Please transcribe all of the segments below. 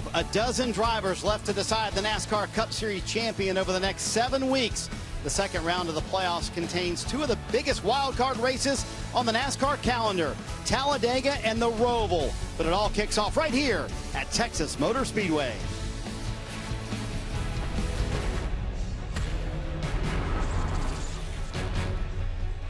12. A dozen drivers left to decide the NASCAR Cup Series champion over the next seven weeks. The second round of the playoffs contains two of the biggest wildcard races on the NASCAR calendar, Talladega and the Roval. But it all kicks off right here at Texas Motor Speedway.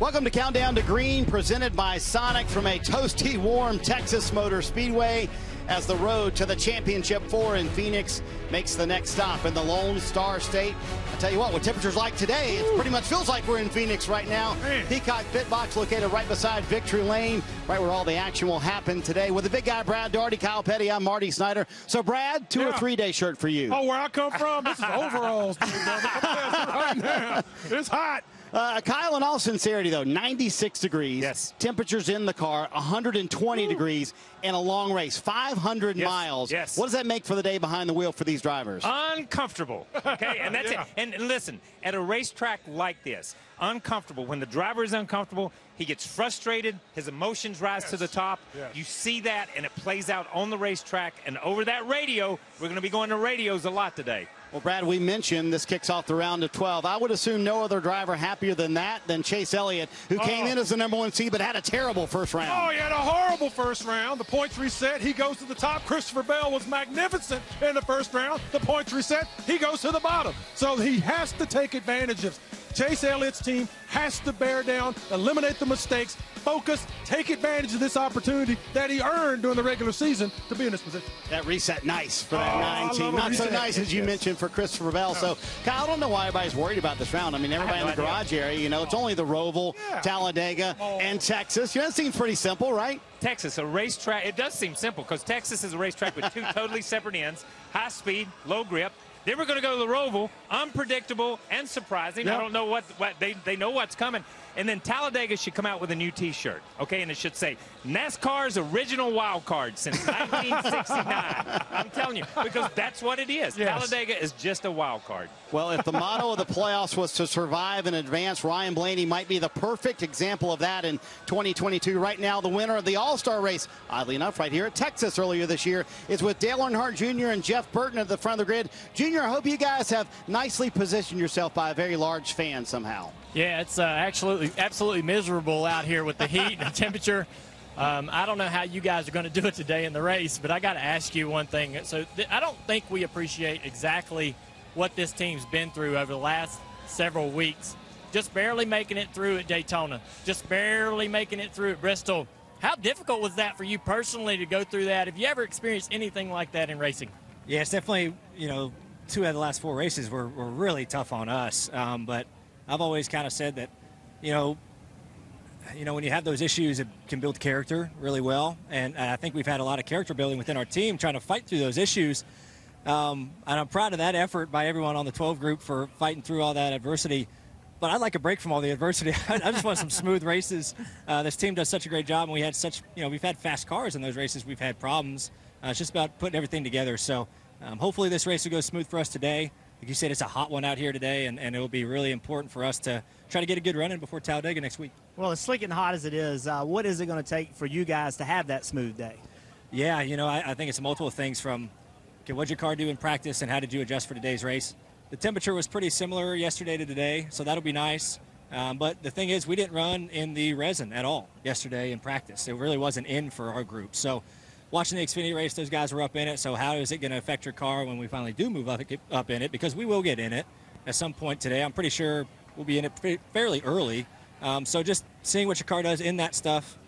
Welcome to Countdown to Green, presented by Sonic from a toasty warm Texas Motor Speedway as the road to the championship four in Phoenix makes the next stop in the Lone Star State. I tell you what, with temperatures like today, it pretty much feels like we're in Phoenix right now. Man. Peacock Pit Box located right beside Victory Lane, right where all the action will happen today. With the big guy, Brad Daugherty, Kyle Petty, I'm Marty Snyder. So, Brad, two yeah. or three day shirt for you. Oh, where I come from, this is overalls, right now. It's hot. Uh, Kyle, in all sincerity, though, 96 degrees. Yes. Temperatures in the car, 120 Ooh. degrees, and a long race, 500 yes. miles. Yes. What does that make for the day behind the wheel for these drivers? Uncomfortable. Okay, and that's yeah. it. And listen, at a racetrack like this, uncomfortable. When the driver is uncomfortable, he gets frustrated. His emotions rise yes. to the top. Yes. You see that, and it plays out on the racetrack and over that radio. We're going to be going to radios a lot today. Well, Brad, we mentioned this kicks off the round of 12. I would assume no other driver happier than that than Chase Elliott, who oh. came in as the number one seed but had a terrible first round. Oh, he had a horrible first round. The points reset. He goes to the top. Christopher Bell was magnificent in the first round. The points reset. He goes to the bottom. So he has to take advantage of Chase Elliott's team has to bear down, eliminate the mistakes, focus, take advantage of this opportunity that he earned during the regular season to be in this position. That reset nice for that oh, nine team. Not so nice as you yes. mentioned for Christopher Bell. No. So, Kyle, I don't know why everybody's worried about this round. I mean, everybody in the garage area, you know, it's only the Roval, yeah. Talladega, oh. and Texas. You know, it seems pretty simple, right? Texas, a racetrack. It does seem simple because Texas is a racetrack with two totally separate ends, high speed, low grip. Then we're going to go to the Roval, unpredictable and surprising. Yep. I don't know what, what they, they know what's coming. And then Talladega should come out with a new T-shirt, okay? And it should say NASCAR's original wild card since 1969. I'm telling you, because that's what it is. Yes. Talladega is just a wild card. Well, if the motto of the playoffs was to survive and advance, Ryan Blaney might be the perfect example of that in 2022. Right now, the winner of the All-Star race, oddly enough, right here at Texas earlier this year, is with Dale Earnhardt Jr. and Jeff Burton at the front of the grid. Junior, I hope you guys have nicely positioned yourself by a very large fan somehow. Yeah, it's uh, absolutely absolutely miserable out here with the heat and the temperature. Um, I don't know how you guys are going to do it today in the race, but I got to ask you one thing. So th- I don't think we appreciate exactly what this team's been through over the last several weeks. Just barely making it through at Daytona, just barely making it through at Bristol. How difficult was that for you personally to go through that? Have you ever experienced anything like that in racing? Yeah, it's definitely, you know, two out of the last four races were, were really tough on us. Um, but I've always kind of said that, you know, you know, when you have those issues, it can build character really well. And I think we've had a lot of character building within our team trying to fight through those issues. Um, and I'm proud of that effort by everyone on the 12 group for fighting through all that adversity. But I'd like a break from all the adversity. I just want some smooth races. Uh, this team does such a great job, and we had such, you know, we've had fast cars in those races. We've had problems. Uh, it's just about putting everything together. So um, hopefully this race will go smooth for us today like you said, it's a hot one out here today, and, and it will be really important for us to try to get a good run in before Talladega next week. Well, as slick and hot as it is, uh, what is it going to take for you guys to have that smooth day? Yeah, you know, I, I think it's multiple things from okay, what'd your car do in practice and how did you adjust for today's race? The temperature was pretty similar yesterday to today, so that'll be nice. Um, but the thing is, we didn't run in the resin at all yesterday in practice. It really wasn't in for our group. So watching the Xfinity race, those guys were up in it. So how is it going to affect your car when we finally do move up, up in it? Because we will get in it at some point today. I'm pretty sure we'll be in it fairly early. Um, so just seeing what your car does in that stuff,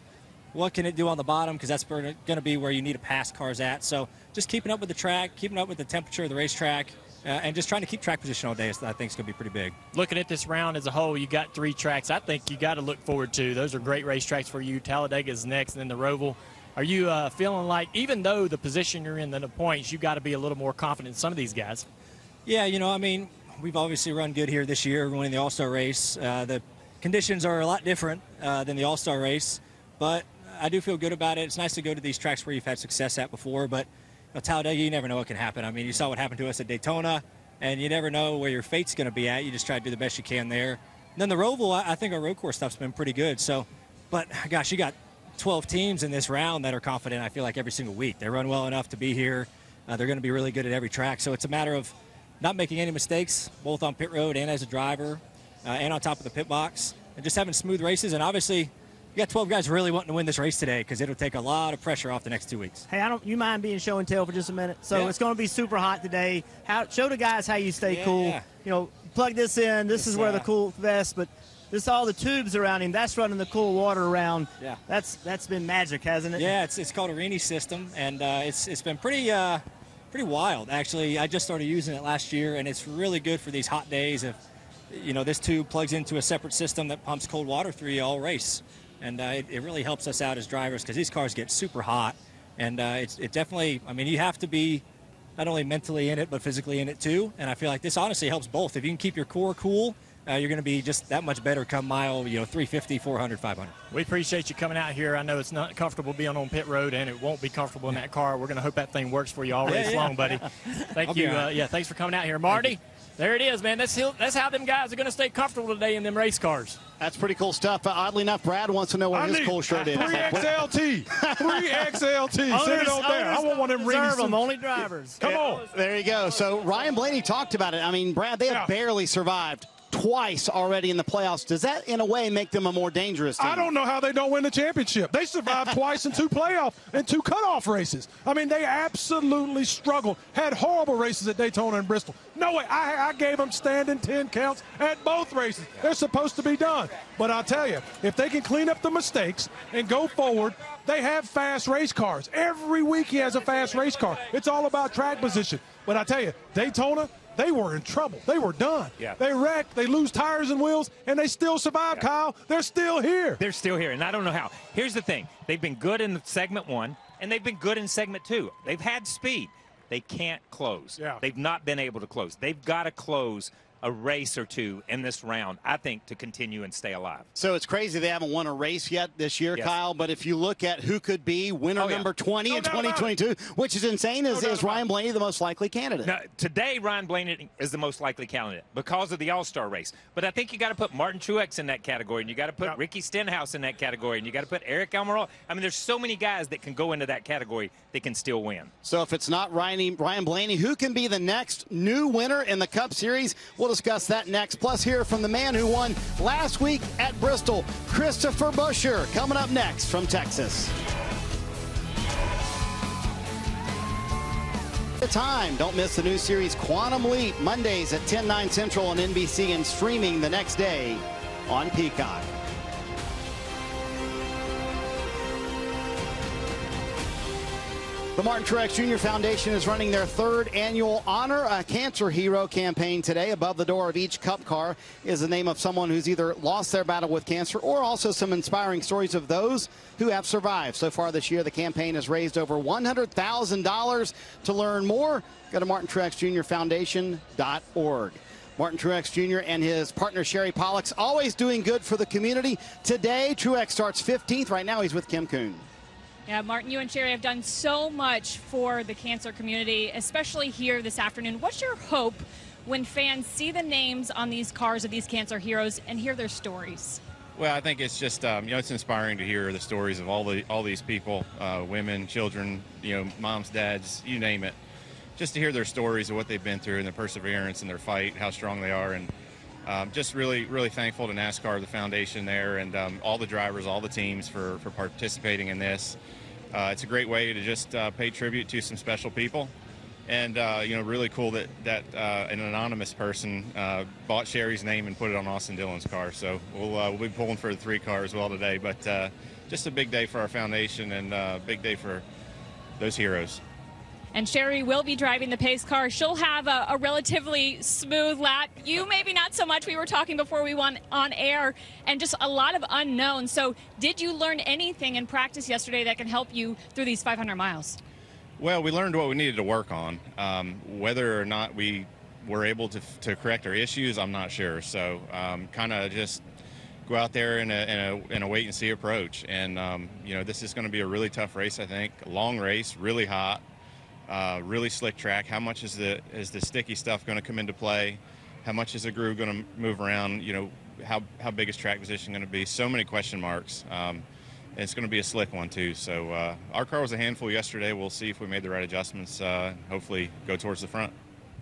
what can it do on the bottom? Because that's going to be where you need to pass cars at. So just keeping up with the track, keeping up with the temperature of the racetrack. Uh, and just trying to keep track position all day, I think is going to be pretty big. Looking at this round as a whole, you got three tracks. I think you got to look forward to. Those are great racetracks for you. Talladega is next, and then the Roval. Are you uh, feeling like, even though the position you're in, the points, you've got to be a little more confident in some of these guys? Yeah, you know, I mean, we've obviously run good here this year, winning the All Star race. Uh, the conditions are a lot different uh, than the All Star race, but I do feel good about it. It's nice to go to these tracks where you've had success at before, but you know, Talladega, you never know what can happen. I mean, you saw what happened to us at Daytona, and you never know where your fate's going to be at. You just try to do the best you can there. And then the Roval, I think our road course stuff's been pretty good. So, but gosh, you got 12 teams in this round that are confident, I feel like, every single week. They run well enough to be here. Uh, they're going to be really good at every track. So it's a matter of not making any mistakes, both on pit road and as a driver, uh, and on top of the pit box, and just having smooth races. And obviously, you got 12 guys really wanting to win this race today because it'll take a lot of pressure off the next two weeks. Hey, I don't. You mind being show and tell for just a minute? So Yeah. it's going to be super hot today. How show the guys how you stay Yeah, cool. yeah. You know, plug this in. This It's, is where the uh, cool vest, but this all the tubes around him. That's running the cool water around. Yeah. That's that's been magic, hasn't it? Yeah, it's, it's called a Rini system, and uh, it's it's been pretty uh, pretty wild actually. I just started using it last year, and it's really good for these hot days. If you know, this tube plugs into a separate system that pumps cold water through you all race, and uh, it, it really helps us out as drivers because these cars get super hot, and uh, it's it definitely. I mean, you have to be not only mentally in it but physically in it too, and I feel like this honestly helps both. If you can keep your core cool. Uh, you're going to be just that much better come mile, you know, 350, 400, 500. We appreciate you coming out here. I know it's not comfortable being on pit road, and it won't be comfortable in that car. We're going to hope that thing works for you all race Yeah, yeah. long, buddy. Thank I'll you. all right. Uh, yeah, thanks for coming out here, Marty. There it is, man. That's how- that's how them guys are going to stay comfortable today in them race cars. That's pretty cool stuff. Uh, oddly enough, Brad wants to know what I his cool shirt is. Three XLT. Three XLT. Send it on there. I want one of them Reserve Reedy them, only drivers. Come on. There you go. So Ryan Blaney talked about it. I mean, Brad, they have Yeah. barely survived twice already in the playoffs. Does that, in a way, make them a more dangerous team? I don't know how they don't win the championship. They survived twice in two playoff and two cutoff races. I mean, they absolutely struggled. Had horrible races at Daytona and Bristol. No way. I, I gave them standing 10 counts at both races. They're supposed to be done. But I'll tell you, if they can clean up the mistakes and go forward, they have fast race cars. Every week he has a fast race car. It's all about track position. But I tell you, Daytona, they were in trouble. They were done. Yeah. They wrecked. They lose tires and wheels, and they still survive, Kyle. They're still here. They're still here, and I don't know how. Here's the thing: they've been good in segment one, and they've been good in segment two. They've had speed. They can't close. Yeah. They've not been able to close. They've got to close a race or two in this round, I think, to continue and stay alive. So it's crazy they haven't won a race yet this year, Yes. Kyle. But if you look at who could be winner Oh, yeah. number 20 No in 2022, which is insane, is, No is Ryan. Blaney the most likely candidate? Now, today, Ryan Blaney is the most likely candidate because of the All Star race. But I think you got to put Martin Truex in that category, and you got to put. Ricky Stenhouse in that category, and you got to put Eric Almirola. I mean, there's so many guys that can go into that category that can still win. So if it's not Ryan, Ryan Blaney, who can be the next new winner in the Cup Series? We'll discuss that next. Plus, hear from the man who won last week at Bristol, Christopher Buescher, coming up next from Texas. The time. Don't miss the new series Quantum Leap, Mondays at 10, 9 Central on NBC and streaming the next day on Peacock. The Martin Truex Jr. Foundation is running their third annual Honor a Cancer Hero campaign today. Above the door of each cup car is the name of someone who's either lost their battle with cancer or also some inspiring stories of those who have survived. So far this year, the campaign has raised over $100,000. To learn more, go to martintruexjrfoundation.org. Martin Truex Jr. and his partner Sherry Pollex always doing good for the community. Today, Truex starts 15th. Right now, he's with Kim Coon. Yeah, Martin, you and Sherry have done so much for the cancer community, especially here this afternoon. What's your hope when fans see the names on these cars of these cancer heroes and hear their stories? Well, I think it's just um, you know it's inspiring to hear the stories of all the all these people, uh, women, children, you know, moms, dads, you name it. Just to hear their stories of what they've been through and their perseverance and their fight, how strong they are, and um, just really, really thankful to NASCAR, the foundation there, and um, all the drivers, all the teams for for participating in this. Uh, it's a great way to just uh, pay tribute to some special people. And uh, you know, really cool that that uh, an anonymous person uh, bought Sherry's name and put it on Austin Dillon's car. So we'll uh, we'll be pulling for the three car as well today. But just a big day for our foundation and a big day for those heroes. And Sherry will be driving the pace car. She'll have a, a relatively smooth lap. You maybe not so much. We were talking before we went on air, and just a lot of unknowns. So, did you learn anything in practice yesterday that can help you through these 500 miles? Well, we learned what we needed to work on. Um, whether or not we were able to, to correct our issues, I'm not sure. So, um, kind of just go out there in a, in a, in a wait and see approach. And, um, you know, this is going to be a really tough race, I think. Long race, really hot, uh, really slick track. How much is the, is the sticky stuff going to come into play? How much is the groove going to move around? You know, how, how big is track position going to be? So many question marks. Um, it's going to be a slick one too. So uh, our car was a handful yesterday. We'll see if we made the right adjustments. Uh, hopefully, go towards the front.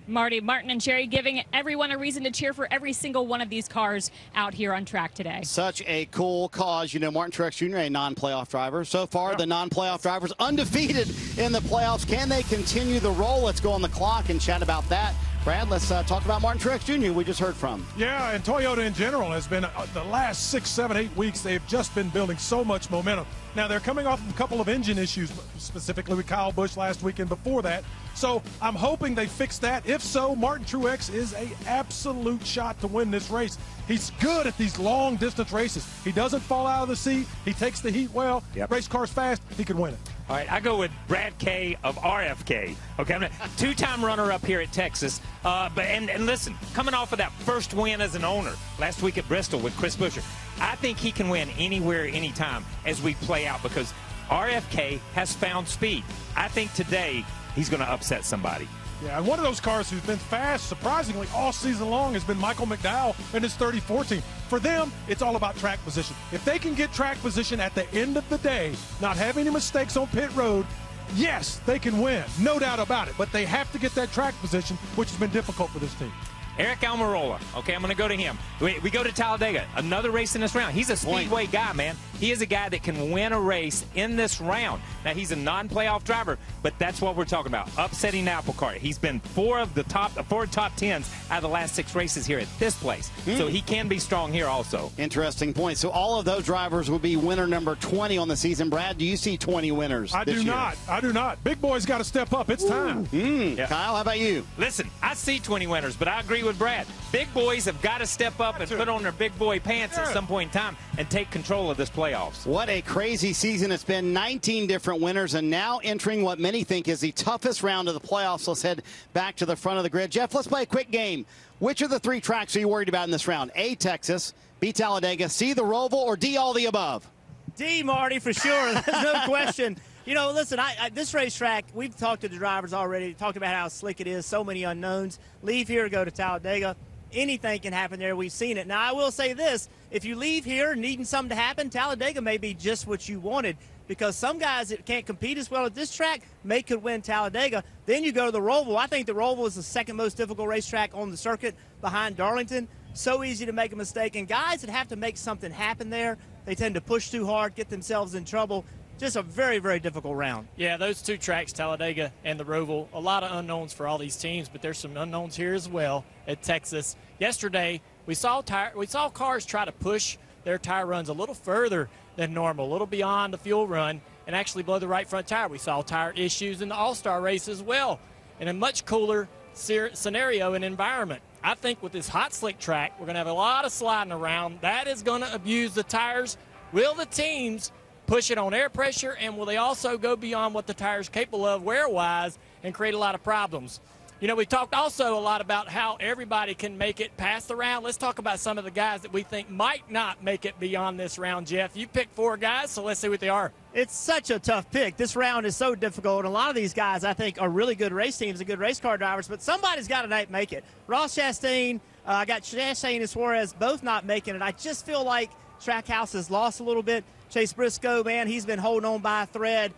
Marty, Martin, and Sherry giving everyone a reason to cheer for every single one of these cars out here on track today. Such a cool cause. You know, Martin Truex Jr., a non playoff driver. So far, yeah. the non playoff drivers undefeated in the playoffs. Can they continue the roll? Let's go on the clock and chat about that. Brad, let's uh, talk about Martin Truex Jr. We just heard from. Yeah, and Toyota in general has been uh, the last six, seven, eight weeks. They've just been building so much momentum. Now they're coming off of a couple of engine issues, specifically with Kyle Busch last weekend. Before that, so I'm hoping they fix that. If so, Martin Truex is a absolute shot to win this race. He's good at these long distance races. He doesn't fall out of the seat. He takes the heat well. Yep. Race cars fast. He can win it. All right, I go with Brad K of RFK. Okay, I'm a two-time runner-up here at Texas. Uh, but and, and listen, coming off of that first win as an owner last week at Bristol with Chris Buescher, I think he can win anywhere, anytime as we play out because RFK has found speed. I think today he's going to upset somebody. Yeah, and one of those cars who's been fast, surprisingly, all season long has been Michael McDowell and his 34 team. For them, it's all about track position. If they can get track position at the end of the day, not have any mistakes on pit road, yes, they can win. No doubt about it. But they have to get that track position, which has been difficult for this team. Eric Almirola. Okay, I'm going to go to him. We, we, go to Talladega, another race in this round. He's a speedway guy, man. He is a guy that can win a race in this round. Now, he's a non-playoff driver, but that's what we're talking about, upsetting apple cart. He's been four of the top four top tens out of the last six races here at this place. Mm. So he can be strong here also. Interesting point. So all of those drivers will be winner number 20 on the season. Brad, do you see 20 winners I do year? not. I do not. Big boy's got to step up. It's Ooh. time. Mm. Yeah. Kyle, how about you? Listen, I see 20 winners, but I agree with Brad. Big boys have got to step up and put on their big boy pants at some point in time and take control of this playoffs. What a crazy season it's been. 19 different winners and now entering what many think is the toughest round of the playoffs. Let's head back to the front of the grid. Jeff, let's play a quick game. Which of the three tracks are you worried about in this round? A, Texas, B, Talladega, C, the Roval, or D, all the above? D, Marty, for sure. There's no question. You know, listen, I, I, this racetrack, we've talked to the drivers already, talked about how slick it is, so many unknowns. Leave here, go to Talladega. Anything can happen there. We've seen it. Now, I will say this if you leave here needing something to happen, Talladega may be just what you wanted because some guys that can't compete as well at this track may could win Talladega. Then you go to the Roval. I think the Roval is the second most difficult racetrack on the circuit behind Darlington. So easy to make a mistake. And guys that have to make something happen there, they tend to push too hard, get themselves in trouble just a very, very difficult round. Yeah, those two tracks, Talladega and the Roval, a lot of unknowns for all these teams, but there's some unknowns here as well at Texas. Yesterday, we saw tire, we saw cars try to push their tire runs a little further than normal, a little beyond the fuel run, and actually blow the right front tire. We saw tire issues in the All-Star race as well, in a much cooler scenario and environment. I think with this hot slick track, we're going to have a lot of sliding around. That is going to abuse the tires. Will the teams push it on air pressure, and will they also go beyond what the tire's capable of wear-wise and create a lot of problems? You know, we talked also a lot about how everybody can make it past the round. Let's talk about some of the guys that we think might not make it beyond this round, Jeff. You picked four guys, so let's see what they are. It's such a tough pick. This round is so difficult. A lot of these guys, I think, are really good race teams and good race car drivers, but somebody's got to make it. Ross Chastain, uh, I got Chastain and Suarez both not making it. I just feel like Trackhouse has lost a little bit. Chase Briscoe, man, he's been holding on by a thread.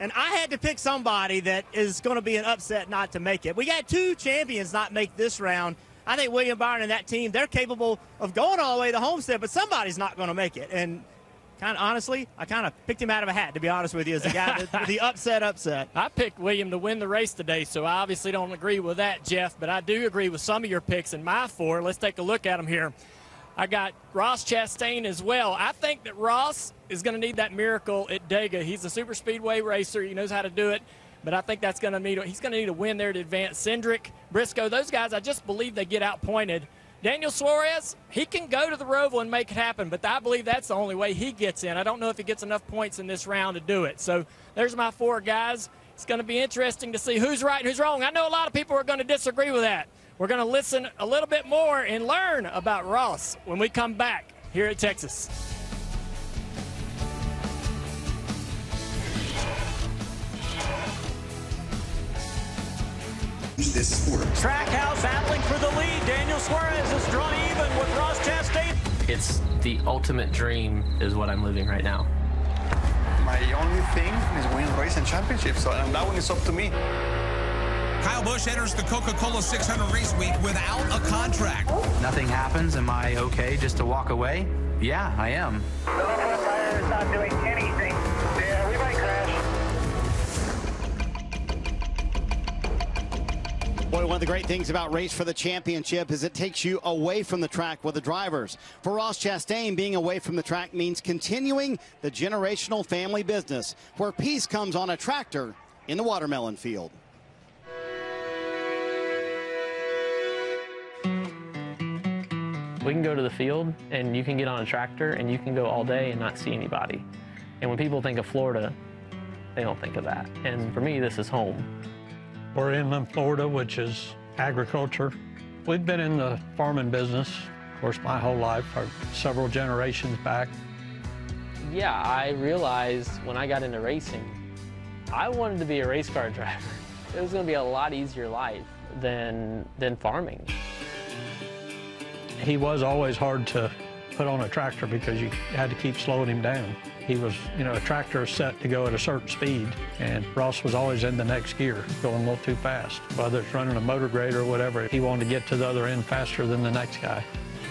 And I had to pick somebody that is going to be an upset not to make it. We got two champions not make this round. I think William Byron and that team, they're capable of going all the way to Homestead, but somebody's not going to make it. And kind of honestly, I kind of picked him out of a hat, to be honest with you, as the guy, the, the upset upset. I picked William to win the race today, so I obviously don't agree with that, Jeff, but I do agree with some of your picks in my four. Let's take a look at them here. I got Ross Chastain as well. I think that Ross is going to need that miracle at Dega. He's a super speedway racer. He knows how to do it. But I think that's going to need he's going to need a win there to advance. Cindric, Briscoe, those guys, I just believe they get outpointed. Daniel Suarez, he can go to the Roval and make it happen, but I believe that's the only way he gets in. I don't know if he gets enough points in this round to do it. So there's my four guys. It's going to be interesting to see who's right and who's wrong. I know a lot of people are going to disagree with that. We're going to listen a little bit more and learn about Ross when we come back here at Texas. This sport. Trackhouse battling for the lead. Daniel Suarez is drawn even with Ross Chastain. It's the ultimate dream is what I'm living right now. My only thing is win race and championship, so and that one is up to me. Kyle Busch enters the Coca-Cola 600 race week without a contract. Nothing happens. Am I okay just to walk away? Yeah, I am. The front tire is not doing anything. Yeah, we might crash. Boy, one of the great things about Race for the Championship is it takes you away from the track with the drivers. For Ross Chastain, being away from the track means continuing the generational family business where peace comes on a tractor in the watermelon field. We can go to the field and you can get on a tractor and you can go all day and not see anybody. And when people think of Florida, they don't think of that. And for me, this is home. We're in Florida, which is agriculture. We've been in the farming business, of course, my whole life, or several generations back. Yeah, I realized when I got into racing, I wanted to be a race car driver. It was going to be a lot easier life than, than farming. He was always hard to put on a tractor because you had to keep slowing him down. He was, you know, a tractor set to go at a certain speed, and Ross was always in the next gear, going a little too fast. Whether it's running a motor grade or whatever, he wanted to get to the other end faster than the next guy.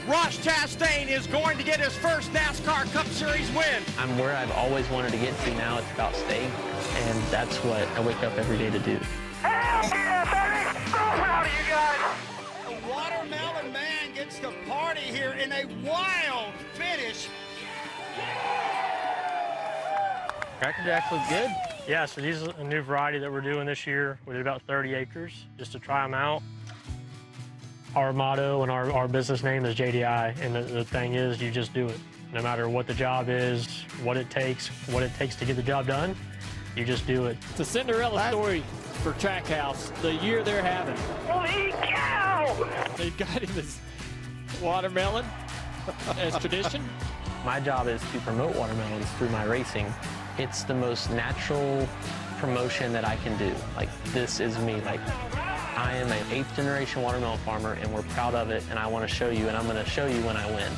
Ross Chastain is going to get his first NASCAR Cup Series win. I'm where I've always wanted to get to now. It's about staying, and that's what I wake up every day to do. Hell yeah, baby! So proud of you guys. The Watermelon Man gets to party here in a wild finish. Cracker Jacks look good. Yeah, so these are a new variety that we're doing this year. We did about 30 acres just to try them out. Our motto and our, our business name is JDI, and the, the thing is, you just do it. No matter what the job is, what it takes, what it takes to get the job done, you just do it. It's a Cinderella story for Trackhouse. The year they're having. Holy cow! They've got him as watermelon as tradition. My job is to promote watermelons through my racing. It's the most natural promotion that I can do. Like, this is me. Like, I am an eighth generation watermelon farmer and we're proud of it and I want to show you and I'm going to show you when I win.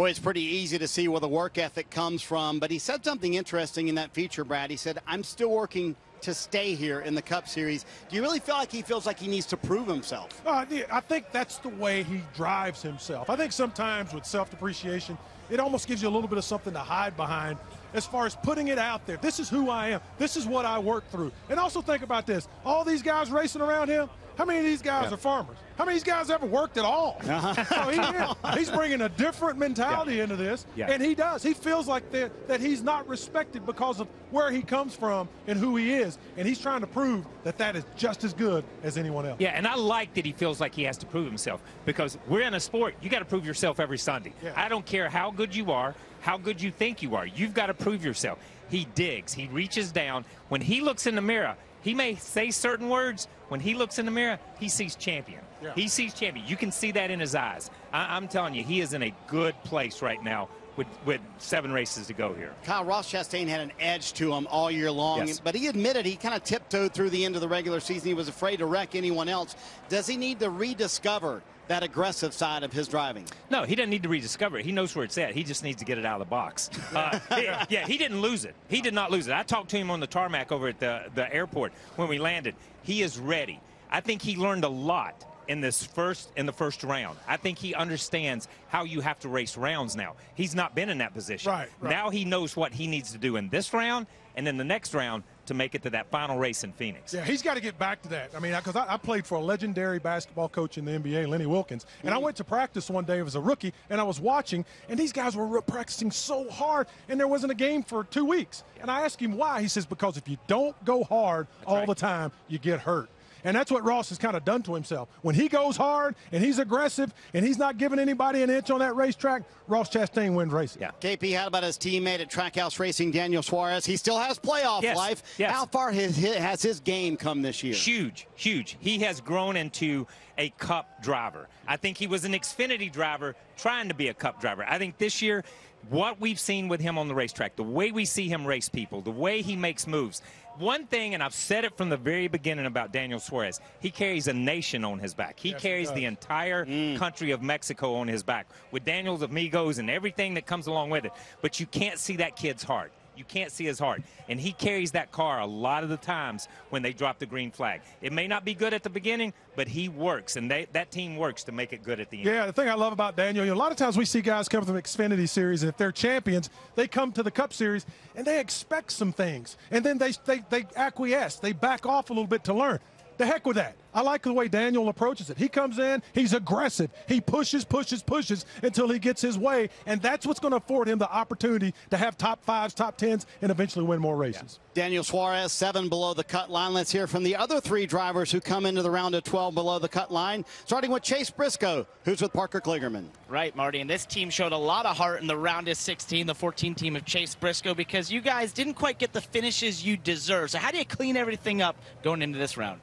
Boy, it's pretty easy to see where the work ethic comes from, but he said something interesting in that feature, Brad. He said, I'm still working to stay here in the Cup Series. Do you really feel like he feels like he needs to prove himself? Uh, I think that's the way he drives himself. I think sometimes with self depreciation, it almost gives you a little bit of something to hide behind as far as putting it out there. This is who I am. This is what I work through. And also think about this all these guys racing around him, how many of these guys Yeah. are farmers? How many of these guys ever worked at all? Uh-huh. So he. He's bringing a different mentality into this, Yeah. and he does. He feels like that, that he's not respected because of where he comes from and who he is, and he's trying to prove that that is just as good as anyone else. Yeah, and I like that he feels like he has to prove himself because we're in a sport. You got to prove yourself every Sunday. I don't care how good you are, how good you think you are. You've got to prove yourself. He digs. He reaches down. When he looks in the mirror, he may say certain words. When he looks in the mirror, he sees champion. Yeah. He sees champion. You can see that in his eyes. I- I'm telling you, he is in a good place right now with, with seven races to go here. Kyle Ross Chastain had an edge to him all year long, Yes. but he admitted he kind of tiptoed through the end of the regular season. He was afraid to wreck anyone else. Does he need to rediscover that aggressive side of his driving? No, he doesn't need to rediscover it. He knows where it's at. He just needs to get it out of the box. Uh, he- yeah, he didn't lose it. He did not lose it. I talked to him on the tarmac over at the, the airport when we landed. He is ready. I think he learned a lot in this first in the first round. I think he understands how you have to race rounds now. He's not been in that position. Right, right. Now he knows what he needs to do in this round and then the next round to make it to that final race in Phoenix. Yeah, he's got to get back to that. I mean, because I, I played for a legendary basketball coach in the NBA, Lenny Wilkens, and I went to practice one day as a rookie, and I was watching, and these guys were practicing so hard, and there wasn't a game for two weeks. And I asked him why. He says, because if you don't go hard all the time, you get hurt. And that's what Ross has kind of done to himself. When he goes hard and he's aggressive and he's not giving anybody an inch on that racetrack, Ross Chastain wins races. Yeah. KP, how about his teammate at Trackhouse Racing, Daniel Suarez? He still has playoff Yes, life. yes. How far has, has his game come this year? Huge, huge. He has grown into a cup driver. I think he was an Xfinity driver trying to be a cup driver. I think this year, what we've seen with him on the racetrack, the way we see him race people, the way he makes moves, one thing, and I've said it from the very beginning about Daniel Suarez, he carries a nation on his back. He Yes, carries does. the entire mm. country of Mexico on his back with Daniel's amigos and everything that comes along with it. But you can't see that kid's heart. You can't see his heart. And he carries that car a lot of the times when they drop the green flag. It may not be good at the beginning, but he works, and they, that team works to make it good at the end. Yeah, the thing I love about Daniel, you know, a lot of times we see guys come from Xfinity Series, and if they're champions, they come to the Cup Series and they expect some things, and then they they, they acquiesce, they back off a little bit to learn. The heck with that. I like the way Daniel approaches it. He comes in, he's aggressive. He pushes, pushes, pushes until he gets his way, and that's what's going to afford him the opportunity to have top fives, top tens, and eventually win more races. Daniel Suarez, seven below the cut line. Let's hear from the other three drivers who come into the round of 12 below the cut line, starting with Chase Briscoe, who's with Parker Kligerman. Right, Marty. And this team showed a lot of heart in the round of 16, the 14 team of Chase Briscoe, because you guys didn't quite get the finishes you deserve. So how do you clean everything up going into this round?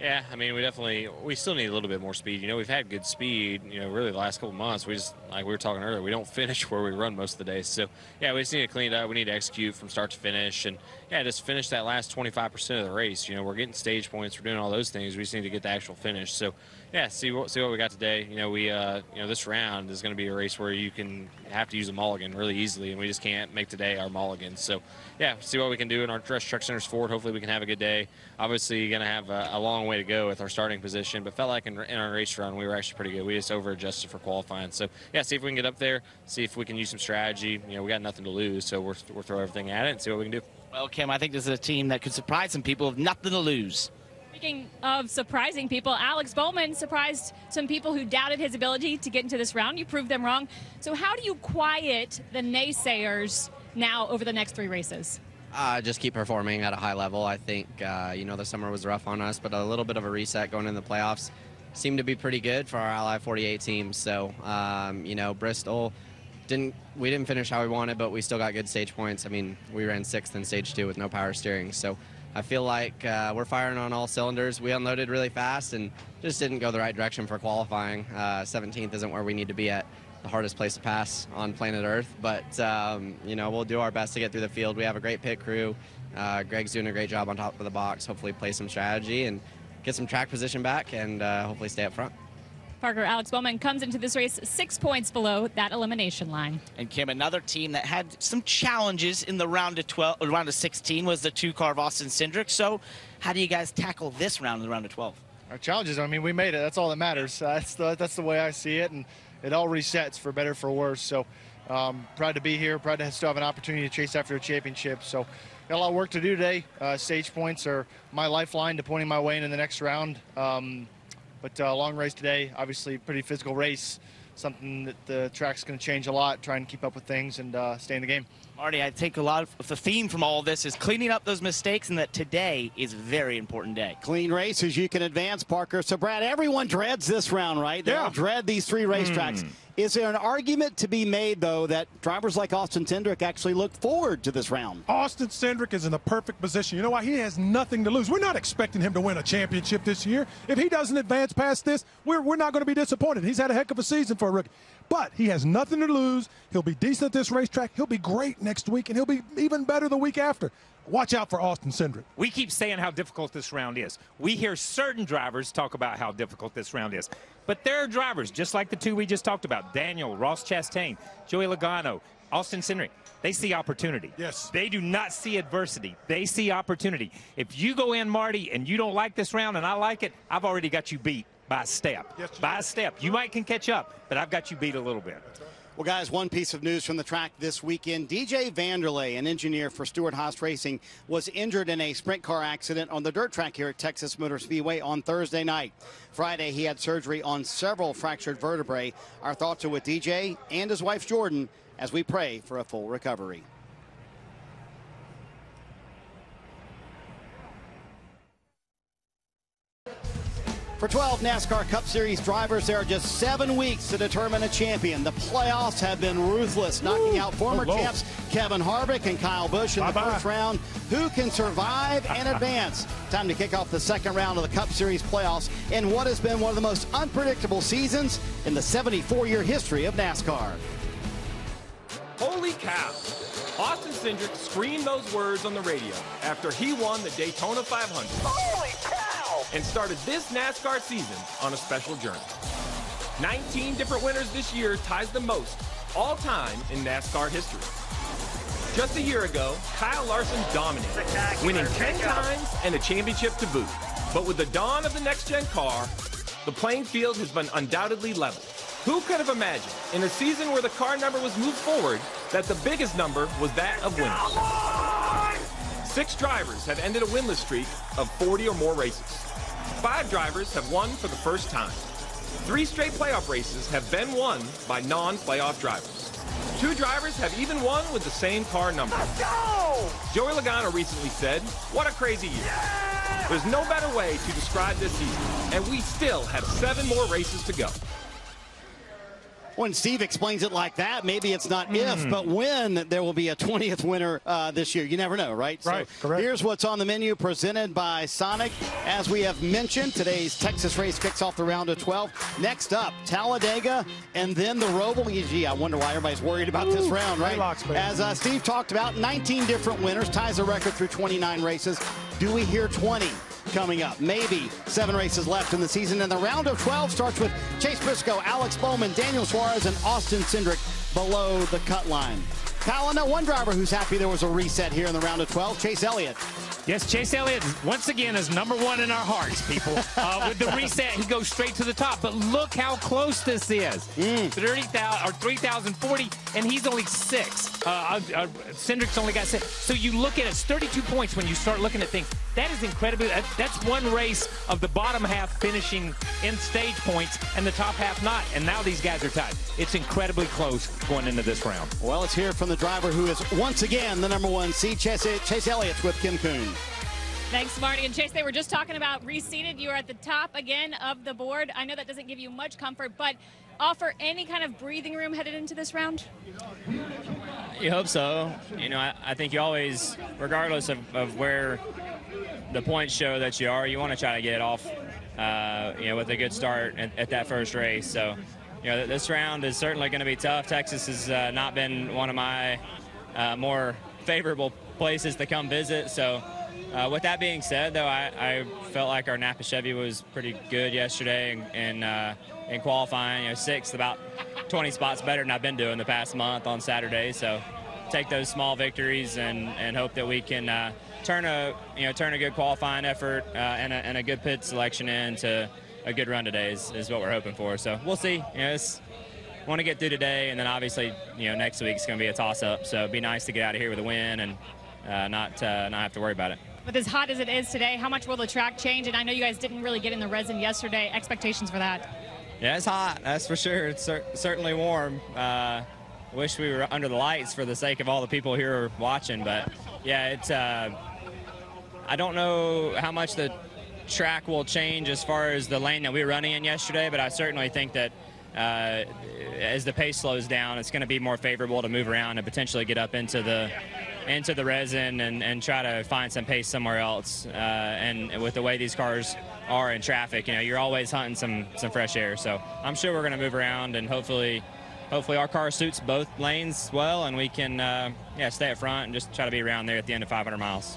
Yeah, I mean, we definitely we still need a little bit more speed. You know, we've had good speed. You know, really the last couple months, we just like we were talking earlier, we don't finish where we run most of the day. So yeah, we just need to clean it up. We need to execute from start to finish, and yeah, just finish that last 25% of the race. You know, we're getting stage points, we're doing all those things. We just need to get the actual finish. So yeah, see what see what we got today. You know, we uh, you know this round is going to be a race where you can have to use a mulligan really easily, and we just can't make today our mulligan. So yeah, see what we can do in our dress truck centers forward. Hopefully, we can have a good day. Obviously, going to have a, a long way to go with our starting position, but felt like in, in our race run we were actually pretty good. We just over adjusted for qualifying. So yeah, see if we can get up there. See if we can use some strategy. You know, we got nothing to lose, so we're we'll throw everything at it and see what we can do. Well, Kim, I think this is a team that could surprise some people with nothing to lose. Speaking of surprising people, Alex Bowman surprised some people who doubted his ability to get into this round. You proved them wrong. So, how do you quiet the naysayers now over the next three races? Uh, just keep performing at a high level. I think, uh, you know, the summer was rough on us, but a little bit of a reset going into the playoffs seemed to be pretty good for our Ally 48 team. So, um, you know, Bristol didn't, we didn't finish how we wanted, but we still got good stage points. I mean, we ran sixth in stage two with no power steering. So I feel like uh, we're firing on all cylinders. We unloaded really fast and just didn't go the right direction for qualifying. Uh, 17th isn't where we need to be at the hardest place to pass on planet Earth. But um, you know, we'll do our best to get through the field. We have a great pit crew. Uh, Greg's doing a great job on top of the box. Hopefully, play some strategy and get some track position back, and uh, hopefully stay up front. Parker Alex Bowman comes into this race six points below that elimination line. And Kim, another team that had some challenges in the round of 12, round of 16 was the two car of Austin Cindric. So, how do you guys tackle this round in the round of 12? Our challenges. I mean, we made it. That's all that matters. Uh, that's the that's the way I see it, and it all resets for better for worse. So, um, proud to be here. Proud to still have an opportunity to chase after a championship. So, got a lot of work to do today. Uh, stage points are my lifeline to pointing my way into the next round. Um, but uh, long race today, obviously pretty physical race. Something that the track's going to change a lot. trying to keep up with things and uh, stay in the game. Marty, I think a lot of the theme from all of this is cleaning up those mistakes, and that today is a very important day. Clean races, you can advance, Parker. So, Brad, everyone dreads this round, right? They all dread these three racetracks. Hmm. Is there an argument to be made, though, that drivers like Austin Cindric actually look forward to this round? Austin Cindric is in the perfect position. You know why? He has nothing to lose. We're not expecting him to win a championship this year. If he doesn't advance past this, we're, we're not going to be disappointed. He's had a heck of a season for a rookie. But he has nothing to lose. He'll be decent at this racetrack. He'll be great next week, and he'll be even better the week after. Watch out for Austin Cindric. We keep saying how difficult this round is. We hear certain drivers talk about how difficult this round is. But there are drivers, just like the two we just talked about Daniel, Ross Chastain, Joey Logano, Austin Cindric. They see opportunity. Yes. They do not see adversity. They see opportunity. If you go in, Marty, and you don't like this round and I like it, I've already got you beat by a step. Yes, by a step. You might can catch up, but I've got you beat a little bit. Well, guys, one piece of news from the track this weekend. DJ Vanderley, an engineer for Stewart Haas Racing, was injured in a sprint car accident on the dirt track here at Texas Motor Speedway on Thursday night. Friday, he had surgery on several fractured vertebrae. Our thoughts are with DJ and his wife Jordan as we pray for a full recovery. For 12 NASCAR Cup Series drivers, there are just seven weeks to determine a champion. The playoffs have been ruthless, knocking out former Oh, Lord. champs Kevin Harvick and Kyle Busch in the Bye-bye. first round. Who can survive and advance? Time to kick off the second round of the Cup Series playoffs in what has been one of the most unpredictable seasons in the 74-year history of NASCAR. Holy cow. Austin Cindric screamed those words on the radio after he won the Daytona 500. Holy cow! And started this NASCAR season on a special journey. 19 different winners this year ties the most all time in NASCAR history. Just a year ago, Kyle Larson dominated, winning 10 times and a championship to boot. But with the dawn of the next-gen car, the playing field has been undoubtedly leveled. Who could have imagined, in a season where the car number was moved forward, that the biggest number was that of winners? Six drivers have ended a winless streak of 40 or more races. Five drivers have won for the first time. Three straight playoff races have been won by non-playoff drivers. Two drivers have even won with the same car number. Let's go! Joey Logano recently said, what a crazy year. There's no better way to describe this season, and we still have seven more races to go. When Steve explains it like that, maybe it's not if, Hmm. but when there will be a 20th winner uh, this year. You never know, right? Right, So correct. Here's what's on the menu presented by Sonic. As we have mentioned, today's Texas race kicks off the round of 12. Next up, Talladega and then the Roval. Gee, I wonder why everybody's worried about this round, right? Baby. As uh, Steve talked about, 19 different winners, ties a record through 29 races. Do we hear 20? Coming up. Maybe seven races left in the season. And the round of 12 starts with Chase Briscoe, Alex Bowman, Daniel Suarez, and Austin Cindric below the cut line. Kyle, I know one driver who's happy there was a reset here in the round of 12, Chase Elliott. Yes, Chase Elliott once again is number one in our hearts, people. Uh, with the reset, he goes straight to the top. But look how close this is. 30,000 or 3,040, and he's only six. Uh, uh, uh, Cindric's only got six. So you look at it, it's 32 points when you start looking at things. That is incredible. That's one race of the bottom half finishing in stage points and the top half not. And now these guys are tied. It's incredibly close going into this round. Well, let's hear from the driver who is once again the number one seed, Chase, Chase Elliott with Kim Coon. Thanks, Marty. And Chase, they were just talking about reseated. You are at the top again of the board. I know that doesn't give you much comfort, but offer any kind of breathing room headed into this round? You hope so. You know, I, I think you always, regardless of, of where the points show that you are, you want to try to get off, uh, you know, with a good start at, at that first race. So, you know, this round is certainly going to be tough. Texas has uh, not been one of my uh, more favorable places to come visit. So, uh, with that being said, though, I, I felt like our Napa Chevy was pretty good yesterday in, in, uh, in qualifying. You know, sixth, about 20 spots better than I've been doing the past month on Saturday. So, take those small victories and, and hope that we can uh, turn a you know turn a good qualifying effort uh, and, a, and a good pit selection into a good run today is, is what we're hoping for. So we'll see. You know, want to get through today, and then obviously you know next week's going to be a toss up. So it'd be nice to get out of here with a win and uh, not uh, not have to worry about it. With as hot as it is today, how much will the track change? And I know you guys didn't really get in the resin yesterday. Expectations for that? Yeah, it's hot. That's for sure. It's cer- certainly warm. Uh, wish we were under the lights for the sake of all the people here watching, but yeah, it's. Uh, I don't know how much the track will change as far as the lane that we were running in yesterday, but I certainly think that uh, as the pace slows down, it's going to be more favorable to move around and potentially get up into the into the resin and, and try to find some pace somewhere else. Uh, and with the way these cars are in traffic, you know, you're always hunting some some fresh air. So I'm sure we're going to move around and hopefully. Hopefully our car suits both lanes well, and we can uh, yeah stay up front and just try to be around there at the end of 500 miles.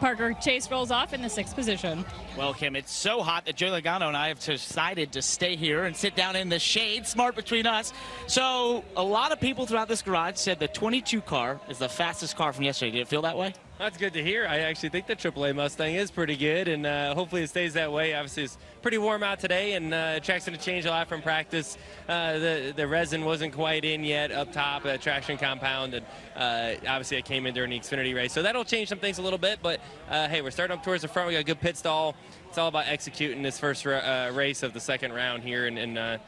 Parker Chase rolls off in the sixth position. Well, Kim, it's so hot that Joey Logano and I have decided to stay here and sit down in the shade, smart between us. So, a lot of people throughout this garage said the 22 car is the fastest car from yesterday. Did it feel that way? That's good to hear. I actually think the AAA Mustang is pretty good, and uh, hopefully it stays that way. Obviously, it's pretty warm out today, and uh, track's going to change a lot from practice. Uh, the the resin wasn't quite in yet up top, uh, traction compound, and uh, obviously it came in during the Xfinity race, so that'll change some things a little bit. But uh, hey, we're starting up towards the front. We got a good pit stall. It's all about executing this first race of the second round here, and. and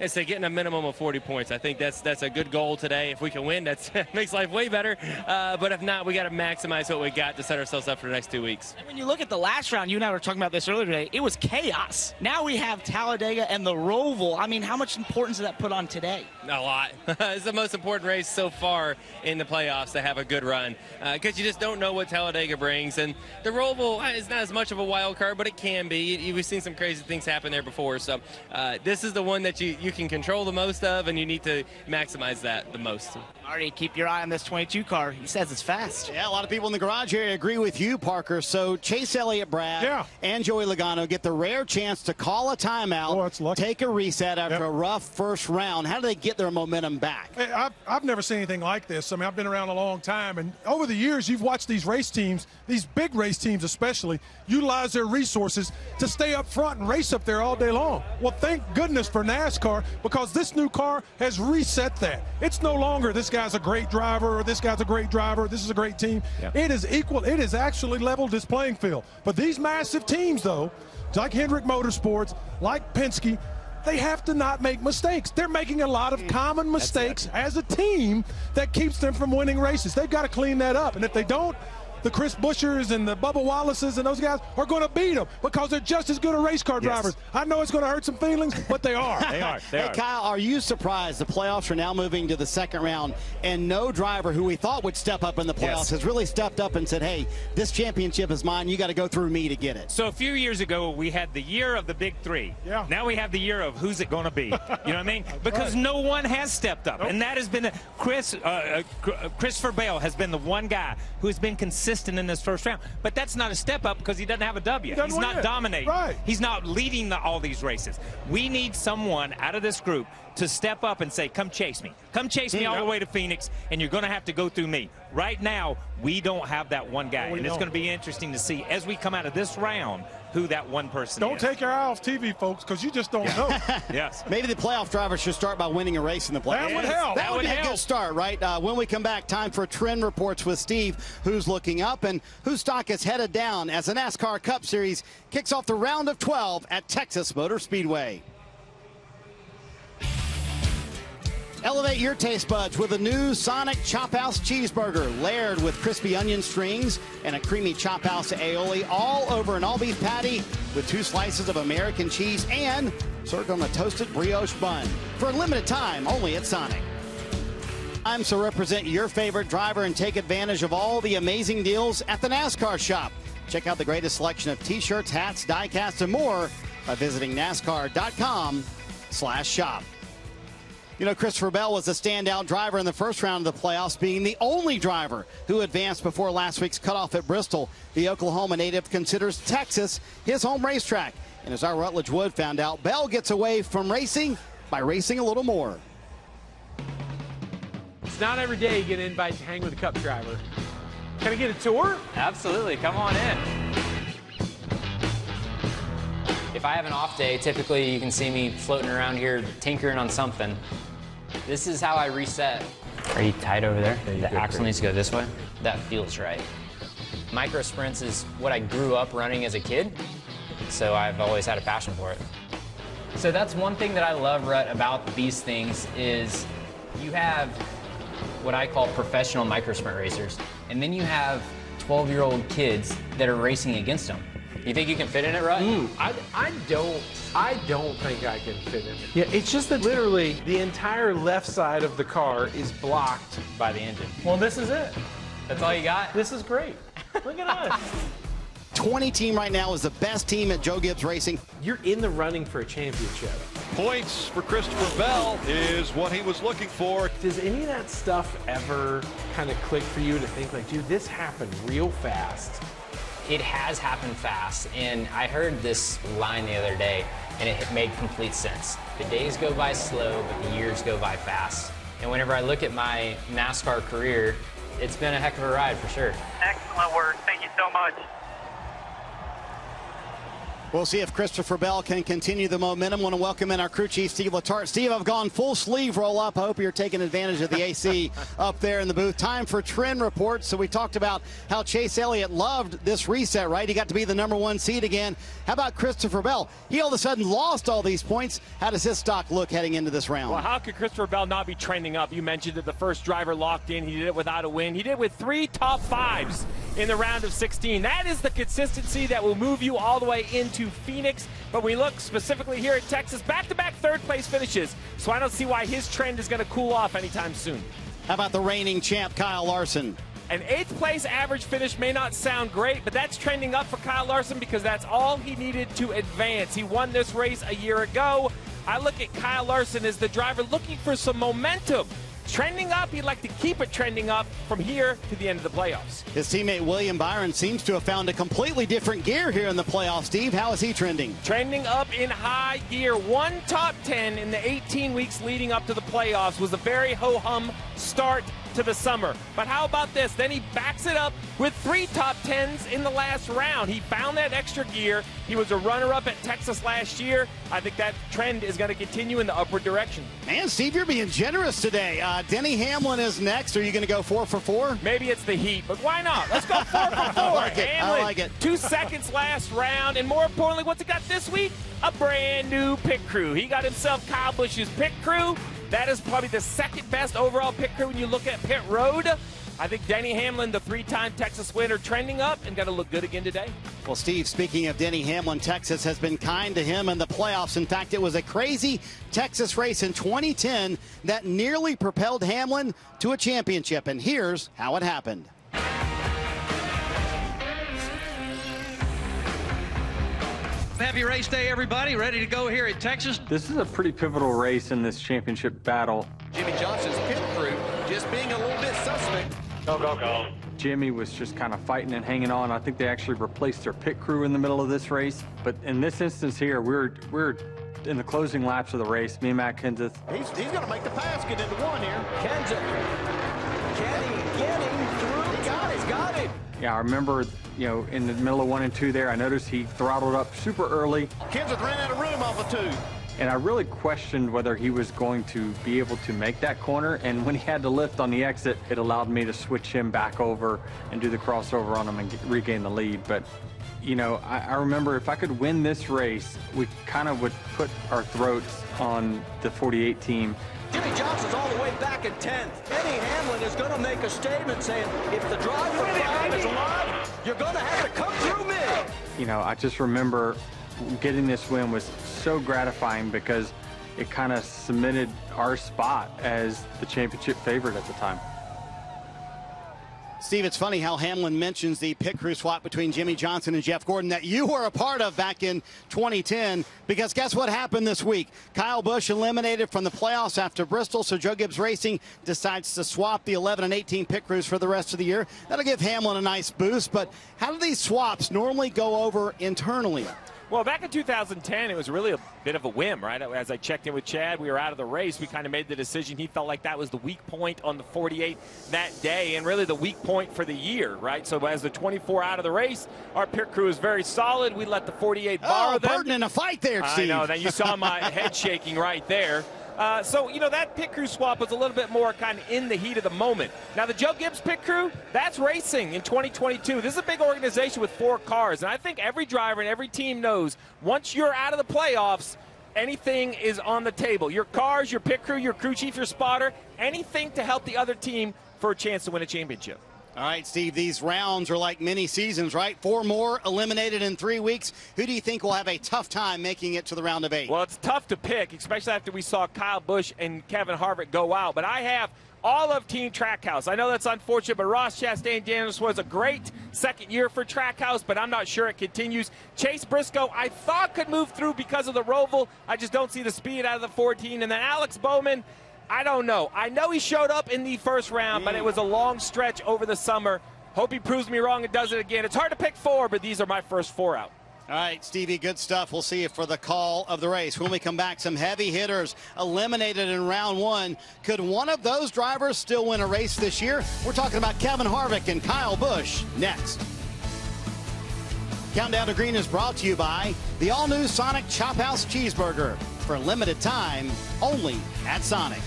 uh, it's to getting a minimum of 40 points. I think that's that's a good goal today. If we can win, that makes life way better. Uh, but if not, we got to maximize what we got to set ourselves up for the next two weeks. When you look at the last round, you and I were talking about this earlier today, it was chaos. Now we have Talladega and the Roval. I mean, how much importance does that put on today? A lot. it's the most important race so far in the playoffs to have a good run because uh, you just don't know what Talladega brings. And the Roval is not as much of a wild card, but it can be. We've seen some crazy things happen there before. So uh, this is the one that you, you can control the most of, and you need to maximize that the most. All Already keep your eye on this 22 car. He says it's fast. Yeah, a lot of people in the garage area agree with you, Parker. So Chase Elliott, Brad, Yeah. and Joey Logano get the rare chance to call a timeout, oh, take a reset after a rough first round. How do they get their momentum back? Hey, I've, I've never seen anything like this. I mean, I've been around a long time, and over the years, you've watched these race teams, these big race teams especially, utilize their resources to stay up front and race up there all day long. Well, thank goodness for NASCAR because this new car has reset that. It's no longer this guy's a great driver or this guy's a great driver, this is a great team. It is equal. It is actually leveled this playing field. But these massive teams, though, like Hendrick Motorsports, like Penske, they have to not make mistakes. They're making a lot of mm. common mistakes as a team that keeps them from winning races. They've got to clean that up. And if they don't, the Chris Bueschers and the Bubba Wallaces and those guys are going to beat them because they're just as good as race car Yes. drivers. I know it's going to hurt some feelings, but they are. They hey, Kyle, are you surprised the playoffs are now moving to the second round and no driver who we thought would step up in the playoffs Yes. has really stepped up and said, hey, this championship is mine. You got to go through me to get it. So a few years ago, we had the year of the big three. Yeah. Now we have the year of who's it going to be. You know what I mean? Because no one has stepped up, and that has been Chris. Uh, uh, Cr- uh, Christopher Bell has been the one guy who has been consistent in this first round. But that's not a step up because he doesn't have a W. Doesn't He's not dominating. Right. He's not leading the, all these races. We need someone out of this group to step up and say, "Come chase me. Come chase me all the way to Phoenix, and you're going to have to go through me." Right now, we don't have that one guy, We and it's going to be interesting to see as we come out of this round who that one person Don't is. take your eye off TV, folks, because you just don't know. yes. Maybe the playoff drivers should start by winning a race in the playoffs. That would help. That, That would, would be a help. good start, right? Uh, when we come back, time for trend reports with Steve, who's looking up and whose stock is headed down as the NASCAR Cup Series kicks off the round of 12 at Texas Motor Speedway. Elevate your taste buds with a new Sonic Chop House cheeseburger, layered with crispy onion strings and a creamy Chop House aioli, all over an all-beef patty with two slices of American cheese and served on a toasted brioche bun. For a limited time, only at Sonic. Time to represent your favorite driver and take advantage of all the amazing deals at the NASCAR shop. Check out the greatest selection of t-shirts, hats, diecasts, and more by visiting NASCAR.com slash shop. You know, Christopher Bell was a standout driver in the first round of the playoffs, being the only driver who advanced before last week's cutoff at Bristol. The Oklahoma native considers Texas his home racetrack. And as our Rutledge Wood found out, Bell gets away from racing by racing a little more. It's not every day you get an invite to hang with a cup driver. Can I get a tour? Absolutely. Come on in. If I have an off day, typically you can see me floating around here tinkering on something. This is how I reset. Are you tight over there? the axle needs to go this way. That feels right. Micro sprints is what I grew up running as a kid, so I've always had a passion for it. So that's one thing that I love, Rut, about these things is you have what I call professional micro sprint racers, and then you have 12-year-old kids that are racing against them. You think you can fit in it, Rut? Hmm. I, I don't I don't think I can fit in it. Yeah, it's just that literally the entire left side of the car is blocked by the engine. Well, this is it. That's all you got? This is great. Look at us. 20 team right now is the best team at Joe Gibbs Racing. You're in the running for a championship. Points for Christopher Bell is what he was looking for. Does any of that stuff ever kind of click for you to think like, dude, this happened real fast? It has happened fast, and I heard this line the other day, and it made complete sense. The days go by slow, but the years go by fast. And whenever I look at my NASCAR career, it's been a heck of a ride for sure. Excellent work. Thank you so much. We'll see if Christopher Bell can continue the momentum. want to welcome in our crew chief, Steve Letarte. Steve, I've gone full sleeve roll up. I hope you're taking advantage of the AC up there in the booth. Time for trend reports. So we talked about how Chase Elliott loved this reset, right? He got to be the number one seed again. How about Christopher Bell? He all of a sudden lost all these points. How does his stock look heading into this round? Well, how could Christopher Bell not be trending up? You mentioned that the first driver locked in. He did it without a win. He did it with three top fives in the round of 16. That is the consistency that will move you all the way into Phoenix. But we look specifically here at Texas, back-to-back third place finishes. So I don't see why his trend is going to cool off anytime soon. How about the reigning champ, Kyle Larson? An eighth place average finish may not sound great, but that's trending up for Kyle Larson because that's all he needed to advance. He won this race a year ago. I look at Kyle Larson as the driver looking for some momentum trending up. He'd like to keep it trending up from here to the end of the playoffs. His teammate William Byron seems to have found a completely different gear here in the playoffs. Steve, how is he trending? Trending up in high gear. One top 10 in the 18 weeks leading up to the playoffs was a very ho hum start to the summer. But how about this? Then he backs it up with three top tens in the last round. He found that extra gear. He was a runner up at Texas last year. I think that trend is going to continue in the upward direction. Man, Steve, you're being generous today. Uh, Denny Hamlin is next. Are you going to go four for four? Maybe it's the heat, but why not? Let's go four for four. I like it. Hamlin, I like it. Two seconds last round, and more importantly, what's he got this week? A brand new pit crew. He got himself Kyle Busch's pit crew. That is probably the second best overall pit crew when you look at pit road. I think Denny Hamlin, the three-time Texas winner, trending up and to look good again today. Well, Steve, speaking of Denny Hamlin, Texas has been kind to him in the playoffs. In fact, it was a crazy Texas race in 2010 that nearly propelled Hamlin to a championship. And here's how it happened. Happy race day, everybody. Ready to go here at Texas. This is a pretty pivotal race in this championship battle. Jimmie Johnson's pit crew just being a little bit suspect. Go, go, go. Jimmie was just kind of fighting and hanging on. I think they actually replaced their pit crew in the middle of this race. But in this instance here, we're we're in the closing laps of the race. Me and Matt Kenseth. He's, he's going to make the pass, get into one here. Kenseth. Can he get him through? He got it. Got it. Yeah, I remember, you know, in the middle of one and two there, I noticed he throttled up super early. Kenseth ran out of room off of two. And I really questioned whether he was going to be able to make that corner. And when he had to lift on the exit, it allowed me to switch him back over and do the crossover on him and get, regain the lead. But, you know, I, I remember if I could win this race, we kind of would put our throats on the 48 team. Jimmie Johnson's all the way back in 10th. Denny Hamlin is going to make a statement saying, if the drive for five is alive, you're going to have to come through me. You know, I just remember getting this win was so gratifying because it kind of cemented our spot as the championship favorite at the time. Steve, it's funny how Hamlin mentions the pit crew swap between Jimmie Johnson and Jeff Gordon that you were a part of back in 2010. Because guess what happened this week? Kyle Busch eliminated from the playoffs after Bristol, so Joe Gibbs Racing decides to swap the 11 and 18 pit crews for the rest of the year. That'll give Hamlin a nice boost. But how do these swaps normally go over internally? Well, back in 2010, it was really a bit of a whim, right? As I checked in with Chad, we were out of the race. We kind of made the decision. He felt like that was the weak point on the 48 that day, and really the weak point for the year, right? So as the 24 out of the race, our pit crew is very solid. We let the 48 borrow oh, them. Burton in a fight there, Steve. I know. Then you saw my head shaking right there. Uh, so, you know, that pit crew swap was a little bit more kind of in the heat of the moment. Now, the Joe Gibbs pit crew, that's racing in 2022. This is a big organization with four cars, and I think every driver and every team knows once you're out of the playoffs, anything is on the table. Your cars, your pit crew, your crew chief, your spotter, anything to help the other team for a chance to win a championship. All right, Steve, these rounds are like mini seasons, right? Four more eliminated in three weeks. Who do you think will have a tough time making it to the round of eight? Well, it's tough to pick, especially after we saw Kyle Busch and Kevin Harvick go out. But I have all of Team Trackhouse. I know that's unfortunate, but Ross Chastain Daniels was a great second year for Trackhouse, but I'm not sure it continues. Chase Briscoe, I thought could move through because of the Roval. I just don't see the speed out of the 14. And then Alex Bowman, I don't know. I know he showed up in the first round, but it was a mm. long stretch over the summer. Hope he proves me wrong and does it again. It's hard to pick four, but these are my first four out. All right, Stevie, good stuff. We'll see you for the call of the race. When we come back, some heavy hitters eliminated in round one. Could one of those drivers still win a race this year? We're talking about Kevin Harvick and Kyle Busch next. Countdown to Green is brought to you by the all-new Sonic Chop House Cheeseburger. For a limited time, only at Sonic.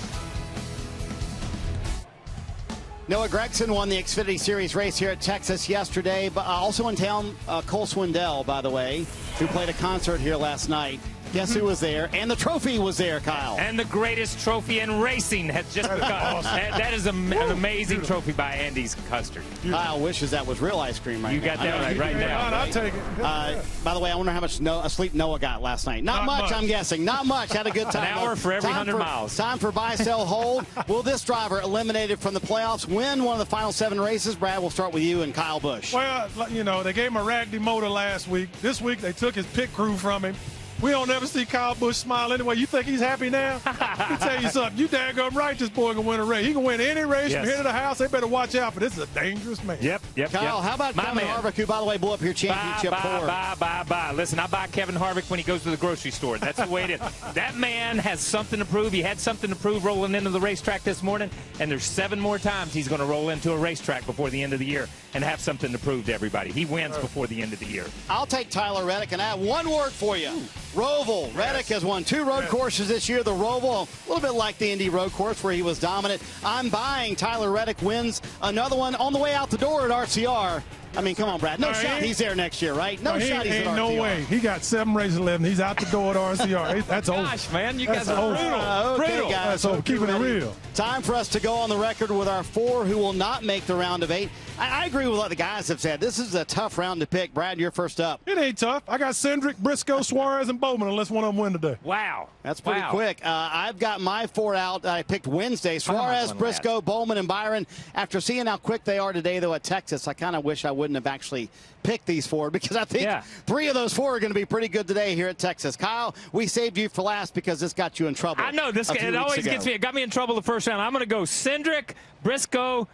Noah Gragson won the Xfinity Series race here at Texas yesterday, but also in town, uh, Cole Swindell, by the way, who played a concert here last night. Guess who was there? And the trophy was there, Kyle. And the greatest trophy in racing has just begun. that, that is a, an amazing trophy by Andy's Custard. Kyle wishes that was real ice cream right You now. got that right, right now. I'll take it. Uh, by the way, I wonder how much no, sleep Noah got last night. Not, Not much, much. I'm guessing. Not much. Had a good time. An hour for every Time 100 for- miles. Time for buy, sell, hold. Will this driver eliminated from the playoffs win one of the final seven races? Brad, we'll start with you and Kyle Busch. Well, you know, they gave him a Ragdy motor last week. This week they took his pit crew from him. We don't ever see Kyle Busch smile anyway. You think he's happy now? Let me tell you something. You daggone right this boy can win a race. He can win any race Yes. from here to the house. They better watch out for this. is a dangerous man. Yep, yep. Kyle, yep. how about My Kevin man. Harvick, who, by the way, blew up your championship bye, four? Bye, bye, bye, Listen, I buy Kevin Harvick when he goes to the grocery store. That's the way it is. that man has something to prove. He had something to prove rolling into the racetrack this morning, and there's seven more times he's going to roll into a racetrack before the end of the year and have something to prove to everybody. He wins before the end of the year. I'll take Tyler Reddick, and I have one word for you. Roval. Reddick has won two road courses this year. The Roval, a little bit like the Indy road course where he was dominant. I'm buying Tyler Reddick wins another one on the way out the door at RCR. I mean, come on, Brad. No No, shot ain't- he's there next year, right? No he shot he's ain't at no way. He got seven races left, and he's out the door at RCR. That's over. Gosh, man, you That's guys are over. brutal. Uh, okay, Brutal. guys. That's over. hope you're Keeping it real. Time for us to go on the record with our four who will not make the round of eight. I, I agree with what the guys have said. This is a tough round to pick. Brad, you're first up. It ain't tough. I got Cindric, Briscoe, Suarez, and Bowman unless one of them win today. Wow. That's pretty Wow. quick. Uh, I've got my four out. I picked Wednesday. Suarez, going Briscoe, Bowman, and Byron. After seeing how quick they are today, though, at Texas, I kind of wish I wouldn't have actually picked these four because I think Yeah. three of those four are going to be pretty good today here at Texas. Kyle, we saved you for last because this got you in trouble. I know this. It always ago. gets me. It got me in trouble the first round. I'm going to go Cindric, Briscoe.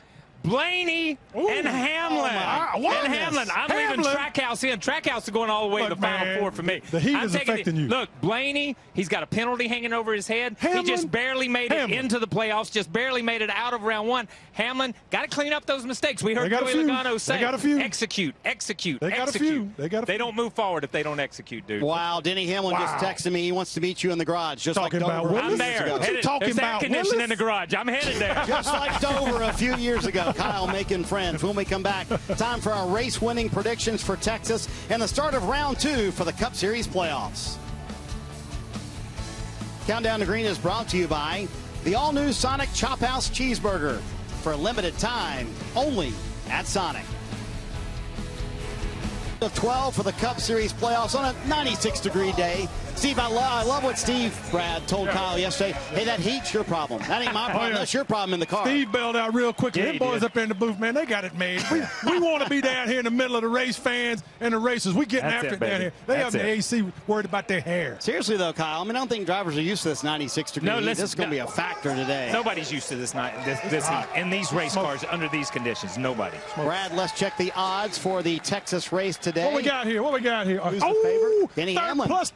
Blaney and oh, Hamlin. my and Hamlin. I'm leaving Hamlin. Trackhouse in. Trackhouse is going all the way to Look, the final four for me. the heat I'm is affecting it- you. Look, Blaney, he's got a penalty hanging over his head. Hamlin? He just barely made it into the playoffs, just barely made it out of round one. Hamlin, got to clean up those mistakes. We heard They got a Joey few. Logano They say, got a few. execute, execute, They got a execute. few. They got a They don't move forward if they don't execute, dude. Wow, Denny Hamlin just Wow. texted me. He wants to meet you in the garage, just Talking like about Dover a Willis? few I'm there. ago. What you Headed- talking There's air about, conditioning in the garage. I'm headed there. Just like Dover a few years ago. Kyle making friends. When we come back, time for our race winning predictions for Texas and the start of round two for the Cup Series playoffs. Countdown to Green is brought to you by the all new Sonic Chop House Cheeseburger for a limited time only at Sonic. Of 12 for the Cup Series playoffs on a 96 degree day. Steve, I, lo- I love what Steve Brad told Kyle yesterday. Hey, that heat's your problem. That ain't my problem. Oh, yeah. That's your problem in the car. Steve bailed out real quickly. Yeah, Them boys did. up there in the booth, man, they got it made. We, we want to be down here in the middle of the race fans and the racers. We getting That's after it, it, down here. They That's have the. AC worried about their hair. Seriously though, Kyle, I mean, I don't think drivers are used to this 96 degree No, heat. listen, This is going to no. be a factor today. Nobody's used to this night, this, this heat in these race cars under these conditions. Nobody. Brad, let's check the odds for the Texas race today. What we got here? What we got here? Who's the oh, favorite? Denny Hamlin. Plus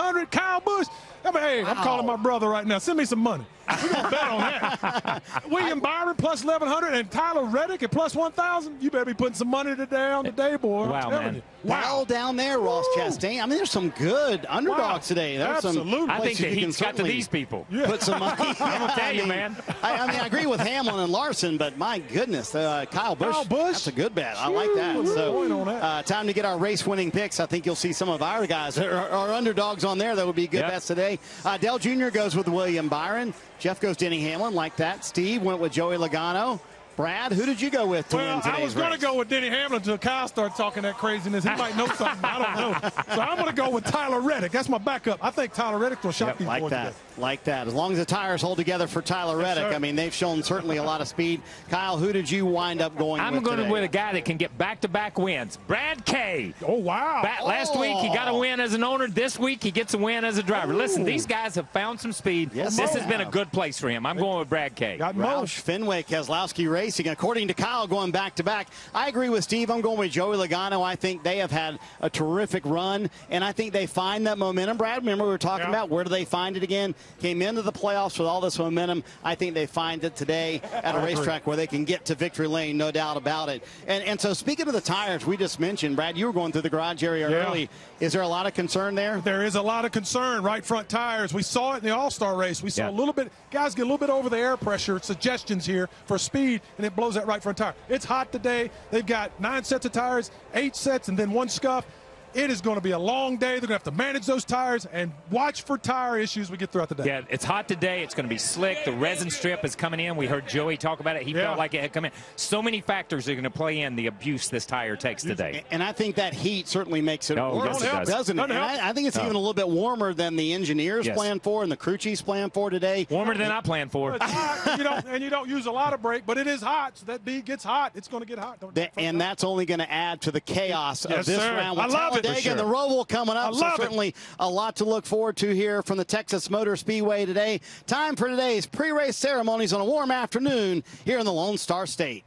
1,300, Kyle Busch. I mean, hey, I'm calling my brother right now. Send me some money. We're going to bet on that. William Byron plus 1,100 and Tyler Reddick at plus 1,000. You better be putting some money today on today, boy. I'm Wow, man. you. Well down there, Ross Chastain. I mean, there's some good underdogs today. There's Absolutely. some I think places the you can heat's got to these people. Put some money. I'm gonna tell you, I man. I, I mean, I agree with Hamlin and Larson, but my goodness, uh, Kyle Busch. Kyle Busch? That's a good bet. I like that. Good point on So, uh, time to get our race-winning picks. I think you'll see some of our guys, our, our underdogs on there. That would be good Yep. bets today. Uh, Dale Jr. goes with William Byron. Jeff goes Denny Hamlin, like that. Steve went with Joey Logano. Brad, who did you go with to Well, win today's I was going to go with Denny Hamlin until Kyle started talking that craziness. He might know something. I don't know. So I'm going to go with Tyler Reddick. That's my backup. I think Tyler Reddick will shock Yep, these Like boys that. today. Like that. As long as the tires hold together for Tyler Reddick, sir. I mean, they've shown certainly a lot of speed. Kyle, who did you wind up going with? I'm going today? with a guy that can get back-to-back wins. Brad K. Oh, wow. Back, last week he got a oh. win as an owner. This week he gets a win as a driver. Listen, these guys have found some speed. Yes, this they has been a good place for him. I'm going with Brad K. Got Mo. Roush Fenway Keselowski Racing. According to Kyle, going back to back. I agree with Steve. I'm going with Joey Logano. I think they have had a terrific run, and I think they find that momentum. Brad, remember we were talking Yeah. about where do they find it again? Came into the playoffs with all this momentum. I think they find it today at a racetrack where they can get to victory lane, no doubt about it. And and so speaking of the tires, we just mentioned, Brad, you were going through the garage area Yeah. early. Is there a lot of concern there? There is a lot of concern. Right front tires. We saw it in the All Star race. We saw Yeah. a little bit. Guys get a little bit over the air pressure. Suggestions here for speed, and it blows that right front tire. It's hot today. They've got nine sets of tires, eight sets, and then one scuff. It is going to be a long day. They're going to have to manage those tires and watch for tire issues we get throughout the day. Yeah, it's hot today. It's going to be slick. The resin strip is coming in. We heard Joey talk about it. He Yeah. felt like it had come in. So many factors are going to play in the abuse this tire takes today. And I think that heat certainly makes it Oh, worse, yes, it does. doesn't it? And. I, I think it's No. even a little bit warmer than the engineers Yes. planned for and the crew chiefs planned for today. Warmer than I planned for. It's hot. you don't, and you don't use a lot of brake, but it is hot. So that bead gets hot. It's going to get hot. Don't- Th- and that's only going to add to the chaos of Yes, this sir. round. I with love Talladega sure. and the Roval coming I up. So love it. certainly a lot to look forward to here from the Texas Motor Speedway today. Time for today's pre-race ceremonies on a warm afternoon here in the Lone Star State.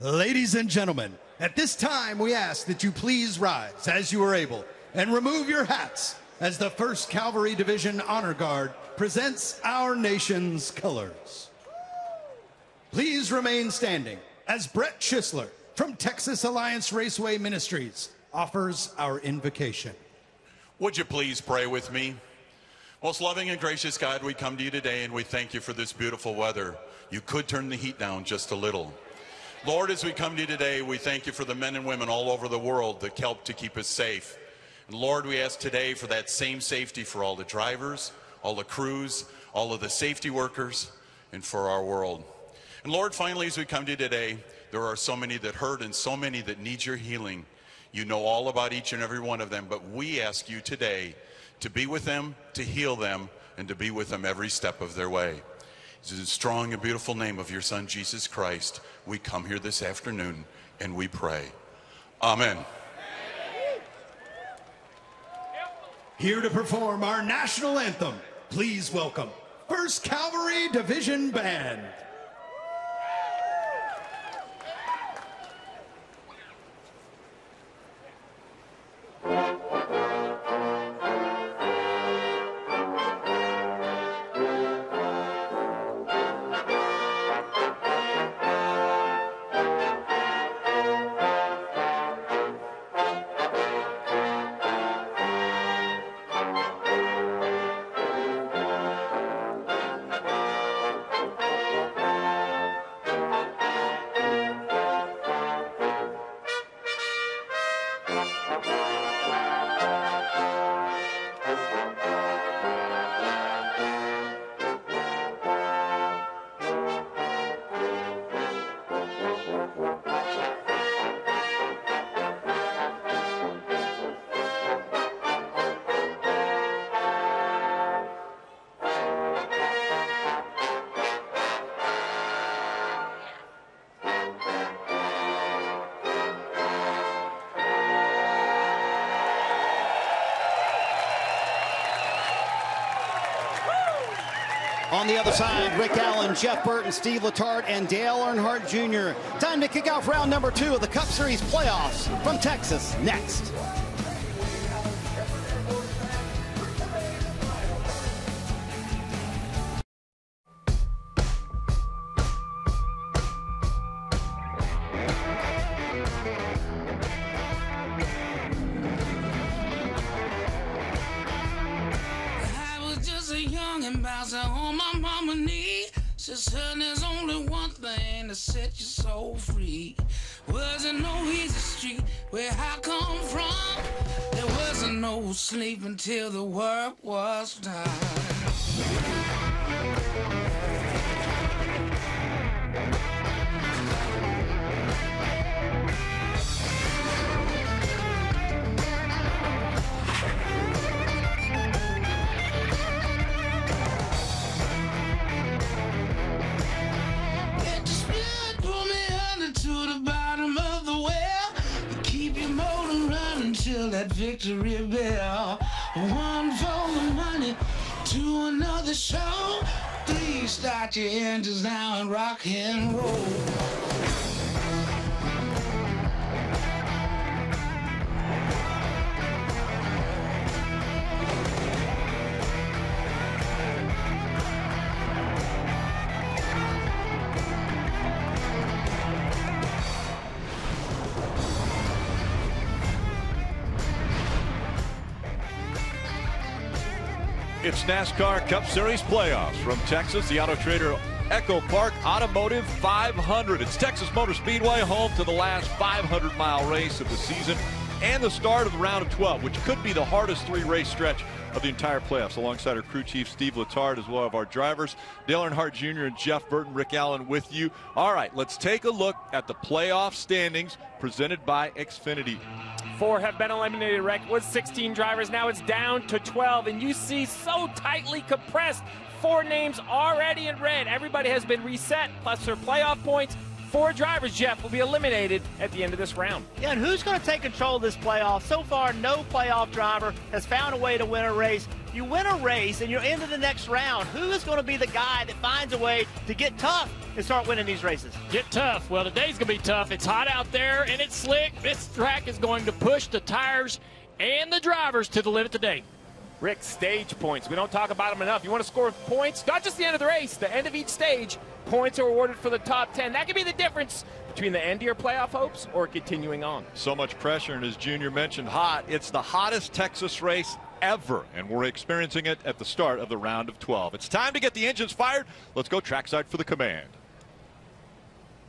Ladies and gentlemen, at this time we ask that you please rise as you are able and remove your hats as the 1st Cavalry Division Honor Guard presents our nation's colors. Please remain standing as Brett Schisler from Texas Alliance Raceway Ministries offers our invocation. Would you please pray with me? Most loving and gracious God, we come to you today and we thank you for this beautiful weather. You could turn the heat down just a little. Lord, as we come to you today, we thank you for the men and women all over the world that help to keep us safe. And Lord, we ask today for that same safety for all the drivers, all the crews, all of the safety workers, and for our world. And Lord, finally, as we come to you today, there are so many that hurt and so many that need your healing. You know all about each and every one of them, but we ask you today to be with them, to heal them, and to be with them every step of their way. In the strong and beautiful name of your Son, Jesus Christ, we come here this afternoon and we pray. Amen. Here to perform our national anthem, please welcome 1st Cavalry Division Band. Rick Allen, Jeff Burton, Steve Letarte, and Dale Earnhardt Jr. Time to kick off round number two of the Cup Series playoffs from Texas next. NASCAR Cup Series playoffs from Texas, the Auto Trader Echo Park Automotive 500. It's Texas Motor Speedway, home to the last 500 mile race of the season and the start of the round of 12, which could be the hardest three race stretch of the entire playoffs. Alongside our crew chief, Steve Letarte, as well as our drivers, Dale Earnhardt Jr. and Jeff Burton, Rick Allen with you. All right, let's take a look at the playoff standings presented by Xfinity. Four have been eliminated. Wreck was 16 drivers. Now it's down to 12. And you see so tightly compressed. Four names already in red. Everybody has been reset, plus their playoff points. Four drivers, Jeff, will be eliminated at the end of this round. Yeah, and who's going to take control of this playoff? So far, no playoff driver has found a way to win a race. You win a race and you're into the next round. Who is going to be the guy that finds a way to get tough and start winning these races? Get tough. Well, today's going to be tough. It's hot out there and it's slick. This track is going to push the tires and the drivers to the limit today. Rick, stage points. We don't talk about them enough. You want to score points? Not just the end of the race, the end of each stage. Points are awarded for the top 10. That could be the difference between the end of your playoff hopes or continuing on. So much pressure, and as Junior mentioned, hot. It's the hottest Texas race ever, and we're experiencing it at the start of the round of 12. It's time to get the engines fired. Let's go trackside for the command.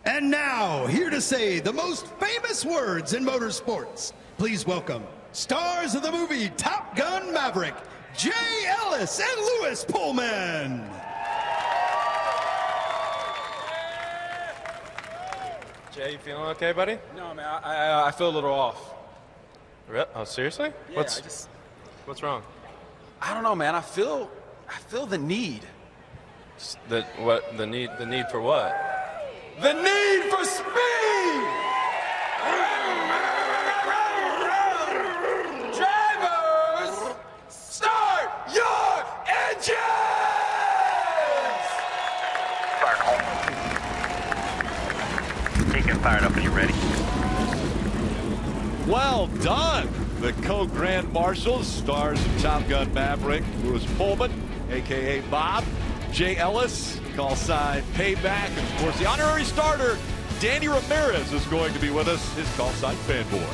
And now, here to say the most famous words in motorsports, please welcome stars of the movie Top Gun Maverick, Jay Ellis and Lewis Pullman. Jay, you feeling okay, buddy? No, man, I, I, uh, I feel a little off. Re- Oh, seriously? Yeah, what's I just, what's wrong? I don't know, man. I feel, I feel the need. The what? The need? The need for what? The need for speed! Drivers, start your engines! Take it fired up you're ready. Well done. The co-grand marshals, stars of Top Gun Maverick, Lewis Pullman, a.k.a. Bob, Jay Ellis, call sign Payback, and of course the honorary starter, Danny Ramirez, is going to be with us, his call sign Fanboy.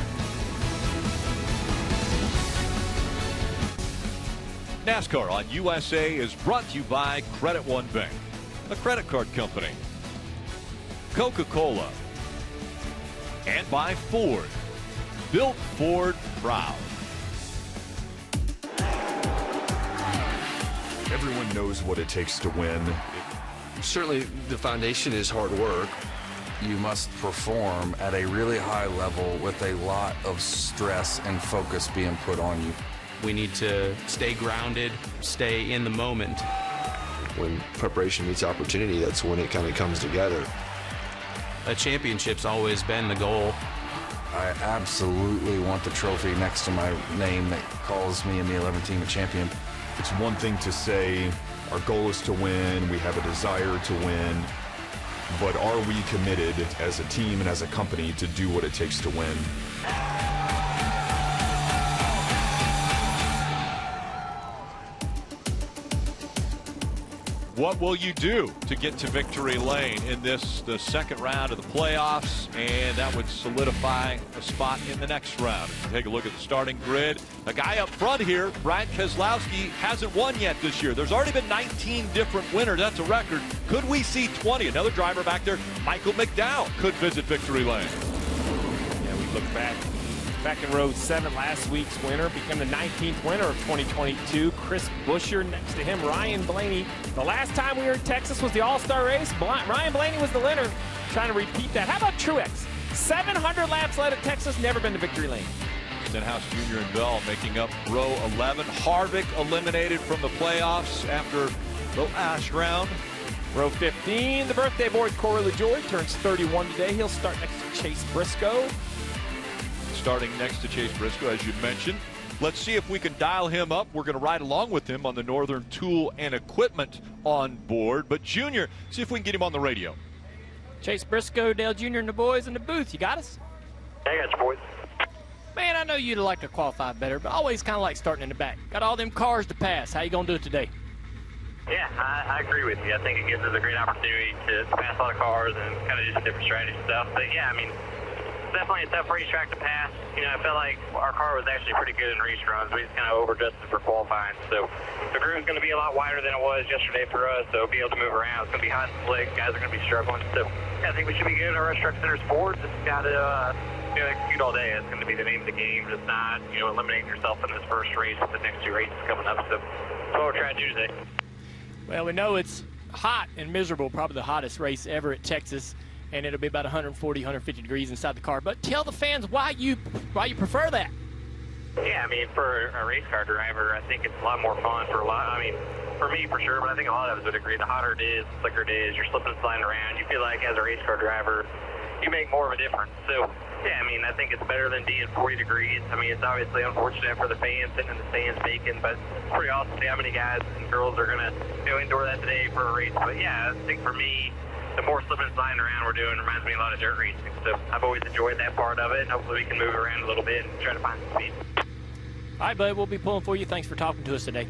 NASCAR on USA is brought to you by Credit One Bank, a credit card company, Coca-Cola, and by Ford. Built Ford proud. Everyone knows what it takes to win. Certainly, the foundation is hard work. You must perform at a really high level with a lot of stress and focus being put on you. We need to stay grounded, stay in the moment. When preparation meets opportunity, that's when it kind of comes together. A championship's always been the goal. I absolutely want the trophy next to my name that calls me and the 11 team a champion. It's one thing to say our goal is to win, we have a desire to win, but are we committed as a team and as a company to do what it takes to win? What will you do to get to victory lane in this, the second round of the playoffs? And that would solidify a spot in the next round. Take a look at the starting grid, the guy up front here, Brad Keselowski, hasn't won yet this year. There's already been 19 different winners. That's a record. Could we see 20? Another driver back there, Michael McDowell, could visit victory lane. Yeah, we look back. Back in row seven, last week's winner became the 19th winner of 2022. Chris Buescher next to him, Ryan Blaney. The last time we were in Texas was the All-Star race. Ryan Blaney was the winner. Trying to repeat that. How about Truex? 700 laps led at Texas, never been to victory lane. Stenhouse Jr. and Bell making up row 11. Harvick eliminated from the playoffs after the last round. Row 15, the birthday boy Corey LaJoie turns 31 today. He'll start next to Chase Briscoe. Starting next to Chase Briscoe, as you mentioned. Let's see if we can dial him up. We're going to ride along with him on the Northern Tool and Equipment on board. But Junior, see if we can get him on the radio. Chase Briscoe, Dale Jr. and the boys in the booth. You got us? I got you, boys. Man, I know you'd like to qualify better, but always kind of like starting in the back. Got all them cars to pass. How you going to do it today? Yeah, I, I agree with you. I think it gives us a great opportunity to, to pass a lot of cars and kind of do some different strategy stuff. But yeah, I mean, it's definitely a tough racetrack to pass. You know, I felt like our car was actually pretty good in race runs. We just kind of overdusted for qualifying. So the groove's going to be a lot wider than it was yesterday for us. So be able to move around. It's going to be hot and slick. Guys are going to be struggling. So I think we should be good. Our racetrack center's forward. Just got to uh, you know, execute all day. It's going to be the name of the game. Just not, you know, eliminating yourself in this first race with the next two races coming up. So that's what we're trying to do today. Well, we know it's hot and miserable, probably the hottest race ever at Texas, and it'll be about 140, 150 degrees inside the car. But tell the fans why you why you prefer that. Yeah, I mean, for a race car driver, I think it's a lot more fun for a lot. I mean, for me for sure, but I think a lot of us would agree. The hotter it is, the slicker it is, you're slipping and sliding around. You feel like as a race car driver, you make more of a difference. So, yeah, I mean, I think it's better than being 40 degrees. I mean, it's obviously unfortunate for the fans sitting in the stands baking, but it's pretty awesome to see how many guys and girls are going to go endure that today for a race. But yeah, I think for me, the more slipping and sliding around we're doing reminds me a lot of dirt racing. So I've always enjoyed that part of it, and hopefully we can move around a little bit and try to find some speed. All right, bud, we'll be pulling for you. Thanks for talking to us today.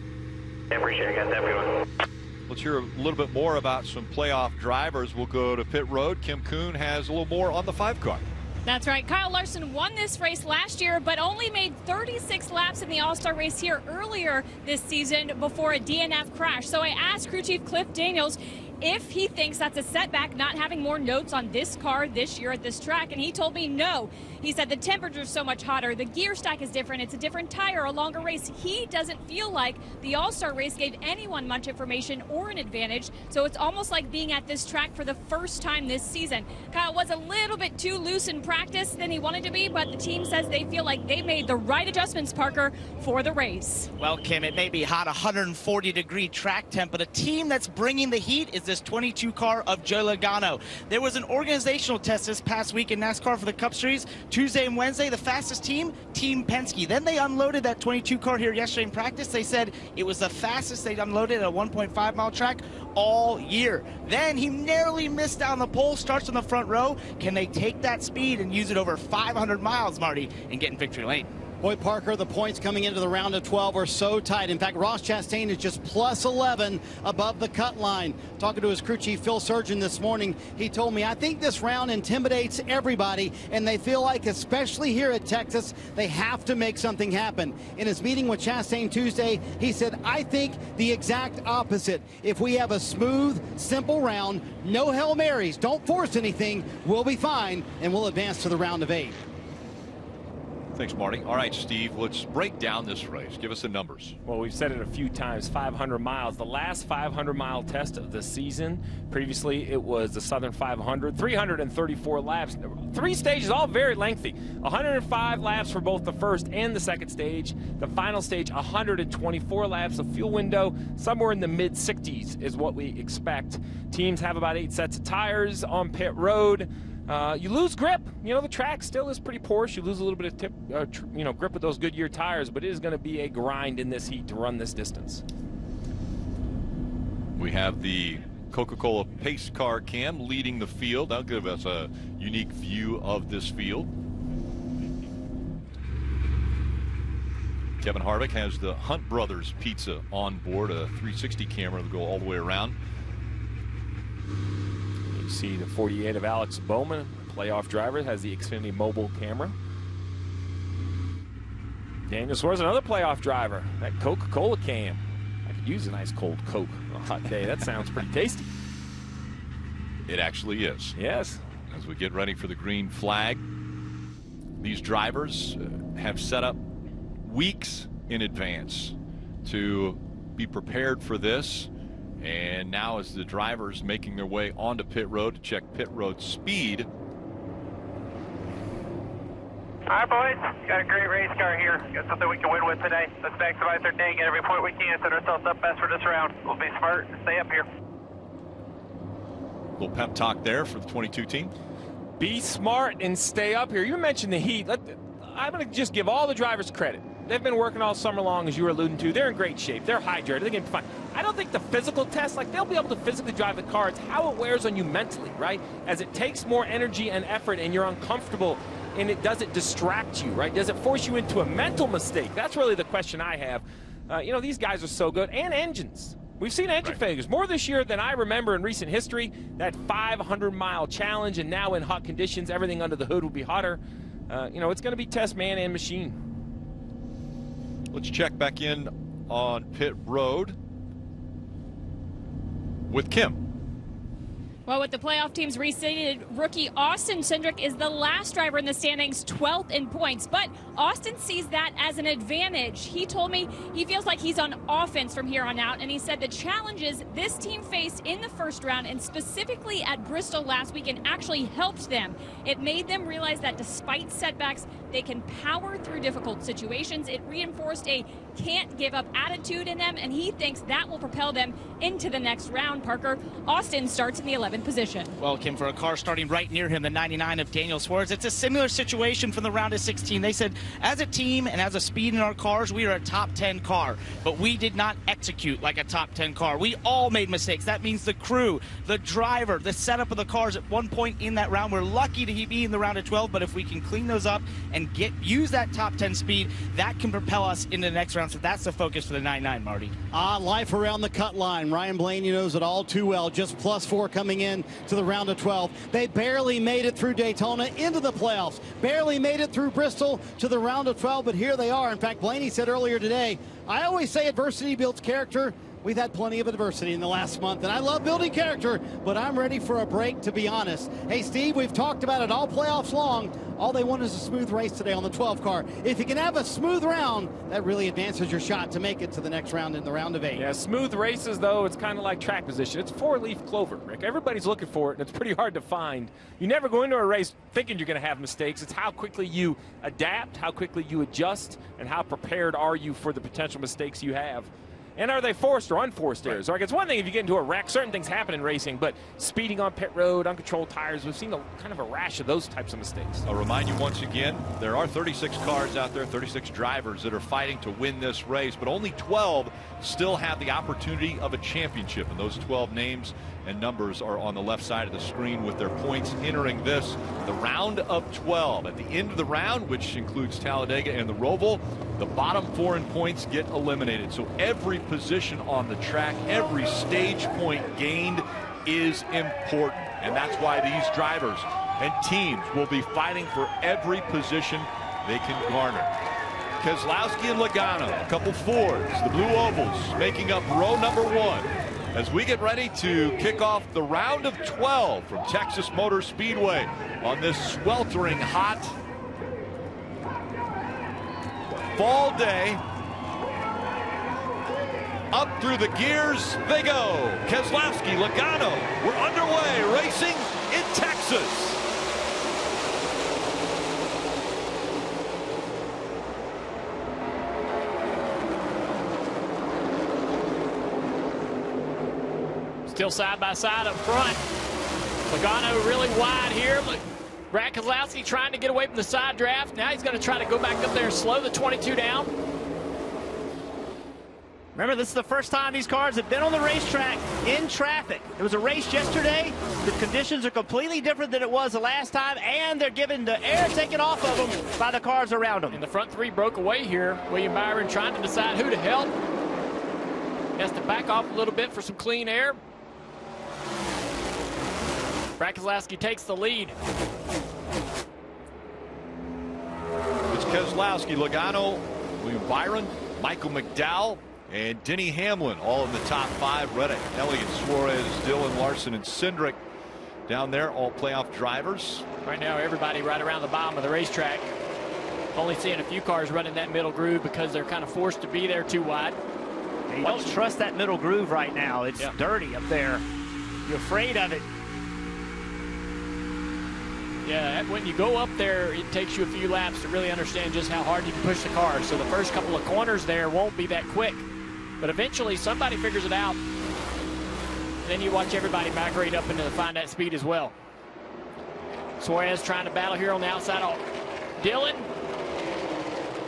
I appreciate it, guys. Have a good one. Let's hear a little bit more about some playoff drivers. We'll go to pit road. Kim Coon has a little more on the five car. That's right. Kyle Larson won this race last year, but only made 36 laps in the All Star race here earlier this season before a DNF crash. So I asked crew chief Cliff Daniels if he thinks that's a setback not having more notes on this car this year at this track, and he told me no. He said the temperature is so much hotter, the gear stack is different, it's a different tire, a longer race. He doesn't feel like the All Star race gave anyone much information or an advantage, so it's almost like being at this track for the first time this season. Kyle was a little bit too loose in practice than he wanted to be, but the team says they feel like they made the right adjustments, Parker, for the race. Well, Kim, it may be hot, 140 degree track temp, but a team that's bringing the heat is this 22 car of Joe Logano. There was an organizational test this past week in NASCAR for the Cup Series. Tuesday and Wednesday, the fastest team, Team Penske. Then they unloaded that 22 car here yesterday in practice. They said it was the fastest they'd unloaded at a 1.5 mile track all year. Then he narrowly missed down the pole, starts on the front row. Can they take that speed and use it over 500 miles, Marty, and get in victory lane? Boy, Parker, the points coming into the round of 12 are so tight. In fact, Ross Chastain is just plus 11 above the cut line. Talking to his crew chief, Phil Surgen, this morning, he told me, I think this round intimidates everybody, and they feel like, especially here at Texas, they have to make something happen. In his meeting with Chastain Tuesday, he said, I think the exact opposite. If we have a smooth, simple round, no Hail Marys, don't force anything, we'll be fine, and we'll advance to the round of eight. Thanks, Marty. All right, Steve, let's break down this race. Give us the numbers. Well, we've said it a few times 500 miles. The last 500 mile test of the season. Previously, it was the Southern 500, 334 laps. Three stages, all very lengthy. 105 laps for both the first and the second stage. The final stage, 124 laps. The fuel window, somewhere in the mid 60s, is what we expect. Teams have about eight sets of tires on pit road. Uh, you lose grip. You know the track still is pretty porous. You lose a little bit of tip, uh, you know, grip with those Goodyear tires, but it is going to be a grind in this heat to run this distance. We have the Coca-Cola pace car cam leading the field. That'll give us a unique view of this field. Kevin Harvick has the Hunt Brothers pizza on board, a 360 camera to go all the way around. You see the 48 of Alex Bowman, playoff driver, has the Xfinity mobile camera. Daniel Suarez, another playoff driver, that Coca-Cola cam. I could use a nice cold Coke on a hot day. That sounds pretty tasty. It actually is. Yes. As we get ready for the green flag, these drivers uh, have set up weeks in advance to be prepared for this. And now, as the drivers making their way onto pit road to check pit road speed, All right, boys. Got a great race car here. Got something we can win with today. Let's maximize our day, get every point we can, set ourselves up best for this round. We'll be smart and stay up here. little pep talk there for the 22 team. Be smart and stay up here. You mentioned the heat. Let, I'm going to just give all the drivers credit. They've been working all summer long, as you were alluding to. They're in great shape. They're hydrated. They're going to be fine. I don't think the physical test, like they'll be able to physically drive the car. It's how it wears on you mentally, right? As it takes more energy and effort and you're uncomfortable and it does it distract you, right? Does it force you into a mental mistake? That's really the question I have. Uh, you know, these guys are so good. And engines. We've seen engine right. failures more this year than I remember in recent history. That 500 mile challenge, and now in hot conditions, everything under the hood will be hotter. Uh, you know, it's going to be test man and machine. Let's check back in on pit road with Kim. Well, with the playoff teams reseeded, rookie Austin Cindric is the last driver in the standings, 12th in points. But Austin sees that as an advantage. He told me he feels like he's on offense from here on out, and he said the challenges this team faced in the first round and specifically at Bristol last weekend actually helped them. It made them realize that despite setbacks, they can power through difficult situations. It reinforced a can't give up attitude in them, and he thinks that will propel them into the next round. Parker, Austin starts in the 11th position. Well, Kim, for a car starting right near him, the 99 of Daniel Suarez, it's a similar situation from the round of 16. They said, as a team and as a speed in our cars, we are a top 10 car, but we did not execute like a top 10 car. We all made mistakes. That means the crew, the driver, the setup of the cars at one point in that round. We're lucky to be in the round of 12, but if we can clean those up and get use that top 10 speed, that can propel us into the next round. So that's the focus for the 99, Marty. Ah, life around the cut line. Ryan Blaney knows it all too well. Just plus four coming in to the round of 12. They barely made it through Daytona into the playoffs. Barely made it through Bristol to the round of 12, but here they are. In fact, Blaney said earlier today, I always say adversity builds character. We've had plenty of adversity in the last month, and I love building character, but I'm ready for a break, to be honest. Hey, Steve, we've talked about it all playoffs long. All they want is a smooth race today on the 12 car. If you can have a smooth round, that really advances your shot to make it to the next round in the round of eight. Yeah, smooth races, though, it's kind of like track position. It's four-leaf clover, Rick. Everybody's looking for it, and it's pretty hard to find. You never go into a race thinking you're going to have mistakes. It's how quickly you adapt, how quickly you adjust, and how prepared are you for the potential mistakes you have. And are they forced or unforced errors? Like it's one thing if you get into a wreck, certain things happen in racing, but speeding on pit road, uncontrolled tires, we've seen a kind of a rash of those types of mistakes. I'll remind you once again, there are 36 cars out there, 36 drivers that are fighting to win this race, but only 12 still have the opportunity of a championship. And those 12 names and numbers are on the left side of the screen with their points entering this, the round of 12. At the end of the round, which includes Talladega and the Roval, the bottom four in points get eliminated. So every position on the track, every stage point gained is important. And that's why these drivers and teams will be fighting for every position they can garner. Keselowski and Logano, a couple fours, the Blue Ovals making up row number one as we get ready to kick off the round of 12 from Texas Motor Speedway on this sweltering hot fall day. Up through the gears they go. Keselowski, Logano, we're underway racing in Texas. Still side by side up front. Logano really wide here. Brad Keselowski trying to get away from the side draft. Now he's going to try to go back up there and slow the 22 down. Remember, this is the first time these cars have been on the racetrack in traffic. It was a race yesterday. The conditions are completely different than it was the last time, and they're given the air taken off of them by the cars around them. And the front three broke away here. William Byron trying to decide who to help. Has to back off a little bit for some clean air. Brad Keselowski takes the lead. It's Keselowski, Logano, William Byron, Michael McDowell, and Denny Hamlin all in the top five. Reddick, Elliott, Suarez, Dillon Larson, and Cindric down there, all playoff drivers. Right now, everybody right around the bottom of the racetrack. Only seeing a few cars running that middle groove because they're kind of forced to be there too wide. You don't trust that middle groove right now. It's yeah. dirty up there. You're afraid of it. Yeah, when you go up there, it takes you a few laps to really understand just how hard you can push the car. So the first couple of corners there won't be that quick. But eventually, somebody figures it out. Then you watch everybody migrate up into the find that speed as well. Suarez trying to battle here on the outside. Oh, Dillon.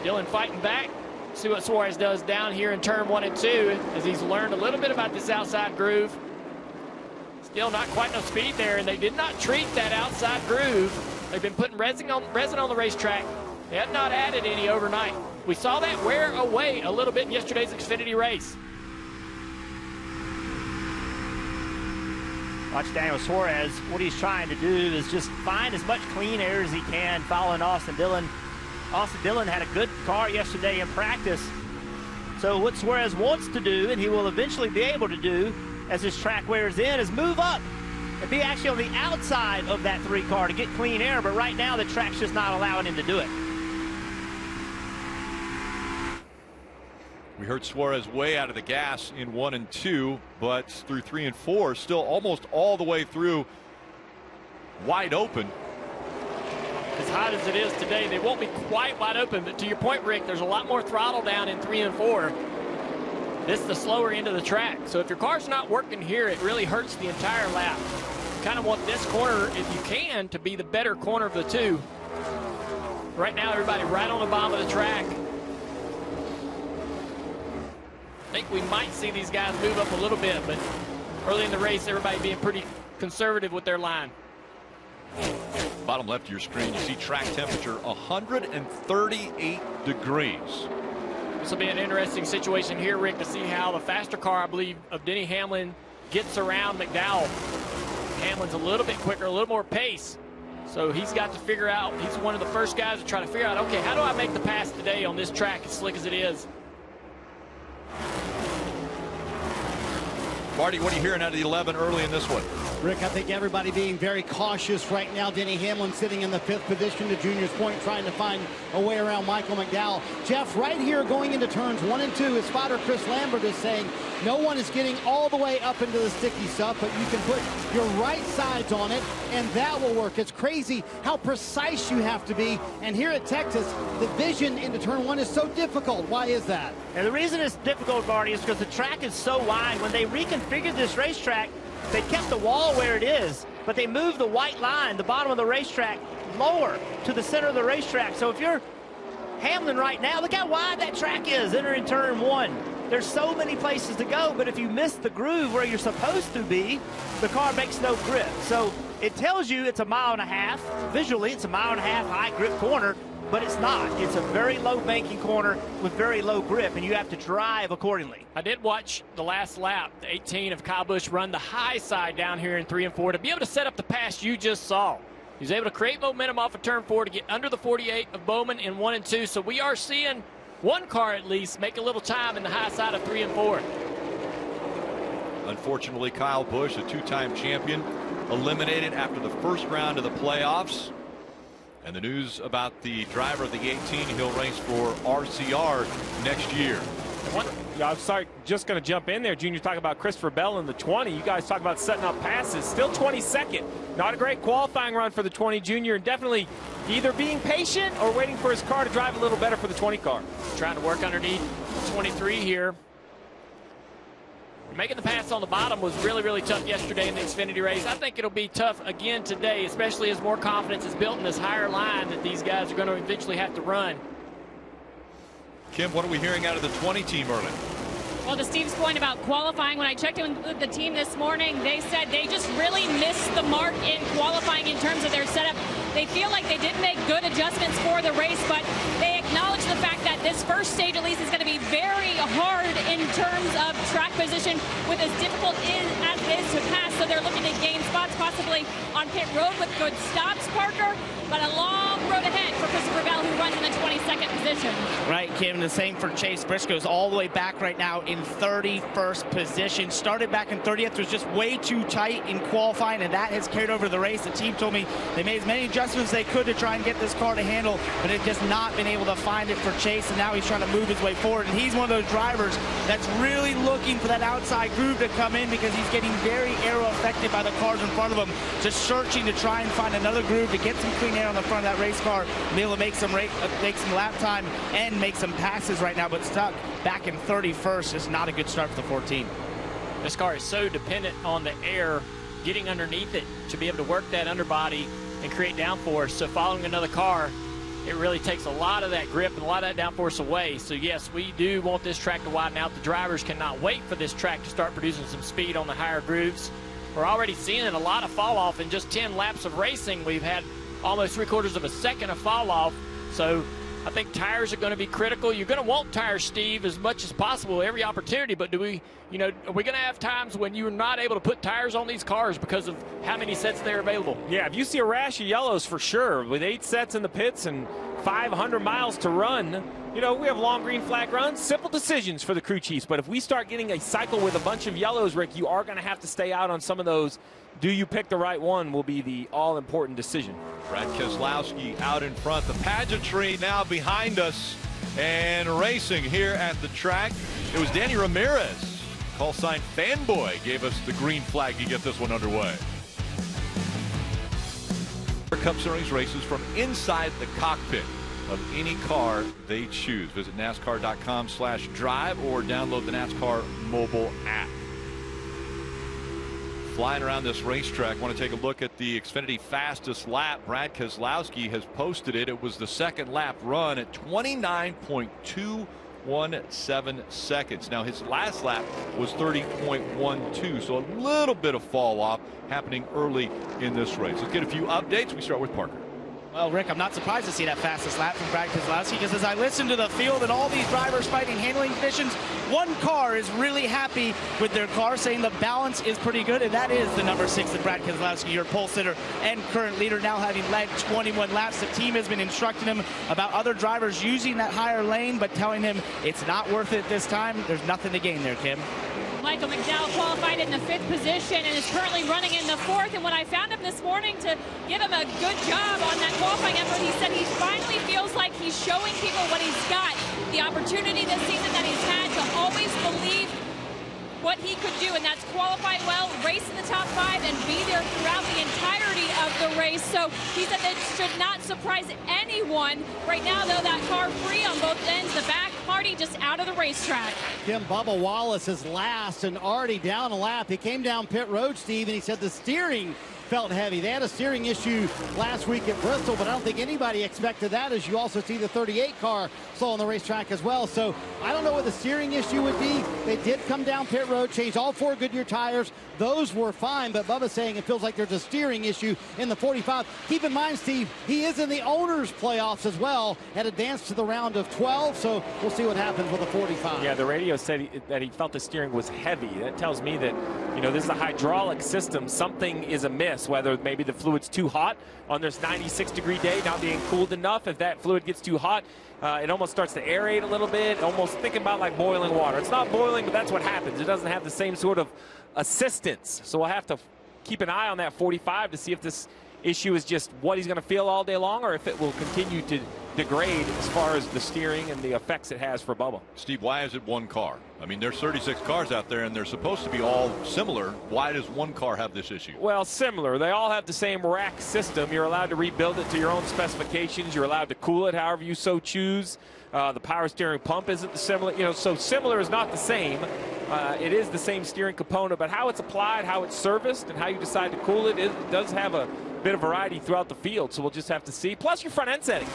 Dillon fighting back. See what Suarez does down here in turn one and two as he's learned a little bit about this outside groove. Still not quite enough speed there, and they did not treat that outside groove. They've been putting resin on, resin on the racetrack. They have not added any overnight. We saw that wear away a little bit in yesterday's Xfinity race. Watch Daniel Suarez. What he's trying to do is just find as much clean air as he can following Austin Dillon. Austin Dillon had a good car yesterday in practice. So what Suarez wants to do, and he will eventually be able to do, as this track wears in is move up and be actually on the outside of that three car to get clean air. But right now, the track's just not allowing him to do it. We heard Suarez way out of the gas in one and two, but through three and four, still almost all the way through wide open. As hot as it is today, they won't be quite wide open, but to your point, Rick, there's a lot more throttle down in three and four. This is the slower end of the track. So if your car's not working here, it really hurts the entire lap. You kind of want this corner, if you can, to be the better corner of the two. Right now, everybody right on the bottom of the track. I think we might see these guys move up a little bit, but early in the race, everybody being pretty conservative with their line. Bottom left of your screen, you see track temperature 138 degrees. This will be an interesting situation here, Rick, to see how the faster car, I believe, of Denny Hamlin gets around McDowell. Hamlin's a little bit quicker, a little more pace. So he's got to figure out, he's one of the first guys to try to figure out, okay, how do I make the pass today on this track as slick as it is? Marty, what are you hearing out of the 11 early in this one? Rick, I think everybody being very cautious right now. Denny Hamlin sitting in the fifth position to Junior's point, trying to find a way around Michael McDowell. Jeff, right here going into turns one and two, his spotter Chris Lambert is saying no one is getting all the way up into the sticky stuff, but you can put your right sides on it, and that will work. It's crazy how precise you have to be. And here at Texas, the vision into turn one is so difficult. Why is that? And the reason it's difficult, Marty, is because the track is so wide. When they reconfigured this racetrack, they kept the wall where it is, but they moved the white line, the bottom of the racetrack, lower to the center of the racetrack. So if you're Hamlin right now, look how wide that track is entering turn one. There's so many places to go, but if you miss the groove where you're supposed to be, the car makes no grip. So it tells you it's a mile and a half. Visually, it's a mile and a half high grip corner, but it's not. It's a very low banking corner with very low grip, and you have to drive accordingly. I did watch the last lap, the 18 of Kyle Busch, run the high side down here in three and four to be able to set up the pass you just saw. He was able to create momentum off of turn four to get under the 48 of Bowman in one and two. So we are seeing one car at least make a little time in the high side of three and four. Unfortunately, Kyle Busch, a two-time champion, eliminated after the first round of the playoffs. And the news about the driver of the 18, he'll race for RCR next year. One, yeah, I'm sorry, just going to jump in there. Junior talk about Christopher Bell in the 20. You guys talk about setting up passes. Still 22nd. Not a great qualifying run for the 20 junior, and definitely either being patient or waiting for his car to drive a little better for the 20 car. Trying to work underneath 23 here. Making the pass on the bottom was really, really tough yesterday in the Xfinity race. I think it'll be tough again today, especially as more confidence is built in this higher line that these guys are going to eventually have to run. Kim, what are we hearing out of the 20 team early? Well, to Steve's point about qualifying, when I checked in with the team this morning, they said they just really missed the mark in qualifying in terms of their setup. They feel like they didn't make good adjustments for the race, but they acknowledge the fact that this first stage at least is going to be very hard in terms of track position with as difficult as it is to pass. So they're looking to gain spots possibly on pit road with good stops, Parker, but a long road ahead for Christopher Bell, who runs in the 22nd position. Right, Kim, the same for Chase Briscoe's all the way back right now in 31st position. Started back in 30th, was just way too tight in qualifying, and that has carried over the race. The team told me they made as many adjustments as they could to try and get this car to handle, but it just not been able to find it for Chase, and now he's trying to move his way forward. And he's one of those drivers that's really looking for that outside groove to come in because he's getting very aero affected by the cars in front of him, just searching to try and find another groove to get some clean air on the front of that race car, be able to make some, uh, make some lap time and make some passes right now, but stuck back in 31st is not a good start for the 14. This car is so dependent on the air getting underneath it to be able to work that underbody and create downforce. So following another car, it really takes a lot of that grip and a lot of that downforce away. So yes, we do want this track to widen out. The drivers cannot wait for this track to start producing some speed on the higher grooves. We're already seeing a lot of fall off in just 10 laps of racing. We've had almost three quarters of a second of fall off. So I think tires are going to be critical. You're going to want tires, Steve, as much as possible every opportunity. But do we, you know, are we going to have times when you're not able to put tires on these cars because of how many sets they're available? Yeah, if you see a rash of yellows for sure, with eight sets in the pits and 500 miles to run. You know, we have long green flag runs, simple decisions for the crew chiefs. But if we start getting a cycle with a bunch of yellows, Rick, you are going to have to stay out on some of those. Do you pick the right one will be the all important decision. Brad Keselowski out in front. The pageantry now behind us and racing here at the track. It was Danny Ramirez, call sign Fanboy, gave us the green flag to get this one underway. Cup Series races from inside the cockpit of any car they choose. Visit NASCAR.com slash drive or download the NASCAR mobile app. Flying around this racetrack, want to take a look at the Xfinity fastest lap. Brad Keselowski has posted it. It was the second lap run at 29.217 seconds. Now his last lap was 30.12, so a little bit of fall off happening early in this race. Let's get a few updates. We start with Parker. Well, Rick, I'm not surprised to see that fastest lap from Brad Keselowski because as I listen to the field and all these drivers fighting handling conditions, one car is really happy with their car, saying the balance is pretty good, and that is the number six of Brad Keselowski, your pole sitter and current leader, now having led 21 laps. The team has been instructing him about other drivers using that higher lane, but telling him it's not worth it this time. There's nothing to gain there, Kim. Michael McDowell qualified in the fifth position and is currently running in the fourth. And when I found him this morning to give him a good job on that qualifying effort, he said he finally feels like he's showing people what he's got. The opportunity this season that he's had to always believe what he could do, and that's qualify well, race in the top five, and be there throughout the entirety of the race. So he said that should not surprise anyone. Right now, though, that car free on both ends, the back, Marty just out of the racetrack. Jim Bubba Wallace is last and already down a lap. He came down pit road, Steve, and he said the steering felt heavy. They had a steering issue last week at Bristol, but I don't think anybody expected that as you also see the 38 car slow on the racetrack as well. So I don't know what the steering issue would be. They did come down pit road, changed all four Goodyear tires. Those were fine, but Bubba's saying it feels like there's a steering issue in the 45. Keep in mind, Steve, he is in the owners playoffs as well, had advanced to the round of 12, so we'll see what happens with the 45. Yeah, the radio said he, that he felt the steering was heavy. That tells me that, you know, this is a hydraulic system. Something is amiss whether maybe the fluid's too hot on this 96 degree day, not being cooled enough. If that fluid gets too hot, uh, it almost starts to aerate a little bit, almost thinking about like boiling water. It's not boiling, but that's what happens. It doesn't have the same sort of assistance. So we'll have to keep an eye on that 45 to see if this issue is just what he's going to feel all day long or if it will continue to degrade as far as the steering and the effects it has for Bubba. Steve, why is it one car? I mean, there's 36 cars out there, and they're supposed to be all similar. Why does one car have this issue? Well, similar. They all have the same rack system. You're allowed to rebuild it to your own specifications. You're allowed to cool it however you so choose. Uh, the power steering pump isn't the similar. You know, so similar is not the same. Uh, it is the same steering component, but how it's applied, how it's serviced, and how you decide to cool it, it does have a bit of variety throughout the field. So we'll just have to see. Plus your front end settings.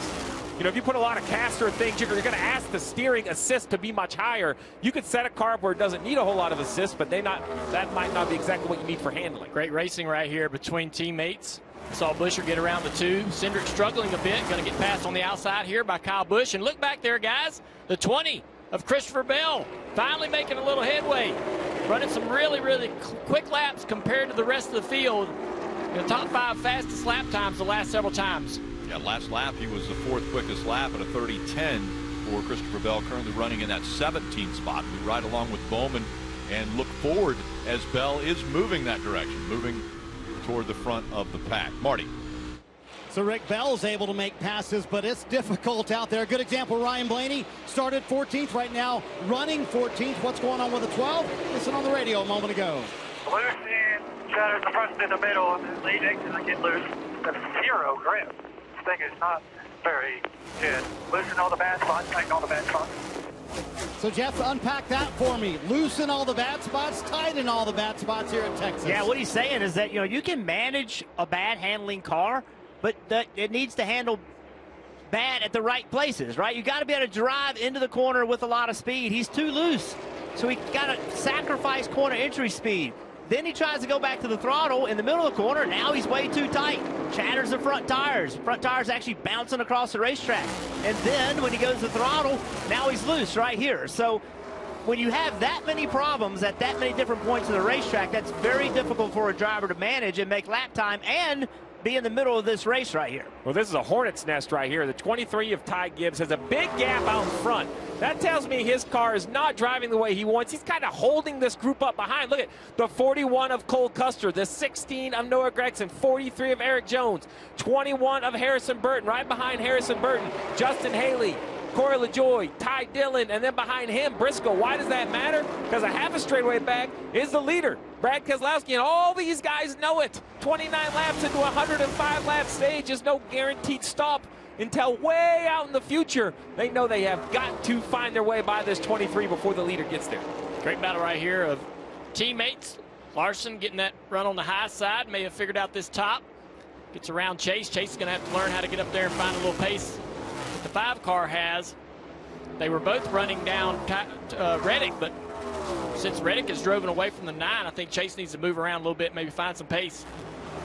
You know, if you put a lot of caster things, you're, going to ask the steering assist to be much higher. You could set a car where it doesn't need a whole lot of assist, but they not that might not be exactly what you need for handling. Great racing right here between teammates. Saw Buescher get around the two. Cindric struggling a bit. Going to get passed on the outside here by Kyle Busch. And look back there, guys. The 20 of Christopher Bell finally making a little headway. Running some really, really quick laps compared to the rest of the field. The top five fastest lap times the last several times. Yeah, last lap he was the fourth quickest lap at a 30-10 for Christopher Bell, currently running in that 17 spot. We ride along with Bowman and look forward as Bell is moving that direction, moving toward the front of the pack. Marty. So Rick Bell's able to make passes, but it's difficult out there. Good example, Ryan Blaney started 14th right now, running 14th. What's going on with the 12? Listen on the radio a moment ago. Loose in, shatters the front in the middle, and then lead exit, I get loose. That's zero grip. This thing is not very good. Loosen all the bad spots, tighten all the bad spots. So Jeff, unpack that for me. Loosen all the bad spots, tighten all the bad spots here in Texas. Yeah, what he's saying is that you know you can manage a bad handling car, but that it needs to handle bad at the right places, right? You got to be able to drive into the corner with a lot of speed. He's too loose, so he got to sacrifice corner entry speed. Then he tries to go back to the throttle in the middle of the corner. Now he's way too tight. Chatters the front tires. Front tires actually bouncing across the racetrack. And then when he goes to throttle, now he's loose right here. So when you have that many problems at that many different points of the racetrack, that's very difficult for a driver to manage and make lap time and be in the middle of this race right here. Well, this is a hornet's nest right here. The 23 of Ty Gibbs has a big gap out front. That tells me his car is not driving the way he wants. He's kind of holding this group up behind. Look at the 41 of Cole Custer, the 16 of Noah Gragson, 43 of Erik Jones, 21 of Harrison Burton, right behind Harrison Burton, Justin Haley, Corey LaJoie, Ty Dillon, and then behind him, Briscoe. Why does that matter? Because a half a straightaway back is the leader, Brad Keselowski, and all these guys know it. 29 laps into a 105 lap stage is no guaranteed stop until way out in the future. They know they have got to find their way by this 23 before the leader gets there. Great battle right here of teammates. Larson getting that run on the high side, may have figured out this top. Gets around Chase. Chase is going to have to learn how to get up there and find a little pace that the five car has. They were both running down uh, Reddick, but since Reddick has driven away from the nine, I think Chase needs to move around a little bit, maybe find some pace.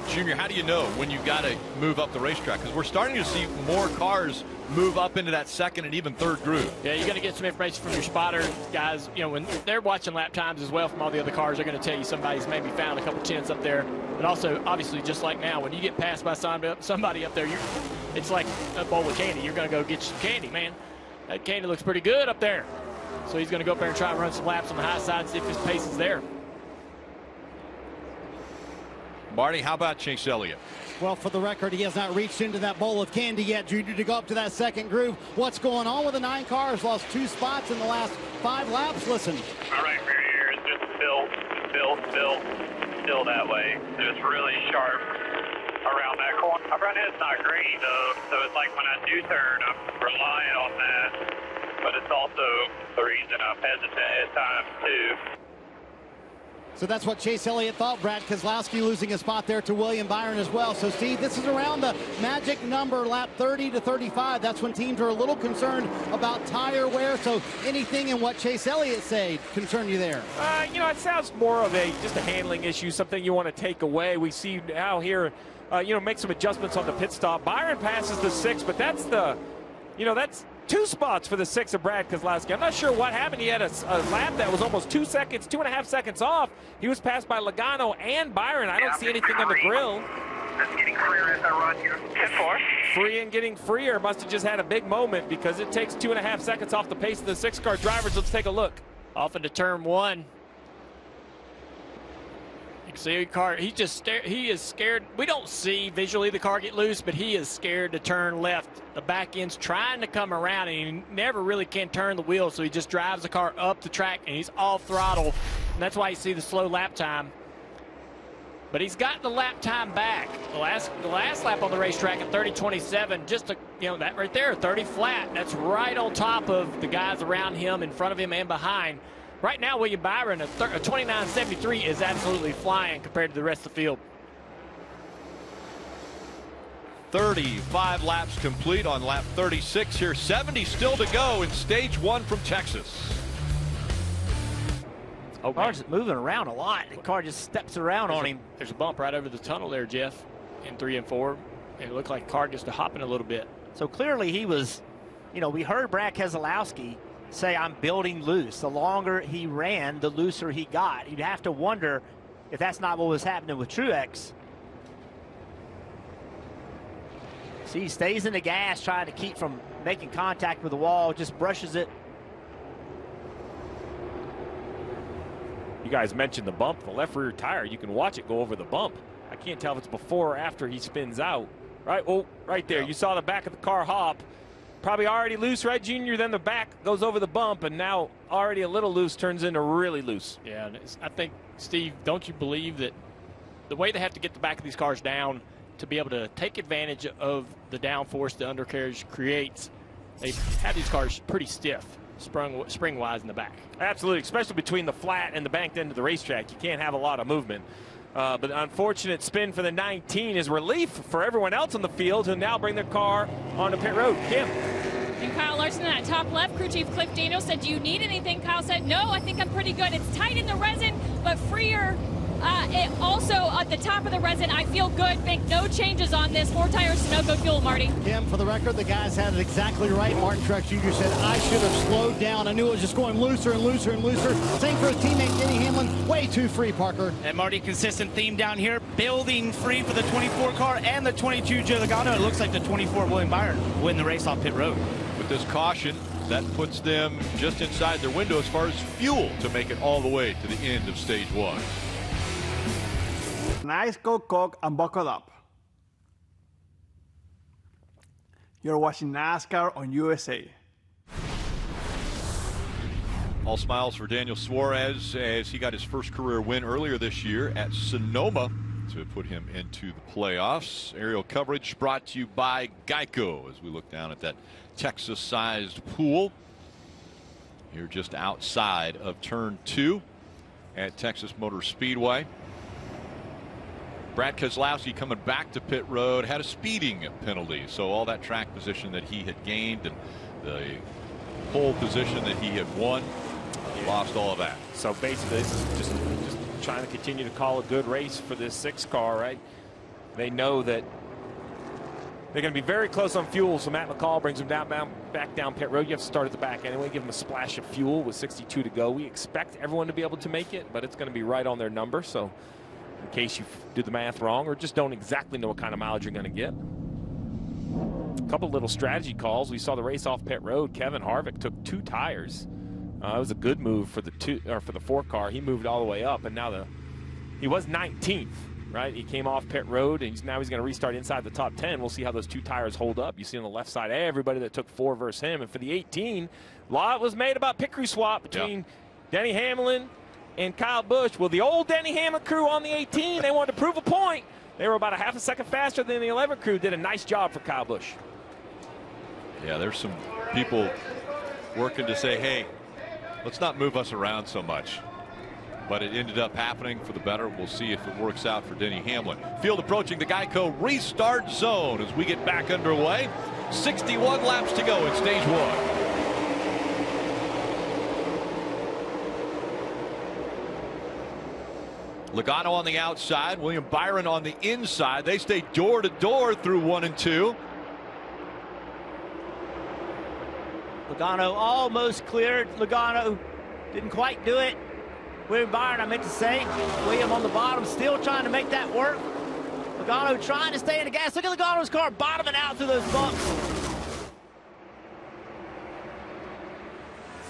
Junior, how do you know when you got to move up the racetrack? Because we're starting to see more cars move up into that second and even third groove. Yeah, you're going to get some information from your spotter guys. You know, when they're watching lap times as well from all the other cars, they're going to tell you somebody's maybe found a couple tenths up there. But also, obviously, just like now, when you get passed by somebody up there, you're, it's like a bowl of candy. You're going to go get some candy, man. That candy looks pretty good up there. So he's going to go up there and try and run some laps on the high side, see if his pace is there. Marty, how about Chase Elliott? Well, for the record, he has not reached into that bowl of candy yet, Junior, to go up to that second groove. What's going on with the nine cars? Lost two spots in the last five laps. Listen. All right, rear here is just still, still, still, still that way. Just really sharp around that corner. My front end's not green, though, so it's like when I do turn, I'm relying on that. But it's also the reason I'm hesitant at times, too. So that's what Chase Elliott thought. Brad Keselowski losing a spot there to William Byron as well. So, Steve, this is around the magic number, lap 30 to 35. That's when teams are a little concerned about tire wear. So anything in what Chase Elliott said concern you there? Uh, you know, it sounds more of a just a handling issue, something you want to take away. We see now here, uh, you know, make some adjustments on the pit stop. Byron passes the six, but that's the, you know, that's two spots for the six of Brad Keselowski. I'm not sure what happened. He had a, a, lap that was almost two seconds, two and a half seconds off. He was passed by Logano and Byron. I don't see anything on the grill. That's getting freer as I run here. 10 Free and getting freer must have just had a big moment because it takes two and a half seconds off the pace of the six car drivers. Let's take a look. Off into turn one. See car. He just he is scared. We don't see visually the car get loose, but he is scared to turn left. The back end's trying to come around, and he never really can turn the wheel. So he just drives the car up the track, and he's off throttle. And that's why you see the slow lap time. But he's got the lap time back. The last the last lap on the racetrack at 30:27, just a, you know that right there, 30 flat. That's right on top of the guys around him, in front of him, and behind. Right now, William Byron, a, a 29.73 is absolutely flying compared to the rest of the field. 35 laps complete on lap 36 here. 70 still to go in stage one from Texas. Oh, car's moving around a lot. The car just steps around there's on a, him. There's a bump right over the tunnel there, Jeff, in three and four. It looked like the car just hopping a little bit. So clearly he was, you know, we heard Brad Keselowski say I'm building loose. The longer he ran, the looser he got. You'd have to wonder if that's not what was happening with Truex. See, he stays in the gas, trying to keep from making contact with the wall, just brushes it. You guys mentioned the bump, the left rear tire. You can watch it go over the bump. I can't tell if it's before or after he spins out. Right, oh, right there. You saw the back of the car hop probably already loose, right, Junior? Then the back goes over the bump, and now already a little loose turns into really loose. Yeah, I think, Steve, don't you believe that the way they have to get the back of these cars down to be able to take advantage of the downforce the undercarriage creates, they have these cars pretty stiff. Sprung, spring wise in the back. Absolutely, especially between the flat and the banked end of the racetrack. You can't have a lot of movement. Uh, but unfortunate spin for the 19 is relief for everyone else on the field who now bring their car onto pit road. Kim. And Kyle Larson in that top left, crew chief Cliff Daniels said, do you need anything? Kyle said, no, I think I'm pretty good. It's tight in the resin, but freer Uh, it also, at the top of the resin, I feel good. Make no changes on this. Four tires to no go fuel, Marty. Kim, for the record, the guys had it exactly right. Martin Truex Jr. said, I should have slowed down. I knew it was just going looser and looser and looser. Same for his teammate, Denny Hamlin. Way too free, Parker. And Marty, consistent theme down here. Building free for the 24 car and the 22 Joe Logano. It looks like the 24 William Byron win the race off pit road. With this caution, that puts them just inside their window as far as fuel to make it all the way to the end of stage one. Nice cold coke and buckle up. You're watching NASCAR on USA. All smiles for Daniel Suarez as he got his first career win earlier this year at Sonoma to put him into the playoffs. Aerial coverage brought to you by Geico as we look down at that Texas sized pool here just outside of turn two at Texas Motor Speedway. Brad Keselowski coming back to pit road had a speeding penalty. So all that track position that he had gained and the pole position that he had won, lost all of that. So basically, this is just, just trying to continue to call a good race for this six car, right? They know that they're going to be very close on fuel, so Matt McCall brings them down, down, back down pit road. You have to start at the back anyway. Give them a splash of fuel with 62 to go. We expect everyone to be able to make it, but it's going to be right on their number. So in case you do the math wrong or just don't exactly know what kind of mileage you're going to get. A couple little strategy calls. We saw the race off pit road. Kevin Harvick took two tires. Uh, it was a good move for the two or for the four car. He moved all the way up, and now the he was 19th, right? He came off pit road, and he's, now he's going to restart inside the top 10. We'll see how those two tires hold up. You see on the left side, everybody that took four versus him, and for the 18, a lot was made about pit crew swap between Denny Hamlin and Kyle Busch. Well, the old Denny Hamlin crew on the 18, they wanted to prove a point. They were about a half a second faster than the 11 crew. Did a nice job for Kyle Busch. Yeah, there's some people working to say, hey, let's not move us around so much. But it ended up happening for the better. We'll see if it works out for Denny Hamlin. Field approaching the Geico restart zone as we get back underway. 61 laps to go in stage one. Logano on the outside, William Byron on the inside. They stay door to door through one and two. Logano almost cleared. Logano didn't quite do it. William Byron, I meant to say. William on the bottom, still trying to make that work. Logano trying to stay in the gas. Look at Logano's car bottoming out through those bumps.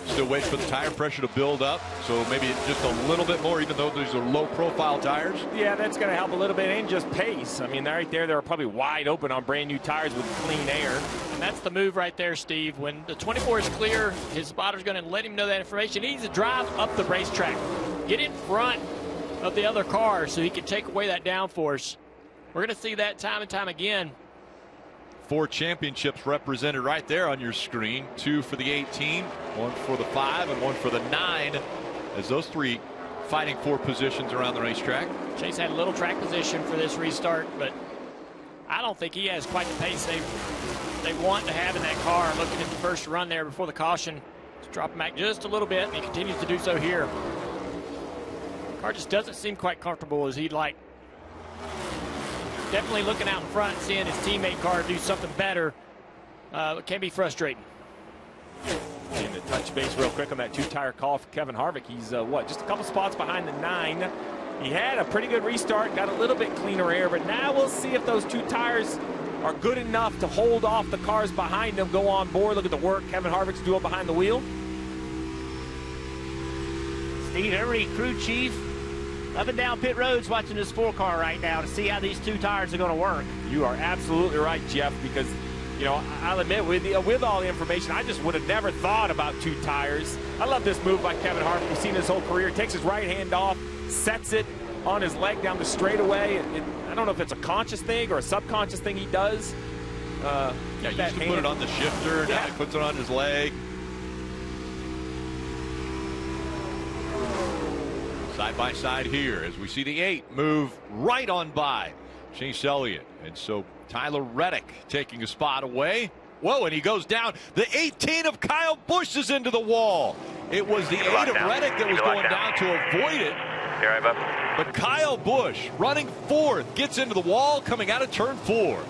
Still waiting for the tire pressure to build up. So maybe just a little bit more, even though these are low profile tires. Yeah, that's going to help a little bit and just pace. I mean, right there, they're probably wide open on brand new tires with clean air. And that's the move right there, Steve. When the 24 is clear, his spotter's going to let him know that information. He needs to drive up the racetrack, get in front of the other car so he can take away that downforce. We're going to see that time and time again. Four championships represented right there on your screen. Two for the 18, one for the five, and one for the nine. As those three fighting for positions around the racetrack. Chase had a little track position for this restart, but I don't think he has quite the pace they they want to have in that car. Looking at the first run there before the caution, just dropping back just a little bit, and he continues to do so here. Car just doesn't seem quite comfortable as he'd like. Definitely looking out in front, seeing his teammate car do something better. Uh, it can be frustrating. And to touch base real quick on that two-tire call for Kevin Harvick. He's, uh, what, just a couple spots behind the nine. He had a pretty good restart, got a little bit cleaner air, but now we'll see if those two tires are good enough to hold off the cars behind them, go on board. Look at the work Kevin Harvick's doing behind the wheel. Steve Emery, crew chief, up and down pit roads watching this four car right now to see how these two tires are going to work. You are absolutely right, Jeff, because, you know, I'll admit, with, the, with all the information, I just would have never thought about two tires. I love this move by Kevin Harvick. We've seen his whole career. Takes his right hand off, sets it on his leg down the straightaway. It, it, I don't know if it's a conscious thing or a subconscious thing he does. Uh, yeah, used to hand. put it on the shifter. Yeah. Now he puts it on his leg. Side by side here as we see the eight move right on by Chase Elliott. And so Tyler Reddick taking a spot away. Whoa, and he goes down. The 18 of Kyle Busch is into the wall. It was the 8 of Reddick that was going down to avoid it. You right, bub? But Kyle Busch running fourth gets into the wall coming out of turn four.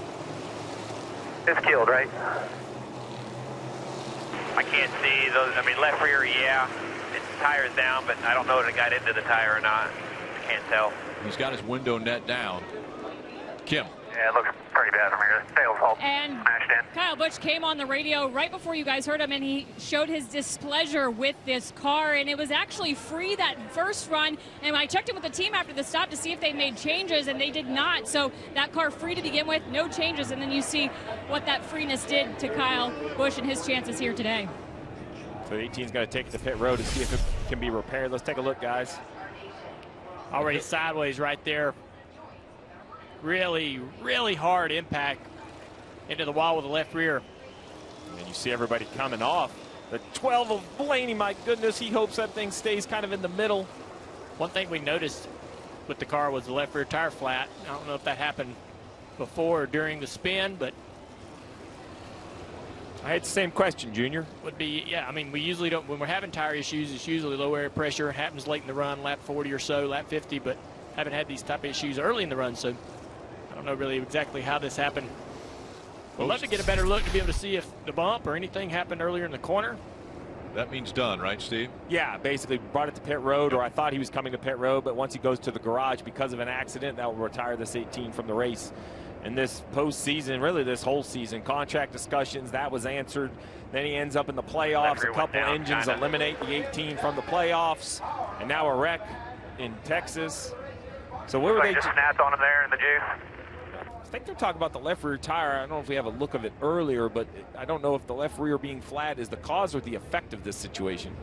It's killed, right? I can't see those. I mean, left rear, yeah. Its tire's down, but I don't know if it got into the tire or not. I can't tell. He's got his window net down. Kim. Yeah, it looks pretty bad from here. Tail's all And smashed in. Kyle Busch came on the radio right before you guys heard him, and he showed his displeasure with this car. And it was actually free that first run. And I checked in with the team after the stop to see if they made changes, and they did not. So that car free to begin with, no changes. And then you see what that freeness did to Kyle Busch and his chances here today. So the 18's going to take it to pit road to see if it can be repaired. Let's take a look, guys. Already sideways right there. Really, really hard impact into the wall with the left rear. And you see everybody coming off. The 12 of Blaney, my goodness, he hopes that thing stays kind of in the middle. One thing we noticed with the car was the left rear tire flat. I don't know if that happened before or during the spin, but I had the same question, Junior. would be yeah. I mean, we usually don't when we're having tire issues. It's usually low air pressure. It happens late in the run, lap 40 or so, lap 50, but haven't had these type of issues early in the run. So I don't know really exactly how this happened. We'd love to get a better look to be able to see if the bump or anything happened earlier in the corner. That means done, right, Steve? Yeah, basically brought it to pit road, or I thought he was coming to pit road, but once he goes to the garage because of an accident, that will retire this 18 from the race. And this postseason, really this whole season, contract discussions, that was answered. Then he ends up in the playoffs. A couple down, engines kinda. eliminate the 18 from the playoffs. And now a wreck in Texas. So what were Looks they? just snapped on him there in the juice. I think they're talking about the left rear tire. I don't know if we have a look of it earlier, but I don't know if the left rear being flat is the cause or the effect of this situation.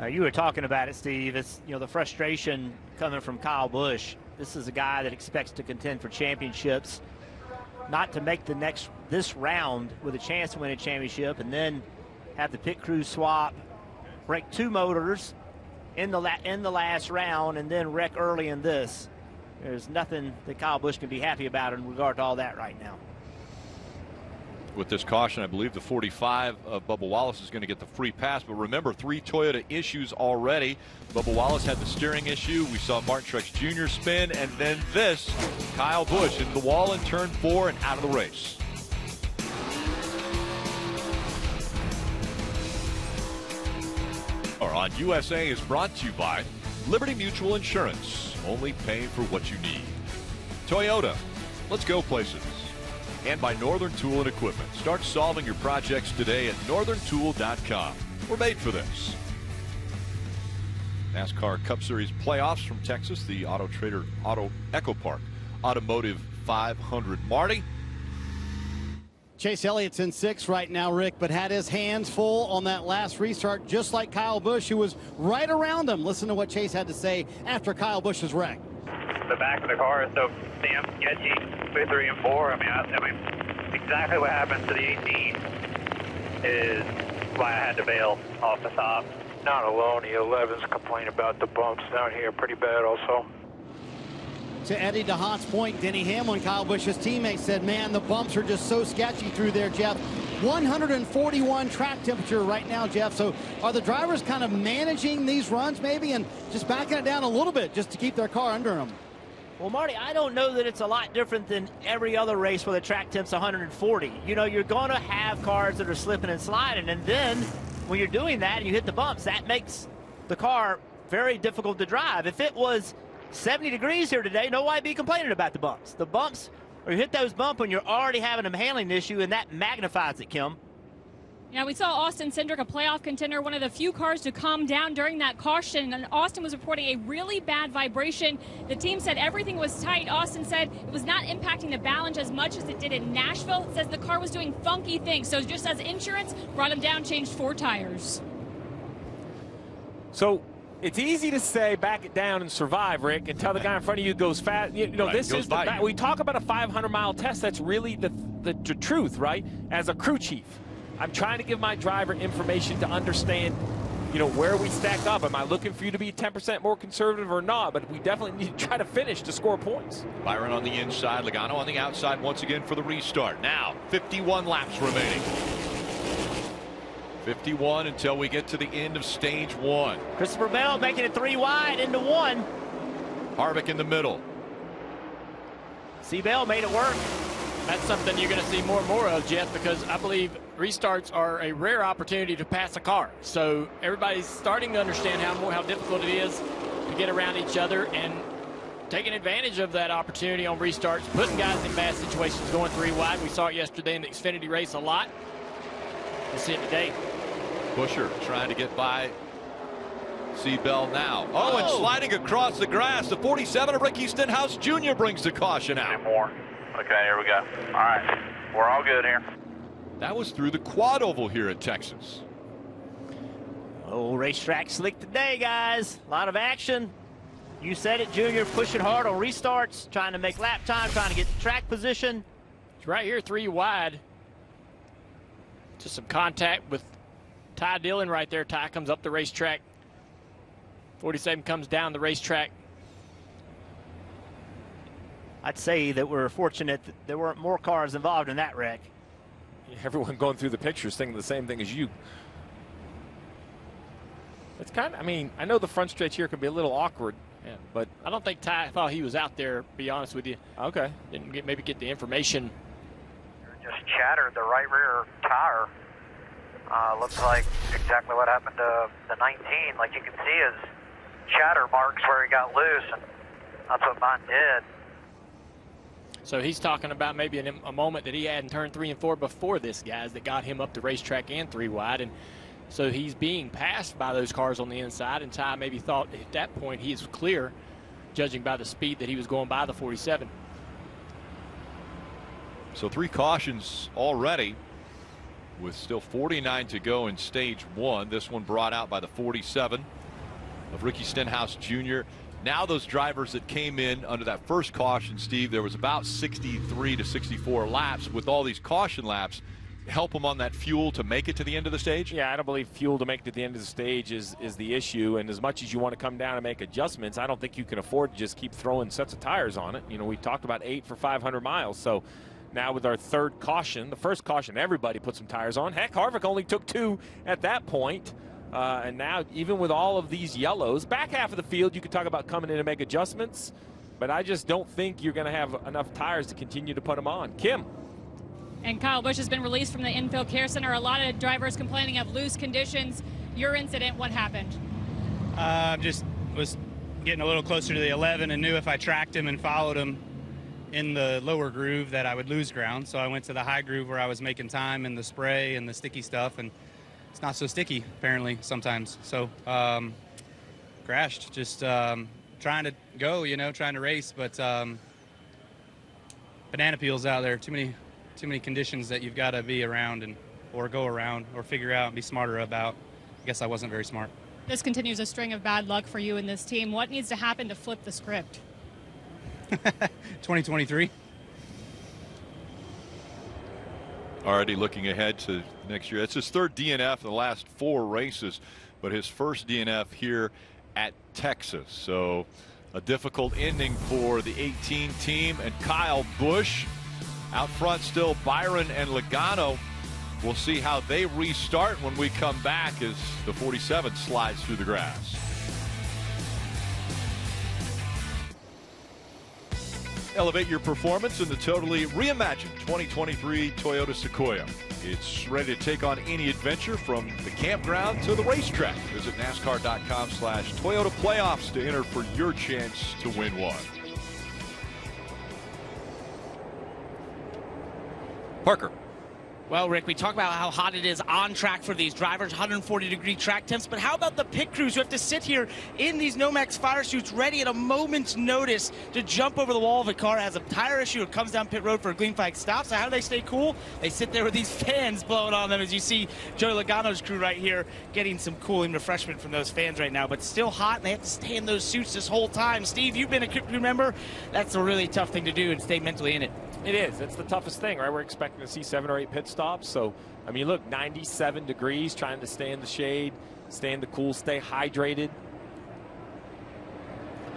Uh, you were talking about it, Steve. It's you know the frustration coming from Kyle Busch. This is a guy that expects to contend for championships, not to make the next this round with a chance to win a championship, and then have the pit crew swap, break two motors in the la- in the last round, and then wreck early in this. There's nothing that Kyle Busch can be happy about in regard to all that right now. With this caution, I believe the 45 of Bubba Wallace is going to get the free pass. But remember, three Toyota issues already. Bubba Wallace had the steering issue. We saw Martin Truex Jr. spin, and then this, Kyle Busch into the wall in turn four and out of the race. Or on USA is brought to you by Liberty Mutual Insurance. Only pay for what you need. Toyota. Let's go places. And by Northern Tool and Equipment. Start solving your projects today at northerntool.com. We're made for this. NASCAR Cup Series playoffs from Texas, the Autotrader Auto EchoPark Automotive 500. Marty, Chase Elliott's in sixth right now, Rick, but had his hands full on that last restart, just like Kyle Busch, who was right around him. Listen to what Chase had to say after Kyle Busch's wreck. The back of the car is so damn sketchy with three and four. I mean, I, I mean, exactly what happened to the 18 is why I had to bail off the top. Not alone. The 11s complain about the bumps down here pretty bad also. To Eddie D'Hondt's point, Denny Hamlin, Kyle Busch's teammate, said, man, the bumps are just so sketchy through there, Jeff. 141 track temperature right now, Jeff. So are the drivers kind of managing these runs maybe and just backing it down a little bit just to keep their car under them? Well, Marty, I don't know that it's a lot different than every other race where the track temp's 140. You know, you're going to have cars that are slipping and sliding, and then when you're doing that and you hit the bumps, that makes the car very difficult to drive. If it was 70 degrees here today, nobody'd be complaining about the bumps. The bumps, or you hit those bumps when you're already having a handling issue, and that magnifies it, Kim. Yeah, we saw Austin Cindric, a playoff contender, one of the few cars to calm down during that caution. And Austin was reporting a really bad vibration. The team said everything was tight. Austin said it was not impacting the balance as much as it did in Nashville. It says the car was doing funky things. So just as insurance brought him down, changed four tires. So it's easy to say back it down and survive, Rick, and tell the guy in front of you goes fast. You know, Right, this is the by ba- you. we talk about a 500 mile test. That's really the, the the truth, right? As a crew chief, I'm trying to give my driver information to understand. You know where we stack up. Am I looking for you to be 10% more conservative or not? But we definitely need to try to finish to score points. Byron on the inside, Logano on the outside once again for the restart. Now, 51 laps remaining. 51 until we get to the end of stage one. Christopher Bell making it three wide into one. Harvick in the middle. C. Bell made it work. That's something you're going to see more and more of, Jeff, because I believe restarts are a rare opportunity to pass a car. So everybody's starting to understand how more how difficult it is to get around each other and taking advantage of that opportunity on restarts, putting guys in bad situations, going three wide. We saw it yesterday in the Xfinity race a lot. We'll see it today. Buescher trying to get by C. Bell now. Oh, and oh. sliding across the grass. The 47 of Ricky Stenhouse Jr. brings the caution out. More. Okay, here we go. All right, we're all good here. That was through the quad oval here at Texas. Oh, racetrack slick today, guys. A lot of action. You said it, Junior, pushing hard on restarts, trying to make lap time, trying to get the track position. It's right here, three wide. Just some contact with Ty Dillon right there. Ty comes up the racetrack. 47 comes down the racetrack. I'd say that we're fortunate that there weren't more cars involved in that wreck. Everyone going through the pictures thinking the same thing as you. It's kind of, I mean, I know the front stretch here could be a little awkward, yeah, but I don't think Ty thought he was out there, be honest with you. Okay. Didn't get, maybe get the information. Just shattered the right rear tire. Uh, looks like exactly what happened to the 19. Like you can see his shatter marks where he got loose, and that's what mine did. So he's talking about maybe an, a moment that he had in turn three and four before this, guys, that got him up the racetrack and three wide. And so he's being passed by those cars on the inside. And Ty maybe thought at that point he is clear, judging by the speed that he was going by the 47. So three cautions already with still 49 to go in stage one. This one brought out by the 47 of Ricky Stenhouse Jr. Now those drivers that came in under that first caution, Steve, there was about 63 to 64 laps. With all these caution laps, help them on that fuel to make it to the end of the stage? Yeah, I don't believe fuel to make it to the end of the stage is, is the issue. And as much as you want to come down and make adjustments, I don't think you can afford to just keep throwing sets of tires on it. You know, we talked about eight for 500 miles. So now with our third caution, the first caution, everybody put some tires on. Heck, Harvick only took two at that point. Uh, and now, even with all of these yellows, back half of the field, you could talk about coming in and make adjustments. But I just don't think you're going to have enough tires to continue to put them on. Kim. And Kyle Busch has been released from the infield care center. A lot of drivers complaining of loose conditions. Your incident, what happened? Uh, just was getting a little closer to the 11 and knew if I tracked him and followed him in the lower groove that I would lose ground. So I went to the high groove where I was making time in the spray and the sticky stuff, and it's not so sticky apparently sometimes. So um, crashed, just um, trying to go, you know, trying to race, but um, banana peels out there. Too many, too many conditions that you've got to be around and or go around or figure out and be smarter about. I guess I wasn't very smart. This continues a string of bad luck for you and this team. What needs to happen to flip the script? 2023. Already looking ahead to next year. It's his third DNF in the last four races, but his first DNF here at Texas. So a difficult ending for the 18 team and Kyle Busch out front still Byron and Logano. We'll see how they restart when we come back as the 47 slides through the grass. Elevate your performance in the totally reimagined 2023 Toyota Sequoia. It's ready to take on any adventure from the campground to the racetrack. Visit NASCAR.com slash Toyota Playoffs to enter for your chance to win one. Parker. Well, Rick, we talk about how hot it is on track for these drivers, 140 degree track temps, but how about the pit crews who have to sit here in these Nomex fire suits ready at a moment's notice to jump over the wall if a car has a tire issue or comes down pit road for a green flag stop? So how do they stay cool? They sit there with these fans blowing on them as you see Joey Logano's crew right here getting some cooling refreshment from those fans right now, but still hot and they have to stay in those suits this whole time. Steve, you've been a crew member. That's a really tough thing to do and stay mentally in it. It is. It's the toughest thing, right? We're expecting to see seven or eight pit stops. So, I mean, look, 97 degrees, trying to stay in the shade, stay in the cool, stay hydrated.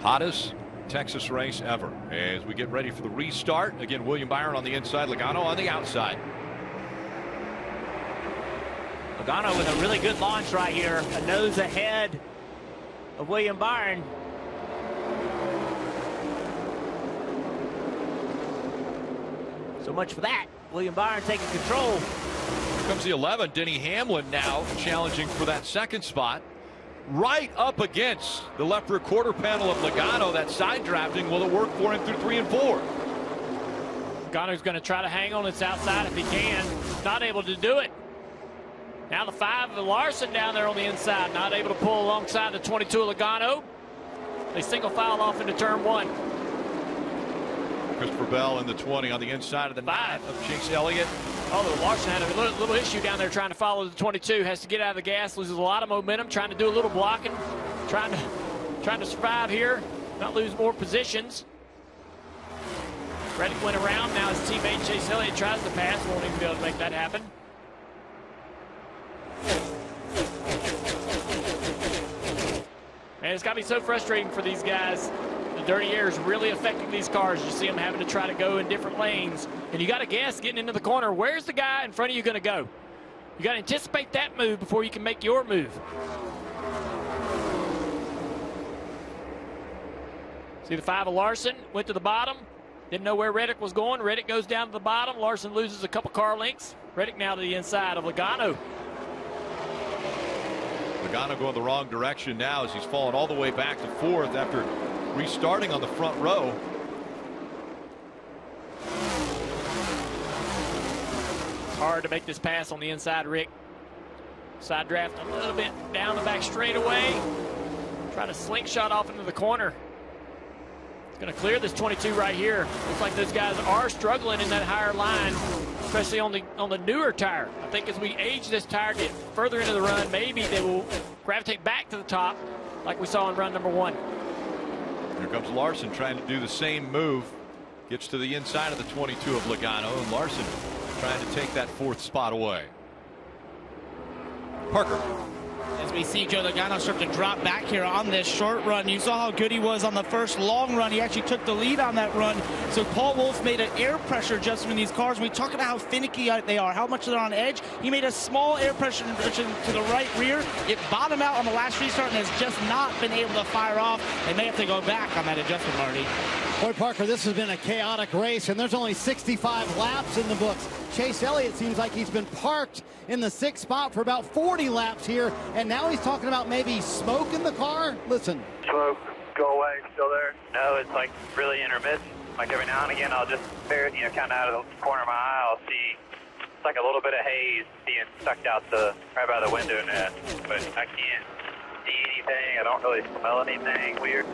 Hottest Texas race ever. As we get ready for the restart, again, William Byron on the inside, Logano on the outside. Logano with a really good launch right here. A nose ahead of William Byron. So much for that. William Byron taking control. Here comes the 11. Denny Hamlin now challenging for that second spot. Right up against the left rear quarter panel of Logano. That side drafting, will it work for him through three and four? Logano's going to try to hang on its outside if he can. Not able to do it. Now the five of Larson down there on the inside. Not able to pull alongside the 22 of Logano. They single file off into turn one. Christopher Bell in the 20 on the inside of the five. of Chase Elliott. Although Larson had a little, little, issue down there trying to follow the 22, has to get out of the gas, loses a lot of momentum, trying to do a little blocking, trying to trying to survive here, not lose more positions. Reddick went around. Now his teammate Chase Elliott tries to pass, won't even be able to make that happen. Man, it's got to be so frustrating for these guys the dirty air is really affecting these cars. You see them having to try to go in different lanes. And you got to guess getting into the corner, where's the guy in front of you going to go? You got to anticipate that move before you can make your move. See the five of Larson went to the bottom. Didn't know where Reddick was going. Reddick goes down to the bottom. Larson loses a couple car lengths. Reddick now to the inside of Logano. Logano going the wrong direction now as he's fallen all the way back to fourth after restarting on the front row. Hard to make this pass on the inside, Rick. Side draft a little bit down the back straightaway. Try to slingshot off into the corner. Going to clear this 22 right here. Looks like those guys are struggling in that higher line, especially on the on the newer tire. I think as we age this tire, get further into the run, maybe they will gravitate back to the top like we saw in run number one. Here comes Larson trying to do the same move. Gets to the inside of the 22 of Logano, and Larson trying to take that fourth spot away. Parker. As we see Joe Logano start to drop back here on this short run. You saw how good he was on the first long run. He actually took the lead on that run. So Paul Wolfe made an air pressure adjustment in these cars. We talk about how finicky they are, how much they're on edge. He made a small air pressure adjustment to the right rear. It bottomed out on the last restart and has just not been able to fire off. They may have to go back on that adjustment, Marty. Boy, Parker, this has been a chaotic race, and there's only 65 laps in the books. Chase Elliott seems like he's been parked in the sixth spot for about 40 laps here, and now he's talking about maybe smoke in the car. Listen. Smoke, go away, still there? No, it's like really intermittent. Like every now and again, I'll just you know, kind of out of the corner of my eye, I'll see it's like a little bit of haze being sucked out the right by the window net, but I can't see anything. I don't really smell anything weird.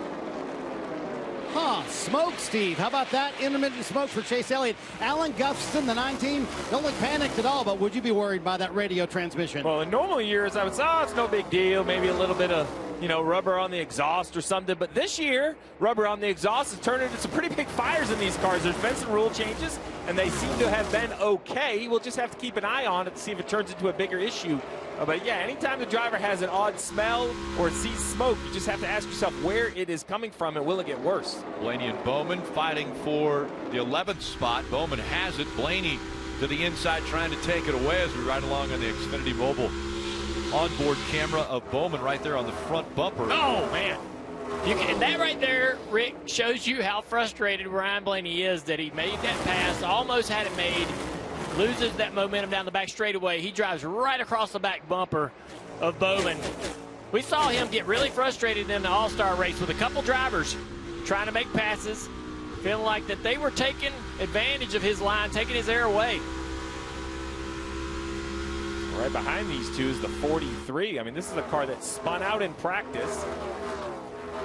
Huh, smoke, Steve. How about that? Intermittent smoke for Chase Elliott. Alan Gustafson, the 19, don't look panicked at all, but would you be worried by that radio transmission? Well, in normal years, I would say, oh, it's no big deal. Maybe a little bit of, you know, rubber on the exhaust or something. But this year, rubber on the exhaust has turned into some pretty big fires in these cars. There's been some rule changes, and they seem to have been okay. We'll just have to keep an eye on it to see if it turns into a bigger issue uh, but yeah, anytime the driver has an odd smell or sees smoke, you just have to ask yourself where it is coming from and will it get worse? Blaney and Bowman fighting for the 11th spot. Bowman has it. Blaney to the inside trying to take it away as we ride along on the Xfinity Mobile onboard camera of Bowman right there on the front bumper. Oh, man. You can, that right there, Rick, shows you how frustrated Ryan Blaney is that he made that pass, almost had it made, loses that momentum down the back straightaway. He drives right across the back bumper of Bowman. We saw him get really frustrated in the All-Star race with a couple drivers trying to make passes, feeling like that they were taking advantage of his line, taking his air away. Right behind these two is the 43. I mean, this is a car that spun out in practice.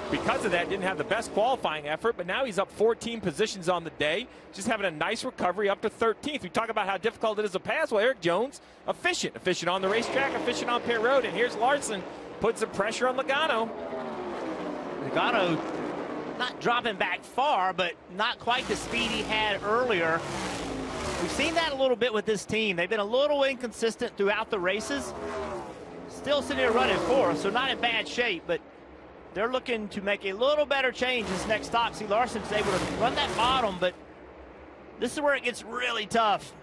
Because of that, didn't have the best qualifying effort, but now he's up 14 positions on the day, just having a nice recovery up to 13th. We talk about how difficult it is to pass. Well, Erik Jones, efficient. Efficient on the racetrack, efficient on pit road. And here's Larson, put some pressure on Logano. Logano not dropping back far, but not quite the speed he had earlier. We've seen that a little bit with this team. They've been a little inconsistent throughout the races. Still sitting here running fourth, so not in bad shape, but they're looking to make a little better change this next stop. See, Larson's able to run that bottom, but this is where it gets really tough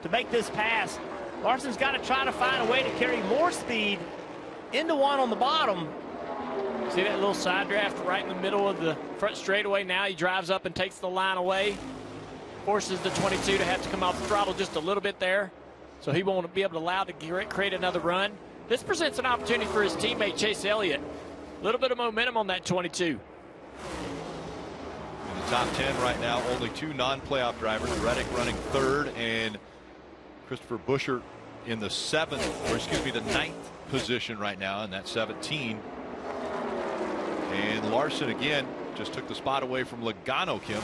to make this pass. Larson's got to try to find a way to carry more speed into one on the bottom. See that little side draft right in the middle of the front straightaway? Now he drives up and takes the line away. Forces the 22 to have to come off the throttle just a little bit there. So he won't be able to allow to create another run. This presents an opportunity for his teammate Chase Elliott. A little bit of momentum on that 22. In the top 10 right now, only two non-playoff drivers. Reddick running third and Christopher Buescher in the seventh, or excuse me, the ninth position right now in that 17. And Larson again just took the spot away from Logano, Kim.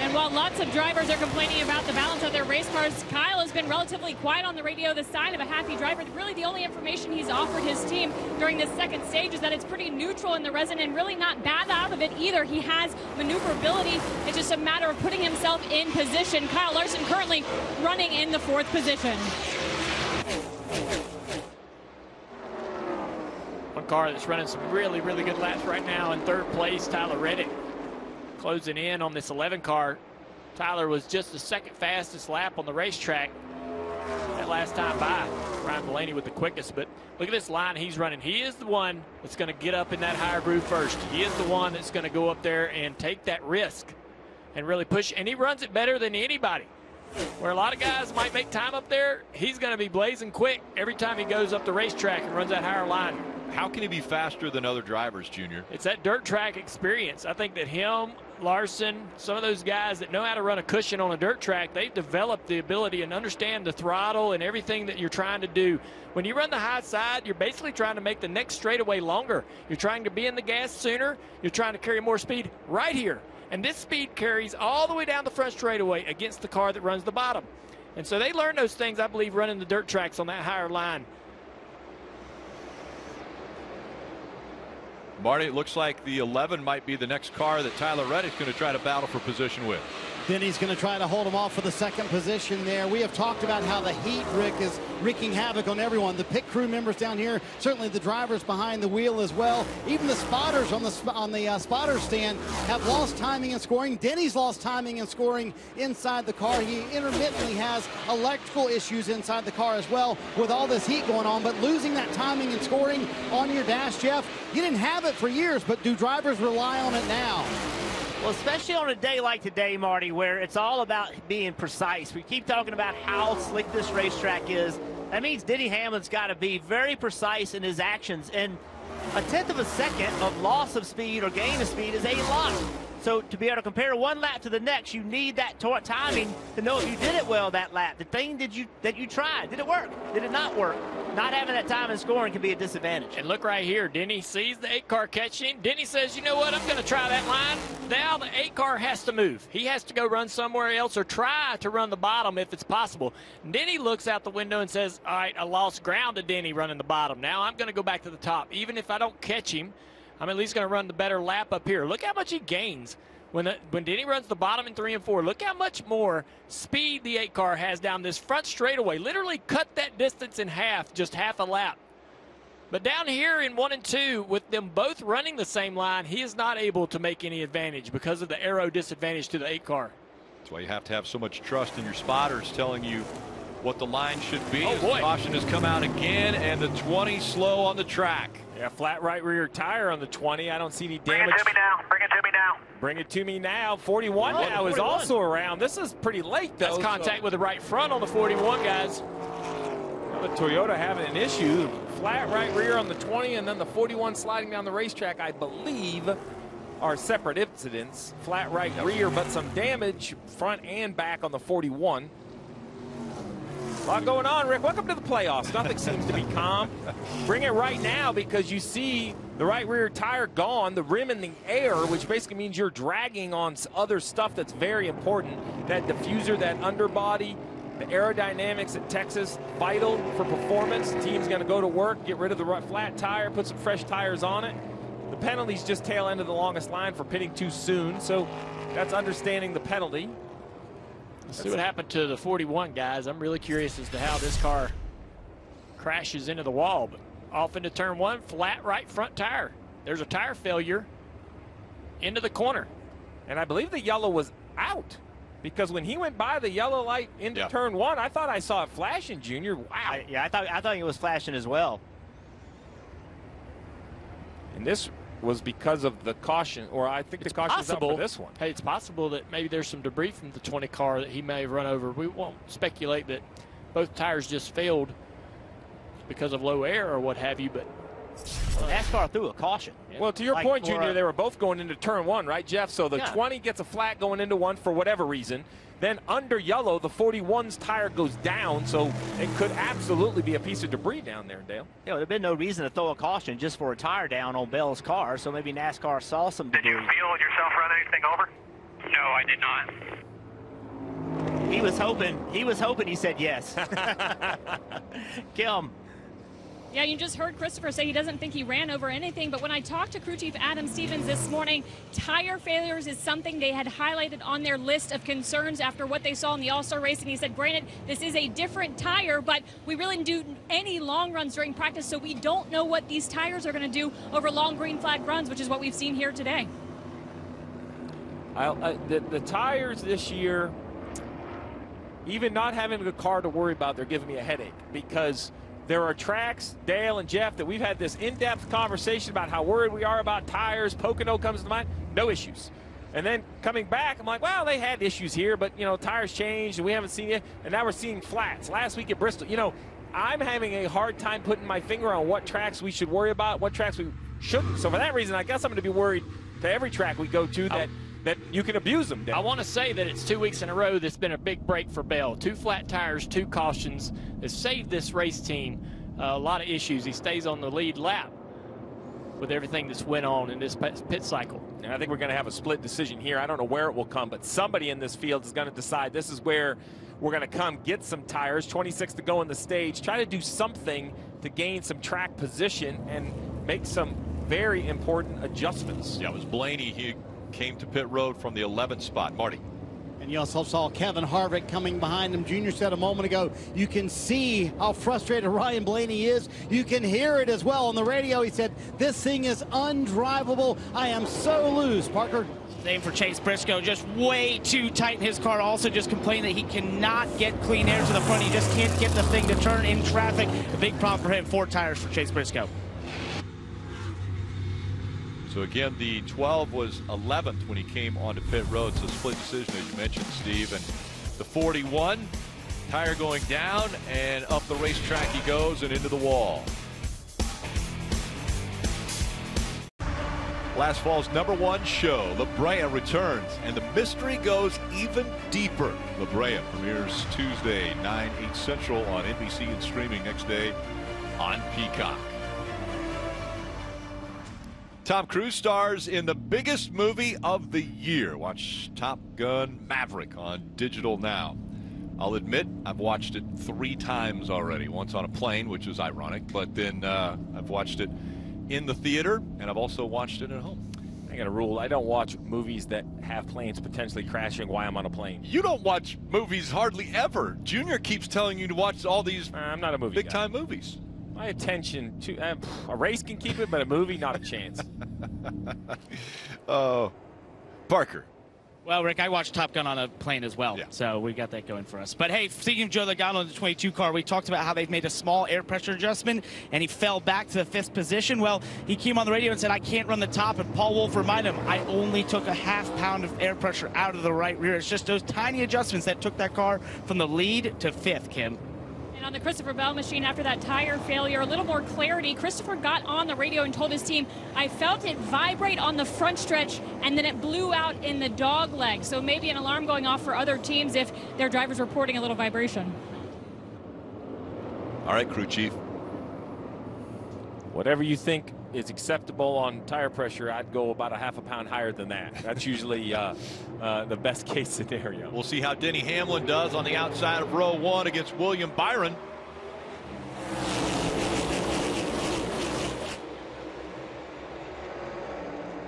And while lots of drivers are complaining about the balance of their race cars, Kyle has been relatively quiet on the radio, the sign of a happy driver. Really, the only information he's offered his team during this second stage is that it's pretty neutral in the resin and really not bad out of it either. He has maneuverability. It's just a matter of putting himself in position. Kyle Larson currently running in the fourth position. One car that's running some really, really good laps right now in third place, Tyler Reddick closing in on this 11 car. Tyler was just the second fastest lap on the racetrack that last time by. Ryan Blaney with the quickest, but look at this line he's running. He is the one that's going to get up in that higher groove first. He is the one that's going to go up there and take that risk and really push. And he runs it better than anybody. Where a lot of guys might make time up there, he's going to be blazing quick every time he goes up the racetrack and runs that higher line. How can he be faster than other drivers, Junior? It's that dirt track experience. I think that him, Larson, some of those guys that know how to run a cushion on a dirt track, they've developed the ability and understand the throttle and everything that you're trying to do. When you run the high side, you're basically trying to make the next straightaway longer. You're trying to be in the gas sooner. You're trying to carry more speed right here. And this speed carries all the way down the front straightaway against the car that runs the bottom. And so they learn those things, I believe, running the dirt tracks on that higher line. Marty, it looks like the 11 might be the next car that Tyler Reddick's going to try to battle for position with. Then he's going to try to hold him off for the second position there. We have talked about how the heat, Rick, is wreaking havoc on everyone. The pit crew members down here, certainly the drivers behind the wheel as well. Even the spotters on the on the uh, spotter stand have lost timing and scoring. Denny's lost timing and scoring inside the car. He intermittently has electrical issues inside the car as well with all this heat going on. But losing that timing and scoring on your dash, Jeff, you didn't have it for years, but do drivers rely on it now? Well, especially on a day like today, Marty, where it's all about being precise. We keep talking about how slick this racetrack is. That means Denny Hamlin's got to be very precise in his actions. And a tenth of a second of loss of speed or gain of speed is a lot. So to be able to compare one lap to the next, you need that timing to know if you did it well that lap. The thing did you that you tried, did it work? Did it not work? Not having that time and scoring can be a disadvantage. And look right here, Denny sees the eight car catching. Denny says, you know what, I'm going to try that line. Now the eight car has to move. He has to go run somewhere else or try to run the bottom if it's possible. Denny looks out the window and says, all right, I lost ground to Denny running the bottom. Now I'm going to go back to the top. Even if I don't catch him, I'm at least going to run the better lap up here. Look how much he gains when the, when Denny runs the bottom in three and four. Look how much more speed the eight car has down this front straightaway. Literally cut that distance in half, just half a lap. But down here in one and two, with them both running the same line, he is not able to make any advantage because of the aero disadvantage to the eight car. That's why you have to have so much trust in your spotters telling you what the line should be. Oh, boy. Caution has come out again, and the 20 slow on the track. Yeah, flat right rear tire on the 20. I don't see any Bring damage. it to me now. Bring it to me now. Bring it to me now. 41 Oh, now is also around. This is pretty late, though. That's contact so- with the right front on the 41, guys. The Toyota having an issue. Flat right rear on the 20 and then the 41 sliding down the racetrack, I believe, are separate incidents. Flat right rear, but some damage front and back on the 41. A lot going on, Rick. Welcome to the playoffs. Nothing seems to be calm. Bring it right now because you see the right rear tire gone, the rim in the air, which basically means you're dragging on other stuff that's very important. That diffuser, that underbody, the aerodynamics at Texas, vital for performance. The team's going to go to work, get rid of the flat tire, put some fresh tires on it. The penalty's just tail end of the longest line for pitting too soon, so that's understanding the penalty. Let's see what happened to the 41 guys. I'm really curious as to how this car crashes into the wall. But off into turn one, flat right front tire. There's a tire failure into the corner. And I believe the yellow was out. Because when he went by the yellow light into Yeah. turn one, I thought I saw it flashing, Junior. Wow. I, yeah, I thought I thought it was flashing as well. And this was because of the caution, or I think the caution was out possible for this one. Hey, it's possible that maybe there's some debris from the 20 car that he may have run over. We won't speculate that both tires just failed because of low air or what have you, but NASCAR threw a caution. Well, to your Like point, for, Junior, uh, they were both going into turn one, right, Jeff? So the Yeah. 20 gets a flat going into one for whatever reason. Then under yellow, the 41's tire goes down, so it could absolutely be a piece of debris down there, Dale. Yeah, there'd been no reason to throw a caution just for a tire down on Bell's car, so maybe NASCAR saw some debris. Did you feel yourself run anything over? No, I did not. He was hoping. He was hoping. He said yes. Kim. Yeah, you just heard Christopher say he doesn't think he ran over anything, but when I talked to crew chief Adam Stevens this morning, tire failures is something they had highlighted on their list of concerns after what they saw in the All-Star race. And he said, granted, this is a different tire, but we really didn't do any long runs during practice, so we don't know what these tires are going to do over long green flag runs, which is what we've seen here today. I, the, the tires this year, even not having a car to worry about, they're giving me a headache because there are tracks, Dale and Jeff, that we've had this in-depth conversation about how worried we are about tires. Pocono comes to mind, no issues. And then coming back, I'm like, well, they had issues here, but you know, tires changed and we haven't seen it. And now we're seeing flats. Last week at Bristol, you know, I'm having a hard time putting my finger on what tracks we should worry about, what tracks we shouldn't. So for that reason, I guess I'm going to be worried to every track we go to that that you can abuse them. I want to say that it's two weeks in a row that's been a big break for Bell. Two flat tires, two cautions has saved this race team uh, a lot of issues. He stays on the lead lap with everything that's went on in this pit pit cycle. And I think we're going to have a split decision here. I don't know where it will come, but somebody in this field is going to decide this is where we're going to come get some tires. 26 to go in the stage. Try to do something to gain some track position and make some very important adjustments. Yeah, it was Blaney. He came to pit road from the 11th spot. Marty. And you also saw Kevin Harvick coming behind him. Junior said a moment ago, you can see how frustrated Ryan Blaney is. You can hear it as well on the radio. He said, this thing is undrivable. I am so loose. Parker? Same for Chase Briscoe, just way too tight in his car. Also just complained that he cannot get clean air to the front. He just can't get the thing to turn in traffic. A big problem for him. Four tires for Chase Briscoe. So again, the 12 was 11th when he came onto pit road. So split decision, as you mentioned, Steve. And the 41, tire going down and up the racetrack he goes and into the wall. Last fall's number one show, La Brea returns, and the mystery goes even deeper. La Brea premieres Tuesday, 9, 8 Central on NBC and streaming next day on Peacock. Tom Cruise stars in the biggest movie of the year. Watch Top Gun Maverick on digital now. I'll admit I've watched it three times already. Once on a plane, which was ironic, but then uh, I've watched it in the theater, and I've also watched it at home. I got a rule. I don't watch movies that have planes potentially crashing while I'm on a plane. You don't watch movies hardly ever. Junior keeps telling you to watch all these I'm not a movie big guy. time movies. My attention to uh, a race can keep it, but a movie, not a chance. Oh, Parker. Well, Rick, I watched Top Gun on a plane as well, so we got that going for us. But hey, speaking of Joe Logano in the 22 car, we talked about how they've made a small air pressure adjustment, and he fell back to the fifth position. Well, he came on the radio and said, I can't run the top, and Paul Wolfe reminded him, I only took a half pound of air pressure out of the right rear. It's just those tiny adjustments that took that car from the lead to fifth, Kim. And on the Christopher Bell machine, after that tire failure, a little more clarity. Christopher got on the radio and told his team, I felt it vibrate on the front stretch and then it blew out in the dog leg. So maybe an alarm going off for other teams if their driver's reporting a little vibration. All right, crew chief. Whatever you think is acceptable on tire pressure, I'd go about a half a pound higher than that. That's usually uh, uh, the best case scenario. We'll see how Denny Hamlin does on the outside of row one against William Byron.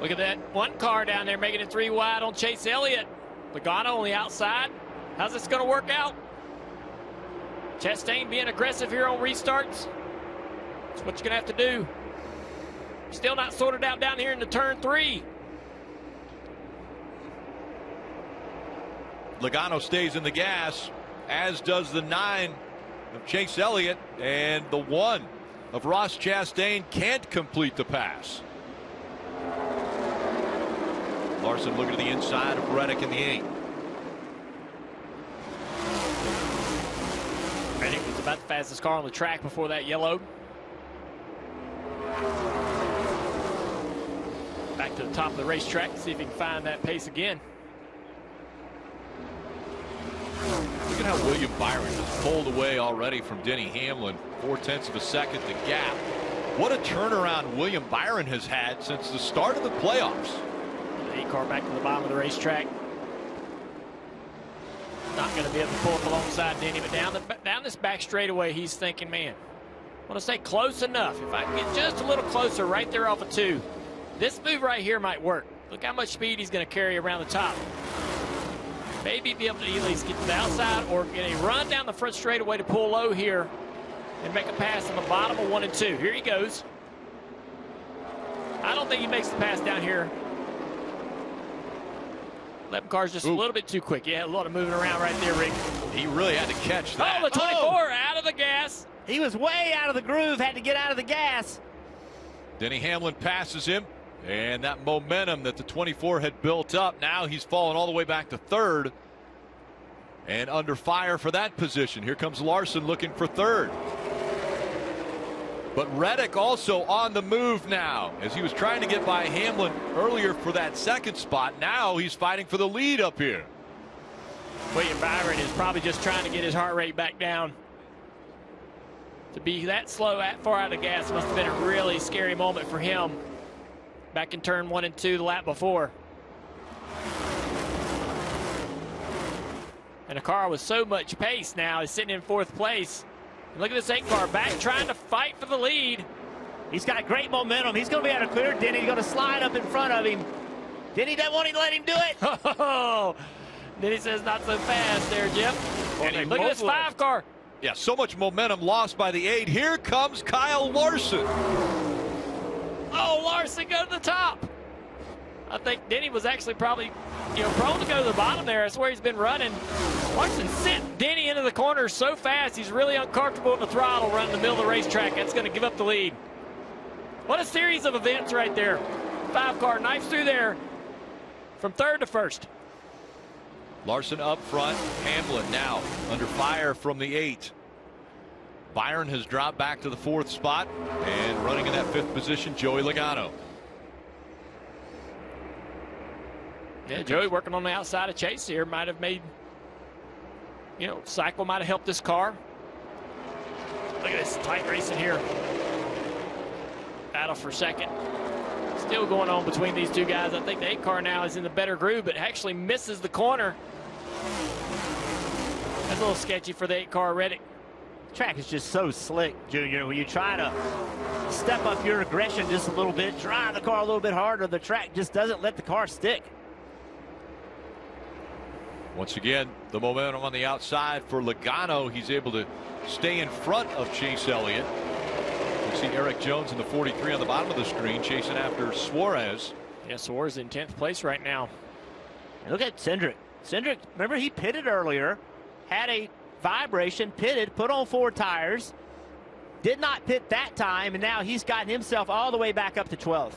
Look at that one car down there making it three wide on Chase Elliott. Logano on the outside. How's this going to work out? Chastain being aggressive here on restarts. That's what you're going to have to do. Still not sorted out down here in the turn three. Logano stays in the gas, as does the nine of Chase Elliott, and the one of Ross Chastain can't complete the pass. Larson looking to the inside of Reddick in the eight. Reddick was about the fastest car on the track before that yellow. Back to the top of the racetrack, see if he can find that pace again. Look at how William Byron has pulled away already from Denny Hamlin. Four tenths of a second the gap. What a turnaround William Byron has had since the start of the playoffs. The car back to the bottom of the racetrack. Not going to be able to pull up alongside Denny, but down the down this back straightaway, he's thinking, man, I want to say close enough. If I can get just a little closer right there off of two, this move right here might work. Look how much speed he's going to carry around the top. Maybe be able to at least get to the outside or get a run down the front straightaway to pull low here and make a pass on the bottom of one and two. Here he goes. I don't think he makes the pass down here. 11 cars just Ooh. a little bit too quick. Yeah, a lot of moving around right there, Rick. He really had to catch that. Oh, the 24 oh. out of the gas. He was way out of the groove, had to get out of the gas. Denny Hamlin passes him. And that momentum that the 24 had built up, now he's fallen all the way back to third. And under fire for that position. Here comes Larson looking for third. But Reddick also on the move now as he was trying to get by Hamlin earlier for that second spot. Now he's fighting for the lead up here. William Byron is probably just trying to get his heart rate back down. To be that slow, that far out of gas must have been a really scary moment for him back in turn one and two the lap before. And a car with so much pace now is sitting in fourth place. And look at this eight car back trying to fight for the lead. He's got great momentum. He's going to be able to clear Denny. He's going to slide up in front of him. Denny doesn't want to let him do it. Oh, Denny says not so fast there, Jim. Look at this five car. Yeah, so much momentum lost by the eight. Here comes Kyle Larson. Oh, Larson go to the top. I think Denny was actually probably, you know, prone to go to the bottom there. That's where he's been running. Larson sent Denny into the corner so fast, he's really uncomfortable in the throttle running the middle of the racetrack. That's going to give up the lead. What a series of events right there. Five car knifes through there from third to first. Larson up front. Hamlin now under fire from the eight. Byron has dropped back to the fourth spot and running in that fifth position, Joey Logano. Yeah, Joey working on the outside of Chase here might have made, you know, cycle might have helped this car. Look at this tight racing here. Battle for second. Still going on between these two guys. I think the eight car now is in the better groove, but actually misses the corner. That's a little sketchy for the eight car Reddick track is just so slick, Junior. When you try to step up your aggression just a little bit, drive the car a little bit harder, the track just doesn't let the car stick. Once again, the momentum on the outside for Logano. He's able to stay in front of Chase Elliott. You see Erik Jones in the 43 on the bottom of the screen, chasing after Suarez. Yeah, Suarez in 10th place right now. And look at Cindric. Cindric, remember he pitted earlier, had a vibration, pitted, put on four tires, did not pit that time, and now he's gotten himself all the way back up to 12th.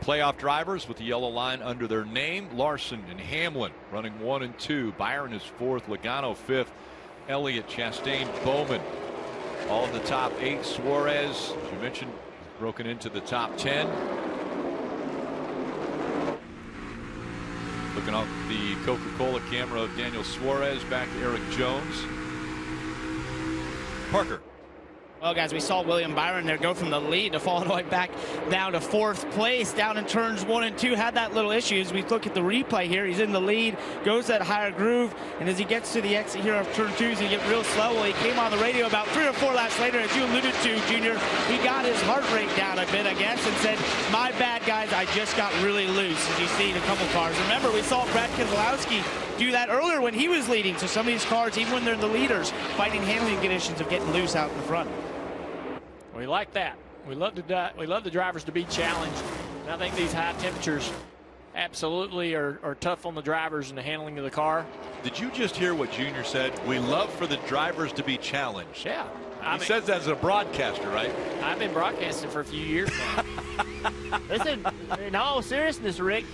Playoff drivers with the yellow line under their name Larson and Hamlin running one and two. Byron is fourth, Logano fifth, Elliott, Chastain, Bowman. All of the top eight. Suarez, as you mentioned, broken into the top 10. Looking off the Coca-Cola camera of Daniel Suarez back to Erik Jones. Parker. Well, guys, we saw William Byron there go from the lead to fall all the way back down to fourth place, down in turns one and two. Had that little issue as we look at the replay here. He's in the lead, goes that higher groove, and as he gets to the exit here of turn two, he's going to get real slow. Well, he came on the radio about three or four laps later, as you alluded to, Junior. He got his heart rate down a bit, I guess, and said, my bad, guys, I just got really loose, as you see in a couple cars. Remember, we saw Brad Keselowski do that earlier when he was leading. So some of these cars, even when they're the leaders, fighting handling conditions of getting loose out in the front. We like that. We love to we love the drivers to be challenged. And I think these high temperatures absolutely are, are tough on the drivers and the handling of the car. Did you just hear what Junior said? We love for the drivers to be challenged. Yeah. I he mean, says that as a broadcaster, right? I've been broadcasting for a few years now. Listen, in all seriousness, Rick,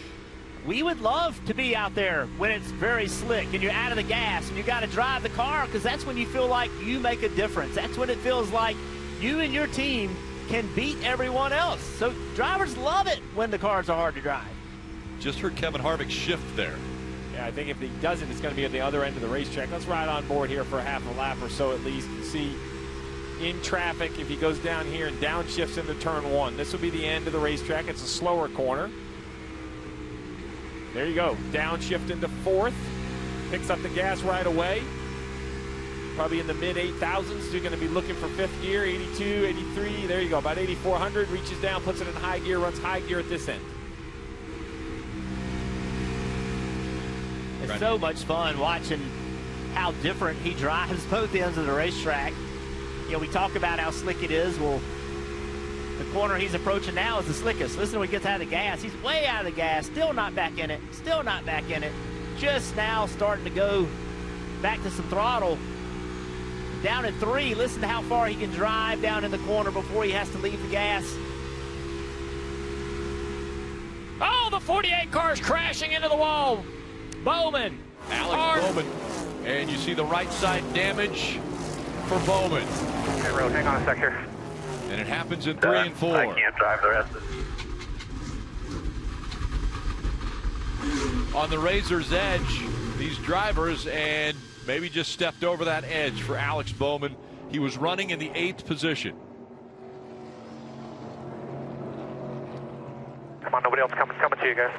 we would love to be out there when it's very slick and you're out of the gas and you got to drive the car because that's when you feel like you make a difference. That's when it feels like you and your team can beat everyone else. So drivers love it when the cars are hard to drive. Just heard Kevin Harvick shift there. Yeah, I think if he doesn't, it's going to be at the other end of the racetrack. Let's ride on board here for a half a lap or so at least and see in traffic if he goes down here and downshifts into turn one. This will be the end of the racetrack. It's a slower corner. There you go. Downshift into fourth. Picks up the gas right away. Probably in the mid 8,000s. You're going to be looking for fifth gear, 82, 83. There you go. About 8,400. Reaches down, puts it in high gear, runs high gear at this end. It's so much fun watching how different he drives both ends of the racetrack. You know, we talk about how slick it is. Well, the corner he's approaching now is the slickest. Listen when he gets out of the gas. He's way out of the gas. Still not back in it. Still not back in it. Just now starting to go back to some throttle. Down in three. Listen to how far he can drive down in the corner before he has to leave the gas. Oh, the 48 car's crashing into the wall. Bowman. Alex Hard. Bowman. And you see the right side damage for Bowman. Okay, Road, hang on a sec here. And it happens in three uh, and four. I can't drive the rest of it. On the razor's edge, these drivers, and maybe just stepped over that edge for Alex Bowman. He was running in the eighth position. Come on, nobody else coming, coming to you guys.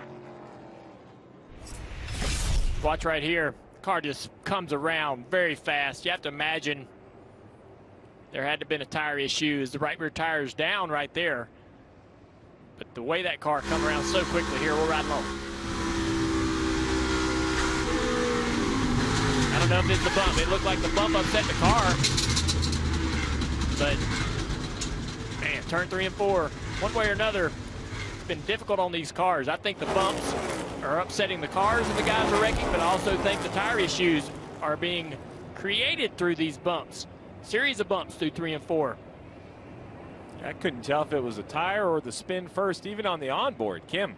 Watch right here. Car just comes around very fast. You have to imagine there had to have been a tire issue as the right rear tire is down right there. But the way that car come around so quickly here, we're riding low. I don't know if it's the bump. It looked like the bump upset the car. But, man, turn three and four, one way or another, it's been difficult on these cars. I think the bumps are upsetting the cars and the guys are wrecking, but I also think the tire issues are being created through these bumps. Series of bumps through three and four. I couldn't tell if it was a tire or the spin first, even on the onboard. Kim.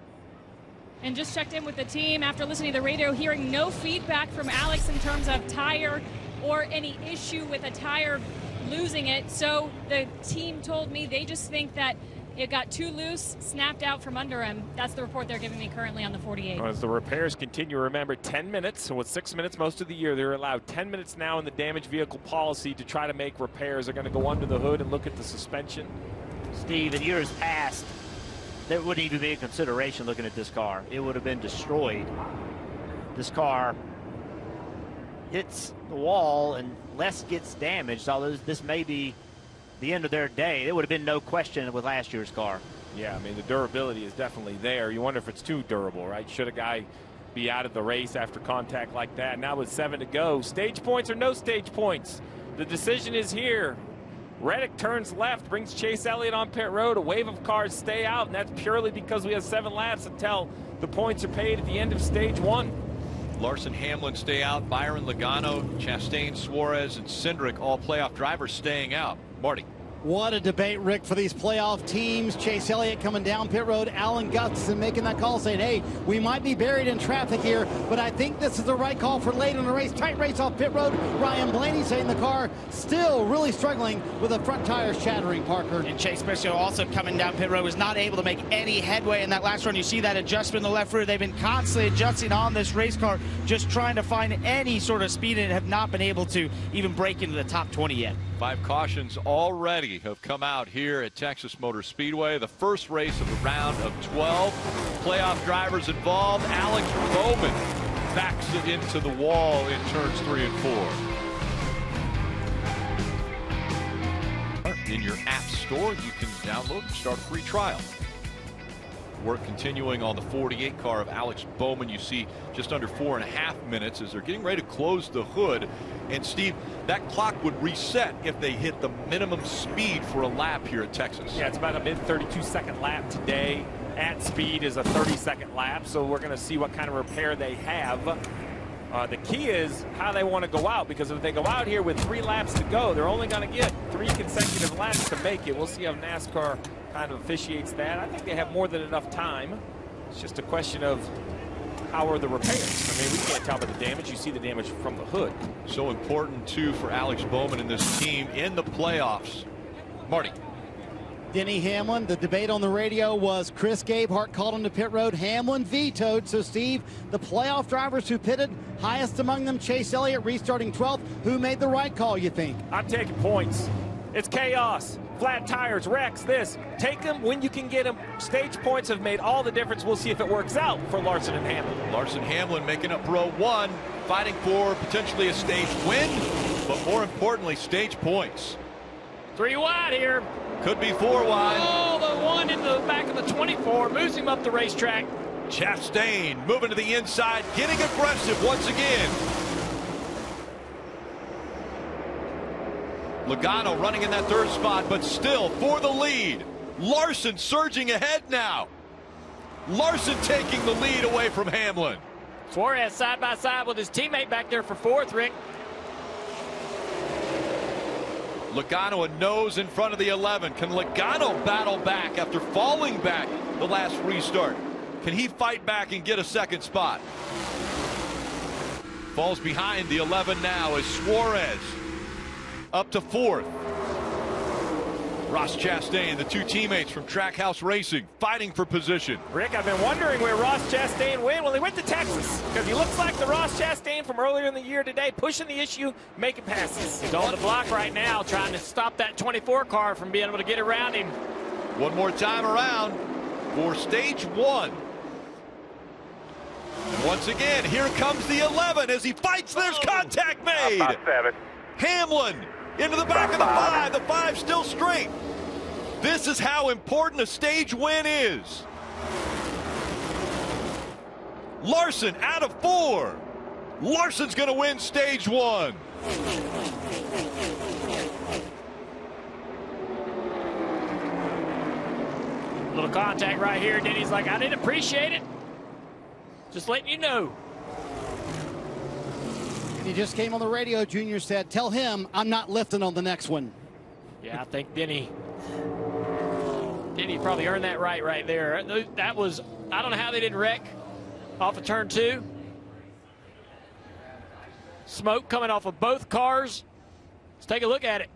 And just checked in with the team after listening to the radio, hearing no feedback from Alex in terms of tire or any issue with a tire losing it. So the team told me they just think that it got too loose, snapped out from under him. That's the report they're giving me currently on the 48. As the repairs continue, remember 10 minutes. So with six minutes most of the year, they're allowed 10 minutes now in the damaged vehicle policy to try to make repairs. They're going to go under the hood and look at the suspension. Steve, in years past, there wouldn't even be a consideration looking at this car. It would have been destroyed. This car hits the wall and less gets damaged, although this may be the end of their day. It would have been no question with last year's car. Yeah, I mean, the durability is definitely there. You wonder if it's too durable, right? Should a guy be out of the race after contact like that? Now with seven to go, stage points or no stage points? The decision is here. Reddick turns left, brings Chase Elliott on pit road. A wave of cars stay out, and that's purely because we have seven laps until the points are paid at the end of stage one. Larson Hamlin stay out. Byron Logano, Chastain, Suarez, and Cindric, all playoff drivers staying out. Marty. What a debate, Rick, for these playoff teams. Chase Elliott coming down pit road. Alan Gustafson making that call saying, hey, we might be buried in traffic here, but I think this is the right call for late in the race. Tight race off pit road. Ryan Blaney saying the car still really struggling with the front tires chattering, Parker. And Chase Briscoe also coming down pit road was not able to make any headway in that last run. You see that adjustment in the left rear. They've been constantly adjusting on this race car, just trying to find any sort of speed and have not been able to even break into the top 20 yet. Five cautions already have come out here at Texas Motor Speedway. The first race of the round of 12. Playoff drivers involved. Alex Bowman backs it into the wall in turns three and four. In your app store, you can download and start a free trial. Work continuing on the 48 car of Alex Bowman. You see just under four and a half minutes as they're getting ready to close the hood. And Steve, that clock would reset if they hit the minimum speed for a lap here at Texas. Yeah, it's about a mid 32 second lap today. at speed is a 30-second lap, so we're going to see what kind of repair they have. Uh, the key is how they want to go out, because if they go out here with three laps to go, they're only going to get three consecutive laps to make it. We'll see how NASCAR kind of officiates that. I think they have more than enough time. It's just a question of how are the repairs? I mean, we can't tell by the damage. You see the damage from the hood. So important, too, for Alex Bowman and this team in the playoffs. Marty. Denny Hamlin, the debate on the radio was Chris Gabehart called him to pit road. Hamlin vetoed. So, Steve, the playoff drivers who pitted, highest among them, Chase Elliott restarting 12th. Who made the right call, you think? I'm taking points. It's chaos. Flat tires, wrecks, this. Take them when you can get them. Stage points have made all the difference. We'll see if it works out for Larson and Hamlin. Larson Hamlin making up row one, fighting for potentially a stage win, but more importantly, stage points. Three wide here. Could be four wide. Oh, the one in the back of the 24 moves him up the racetrack. Chastain moving to the inside, getting aggressive once again. Logano running in that third spot, but still for the lead. Larson surging ahead now. Larson taking the lead away from Hamlin. Suarez side by side with his teammate back there for fourth, Rick. Logano a nose in front of the 11. Can Logano battle back after falling back the last restart? Can he fight back and get a second spot? Falls behind the 11 now as Suarez up to fourth. Ross Chastain, the two teammates from Trackhouse Racing, fighting for position. Rick, I've been wondering where Ross Chastain went. Well, he went to Texas because he looks like the Ross Chastain from earlier in the year today, pushing the issue, making passes. He's on the block right now, trying to stop that 24 car from being able to get around him. One more time around for stage one. And once again, here comes the 11 as he fights. There's oh. contact made. Hamlin into the back of the five. The five still straight. This is how important a stage win is. Larson out of four. Larson's going to win stage one. Little contact right here. Denny's like, I didn't appreciate it. Just letting you know. He just came on the radio. Junior said, tell him I'm not lifting on the next one. Yeah, I think Denny Denny probably earned that right right there. Uh, that was, I don't know how they didn't wreck off of turn two. Smoke coming off of both cars. Let's take a look at it.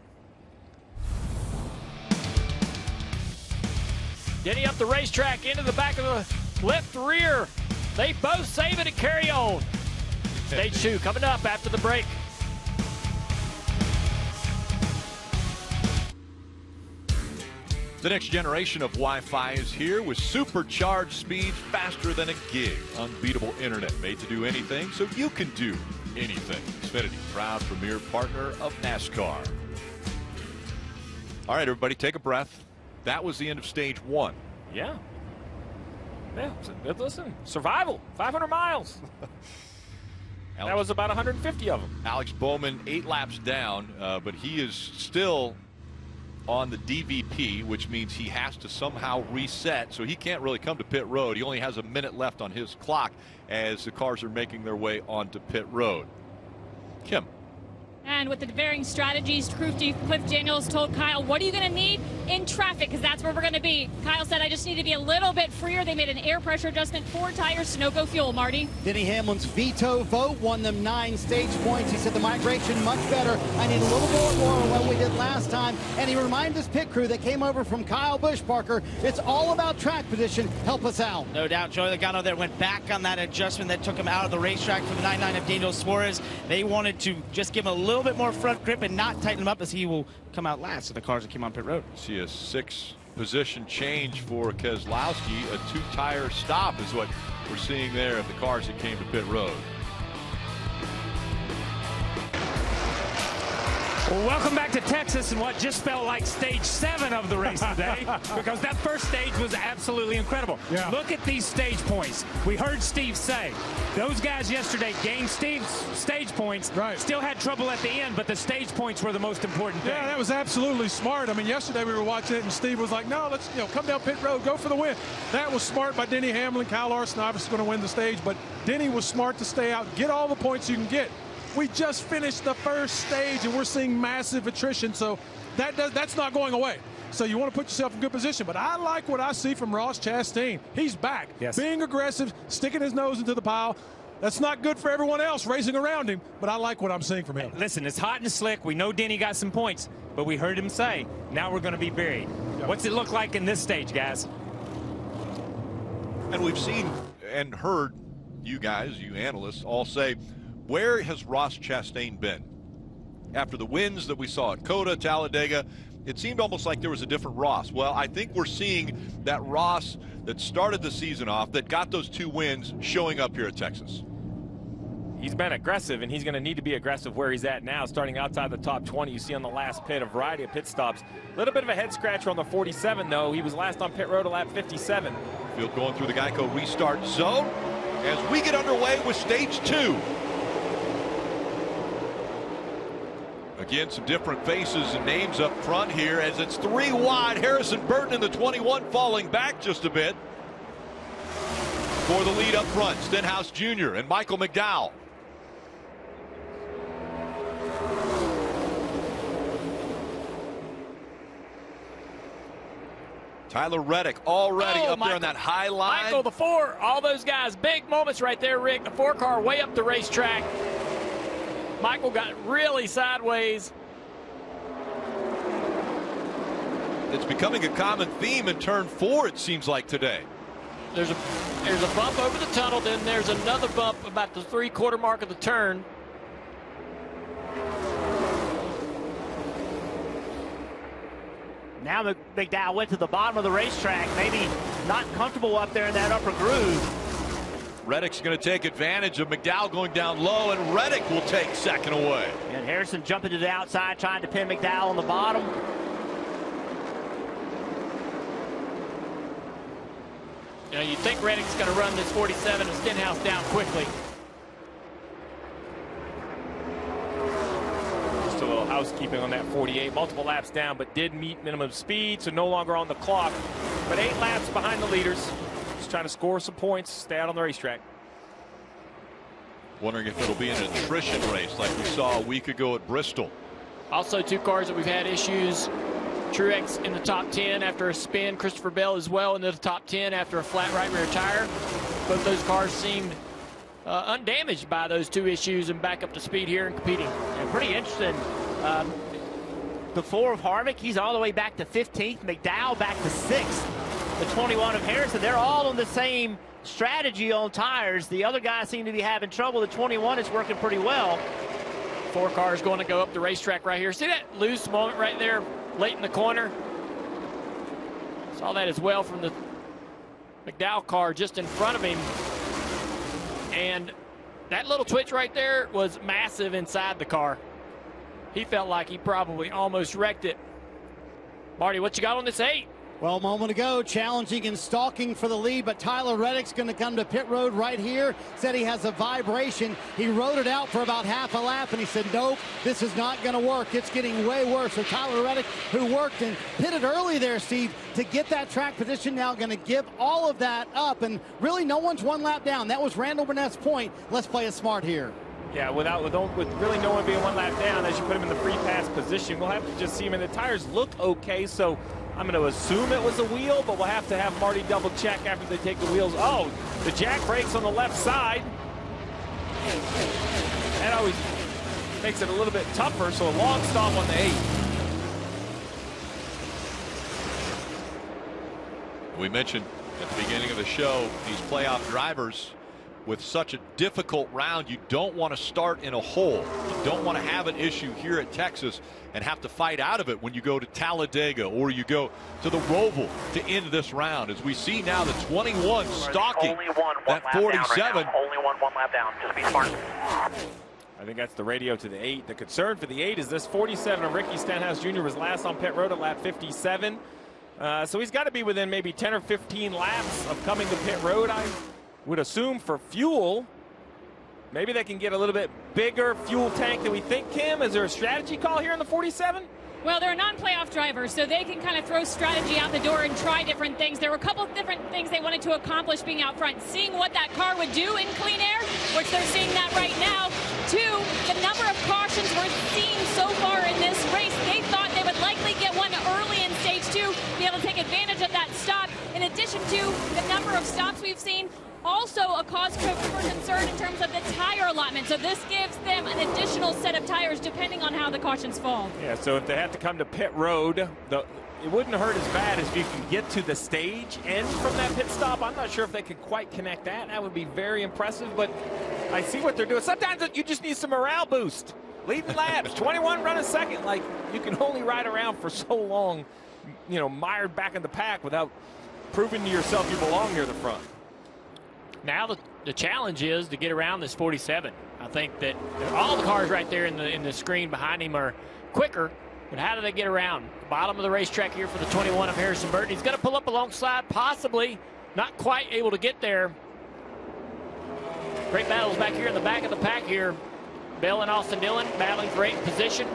Denny up the racetrack into the back of the left rear. They both save it and carry on. Stage two coming up after the break. The next generation of Wi-Fi is here with supercharged speeds faster than a gig. Unbeatable internet made to do anything so you can do anything. Xfinity, proud premier partner of NASCAR. All right, everybody, take a breath. That was the end of stage one. Yeah. Yeah, listen, survival, 500 miles. Alex, that was about 150 of them. Alex Bowman, eight laps down, uh, but he is still on the DVP, which means he has to somehow reset. So he can't really come to pit road. He only has a minute left on his clock as the cars are making their way onto pit road. Kim. And with the varying strategies, crew chief Cliff Daniels told Kyle, what are you going to need in traffic? Because that's where we're going to be. Kyle said, I just need to be a little bit freer. They made an air pressure adjustment, four tires, Sunoco fuel, Marty. Denny Hamlin's veto vote won them nine stage points. He said the migration much better. I need a little bit more than what we did last time. And he reminded his pit crew that came over from Kyle Busch Parker. It's all about track position. Help us out. No doubt. Joey Logano there went back on that adjustment that took him out of the racetrack for the 9-9 of Daniel Suarez. They wanted to just give him a little bit more front grip and not tighten him up as he will come out last of the cars that came on pit road. See a six position change for Keselowski. A two tire stop is what we're seeing there of the cars that came to pit road. Well, welcome back to Texas and what just felt like stage seven of the race today because that first stage was absolutely incredible. Yeah. Look at these stage points. We heard Steve say those guys yesterday gained Steve's stage points, right. still had trouble at the end, but the stage points were the most important thing. Yeah, that was absolutely smart. I mean, yesterday we were watching it, and Steve was like, no, let's you know come down pit road, go for the win. That was smart by Denny Hamlin. Kyle Larson obviously going to win the stage, but Denny was smart to stay out, get all the points you can get. We just finished the first stage, and we're seeing massive attrition, so that does, that's not going away. So you want to put yourself in good position. But I like what I see from Ross Chastain. He's back, Yes. being aggressive, sticking his nose into the pile. That's not good for everyone else racing around him, but I like what I'm seeing from him. Listen, it's hot and slick. We know Denny got some points, but we heard him say, now we're going to be buried. What's it look like in this stage, guys? And we've seen and heard you guys, you analysts, all say, where has Ross Chastain been? After the wins that we saw at COTA, Talladega, it seemed almost like there was a different Ross. Well, I think we're seeing that Ross that started the season off, that got those two wins, showing up here at Texas. He's been aggressive, and he's going to need to be aggressive where he's at now, starting outside the top 20. You see on the last pit a variety of pit stops. A little bit of a head scratcher on the 47, though. He was last on pit road at lap 57. Field going through the Geico restart zone as we get underway with stage two. Again, some different faces and names up front here as it's three wide. Harrison Burton in the 21 falling back just a bit. For the lead up front, Stenhouse Jr. and Michael McDowell. Tyler Reddick already Oh, up there on that high line. Michael, the four, all those guys, big moments right there, Rick. The four car way up the racetrack. Michael got really sideways. It's becoming a common theme in turn four, it seems like today. There's a there's a bump over the tunnel, then there's another bump about the three quarter mark of the turn. Now McDowell went to the bottom of the racetrack, maybe not comfortable up there in that upper groove. Reddick's going to take advantage of McDowell going down low, and Reddick will take second away. And Harrison jumping to the outside, trying to pin McDowell on the bottom. You know, you think Reddick's going to run this 47 and Stenhouse down quickly. Just a little housekeeping on that 48. Multiple laps down, but did meet minimum speed, so no longer on the clock. But eight laps behind the leaders. Just trying to score some points, stay out on the racetrack. Wondering if it'll be an attrition race like we saw a week ago at Bristol. Also, two cars that we've had issues. Truex in the top 10 after a spin. Christopher Bell as well into the top 10 after a flat right rear tire. Both those cars seemed uh, undamaged by those two issues and back up to speed here and competing. And pretty interesting. Um, the four of Harvick, he's all the way back to 15th. McDowell back to 6th. The 21 of Harrison, they're all on the same strategy on tires. The other guys seem to be having trouble. The 21 is working pretty well. Four cars going to go up the racetrack right here. See that loose moment right there late in the corner? Saw that as well from the McDowell car just in front of him. And that little twitch right there was massive inside the car. He felt like he probably almost wrecked it. Marty, what you got on this eight? Well, a moment ago, challenging and stalking for the lead, but Tyler Reddick's going to come to pit road right here. Said he has a vibration. He rode it out for about half a lap, and he said, nope, this is not going to work. It's getting way worse. So Tyler Reddick, who worked and pitted early there, Steve, to get that track position, now going to give all of that up. And really, no one's one lap down. That was Randall Burnett's point. Let's play it smart here. Yeah, without with, with really no one being one lap down, as you put him in the free pass position, we'll have to just see him. And the tires look okay, so I'm going to assume it was a wheel, but we'll have to have Marty double check after they take the wheels. Oh, the jack brakes on the left side. That always makes it a little bit tougher, so a long stop on the eight. We mentioned at the beginning of the show these playoff drivers with such a difficult round you don't want to start in a hole you don't want to have an issue here at Texas and have to fight out of it when you go to Talladega or you go to the Roval to end this round as we see now the 21 stalking Only one, one that lap down right 47. Only one, one lap down. Just be smart. I think that's the radio to the eight. The concern for the eight is this 47 of Ricky Stenhouse Jr. was last on pit road at lap 57. Uh, so he's got to be within maybe 10 or 15 laps of coming to pit road. I would assume for fuel, maybe they can get a little bit bigger fuel tank than we think, Kim. Is there a strategy call here in the 47? Well, they're non-playoff drivers, so they can kind of throw strategy out the door and try different things. There were a couple different things they wanted to accomplish being out front. Seeing what that car would do in clean air, which they're seeing that right now. Two, the number of cautions we're seeing so far in this race. They thought they would likely get one early in stage two, be able to take advantage of that stop. In addition to the number of stops we've seen, also a cause for concern in terms of the tire allotment. So this gives them an additional set of tires depending on how the cautions fall. Yeah, so if they have to come to pit road, the, it wouldn't hurt as bad as if you can get to the stage end from that pit stop. I'm not sure if they could quite connect that. That would be very impressive, but I see what they're doing. Sometimes you just need some morale boost. Leading laps, 21 running second. Like, you can only ride around for so long, you know, mired back in the pack without proving to yourself you belong near the front. Now the, the challenge is to get around this 47. I think that all the cars right there in the in the screen behind him are quicker, but how do they get around? Bottom of the racetrack here for the 21 of Harrison Burton. He's going to pull up alongside, possibly not quite able to get there. Great battles back here in the back of the pack here. Bell and Austin Dillon battling eighth position.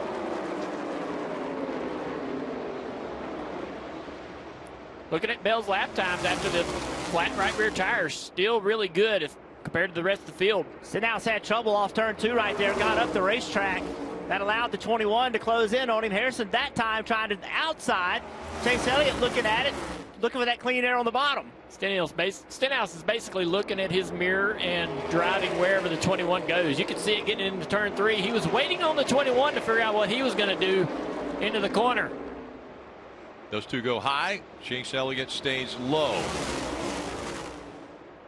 Looking at Bell's lap times after the flat right rear tires, still really good if compared to the rest of the field. Stenhouse had trouble off turn two right there, got up the racetrack. That allowed the 21 to close in on him. Harrison that time trying to the outside. Chase Elliott looking at it, looking for that clean air on the bottom. Stenhouse, base, Stenhouse is basically looking at his mirror and driving wherever the 21 goes. You can see it getting into turn three. He was waiting on the 21 to figure out what he was going to do into the corner. Those two go high. Chase Elliott stays low.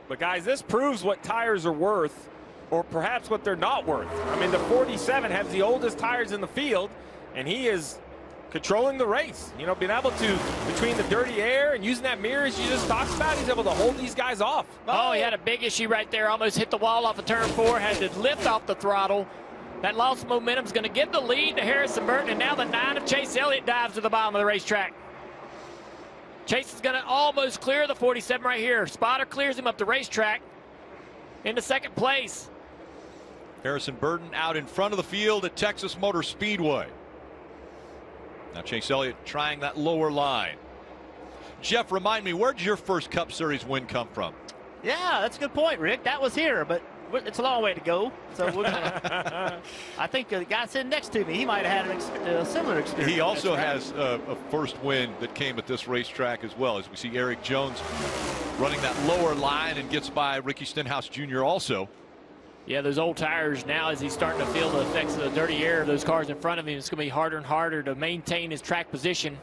But guys, this proves what tires are worth, or perhaps what they're not worth. I mean, the 47 has the oldest tires in the field, and he is controlling the race. You know, being able to, between the dirty air and using that mirror as you just talked about, he's able to hold these guys off. Oh, he had a big issue right there. Almost hit the wall off of turn four, had to lift off the throttle. That lost momentum is going to give the lead to Harrison Burton, and now the nine of Chase Elliott dives to the bottom of the racetrack. Chase is going to almost clear the 47 right here. Spotter clears him up the racetrack into second place. Harrison Burton out in front of the field at Texas Motor Speedway. Now Chase Elliott trying that lower line. Jeff, remind me, where did your first Cup Series win come from? Yeah, that's a good point, Rick. That was here, but it's a long way to go. So gonna, I think uh, the guy sitting next to me, he might have had a uh, similar experience. He also has a, a first win that came at this racetrack as well, as we see Erik Jones running that lower line and gets by Ricky Stenhouse Jr. also. Yeah, those old tires now, as he's starting to feel the effects of the dirty air of those cars in front of him, it's going to be harder and harder to maintain his track position.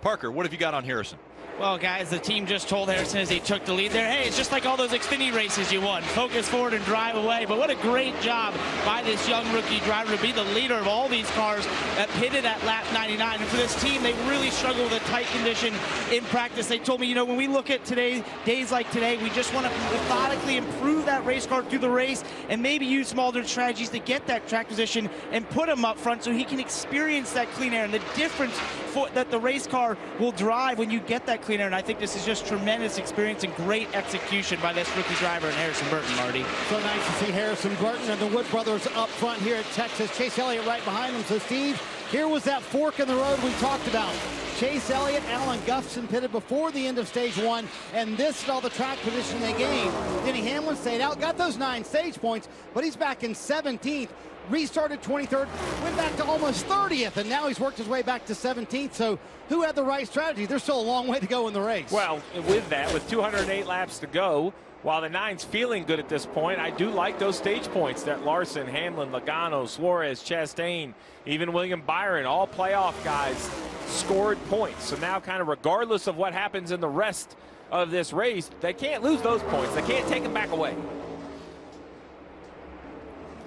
Parker, what have you got on Harrison? Well, guys, the team just told Harrison as he took the lead there, hey, it's just like all those Xfinity races you won. Focus forward and drive away. But what a great job by this young rookie driver to be the leader of all these cars that pitted at lap 99. And for this team, they really struggle with a tight condition in practice. They told me, you know, when we look at today, days like today, we just want to methodically improve that race car through the race and maybe use alternate strategies to get that track position and put him up front so he can experience that clean air and the difference for, that the race car will drive when you get that clean air. And I think this is just tremendous experience and great execution by this rookie driver and Harrison Burton, Marty. So nice to see Harrison Burton and the Wood brothers up front here at Texas. Chase Elliott right behind them. So, Steve, here was that fork in the road we talked about. Chase Elliott, Alan Gustafson pitted before the end of stage one, and this is all the track position they gained. Denny Hamlin stayed out, got those nine stage points, but he's back in 17th restarted 23rd, went back to almost 30th, and now he's worked his way back to 17th. So who had the right strategy? There's still a long way to go in the race. Well, with that, with 208 laps to go, while the nine's feeling good at this point, I do like those stage points that Larson, Hamlin, Logano, Suarez, Chastain, even William Byron, all playoff guys scored points. So now kind of regardless of what happens in the rest of this race, they can't lose those points. They can't take them back away.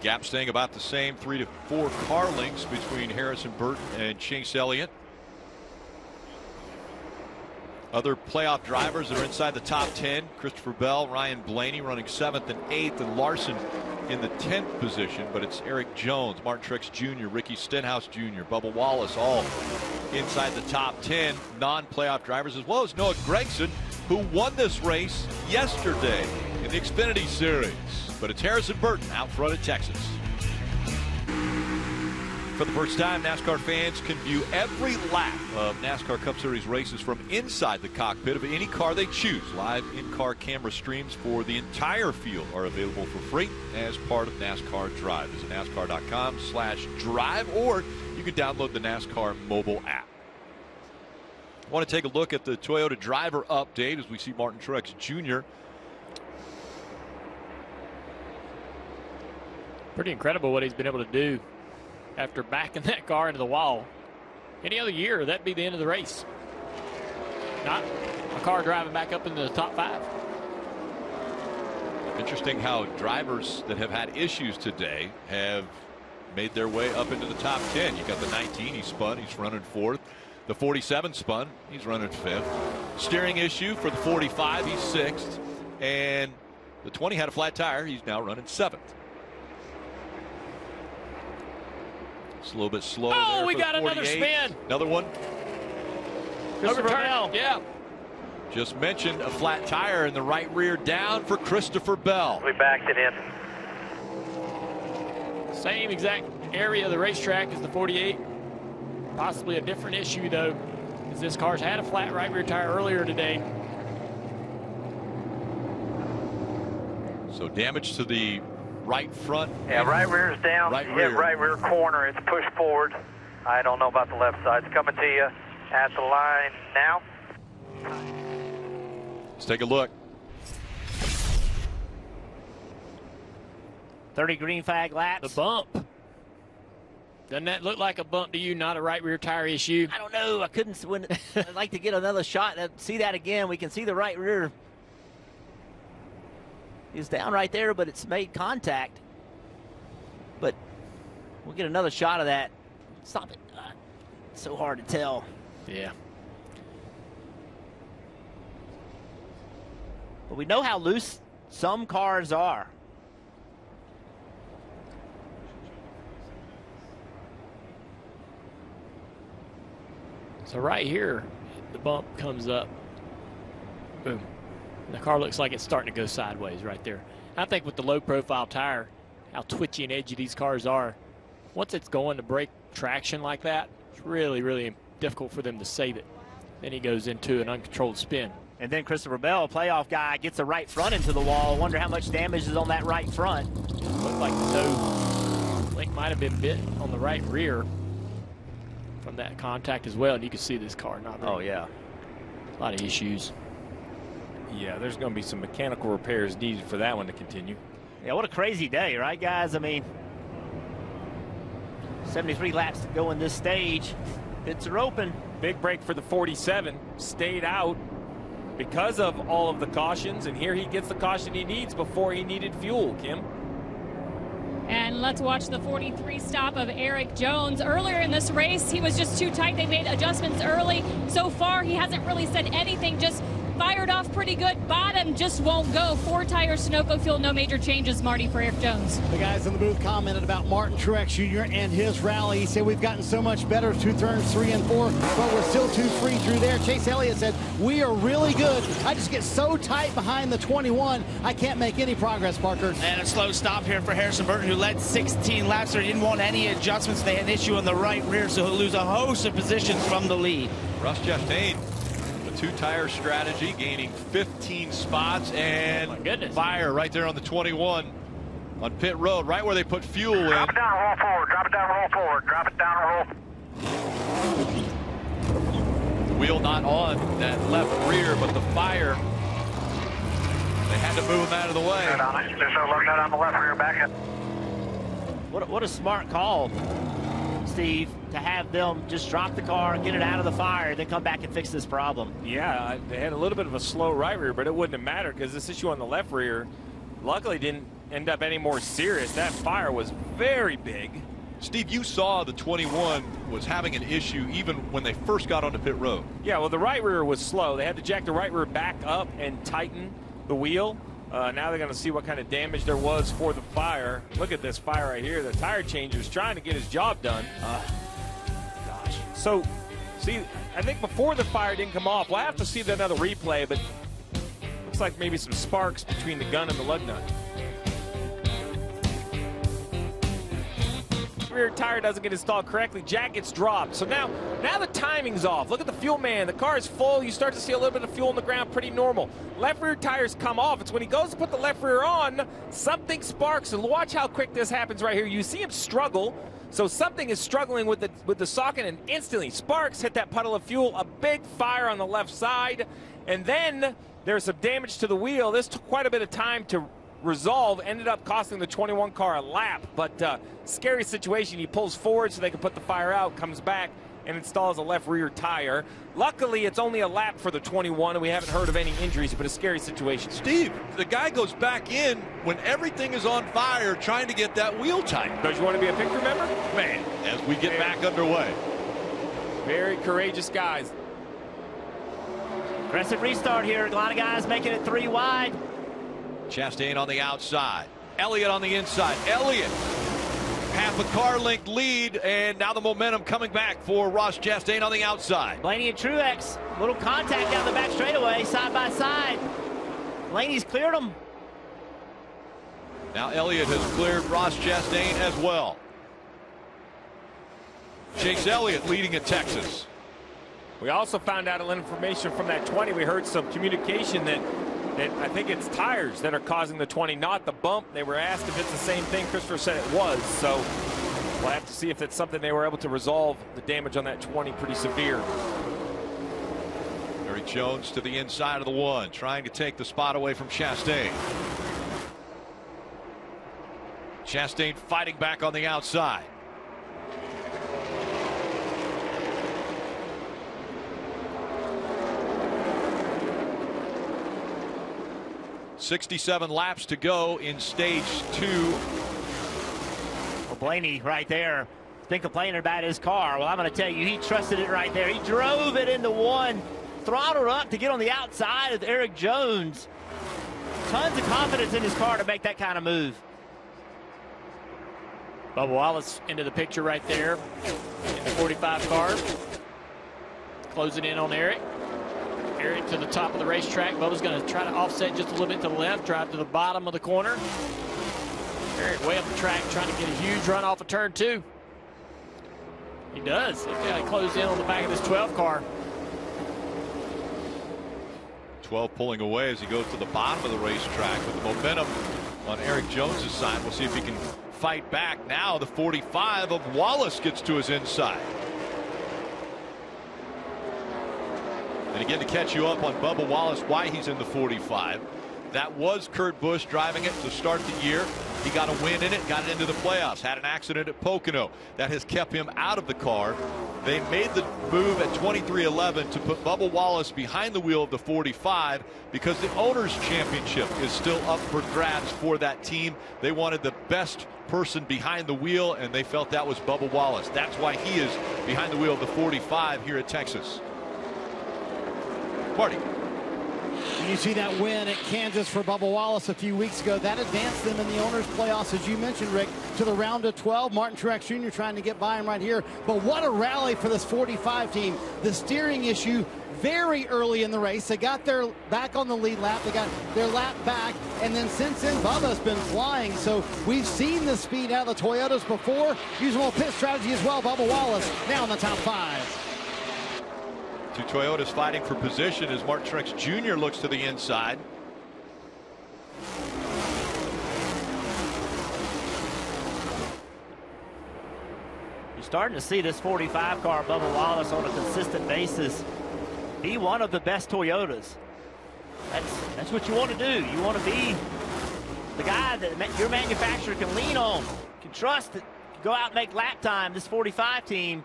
Gap staying about the same, three to four car lengths between Harrison Burton and Chase Elliott. Other playoff drivers that are inside the top 10 Christopher Bell, Ryan Blaney running seventh and eighth, and Larson in the 10th position. But it's Erik Jones, Martin Truex Jr., Ricky Stenhouse Jr., Bubba Wallace, all inside the top 10 non playoff drivers, as well as Noah Gragson, who won this race yesterday in the Xfinity Series. But it's Harrison Burton out front at Texas. For the first time, NASCAR fans can view every lap of NASCAR Cup Series races from inside the cockpit of any car they choose. Live in-car camera streams for the entire field are available for free as part of NASCAR Drive. Visit NASCAR.com slash drive or you can download the NASCAR mobile app. I want to take a look at the Toyota driver update as we see Martin Truex Jr. Pretty incredible what he's been able to do after backing that car into the wall. Any other year, that'd be the end of the race. Not a car driving back up into the top five. Interesting how drivers that have had issues today have made their way up into the top 10. You got the 19, he spun, he's running fourth. The 47 spun, he's running fifth. Steering issue for the 45, he's sixth. And the 20 had a flat tire, he's now running seventh. It's a little bit slow. Oh, we got another spin. Another one. Christopher Bell. Yeah. Just mentioned a flat tire in the right rear down for Christopher Bell. We backed it in. Same exact area of the racetrack as the 48. Possibly a different issue, though, as this car's had a flat right rear tire earlier today. So damage to the right front. Yeah, right rear is down. Right Hit rear. right rear corner. It's pushed forward. I don't know about the left side. It's coming to you at the line now. Let's take a look. 30 green flag laps. The bump. Doesn't that look like a bump to you, not a right rear tire issue? I don't know. I couldn't. When, I'd like to get another shot. and See that again. We can see the right rear is down right there, but it's made contact. But we'll get another shot of that. Stop it. Uh, so hard to tell. Yeah. But we know how loose some cars are. So right here, the bump comes up. Boom. The car looks like it's starting to go sideways right there. I think with the low profile tire, how twitchy and edgy these cars are, once it's going to break traction like that, it's really, really difficult for them to save it. Then he goes into an uncontrolled spin. And then Christopher Bell, playoff guy, gets the right front into the wall. Wonder how much damage is on that right front. Looked like the toe link might have been bit on the right rear from that contact as well. And you can see this car not. Oh yeah, a lot of issues. Yeah, there's going to be some mechanical repairs needed for that one to continue. Yeah, what a crazy day, right, guys? I mean, 73 laps to go in this stage. Pits are open. Big break for the 47. Stayed out because of all of the cautions, and here he gets the caution he needs before he needed fuel, Kim. And let's watch the 43 stop of Erik Jones. Earlier in this race, he was just too tight. They made adjustments early. So far, he hasn't really said anything, just fired off pretty good. Bottom just won't go. Four tire Sunoco fuel, no major changes, Marty, for Erik Jones. The guys in the booth commented about Martin Truex Jr. and his rally. He said, We've gotten so much better, two turns, three and four, but we're still too free through there. Chase Elliott said, We are really good. I just get so tight behind the 21, I can't make any progress, Parker. And a slow stop here for Harrison Burton, who led 16 laps there. He didn't want any adjustments. They had an issue on the right rear, so he'll lose a host of positions from the lead. Ross Chastain, the two-tire strategy, gaining 15 spots and oh, fire right there on the 21 on pit road, right where they put fuel in. Drop it down, roll forward. Drop it down, roll forward. Drop it down, roll. Wheel not on that left rear, but the fire. They had to move him out of the way. Good on it. Just a look out on the left rear back up. What a, what a smart call, Steve, to have them just drop the car, get it out of the fire, then come back and fix this problem. Yeah, they had a little bit of a slow right rear, but it wouldn't have mattered because this issue on the left rear luckily didn't end up any more serious. That fire was very big. Steve, you saw the 21 was having an issue even when they first got onto pit road. Yeah, well, the right rear was slow. They had to jack the right rear back up and tighten the wheel. Uh, now they're going to see what kind of damage there was for the fire. Look at this fire right here. The tire changer's trying to get his job done. Uh, gosh. So, see, I think before the fire didn't come off, we'll have to see another replay, but looks like maybe some sparks between the gun and the lug nut. Rear tire doesn't get installed correctly, jack gets dropped. So now, now the timing's off. Look at the fuel man. The car is full. You start to see a little bit of fuel on the ground, pretty normal. Left rear tires come off. It's when he goes to put the left rear on, something sparks. And watch how quick this happens right here. You see him struggle. So something is struggling with the with the socket, and instantly sparks hit that puddle of fuel. A big fire on the left side, and then there's some damage to the wheel. This took quite a bit of time to resolve ended up costing the 21 car a lap. But uh, scary situation. He pulls forward so they can put the fire out, comes back and installs a left rear tire. Luckily, it's only a lap for the 21, and we haven't heard of any injuries, but a scary situation. Steve, the guy goes back in when everything is on fire trying to get that wheel tight. Does you want to be a picture member? Man, as we get back underway. Very courageous guys. Aggressive restart here. A lot of guys making it three wide. Chastain on the outside. Elliott on the inside. Elliott half a car length lead and now the momentum coming back for Ross Chastain on the outside. Blaney and Truex, little contact down the back straightaway, side by side. Blaney's cleared them. Now Elliott has cleared Ross Chastain as well. Chase Elliott leading at Texas. We also found out a little information from that 20. We heard some communication that that I think it's tires that are causing the 20, not the bump. They were asked if it's the same thing. Christopher said it was. So we'll have to see if it's something they were able to resolve the damage on that 20 pretty severe. Erik Jones to the inside of the one, trying to take the spot away from Chastain. Chastain fighting back on the outside. 67 laps to go in stage two. Well, Blaney right there has been complaining about his car. Well, I'm going to tell you, he trusted it right there. He drove it into one, throttled up to get on the outside of Erik Jones. Tons of confidence in his car to make that kind of move. Bubba Wallace into the picture right there in the 45 car. Closing in on Erik. Erik to the top of the racetrack. Bubba's going to try to offset just a little bit to the left, drive to the bottom of the corner. Erik way up the track trying to get a huge run off of turn two. He does. He's got to close in on the back of this 12 car. 12 pulling away as he goes to the bottom of the racetrack with the momentum on Erik Jones's side. We'll see if he can fight back. Now the 45 of Wallace gets to his inside. And again, to catch you up on Bubba Wallace, why he's in the 45. That was Kurt Busch driving it to start the year. He got a win in it, got it into the playoffs, had an accident at Pocono. That has kept him out of the car. They made the move at 23XI to put Bubba Wallace behind the wheel of the 45 because the Owners' Championship is still up for grabs for that team. They wanted the best person behind the wheel, and they felt that was Bubba Wallace. That's why he is behind the wheel of the 45 here at Texas. Marty. You see that win at Kansas for Bubba Wallace a few weeks ago. That advanced them in the owners' playoffs, as you mentioned, Rick, to the round of 12. Martin Truex Jr. trying to get by him right here. But what a rally for this 45 team. The steering issue very early in the race. They got their back on the lead lap. They got their lap back. And then since then, Bubba's been flying. So we've seen the speed out of the Toyotas before. Using a little pit strategy as well. Bubba Wallace now in the top five. Two Toyotas fighting for position as Martin Truex Jr. looks to the inside. You're starting to see this 45 car Bubba Wallace on a consistent basis be one of the best Toyotas. That's that's what you want to do. You want to be the guy that your manufacturer can lean on, can trust to go out and make lap time. This 45 team,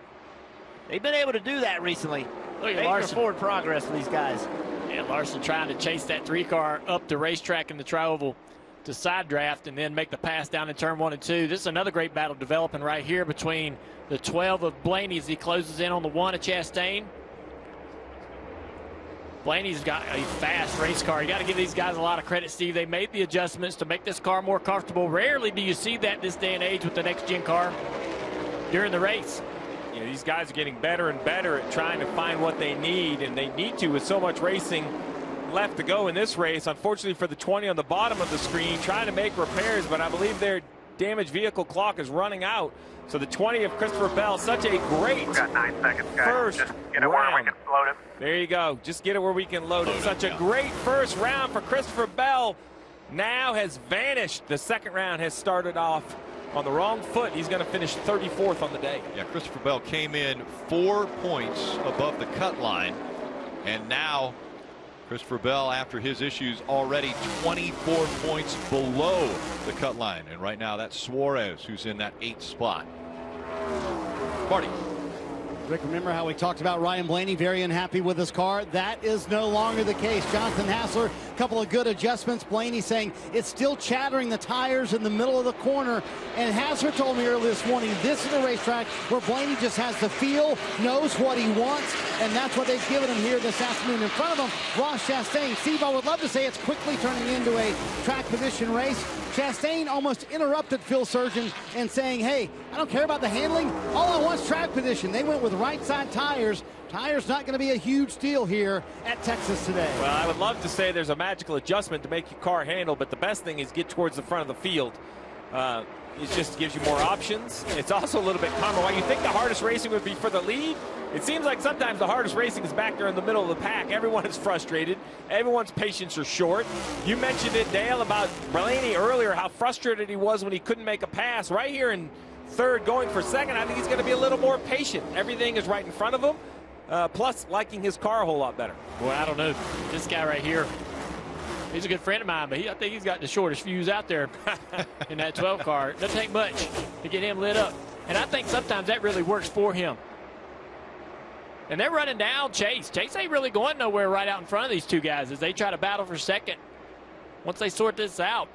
they've been able to do that recently. Look at Larson. forward progress for these guys. Yeah, Larson trying to chase that three car up the racetrack in the tri-oval. to side draft and then make the pass down in turn one and two. This is another great battle developing right here between the 12 of Blaney as he closes in on the one of Chastain. Blaney's got a fast race car. You got to give these guys a lot of credit, Steve. They made the adjustments to make this car more comfortable. Rarely do you see that this day and age with the next gen car during the race. Know, these guys are getting better and better at trying to find what they need, and they need to with so much racing left to go in this race. Unfortunately for the 20 on the bottom of the screen, trying to make repairs, but I believe their damaged vehicle clock is running out. So the 20 of Christopher Bell, such a great got nine seconds, guys. first Just get it where we round. can load it. There you go. Just get it where we can load, it. Such a great first round for Christopher Bell. Now has vanished. The second round has started off on the wrong foot. He's going to finish 34th on the day. Yeah, Christopher Bell came in four points above the cut line. And now Christopher Bell, after his issues, already 24 points below the cut line. And right now that's Suarez who's in that eighth spot. Marty. Rick, remember how we talked about Ryan Blaney very unhappy with his car? That is no longer the case. Jonathan Hassler, a couple of good adjustments. Blaney saying it's still chattering the tires in the middle of the corner. And Hassler told me earlier this morning, this is a racetrack where Blaney just has the feel, knows what he wants, and that's what they've given him here this afternoon. In front of him, Ross Chastain. Steve, I would love to say it's quickly turning into a track position race. Chastain almost interrupted Phil Surgen and saying, hey, I don't care about the handling. All I want is track position. They went with right side tires. Tires not going to be a huge deal here at Texas today. Well, I would love to say there's a magical adjustment to make your car handle, but the best thing is get towards the front of the field. Uh, it just gives you more options. It's also a little bit calmer. While you think the hardest racing would be for the lead, it seems like sometimes the hardest racing is back there in the middle of the pack. Everyone is frustrated. Everyone's patience are short. You mentioned it, Dale, about Blaney earlier, how frustrated he was when he couldn't make a pass. Right here in third, going for second, I think he's going to be a little more patient. Everything is right in front of him. Uh, plus, liking his car a whole lot better. Well, I don't know. This guy right here, he's a good friend of mine, but he, I think he's got the shortest fuse out there in that 12 car. It doesn't take much to get him lit up. And I think sometimes that really works for him. And they're running down Chase. Chase ain't really going nowhere right out in front of these two guys as they try to battle for second. Once they sort this out,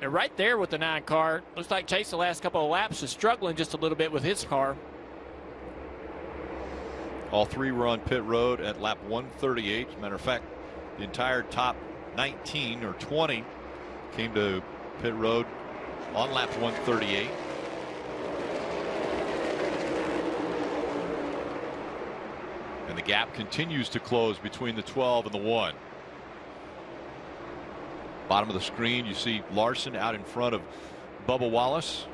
they're right there with the nine car. Looks like Chase the last couple of laps is struggling just a little bit with his car. All three were on pit road at lap 138. As a matter of fact, the entire top 19 or 20 came to pit road on lap 138. The gap continues to close between the 12 and the 1. Bottom of the screen, you see Larson out in front of Bubba Wallace.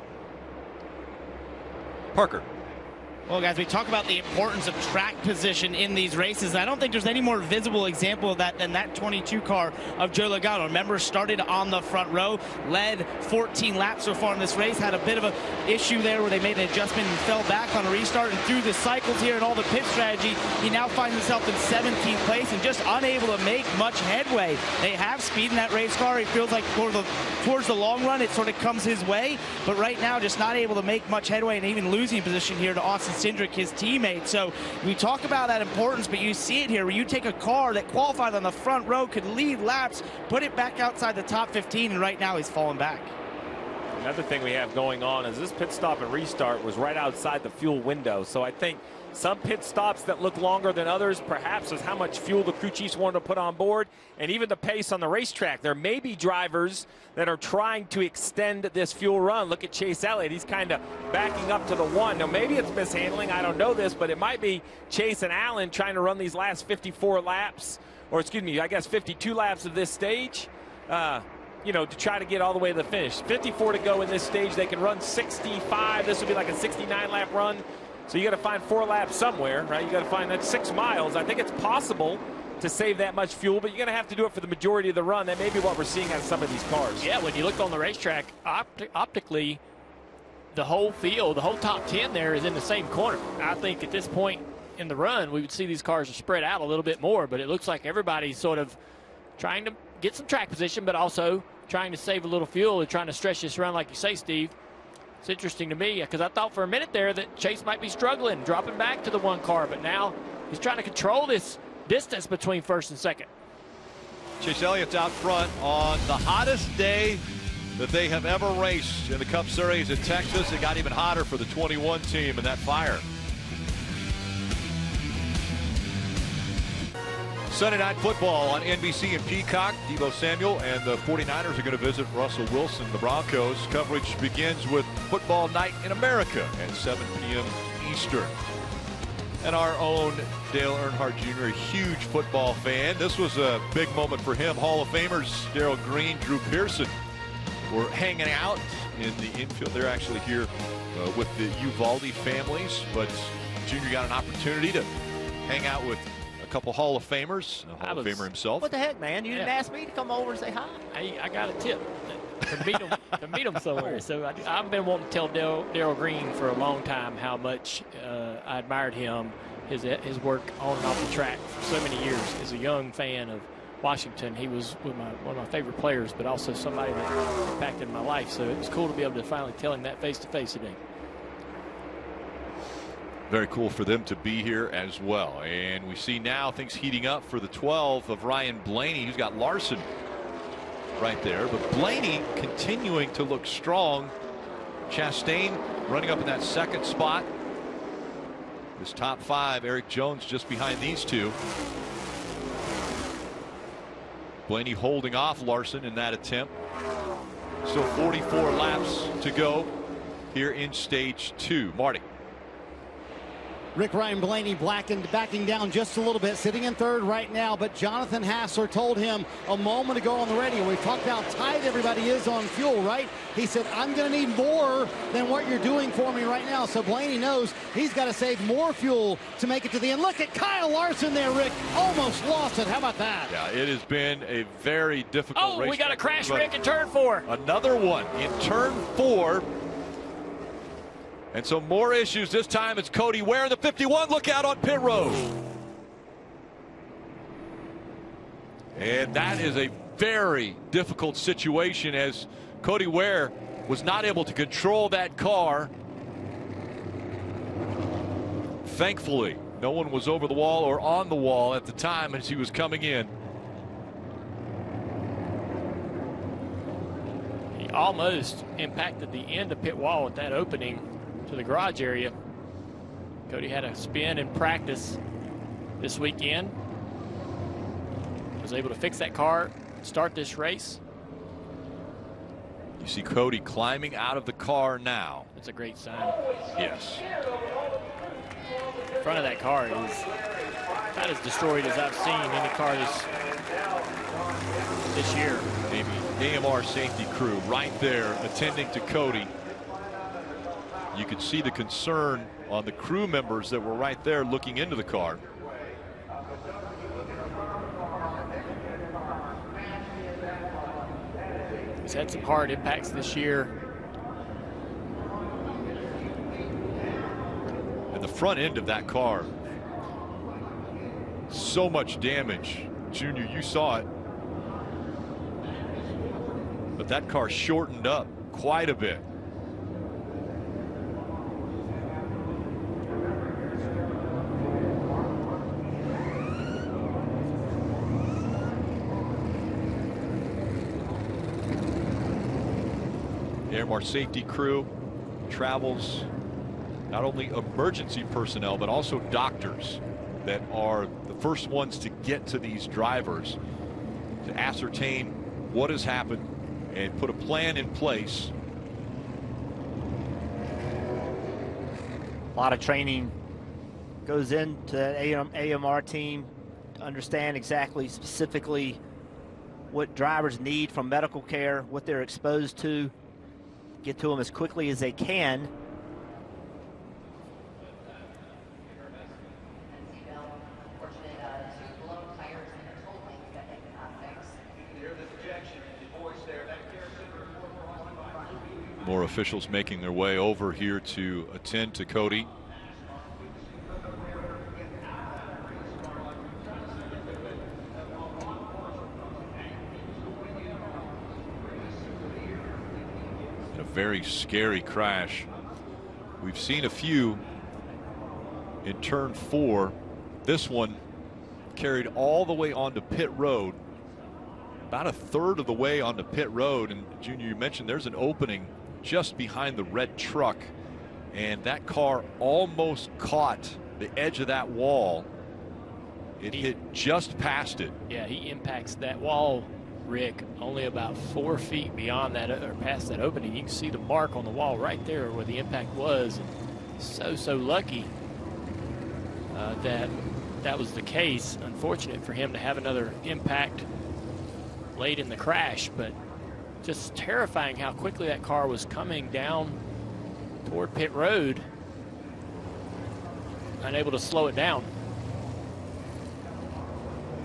Parker. Well, guys, we talk about the importance of track position in these races. I don't think there's any more visible example of that than that 22 car of Joe Logano. Remember, started on the front row, led 14 laps so far in this race, had a bit of a issue there where they made an adjustment and fell back on a restart. And through the cycles here and all the pit strategy, he now finds himself in 17th place and just unable to make much headway. They have speed in that race car. He feels like toward the, towards the long run, it sort of comes his way. But right now, just not able to make much headway and even losing position here to Austin Cindric, his teammate. So we talk about that importance, but you see it here where you take a car that qualified on the front row, could lead laps, put it back outside the top 15, and right now he's falling back. Another thing we have going on is this pit stop and restart was right outside the fuel window. So I think some pit stops that look longer than others, perhaps, is how much fuel the crew chiefs wanted to put on board, and even the pace on the racetrack. There may be drivers that are trying to extend this fuel run. Look at Chase Elliott. He's kind of backing up to the one. Now, maybe it's mishandling. I don't know this, but it might be Chase and Alan trying to run these last 54 laps, or excuse me, I guess 52 laps of this stage. Uh, you know, to try to get all the way to the finish. 54 to go in this stage. They can run 65. This would be like a 69 lap run. So you got to find four laps somewhere, right? You got to find that six miles. I think it's possible to save that much fuel, but you're going to have to do it for the majority of the run. That may be what we're seeing on some of these cars. Yeah, when you look on the racetrack, opti- optically, the whole field, the whole top 10 there is in the same corner. I think at this point in the run, we would see these cars are spread out a little bit more, but it looks like everybody's sort of trying to get some track position, but also trying to save a little fuel and trying to stretch this run, like you say, Steve. It's interesting to me because I thought for a minute there that Chase might be struggling, dropping back to the one car, but now he's trying to control this distance between first and second. Chase Elliott's out front on the hottest day that they have ever raced in the Cup Series at Texas. It got even hotter for the 21 team in that fire. Sunday Night Football on NBC and Peacock. Deebo Samuel and the 49ers are going to visit Russell Wilson, the Broncos. Coverage begins with Football Night in America at 7 p.m. Eastern. And our own Dale Earnhardt Jr., a huge football fan. This was a big moment for him. Hall of Famers Darrell Green, Drew Pearson were hanging out in the infield. They're actually here uh, with the Uvalde families, but Junior got an opportunity to hang out with couple Hall of Famers, a Hall of Famer himself. What the heck, man? You didn't ask me to come over and say hi. I, I got a tip to meet him to meet him somewhere. So I, I've been wanting to tell Darrell Darrell Green for a long time how much uh, I admired him, his his work on and off the track for so many years. As a young fan of Washington, he was one of my, one of my favorite players, but also somebody that impacted my life. So it was cool to be able to finally tell him that face to face today. Very cool for them to be here as well. And we see now things heating up for the 12 of Ryan Blaney, who's got Larson right there. But Blaney continuing to look strong. Chastain running up in that second spot. This top five, Erik Jones just behind these two. Blaney holding off Larson in that attempt. Still 44 laps to go here in stage two. Marty. Rick Ryan Blaney blackened, backing down just a little bit, sitting in third right now. But Jonathan Hassler told him a moment ago on the radio, we talked about how tight everybody is on fuel, right? He said, I'm going to need more than what you're doing for me right now. So Blaney knows he's got to save more fuel to make it to the end. Look at Kyle Larson there, Rick. Almost lost it. How about that? Yeah, it has been a very difficult Oh, race. we got a crash, Rick, in turn four. Another one in turn four. And so more issues. This time it's Cody Ware the 51. Look out on pit road. And that is a very difficult situation as Cody Ware was not able to control that car. Thankfully, no one was over the wall or on the wall at the time as he was coming in. He almost impacted the end of pit wall at that opening to the garage area. Cody had a spin in practice this weekend. Was able to fix that car, start this race. You see Cody climbing out of the car now. That's a great sign. Yes. The front of that car is about as destroyed as I've seen any car this this year. Maybe AMR safety crew right there attending to Cody. You could see the concern on the crew members that were right there looking into the car. He's had some hard impacts this year. And the front end of that car. So much damage. Junior, you saw it. But that car shortened up quite a bit. AMR safety crew travels not only emergency personnel but also doctors that are the first ones to get to these drivers to ascertain what has happened and put a plan in place. A lot of training goes into that AM, AMR team to understand exactly, specifically, what drivers need from medical care, what they're exposed to, get to them as quickly as they can. More officials making their way over here to attend to Cody. Very scary crash. We've seen a few in turn four. This one carried all the way onto pit road about a third of the way onto pit road. And Junior, you mentioned there's an opening just behind the red truck. And that car almost caught the edge of that wall. It hit just past it. Yeah, he impacts that wall, Rick, only about four feet beyond that or past that opening. You can see the mark on the wall right there where the impact was. So, so lucky uh, that that was the case. Unfortunate for him to have another impact late in the crash, but just terrifying how quickly that car was coming down toward pit road. Unable to slow it down.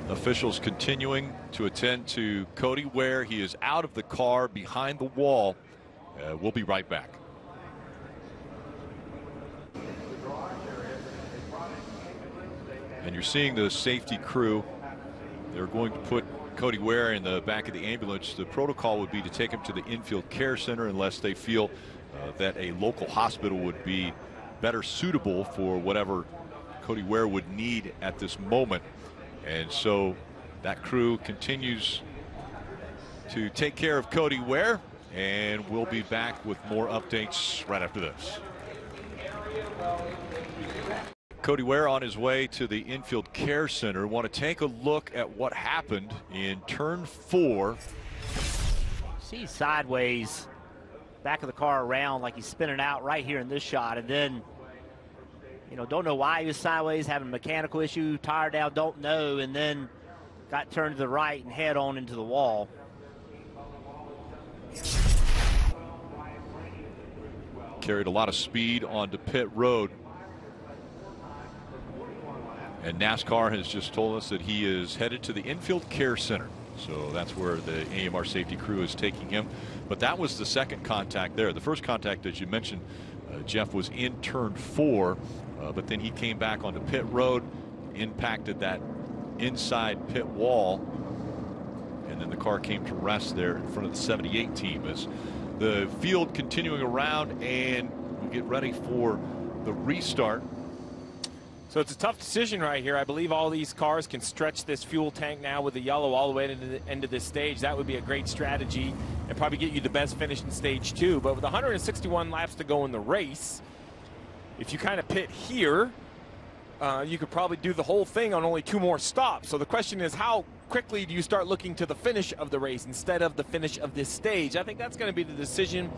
Officials continuing to attend to Cody Ware. He is out of the car behind the wall. Uh, we'll be right back. And you're seeing the safety crew. They're going to put Cody Ware in the back of the ambulance. The protocol would be to take him to the infield care center unless they feel uh, that a local hospital would be better suitable for whatever Cody Ware would need at this moment. And so that crew continues to take care of Cody Ware. And we'll be back with more updates right after this. Cody Ware on his way to the infield care center. Want to take a look at what happened in turn four. See sideways, back of the car around like he's spinning out right here in this shot. And then, you know, don't know why he was sideways, having a mechanical issue, tire down, don't know. And then got turned to the right and head on into the wall. Carried a lot of speed onto pit road. And NASCAR has just told us that he is headed to the infield care center. So that's where the AMR safety crew is taking him. But that was the second contact there. The first contact, as you mentioned, uh, Jeff, was in turn four. Uh, but then he came back onto pit road, impacted that inside pit wall. And then the car came to rest there in front of the 78 team as the field continuing around and we get ready for the restart. So it's a tough decision right here. I believe all these cars can stretch this fuel tank now with the yellow all the way to the end of this stage. That would be a great strategy and probably get you the best finish in stage two. But with 161 laps to go in the race, if you kind of pit here, uh, you could probably do the whole thing on only two more stops. So the question is, how quickly do you start looking to the finish of the race instead of the finish of this stage? I think that's going to be the decision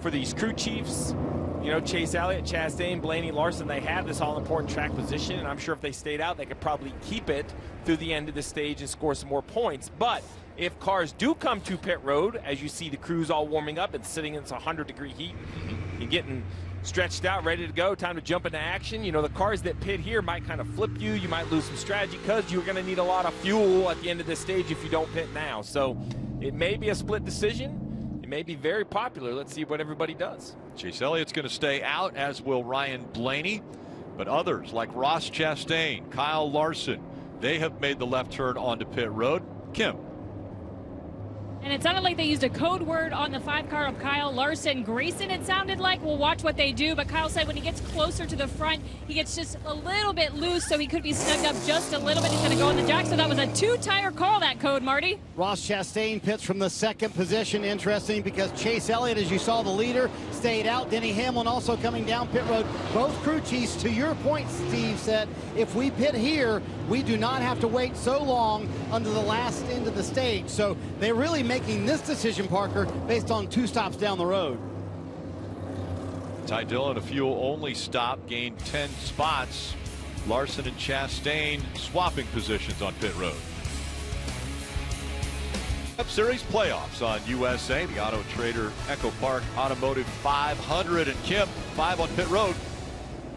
for these crew chiefs. You know, Chase Elliott, Chastain, Blaney, Larson, they have this all-important track position, and I'm sure if they stayed out, they could probably keep it through the end of the stage and score some more points. But if cars do come to pit road, as you see the crews all warming up and sitting in this 100-degree heat, you're getting stretched out, ready to go, time to jump into action. You know, the cars that pit here might kind of flip you. You might lose some strategy because you're going to need a lot of fuel at the end of this stage if you don't pit now. So it may be a split decision. It may be very popular. Let's see what everybody does. Chase Elliott's going to stay out, as will Ryan Blaney. But others like Ross Chastain, Kyle Larson, they have made the left turn onto pit road. Kim. And it sounded like they used a code word on the five car of Kyle Larson. Grayson, it sounded like. We'll watch what they do. But Kyle said when he gets closer to the front, he gets just a little bit loose, so he could be snugged up just a little bit. He's going to go in the jack. So that was a two tire call, that code, Marty. Ross Chastain pits from the second position. Interesting because Chase Elliott, as you saw, the leader, stayed out. Denny Hamlin also coming down pit road. Both crew chiefs, to your point, Steve, said if we pit here, we do not have to wait so long under the last end of the stage. So they're really making this decision, Parker, based on two stops down the road. Ty Dillon, a fuel only stop, gained 10 spots. Larson and Chastain swapping positions on pit road. Cup Series playoffs on USA, the Auto Trader Echo Park Automotive 500 and Kim, five on pit road.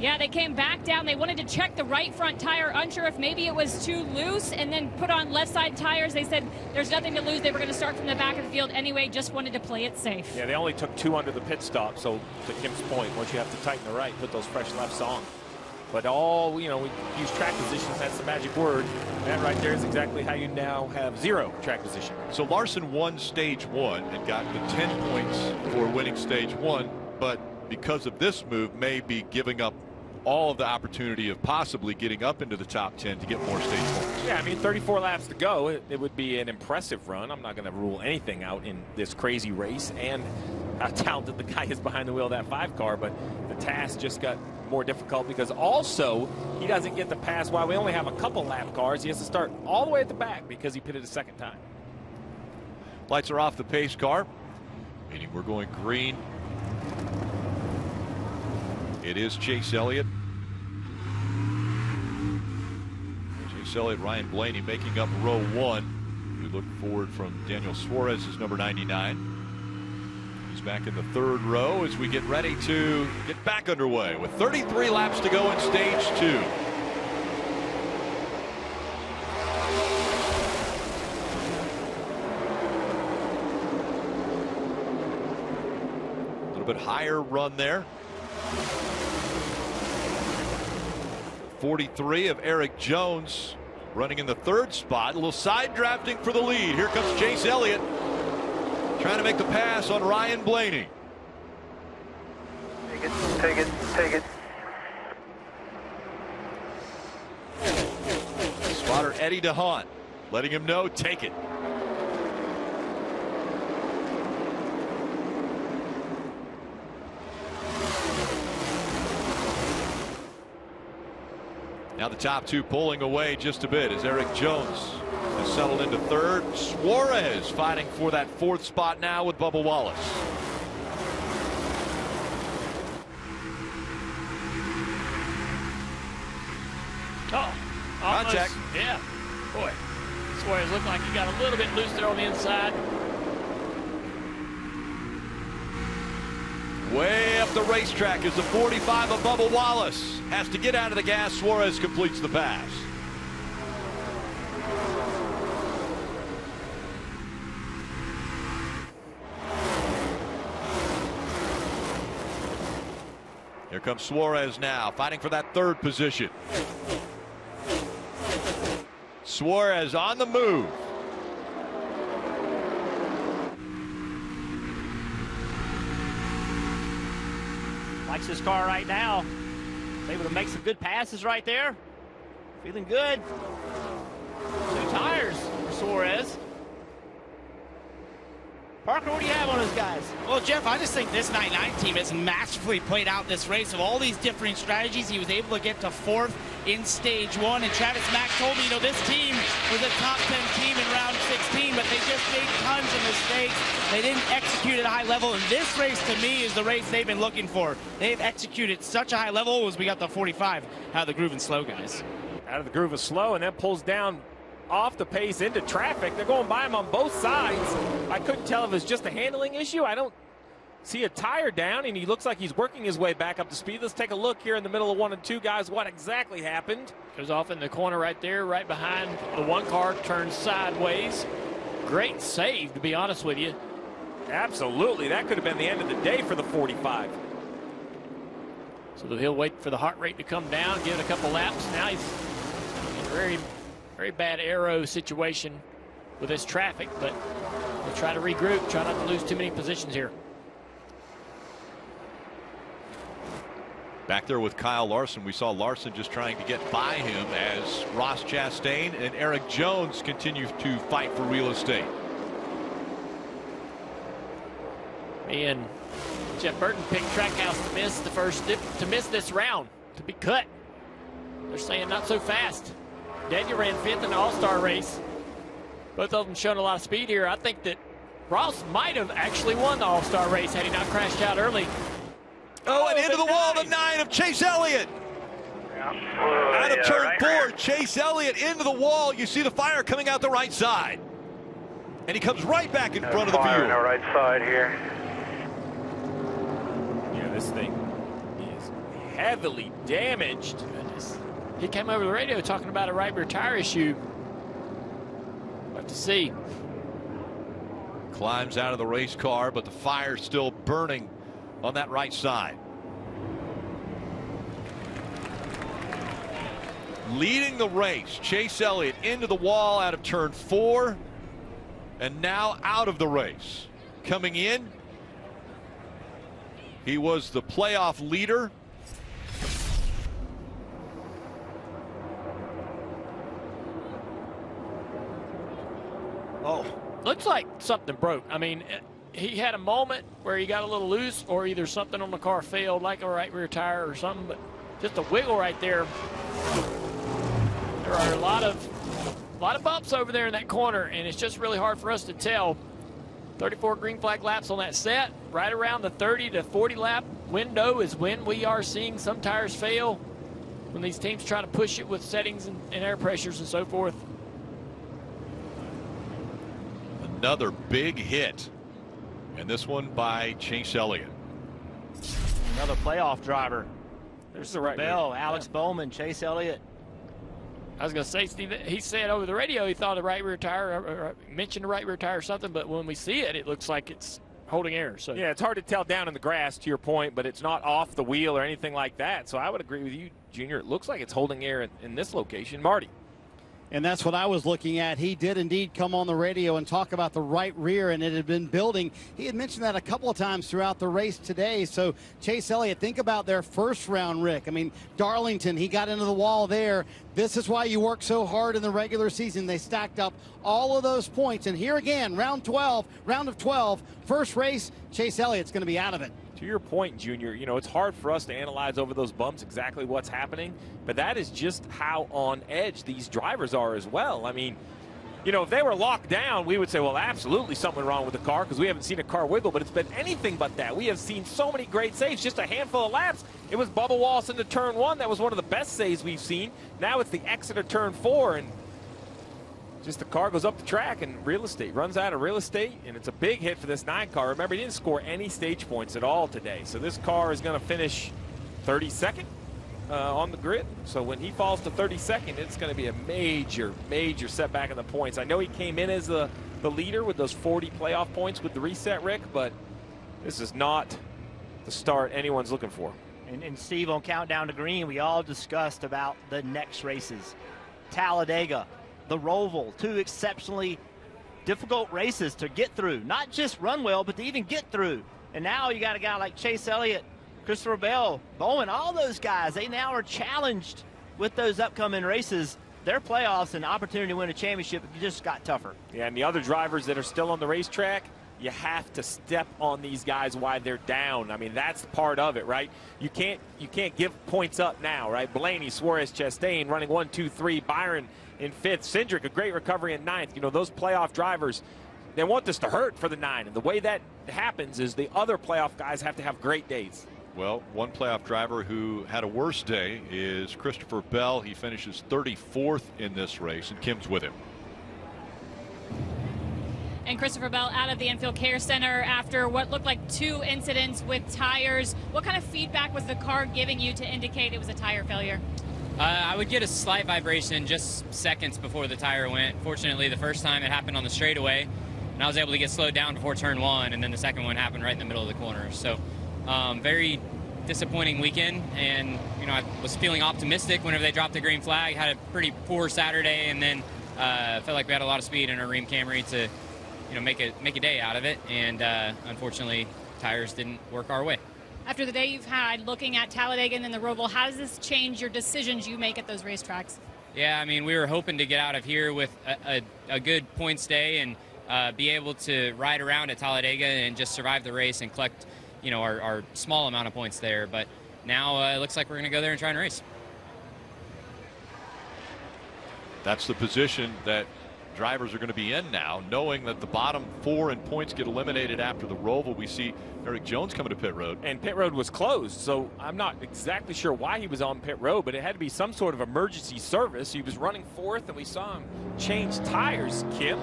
Yeah, they came back down. They wanted to check the right front tire, unsure if maybe it was too loose, and then put on left side tires. They said there's nothing to lose. They were going to start from the back of the field anyway, just wanted to play it safe. Yeah, they only took two under the pit stop. So, to Kim's point, once you have to tighten the right, put those fresh lefts on. But all, you know, we use track positions. That's the magic word. That right there is exactly how you now have zero track position. So Larson won stage one and got the 10 points for winning stage one, but because of this move, may be giving up all of the opportunity of possibly getting up into the top 10 to get more stage points. Yeah, I mean, 34 laps to go. It, it would be an impressive run. I'm not going to rule anything out in this crazy race and how talented the guy is behind the wheel of that five car, but the task just got more difficult because also he doesn't get to pass while we only have a couple lap cars. He has to start all the way at the back because he pitted a second time. Lights are off the pace car, meaning we're going green. It is Chase Elliott. Chase Elliott, Ryan Blaney making up row one. We look forward from Daniel Suarez is number 99. He's back in the third row as we get ready to get back underway with 33 laps to go in stage two. A little bit higher run there. 43 of Erik Jones running in the third spot. A little side drafting for the lead. Here comes Chase Elliott trying to make the pass on Ryan Blaney. Take it, take it, take it. Spotter Eddie D'Hondt letting him know, take it. Now the top two pulling away just a bit as Erik Jones has settled into third. Suarez fighting for that fourth spot now with Bubba Wallace. Oh, almost, Contact. Yeah. Boy, Suarez looked like he got a little bit loose there on the inside. Way up the racetrack is the 45 of Bubba Wallace. Has to get out of the gas. Suarez completes the pass. Here comes Suarez now, fighting for that third position. Suarez on the move. Likes his car right now. Able to make some good passes right there. Feeling good. Two tires for Suarez. Parker, what do you have on those guys? Well, Jeff, I just think this 99 team has masterfully played out this race of all these different strategies. He was able to get to fourth in stage one. And Travis Mack told me, you know, this team was a top 10 team in round 16, but they just made tons of mistakes. They didn't execute at a high level. And this race, to me, is the race they've been looking for. They've executed such a high level as we got the 45 out of the groove and slow, guys. Out of the groove is slow and then pulls down off the pace into traffic. They're going by him on both sides. I couldn't tell if it's just a handling issue. I don't see a tire down, and he looks like he's working his way back up to speed. Let's take a look here in the middle of one and two, guys, what exactly happened. Goes off in the corner right there, right behind the one car, turns sideways. Great save, to be honest with you. Absolutely. That could have been the end of the day for the 45. So he'll wait for the heart rate to come down, give it a couple laps. Now he's in a very, very bad aero situation with this traffic, but we'll try to regroup, try not to lose too many positions here. Back there with Kyle Larson, we saw Larson just trying to get by him as Ross Chastain and Erik Jones continue to fight for real estate. And Jeff Burton picked Trackhouse to miss the first to miss this round to be cut. They're saying not so fast. Daniel ran fifth in the All-Star race. Both of them showing a lot of speed here. I think that Ross might have actually won the All-Star race had he not crashed out early. Oh, and Oh, into the the wall, the nine. nine of Chase Elliott. Out of yeah, turn right four, here. Chase Elliott into the wall. You see the fire coming out the right side. And he comes right back in front of the Fire on the right side here. Yeah, this thing is heavily damaged. Goodness. He came over the radio talking about a right rear tire issue. We'll have to see. Climbs out of the race car, but the fire's still burning on that right side. Leading the race, Chase Elliott into the wall out of turn four, and now out of the race. Coming in, he was the playoff leader. Oh. Looks like something broke. I mean, eh, he had a moment where he got a little loose or either something on the car failed, like a right rear tire or something, but just a wiggle right there. There are a lot of a lot of bumps over there in that corner, and it's just really hard for us to tell 34 green flag laps on that set, right around the 30 to 40 lap window is when we are seeing some tires fail, when these teams try to push it with settings and, and air pressures and so forth. Another big hit. And this one by Chase Elliott. Another playoff driver. There's the right Bell, rear. Alex Bowman, Chase Elliott. I was going to say, Steve, he said over the radio he thought the right rear tire, or, mentioned the right rear tire or something, but when we see it, it looks like it's holding air. So Yeah, it's hard to tell down in the grass, to your point, but it's not off the wheel or anything like that. So I would agree with you, Junior. It looks like it's holding air in, in this location. Marty. And that's what I was looking at. He did indeed come on the radio and talk about the right rear, and it had been building. He had mentioned that a couple of times throughout the race today. So, Chase Elliott, think about their first round, Rick. I mean, Darlington, he got into the wall there. This is why you work so hard in the regular season. They stacked up all of those points. And here again, round 12, round of 12, first race, Chase Elliott's going to be out of it. To your point, Junior, you know, it's hard for us to analyze over those bumps exactly what's happening, but that is just how on edge these drivers are as well. I mean, you know, if they were locked down, we would say, well, absolutely something wrong with the car because we haven't seen a car wiggle, but it's been anything but that. We have seen so many great saves, just a handful of laps. It was Bubba Wallace into turn one. That was one of the best saves we've seen. Now it's the exit of turn four, and just the car goes up the track and real estate runs out of real estate and it's a big hit for this nine car. Remember he didn't score any stage points at all today. So this car is going to finish 32nd uh, on the grid. So when he falls to 32nd it's going to be a major major setback in the points. I know he came in as the, the leader with those 40 playoff points with the reset rick but this is not the start anyone's looking for. And, and Steve, on Countdown to Green, we all discussed about the next races. Talladega, the Roval, two exceptionally difficult races to get through. Not just run well, but to even get through. And now you got a guy like Chase Elliott, Christopher Bell, Bowman, all those guys, they now are challenged with those upcoming races. Their playoffs and opportunity to win a championship just got tougher. Yeah, and the other drivers that are still on the racetrack, you have to step on these guys while they're down. I mean, that's part of it, right? You can't you can't give points up now, right? Blaney, Suarez, Chastain running one, two, three. Byron in fifth. Cindric, a great recovery in ninth. You know, those playoff drivers, they want this to hurt for the nine. And the way that happens is the other playoff guys have to have great days. Well, one playoff driver who had a worse day is Christopher Bell. He finishes 34th in this race, and Kim's with him. And Christopher Bell out of the infield Care Center after what looked like two incidents with tires. What kind of feedback was the car giving you to indicate it was a tire failure? Uh, I would get a slight vibration just seconds before the tire went. Fortunately, the first time it happened on the straightaway, and I was able to get slowed down before turn one, and then the second one happened right in the middle of the corner. So, um, very disappointing weekend, and you know I was feeling optimistic whenever they dropped the green flag. Had a pretty poor Saturday, and then uh, felt like we had a lot of speed in our Rheem Camry to, you know, make a make a day out of it. And uh, unfortunately, tires didn't work our way. After the day you've had looking at Talladega and then the Roval, how does this change your decisions you make at those racetracks? Yeah, I mean, we were hoping to get out of here with a, a, a good points day and uh, be able to ride around at Talladega and just survive the race and collect, you know, our, our small amount of points there. But now uh, it looks like we're going to go there and try and race. That's the position that drivers are going to be in now, knowing that the bottom four in points get eliminated after the Roval. We see Erik Jones coming to pit road. And pit road was closed, so I'm not exactly sure why he was on pit road, but it had to be some sort of emergency service. He was running fourth, and we saw him change tires, Kim.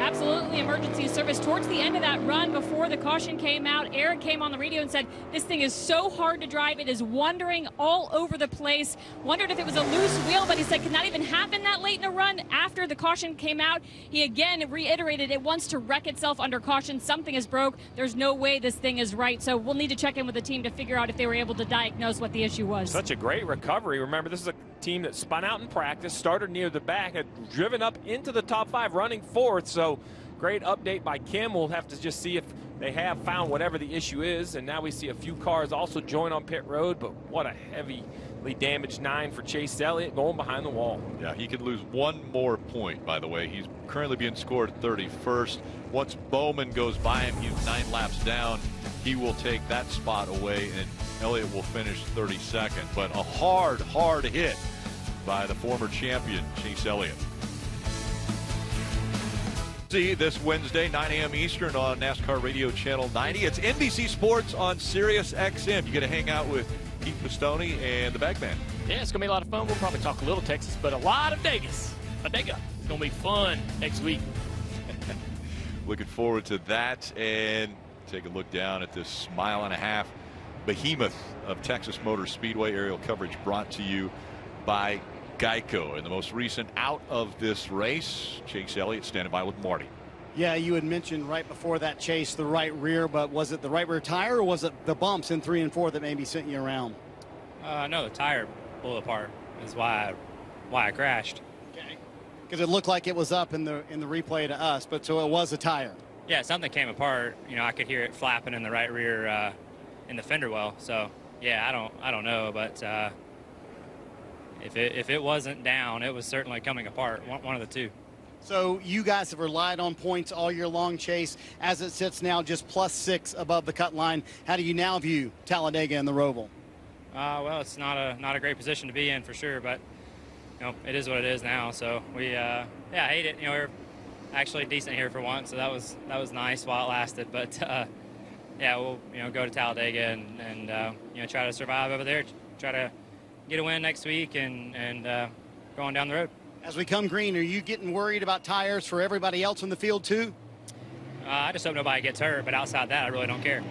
Absolutely emergency service. Towards the end of that run, before the caution came out, Erik came on the radio and said, This thing is so hard to drive. It is wandering all over the place. Wondered if it was a loose wheel, but he said, Could not even happen that late in a run. After the caution came out, he again reiterated it wants to wreck itself under caution. Something is broke. There's no way this thing is right. So we'll need to check in with the team to figure out if they were able to diagnose what the issue was. Such a great recovery. Remember, this is a team that spun out in practice, started near the back, had driven up into the top five, running fourth. So great update by Kim. We'll have to just see if they have found whatever the issue is, and now we see a few cars also join on pit road, but what a heavily damaged nine for Chase Elliott going behind the wall. Yeah, he could lose one more point, by the way. He's currently being scored 31st. Once Bowman goes by him, he's nine laps down. He will take that spot away, and Elliott will finish 32nd. But a hard, hard hit by the former champion, Chase Elliott. See this Wednesday, 9 a.m. Eastern on NASCAR Radio Channel 90. It's NBC Sports on Sirius XM. You get to hang out with Pete Pistone and the Bagman. Yeah, it's going to be a lot of fun. We'll probably talk a little Texas, but a lot of Vegas. Bodega. It's going to be fun next week. Looking forward to that and take a look down at this mile and a half behemoth of Texas Motor Speedway aerial coverage brought to you by Geico. In the most recent out of this race, Chase Elliott standing by with Marty. Yeah, you had mentioned right before that chase the right rear, but was it the right rear tire or was it the bumps in three and four that maybe sent you around? Uh, no, the tire blew apart. Is why I, why I crashed. Okay. Because it looked like it was up in the in the replay to us, but so it was a tire. Yeah, something came apart. You know, I could hear it flapping in the right rear uh, in the fender well. So yeah, I don't I don't know, but uh, if it if it wasn't down, it was certainly coming apart. One, one of the two. So you guys have relied on points all year long, Chase. As it sits now, just plus six above the cut line. How do you now view Talladega and the Roval? Uh, well, it's not a not a great position to be in for sure, but you know it is what it is now. So we, uh, yeah, I hate it. You know, we are actually decent here for once, so that was that was nice while it lasted. But uh, yeah, we'll you know go to Talladega and and uh, you know try to survive over there, try to get a win next week, and and uh, go on down the road. As we come green, are you getting worried about tires for everybody else in the field too? Uh, I just hope nobody gets hurt, but outside that, I really don't care.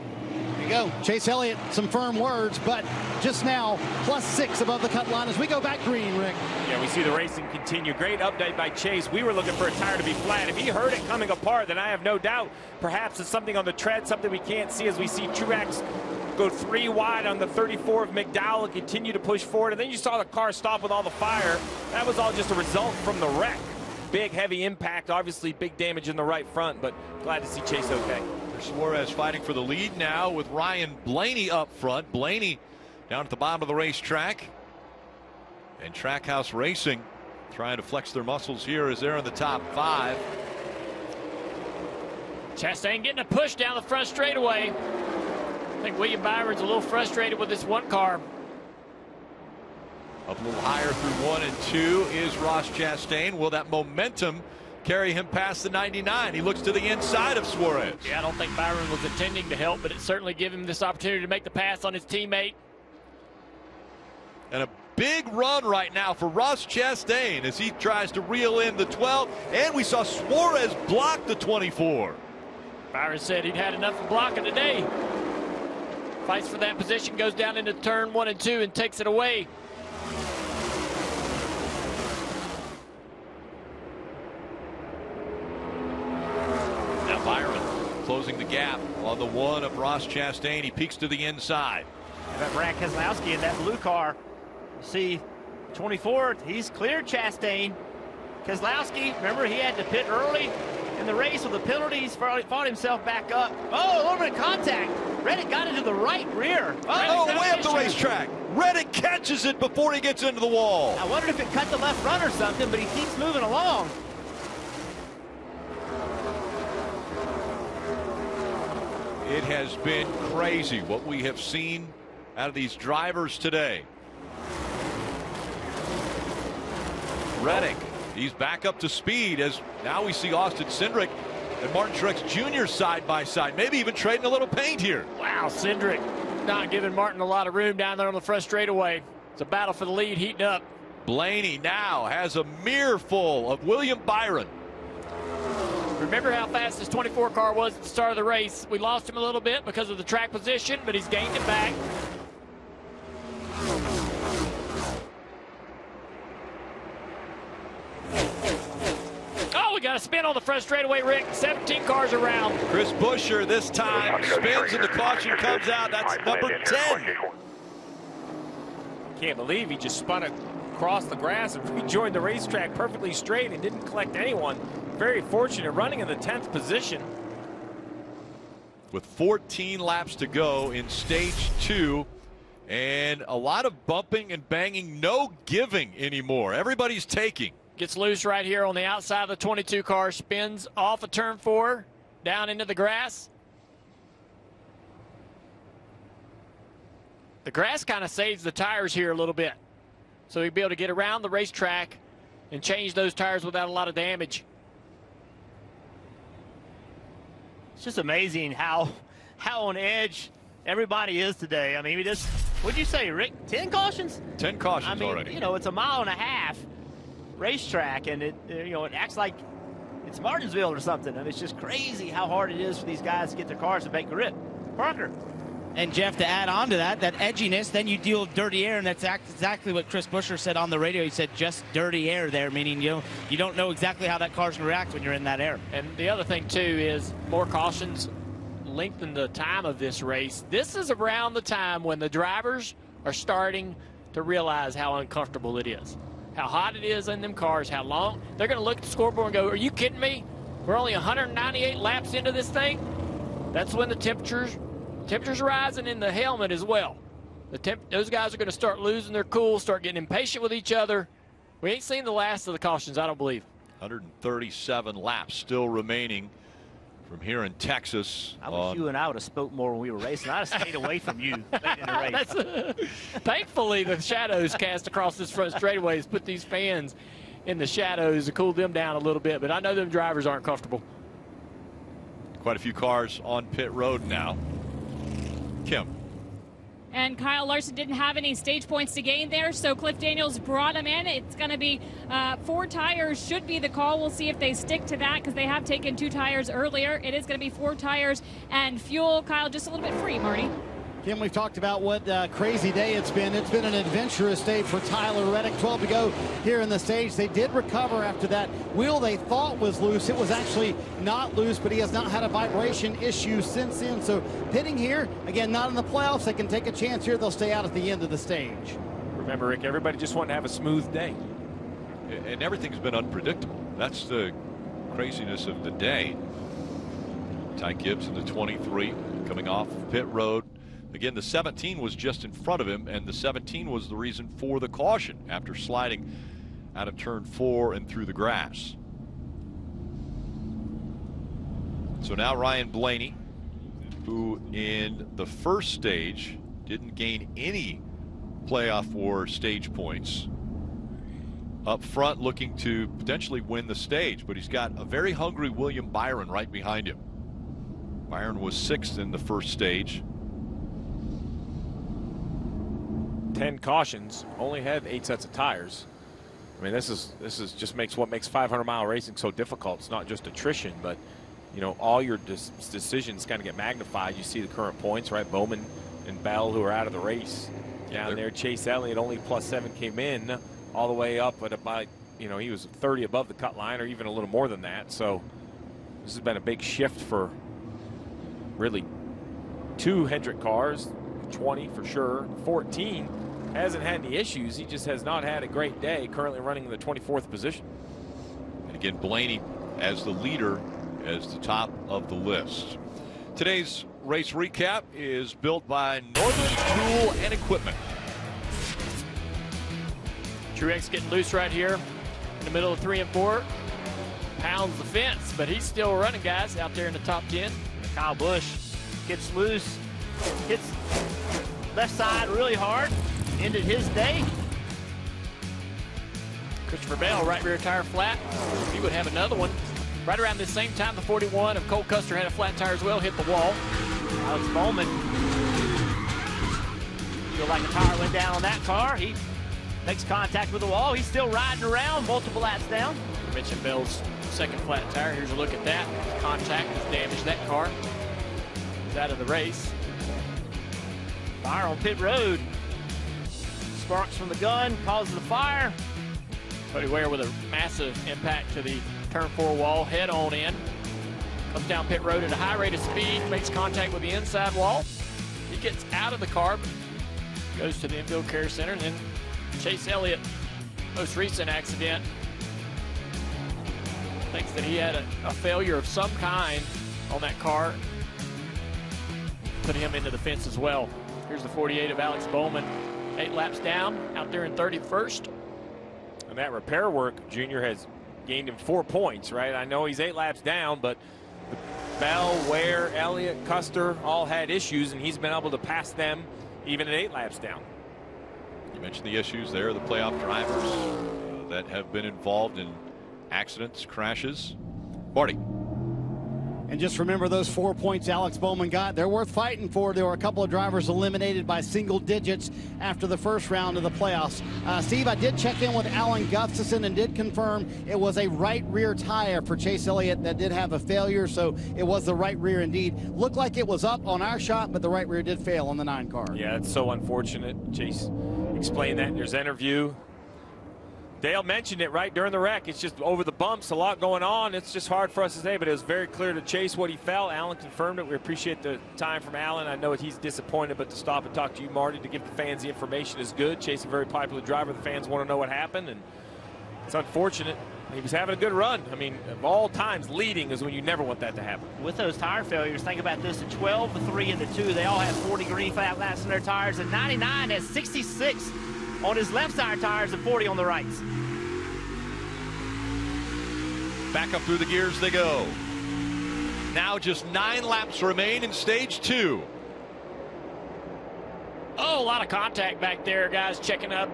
Go. Chase Elliott, some firm words, but just now, plus six above the cut line as we go back green, Rick. Yeah, we see the racing continue. Great update by Chase. We were looking for a tire to be flat. If he heard it coming apart, then I have no doubt perhaps it's something on the tread, something we can't see as we see Truex go three wide on the 34 of McDowell and continue to push forward. And then you saw the car stop with all the fire. That was all just a result from the wreck. Big, heavy impact, obviously big damage in the right front, but glad to see Chase okay. Suarez fighting for the lead now with Ryan Blaney up front. Blaney down at the bottom of the racetrack. And Trackhouse Racing trying to flex their muscles here as they're in the top five. Chastain getting a push down the front straightaway. I think William Byron's a little frustrated with this one car. Up a little higher through one and two is Ross Chastain. Will that momentum carry him past the 99? He looks to the inside of Suarez. Yeah, I don't think Byron was intending to help, but it certainly gave him this opportunity to make the pass on his teammate. And a big run right now for Ross Chastain as he tries to reel in the 12. And we saw Suarez block the 24. Byron said he'd had enough of blocking today. Fights for that position, goes down into turn one and two and takes it away. Now Byron closing the gap on the one of Ross Chastain. He peeks to the inside. And Brad Keselowski in that blue car. See 24, he's cleared Chastain. Keselowski, remember he had to pit early in the race with the penalties, fought himself back up. Oh, a little bit of contact. Reddick got into the right rear. Oh, oh way up the racetrack. Reddick catches it before he gets into the wall. I wondered if it cut the left run or something, but he keeps moving along. It has been crazy what we have seen out of these drivers today. Reddick, he's back up to speed as now we see Austin Cindric and Martin Truex Jr. side by side, maybe even trading a little paint here. Wow, Cindric not giving Martin a lot of room down there on the front straightaway. It's a battle for the lead heating up. Blaney now has a mirror full of William Byron. Remember how fast this 24 car was at the start of the race. We lost him a little bit because of the track position, but he's gained it back. Oh, we got a spin on the front straightaway, Rick. 17 cars around. Chris Buescher this time spins and the caution comes out. That's number 10. Can't believe he just spun across the grass and rejoined the racetrack perfectly straight and didn't collect anyone. Very fortunate running in the 10th position. with 14 laps to go in stage two. And a lot of bumping and banging, no giving anymore. Everybody's taking. Gets loose right here on the outside of the 22 car, spins off of turn four, down into the grass. The grass kind of saves the tires here a little bit. So he'll be able to get around the racetrack and change those tires without a lot of damage. It's just amazing how how on edge everybody is today. I mean, we just what'd you say, Rick? Ten cautions? Ten cautions I mean, already. you know, it's a mile and a half racetrack, and it uh, you know it acts like it's Martinsville or something. I mean, it's just crazy how hard it is for these guys to get their cars to make grip. Parker. And Jeff, to add on to that, that edginess, then you deal dirty air, and that's exactly what Chris Buescher said on the radio. He said just dirty air there, meaning you know, you don't know exactly how that car's going to react when you're in that air. And the other thing too is more cautions lengthen the time of this race. This is around the time when the drivers are starting to realize how uncomfortable it is, how hot it is in them cars, how long. They're going to look at the scoreboard and go, "Are you kidding me? We're only 198 laps into this thing." That's when the temperatures temperatures rising in the helmet as well. The temp- those guys are going to start losing their cool, start getting impatient with each other. We ain't seen the last of the cautions, I don't believe. 137 laps still remaining from here in Texas. I wish you and I would have spoke more when we were racing. I'd have stayed away from you in the race. thankfully, the shadows cast across this front straightaway has put these fans in the shadows to cool them down a little bit. But I know them drivers aren't comfortable. Quite a few cars on pit road now. Kim. And Kyle Larson didn't have any stage points to gain there, so Cliff Daniels brought him in. It's going to be uh, four tires, should be the call. We'll see if they stick to that because they have taken two tires earlier. It is going to be four tires and fuel. Kyle, just a little bit free, Marty. Kim, we've talked about what a crazy day it's been. It's been an adventurous day for Tyler Reddick. 12 to go here in the stage. They did recover after that wheel they thought was loose. It was actually not loose, but he has not had a vibration issue since then. So pitting here, again, not in the playoffs. They can take a chance here. They'll stay out at the end of the stage. Remember, Rick, everybody just wanted to have a smooth day. And everything's been unpredictable. That's the craziness of the day. Ty Gibbs in the 23 coming off pit road. Again, the 17 was just in front of him, and the 17 was the reason for the caution after sliding out of turn four and through the grass. So now Ryan Blaney, who in the first stage didn't gain any playoff or stage points, up front looking to potentially win the stage, but he's got a very hungry William Byron right behind him. Byron was sixth in the first stage. 10 cautions, only had eight sets of tires. I mean, this is this is just makes what makes 500 mile racing so difficult. It's not just attrition, but you know all your decisions kind of get magnified. You see the current points, right? Bowman and Bell, who are out of the race down there. Chase Elliott only plus seven came in, all the way up at about you know he was 30 above the cut line, or even a little more than that. So this has been a big shift for really two Hendrick cars, 20 for sure, 14 hasn't had any issues. He just has not had a great day, currently running in the 24th position. And again, Blaney as the leader, as the top of the list. Today's race recap is built by Northern Tool and Equipment. Truex getting loose right here in the middle of three and four. Pounds the fence, but he's still running, guys, out there in the top 10. Kyle Busch gets loose, hits left side really hard, ended his day. Christopher Bell, right rear tire flat. He would have another one. Right around the same time, the 41 of Cole Custer had a flat tire as well, hit the wall. Alex Bowman. Feel like a tire went down on that car. He makes contact with the wall. He's still riding around, multiple laps down. Mentioned Bell's second flat tire. Here's a look at that. Contact has damaged that car. He's out of the race. Fire on pit road. Sparks from the gun causes the fire. Cody Ware with a massive impact to the turn four wall, head on in. Comes down pit road at a high rate of speed, makes contact with the inside wall. He gets out of the car, goes to the infield care center, and then Chase Elliott, most recent accident, thinks that he had a, a failure of some kind on that car. put him into the fence as well. Here's the 48 of Alex Bowman. Eight laps down, out there in 31st. And that repair work, Junior has gained him four points, right? I know he's eight laps down, but Bell, Ware, Elliott, Custer all had issues, and he's been able to pass them even at eight laps down. You mentioned the issues there, the playoff drivers uh, that have been involved in accidents, crashes. Marty. And just remember those four points Alex Bowman got. They're worth fighting for. There were a couple of drivers eliminated by single digits after the first round of the playoffs. Uh, Steve, I did check in with Alan Gustafson and did confirm it was a right rear tire for Chase Elliott that did have a failure. So it was the right rear indeed. Looked like it was up on our shot, but the right rear did fail on the nine car. Yeah, it's so unfortunate. Chase explained that in his interview. Dale mentioned it right during the wreck. It's just over the bumps, a lot going on. It's just hard for us to say, but it was very clear to Chase what he felt. Alan confirmed it. We appreciate the time from Alan. I know he's disappointed, but to stop and talk to you, Marty, to give the fans the information is good. Chase, a very popular driver. The fans want to know what happened, and it's unfortunate. He was having a good run. I mean, of all times, leading is when you never want that to happen. With those tire failures, think about this: the 12, the 3, and the 2, they all have 40 green flat laps in their tires, and 99 has 66 on his left side tires and 40 on the right. Back up through the gears they go. Now just nine laps remain in stage two. Oh, a lot of contact back there, guys checking up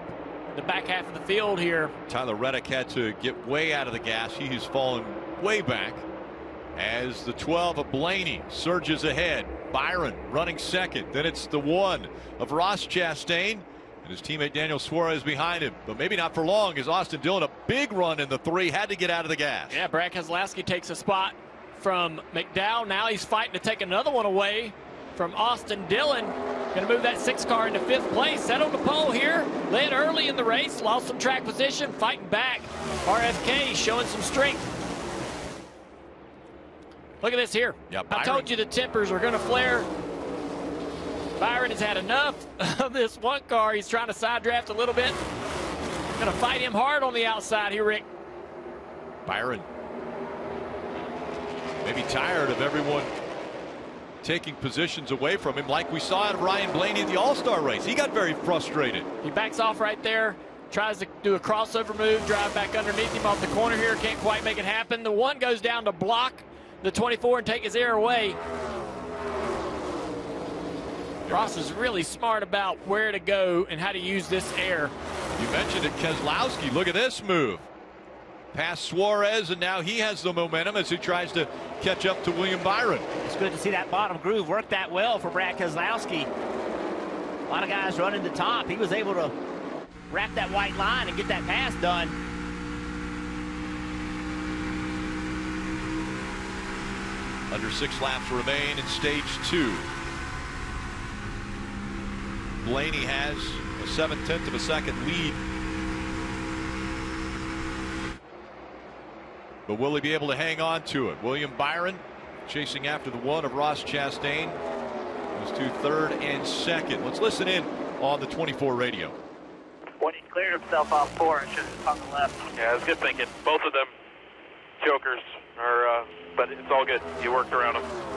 the back half of the field here. Tyler Reddick had to get way out of the gas. He's fallen way back as the 12 of Blaney surges ahead. Byron running second. Then it's the one of Ross Chastain. And his teammate Daniel Suarez behind him. But maybe not for long as Austin Dillon, a big run in the three, had to get out of the gas. Yeah, Brad Keselowski takes a spot from McDowell. Now he's fighting to take another one away from Austin Dillon. Going to move that six car into fifth place. Set on the pole here. Led early in the race. Lost some track position. Fighting back. RFK showing some strength. Look at this here. Yeah, I told you the tempers are going to flare. Byron has had enough of this one car. He's trying to side draft a little bit. Going to fight him hard on the outside here, Rick. Byron. Maybe tired of everyone taking positions away from him like we saw of Ryan Blaney at the All-Star race. He got very frustrated. He backs off right there. Tries to do a crossover move, drive back underneath him off the corner here. Can't quite make it happen. The one goes down to block the 24 and take his air away. Ross is really smart about where to go and how to use this air. You mentioned it, Keselowski. Look at this move. Past Suarez, and now he has the momentum as he tries to catch up to William Byron. It's good to see that bottom groove work that well for Brad Keselowski. A lot of guys running the top. He was able to wrap that white line and get that pass done. Under six laps remain in stage two. Blaney has a seven tenth of a second lead. But will he be able to hang on to it? William Byron chasing after the one of Ross Chastain. Goes to third and second. Let's listen in on the 24 radio. When he cleared himself off four, it should have on the left. Yeah, it was good thinking. Both of them jokers are, uh, but it's all good. You worked around them.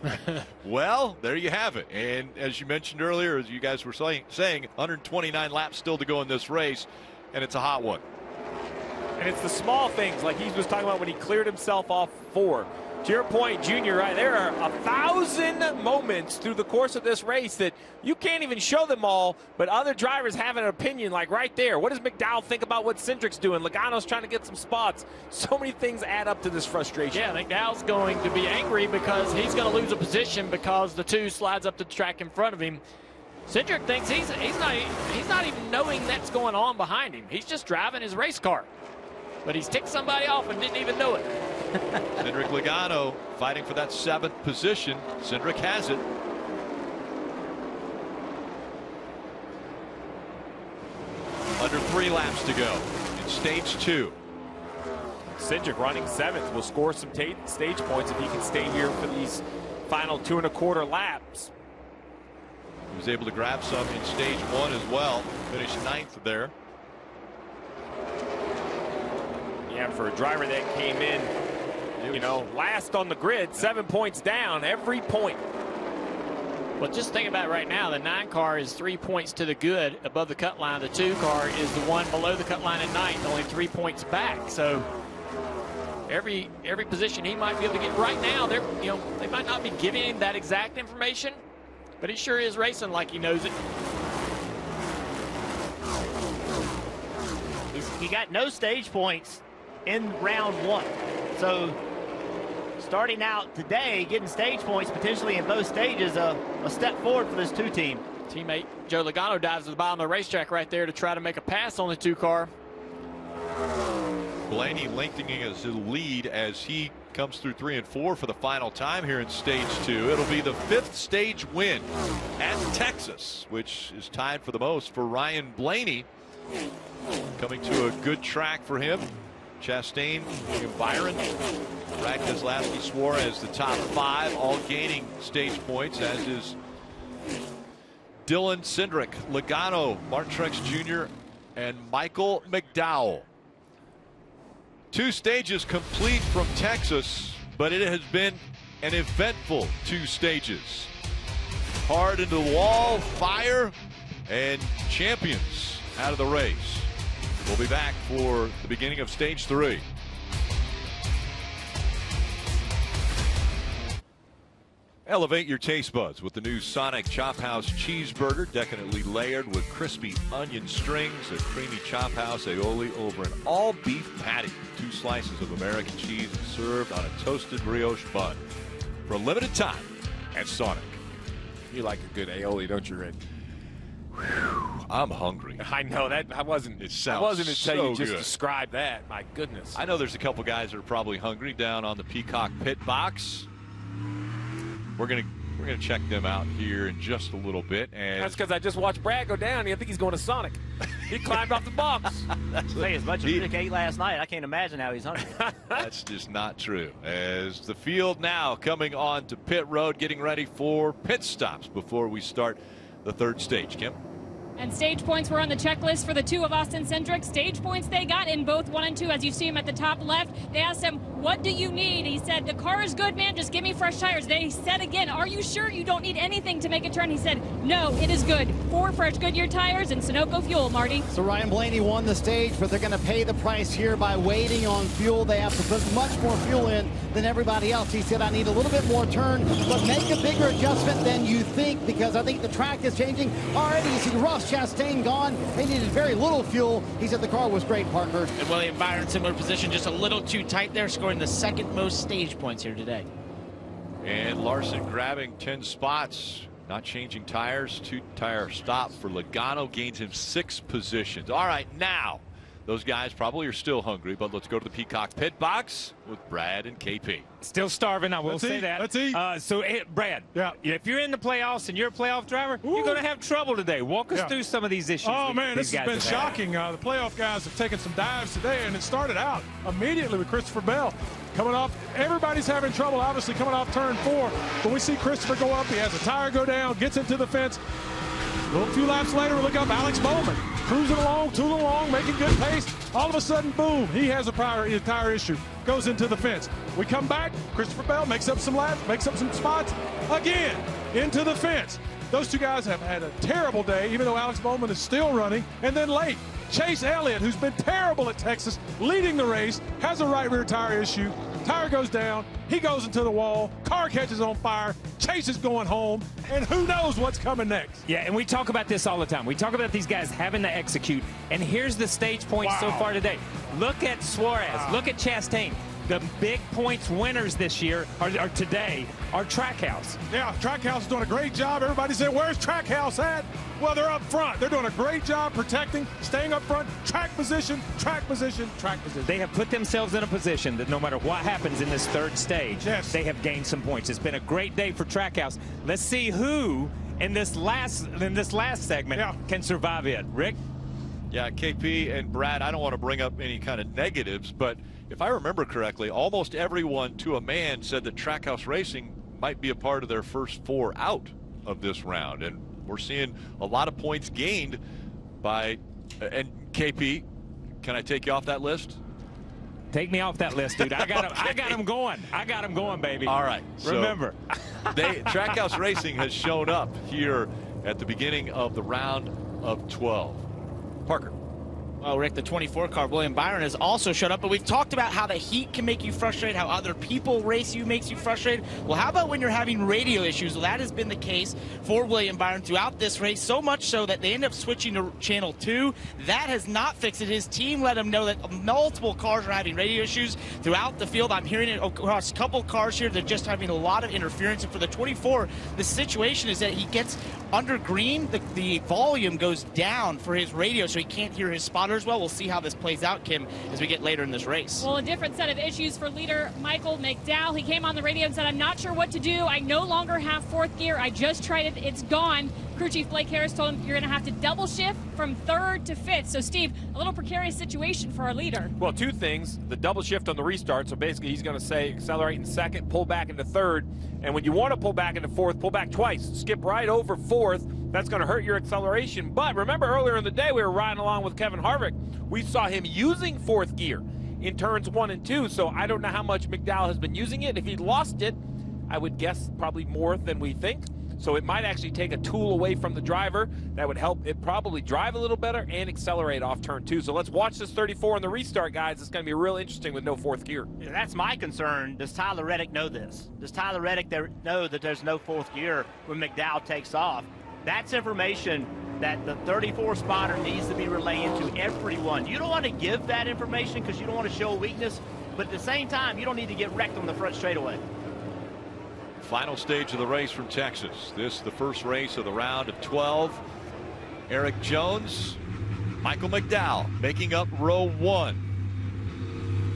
well, there you have it. And as you mentioned earlier, as you guys were saying, saying 129 laps still to go in this race, and it's a hot one. And it's the small things like he was talking about when he cleared himself off four. To your point, Junior, right? There are a thousand moments through the course of this race that you can't even show them all, but other drivers have an opinion, like right there. What does McDowell think about what Cindric's doing? Logano's trying to get some spots. So many things add up to this frustration. Yeah, McDowell's going to be angry because he's going to lose a position because the two slides up the track in front of him. Cindric thinks he's he's not he's not even knowing that's going on behind him. He's just driving his race car. But he's ticked somebody off and didn't even know it. Cindric Logano fighting for that seventh position. Cindric has it. Under three laps to go in stage two. Cindric running seventh will score some stage points if he can stay here for these final two and a quarter laps. He was able to grab some in stage one as well. Finished ninth there. Yeah, for a driver that came in You know, last on the grid, seven points down, every point. Well, just think about it right now. The nine car is three points to the good above the cut line. The two car is the one below the cut line at ninth, only three points back. So every every position he might be able to get right now, they're you know they might not be giving him that exact information, but he sure is racing like he knows it. He's, he got no stage points in round one. So starting out today, getting stage points potentially in both stages, a, a step forward for this two team. Teammate Joe Logano dives to the bottom of the racetrack right there to try to make a pass on the two car. Blaney lengthening his lead as he comes through three and four for the final time here in stage two. It'll be the fifth stage win at Texas, which is tied for the most for Ryan Blaney. Coming to a good track for him. Chastain, Byron, Brad Keselowski, Suarez, the top five, all gaining stage points, as is Dillon Cindric, Logano, Martin Truex Jr., and Michael McDowell. Two stages complete from Texas, but it has been an eventful two stages. Hard into the wall, fire, and champions out of the race. We'll be back for the beginning of stage three. Elevate your taste buds with the new Sonic Chop House cheeseburger, decadently layered with crispy onion strings, a creamy chop house aioli over an all beef patty, two slices of American cheese served on a toasted brioche bun. For a limited time at Sonic. You like a good aioli, don't you, Rick? I'm hungry. I know that I wasn't. It sounds I wasn't so until you just good. described that. My goodness. I know there's a couple guys that are probably hungry down on the Peacock pit box. We're gonna we're gonna check them out here in just a little bit. And That's because I just watched Brad go down. I think he's going to Sonic. He climbed off the box. Say as much as Nick ate last night, I can't imagine how he's hungry. That's just not true. As the field now coming on to pit road, getting ready for pit stops before we start the third stage. Kim. And stage points were on the checklist for the two of Austin Cindric. Stage points they got in both one and two, as you see him at the top left. They asked him, What do you need? He said, The car is good, man. Just give me fresh tires. They said again, Are you sure you don't need anything to make a turn? He said, No, it is good. Four fresh Goodyear tires and Sunoco fuel, Marty. So Ryan Blaney won the stage, but they're going to pay the price here by waiting on fuel. They have to put much more fuel in than everybody else. He said, I need a little bit more turn, but make a bigger adjustment than you think because I think the track is changing. Already, you see Ross Chastain gone. They needed very little fuel. He said the car was great, Parker. And William Byron, similar position, just a little too tight there, scoring the second most stage points here today. And Larson grabbing 10 spots, not changing tires. Two tire stop for Logano gains him six positions. All right, now those guys probably are still hungry, but let's go to the Peacock pit box with Brad and KP. Still starving, I will Let's say eat, that. let's eat. Uh, so, eh, Brad, Yeah. if you're in the playoffs and you're a playoff driver, you're going to have trouble today. Walk us Yeah. through some of these issues. Oh we- man, this has been shocking. Uh, the playoff guys have taken some dives today, and it started out immediately with Christopher Bell coming off. Everybody's having trouble, obviously coming off turn four. But we see Christopher go up. He has a tire go down, gets into the fence. A little few laps later, we look up Alex Bowman cruising along, tooling along, making good pace. All of a sudden, boom, he has a prior tire issue. Goes into the fence. We come back. Christopher Bell makes up some laps, makes up some spots. Again, into the fence. Those two guys have had a terrible day, even though Alex Bowman is still running. And then late, Chase Elliott, who's been terrible at Texas, leading the race, has a right rear tire issue. Tire goes down. He goes into the wall. Car catches on fire. Chase is going home. And who knows what's coming next? Yeah, and we talk about this all the time. We talk about these guys having to execute. And here's the stage points so far today. Look at Suarez. Ah. Look at Chastain. The big points winners this year, are, or today, are Trackhouse. Yeah, Trackhouse is doing a great job. Everybody said, where's Trackhouse at? Well, they're up front. They're doing a great job protecting, staying up front, track position, track position, track position. They have put themselves in a position that no matter what happens in this third stage, Yes. they have gained some points. It's been a great day for Trackhouse. Let's see who in this last in this last segment Yeah. can survive it. Rick? Yeah, KP and Brad, I don't want to bring up any kind of negatives, but if I remember correctly, almost everyone to a man said that Trackhouse Racing might be a part of their first four out of this round. And we're seeing a lot of points gained by, uh, and KP, can I take you off that list? Take me off that list, dude. I got him. I got him going. I got him going, baby. All right. so Remember. they Trackhouse Racing has shown up here at the beginning of the round of 12. Parker. Well, Rick, the 24 car, William Byron, has also showed up, but we've talked about how the heat can make you frustrated, how other people race you makes you frustrated. Well, how about when you're having radio issues? Well, that has been the case for William Byron throughout this race, so much so that they end up switching to Channel 2. That has not fixed it. His team let him know that multiple cars are having radio issues throughout the field. I'm hearing it across a couple cars here. They're just having a lot of interference. And for the 24, the situation is that he gets under green, the, the volume goes down for his radio, so he can't hear his spotter as well. We'll see how this plays out, Kim, as we get later in this race. Well, a different set of issues for leader Michael McDowell. He came on the radio and said, I'm not sure what to do. I no longer have fourth gear. I just tried it. It's gone. Crew Chief Blake Harris told him you're going to have to double shift from third to fifth. So, Steve, a little precarious situation for our leader. Well, two things. The double shift on the restart. So basically, he's going to say accelerate in second, pull back into third. And when you want to pull back into fourth, pull back twice. Skip right over fourth. That's going to hurt your acceleration. But remember earlier in the day, we were riding along with Kevin Harvick. We saw him using fourth gear in turns one and two. So I don't know how much McDowell has been using it. If he lost it, I would guess probably more than we think. So it might actually take a tool away from the driver that would help it probably drive a little better and accelerate off turn two. So let's watch this 34 in the restart, guys. It's going to be real interesting with no fourth gear. That's my concern. Does Tyler Reddick know this? Does Tyler Reddick there know that there's no fourth gear when McDowell takes off? That's information that the 34 spotter needs to be relaying to everyone. You don't want to give that information because you don't want to show weakness, but at the same time, you don't need to get wrecked on the front straightaway. Final stage of the race from Texas. This the first race of the round of 12. Erik Jones, Michael McDowell making up row one.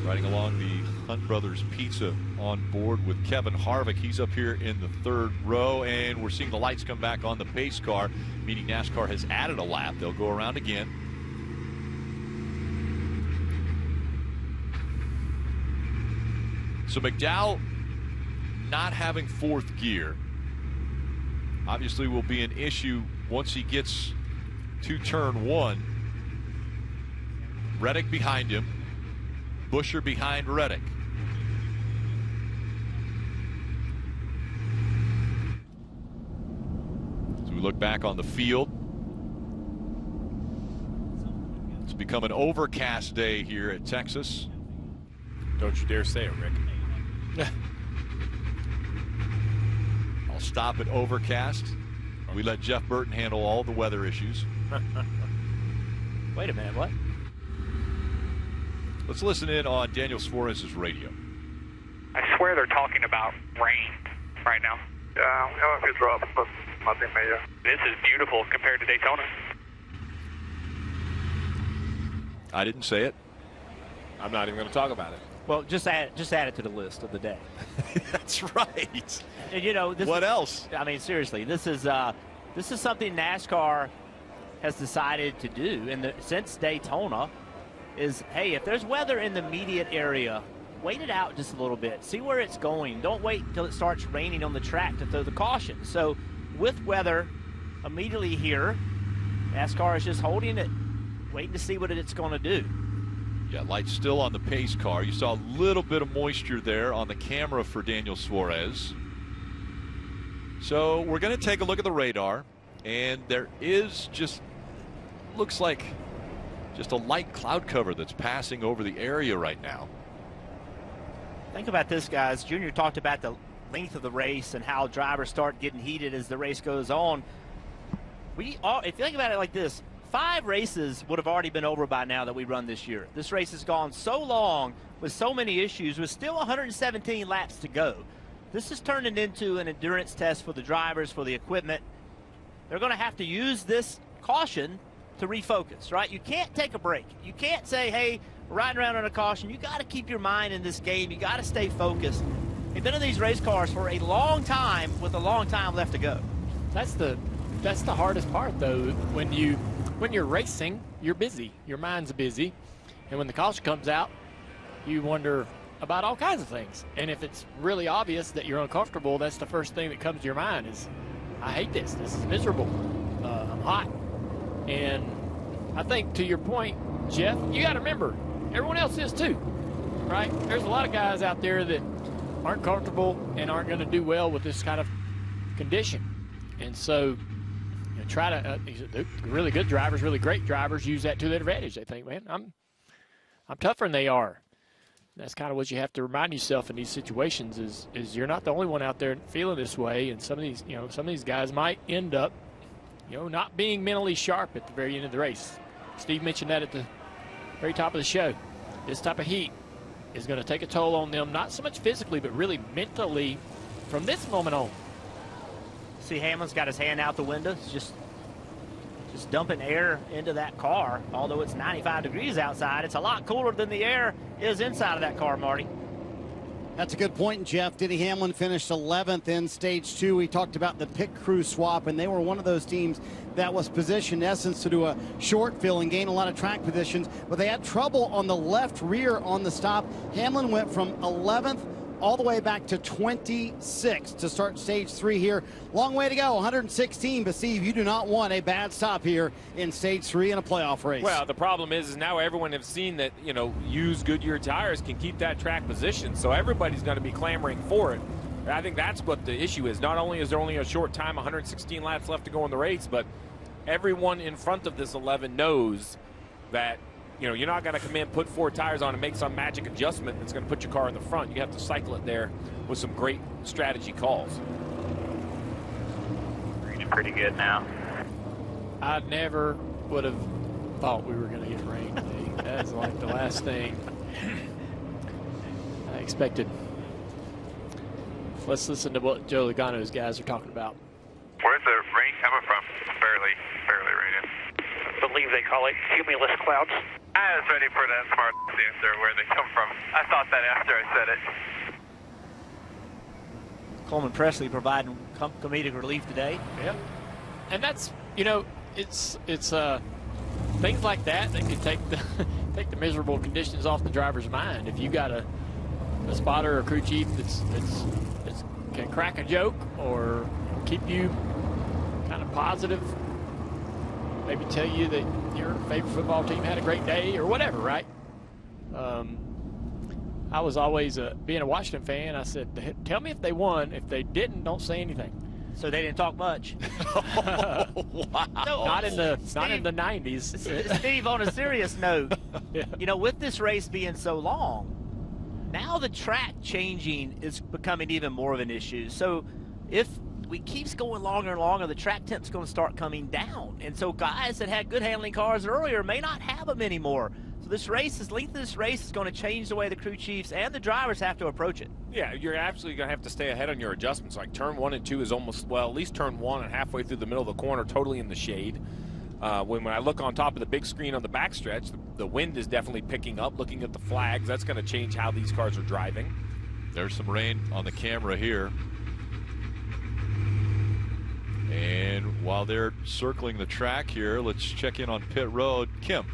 Riding along the Hunt Brothers Pizza on board with Kevin Harvick. He's up here in the third row, and we're seeing the lights come back on the pace car, meaning NASCAR has added a lap. They'll go around again. So McDowell not having fourth gear obviously will be an issue once he gets to turn one. Reddick behind him, Buescher behind Reddick. As we look back on the field, it's become an overcast day here at Texas. Don't you dare say it, Rick. I'll stop at overcast. We let Jeff Burton handle all the weather issues. Wait a minute, what? Let's listen in on Daniel Suarez's radio. I swear they're talking about rain right now. Yeah, we have a few drops, but nothing major. This is beautiful compared to Daytona. I didn't say it. I'm not even going to talk about it. Well, just add just add it to the list of the day. That's right. And you know, this what is, else? I mean, seriously, this is uh, this is something NASCAR has decided to do, and since Daytona, is hey, if there's weather in the immediate area, wait it out just a little bit, see where it's going. Don't wait until it starts raining on the track to throw the caution. So, with weather immediately here, NASCAR is just holding it, waiting to see what it's going to do. Yeah, lights still on the pace car. You saw a little bit of moisture there on the camera for Daniel Suarez. So we're going to take a look at the radar, and there is just looks like just a light cloud cover that's passing over the area right now. Think about this, guys. Junior talked about the length of the race and how drivers start getting heated as the race goes on. We all, if you think about it like this, five races would have already been over by now that we run this year. This race has gone so long with so many issues with still 117 laps to go. This is turning into an endurance test for the drivers, for the equipment. They're going to have to use this caution to refocus, right? You can't take a break. You can't say, hey, riding around on a caution. You got to keep your mind in this game. You got to stay focused. They've been in these race cars for a long time with a long time left to go. That's the that's the hardest part though. When you when you're racing, you're busy. Your mind's busy. And when the caution comes out, you wonder about all kinds of things. And if it's really obvious that you're uncomfortable, that's the first thing that comes to your mind is, I hate this. This is miserable. Uh, I'm hot. And I think to your point, Jeff, you got to remember, everyone else is too. right? There's a lot of guys out there that aren't comfortable and aren't going to do well with this kind of condition. And so, you know, try to, uh, really good drivers, really great drivers use that to their advantage. They think, man, I'm, I'm tougher than they are. That's kind of what you have to remind yourself in these situations is, is you're not the only one out there feeling this way. And some of these, you know, some of these guys might end up, you know, not being mentally sharp at the very end of the race. Steve mentioned that at the very top of the show. This type of heat is going to take a toll on them, not so much physically, but really mentally from this moment on. See, Hamlin's got his hand out the window. Just just dumping air into that car. Although it's 95 degrees outside, it's a lot cooler than the air is inside of that car, Marty. That's a good point, Jeff. Denny Hamlin finished 11th in stage two. We talked about the pit crew swap, and they were one of those teams that was positioned, in essence, to do a short fill and gain a lot of track positions, but they had trouble on the left rear on the stop. Hamlin went from 11th all the way back to 26 to start stage three here. Long way to go, 116. But Steve, you do not want a bad stop here in stage three in a playoff race. Well, the problem is, is now everyone has seen that you know used Goodyear tires can keep that track position, so everybody's going to be clamoring for it. I think that's what the issue is. Not only is there only a short time, 116 laps left to go in the race, but everyone in front of this 11 knows that you know, you're not going to come in, put four tires on, and make some magic adjustment that's going to put your car in the front. You have to cycle it there with some great strategy calls. Green's pretty good now. I never would have thought we were going to get rain today. That's like the last thing I expected. Let's listen to what Joe Logano's guys are talking about. Where's the rain coming from? Barely, barely raining. I believe they call it cumulus clouds. I was ready for that smart answer where they come from. I thought that after I said it. Coleman Pressley providing com comedic relief today. Yep. And that's, you know, it's it's uh, things like that that can take the take the miserable conditions off the driver's mind. If you got a, a spotter or crew chief that's, that's, that's can crack a joke or keep you kind of positive, maybe tell you that your favorite football team had a great day or whatever, right? Um, I was always, a, being a Washington fan, I said, tell me if they won. If they didn't, don't say anything. So they didn't talk much. wow. not in the Steve, not in the 90s. Steve, on a serious note, yeah. you know, with this race being so long, now the track changing is becoming even more of an issue. So if we keeps going longer and longer, the track temp's going to start coming down. And so guys that had good handling cars earlier may not have them anymore. So this race, this length of this race is going to change the way the crew chiefs and the drivers have to approach it. Yeah, you're absolutely going to have to stay ahead on your adjustments. Like turn one and two is almost, well, at least turn one and halfway through the middle of the corner, totally in the shade. Uh, when, when I look on top of the big screen on the backstretch, the, the wind is definitely picking up. Looking at the flags, that's going to change how these cars are driving. There's some rain on the camera here. And while they're circling the track here, let's check in on pit road. Kim.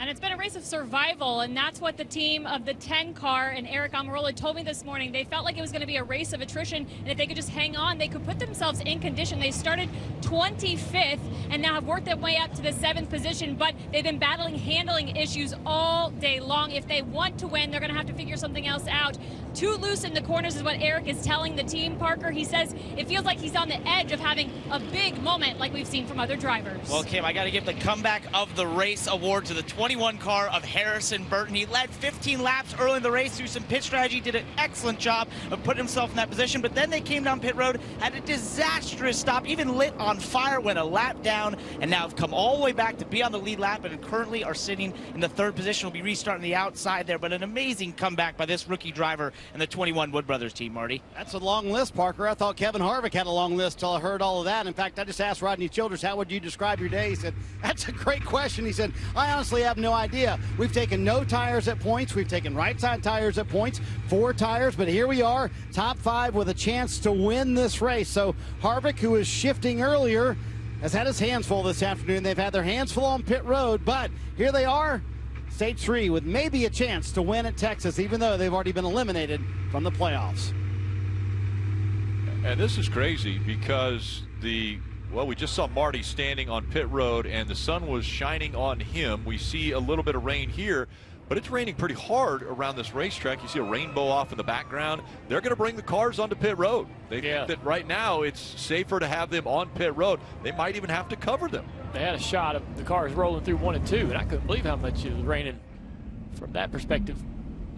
And it's been a race of survival, and that's what the team of the 10 car and Aric Almirola told me this morning. They felt like it was going to be a race of attrition, and if they could just hang on, they could put themselves in condition. They started 25th and now have worked their way up to the seventh position, but they've been battling handling issues all day long. If they want to win, they're going to have to figure something else out. Too loose in the corners is what Aric is telling the team, Parker. He says it feels like he's on the edge of having a big moment like we've seen from other drivers. Well, Kim, I got to give the comeback of the race award to the 20 21 car of Harrison Burton. He led 15 laps early in the race through some pit strategy, did an excellent job of putting himself in that position, but then they came down pit road, had a disastrous stop, even lit on fire, went a lap down, and now have come all the way back to be on the lead lap, and currently are sitting in the third position. Will be restarting the outside there, but an amazing comeback by this rookie driver and the 21 Wood Brothers team, Marty. That's a long list, Parker. I thought Kevin Harvick had a long list till I heard all of that. In fact, I just asked Rodney Childers, how would you describe your day? He said, that's a great question. He said, I honestly have no idea. We've taken no tires at points. We've taken right side tires at points, four tires, but here we are, top five with a chance to win this race. So Harvick, who was shifting earlier, has had his hands full this afternoon. They've had their hands full on pit road, but here they are, stage three, with maybe a chance to win at Texas, even though they've already been eliminated from the playoffs. And this is crazy because the well, we just saw Marty standing on pit road and the sun was shining on him. We see a little bit of rain here, but it's raining pretty hard around this racetrack. You see a rainbow off in the background. They're going to bring the cars onto pit road. They Yeah. think that right now it's safer to have them on pit road. They might even have to cover them. They had a shot of the cars rolling through one and two, and I couldn't believe how much it was raining from that perspective.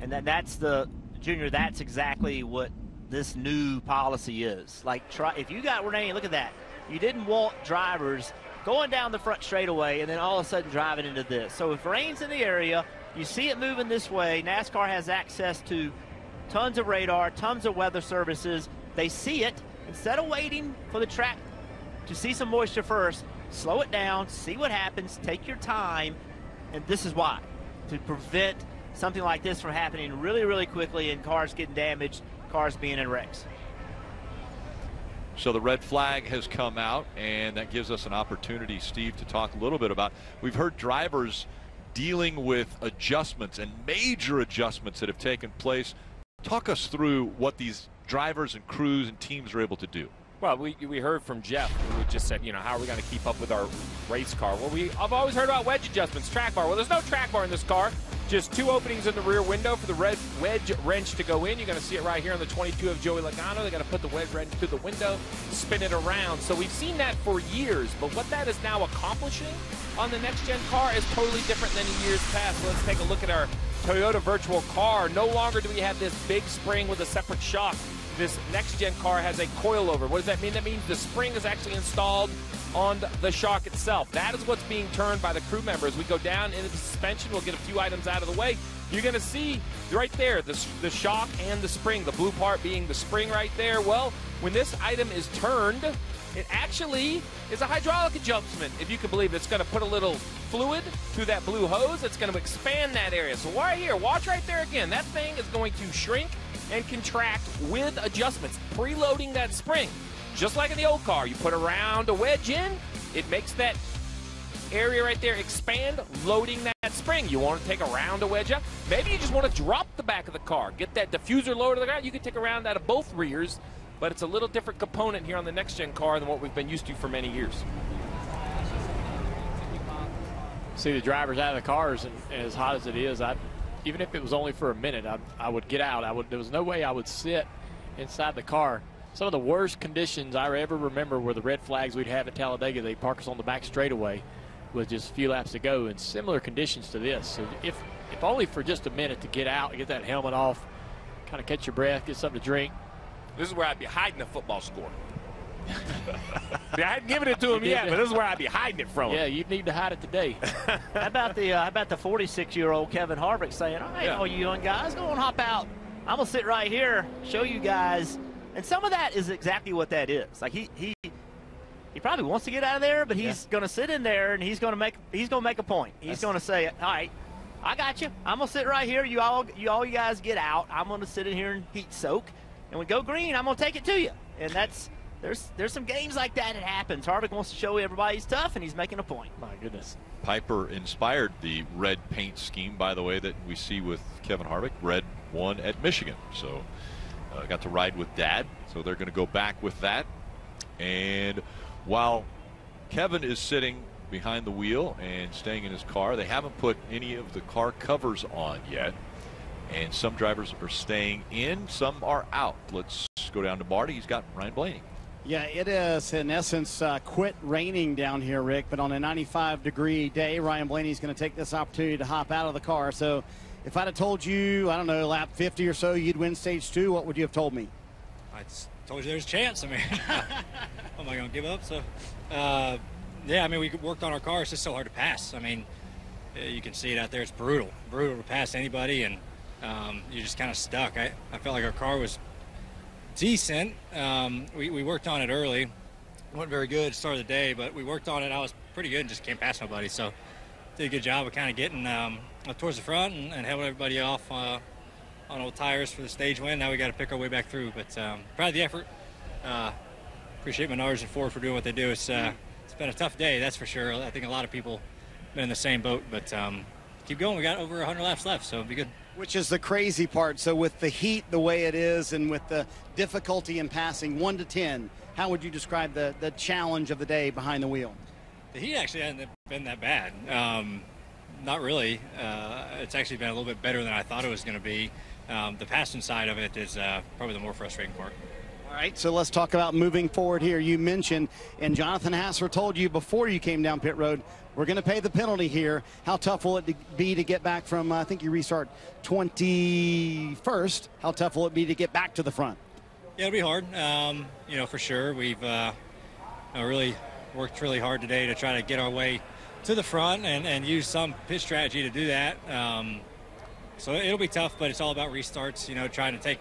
And that, that's the junior. That's exactly what this new policy is. Like, try if you got rain, look at that. You didn't want drivers going down the front straightaway and then all of a sudden driving into this. So if rain's in the area, you see it moving this way. NASCAR has access to tons of radar, tons of weather services. They see it. Instead of waiting for the track to see some moisture first, slow it down, see what happens, take your time, and this is why to prevent something like this from happening really, really quickly and cars getting damaged, cars being in wrecks. So the red flag has come out, and that gives us an opportunity, Steve, to talk a little bit about. We've heard drivers dealing with adjustments and major adjustments that have taken place. Talk us through what these drivers and crews and teams are able to do. Well, we, we heard from Jeff, who just said, you know, how are we going to keep up with our race car? Well, we I've always heard about wedge adjustments, track bar. Well, there's no track bar in this car. Just two openings in the rear window for the red wedge wrench to go in. You're going to see it right here on the 22 of Joey Logano. They're going to put the wedge wrench through the window, spin it around. So we've seen that for years, but what that is now accomplishing on the next gen car is totally different than in years past. Let's take a look at our Toyota virtual car. No longer do we have this big spring with a separate shock. This next gen car has a coilover. What does that mean? That means the spring is actually installed on the shock itself. That is what's being turned by the crew members. We go down into the suspension. We'll get a few items out of the way. You're going to see right there the, the shock and the spring, the blue part being the spring right there. Well, when this item is turned, it actually is a hydraulic adjustment, if you can believe it. It's going to put a little fluid through that blue hose. It's going to expand that area. So right here, watch right there again. That thing is going to shrink and contract with adjustments, preloading that spring. Just like in the old car, you put around a wedge in, it makes that area right there expand, loading that spring. You want to take a round of wedge up. Maybe you just want to drop the back of the car, get that diffuser lower to the ground. You can take a round out of both rears, but it's a little different component here on the next gen car than what we've been used to for many years. See the drivers out of the cars, and, and as hot as it is, I, even if it was only for a minute, I, I would get out. I would. There was no way I would sit inside the car. Some of the worst conditions I ever remember were the red flags we'd have at Talladega. They park us on the back straightaway with just a few laps to go, and similar conditions to this. So if if only for just a minute to get out, get that helmet off, kind of catch your breath, get something to drink. This is where I'd be hiding the football score. I hadn't given it to him yet, but this is where I'd be hiding it from. Yeah, you'd need to hide it today. how about the uh, how about the 46 year old Kevin Harvick saying, "All right, Yeah. all you young guys, go and hop out. I'm gonna sit right here, show you guys." And some of that is exactly what that is. Like he he he probably wants to get out of there, but he's gonna sit in there and he's gonna make he's gonna make a point. He's That's- gonna say, "All right." I got you. I'm gonna sit right here. You all, you all, you guys get out. I'm gonna sit in here and heat soak, and we go green. I'm gonna take it to you. And that's there's there's some games like that. It happens. Harvick wants to show everybody he's tough, and he's making a point. My goodness. Piper inspired the red paint scheme, by the way, that we see with Kevin Harvick. Red won at Michigan. So uh, got to ride with dad. So they're going to go back with that. And while Kevin is sitting behind the wheel and staying in his car, they haven't put any of the car covers on yet. And some drivers are staying in, some are out. Let's go down to Marty. He's got Ryan Blaney. Yeah, it is in essence uh, quit raining down here, Rick. But on a 95 degree day, Ryan Blaney's going to take this opportunity to hop out of the car. So if I'd have told you, I don't know, lap 50 or so, you'd win stage two, what would you have told me? I told you there's a chance. I mean, am I going to give up? So, uh, yeah, I mean, we worked on our car. It's just so hard to pass. I mean, you can see it out there. It's brutal, brutal to pass anybody, and um, you're just kind of stuck. I, I felt like our car was decent. Um, we, we worked on it early. wasn't very good start of the day, but we worked on it. I was pretty good and just can't pass nobody. So, did a good job of kind of getting um, towards the front and, and held everybody off uh, on old tires for the stage win. Now we got to pick our way back through. But um, proud of the effort. Uh, appreciate Menards and Ford for doing what they do. It's uh, it's been a tough day, that's for sure. I think a lot of people been in the same boat, but um, keep going. We got over 100 laps left, so it'll be good. Which is the crazy part. So with the heat the way it is and with the difficulty in passing 1 to 10, how would you describe the, the challenge of the day behind the wheel? The heat actually hasn't been that bad. Um, not really. Uh, it's actually been a little bit better than I thought it was going to be. Um, the passing side of it is uh, probably the more frustrating part. All right, so let's talk about moving forward here. You mentioned, and Jonathan Hassler told you before you came down pit road, we're going to pay the penalty here. How tough will it be to get back from, uh, I think you restart 21st. How tough will it be to get back to the front? Yeah, it'll be hard. Um, you know, for sure. We've uh, you know, really worked really hard today to try to get our way to the front and, and use some pit strategy to do that. Um, so it'll be tough, but it's all about restarts, you know, trying to take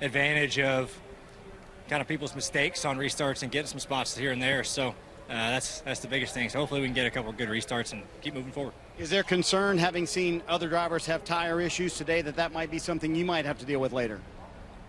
advantage of kind of people's mistakes on restarts and get some spots here and there. So uh, that's that's the biggest thing. So hopefully we can get a couple of good restarts and keep moving forward. Is there concern, having seen other drivers have tire issues today, that that might be something you might have to deal with later?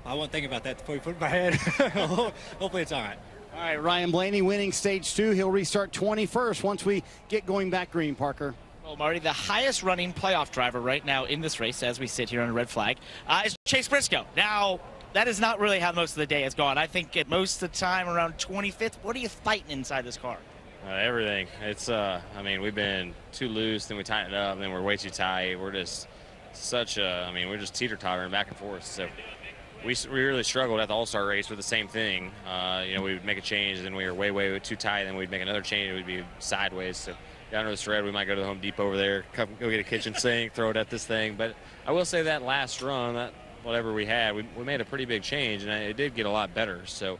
I won't think about that before we put it in my head. hopefully it's all right. All right, Ryan Blaney winning stage two. He'll restart 21st once we get going back green, Parker. Well, Marty, the highest running playoff driver right now in this race, as we sit here on a red flag, uh, is Chase Briscoe. Now, that is not really how most of the day has gone. I think at most of the time around 25th. What are you fighting inside this car? Uh, everything. It's, uh, I mean, we've been too loose, then we tighten it up, then we're way too tight. We're just such a, I mean, we're just teeter tottering back and forth. So we, we really struggled at the All Star race with the same thing. Uh, you know, we would make a change, then we were way, way too tight, then we'd make another change, it would be sideways. So down to the shred, we might go to the Home Depot over there, come, go get a kitchen sink, throw it at this thing. But I will say that last run, that whatever we had, we, we made a pretty big change, and it did get a lot better. So,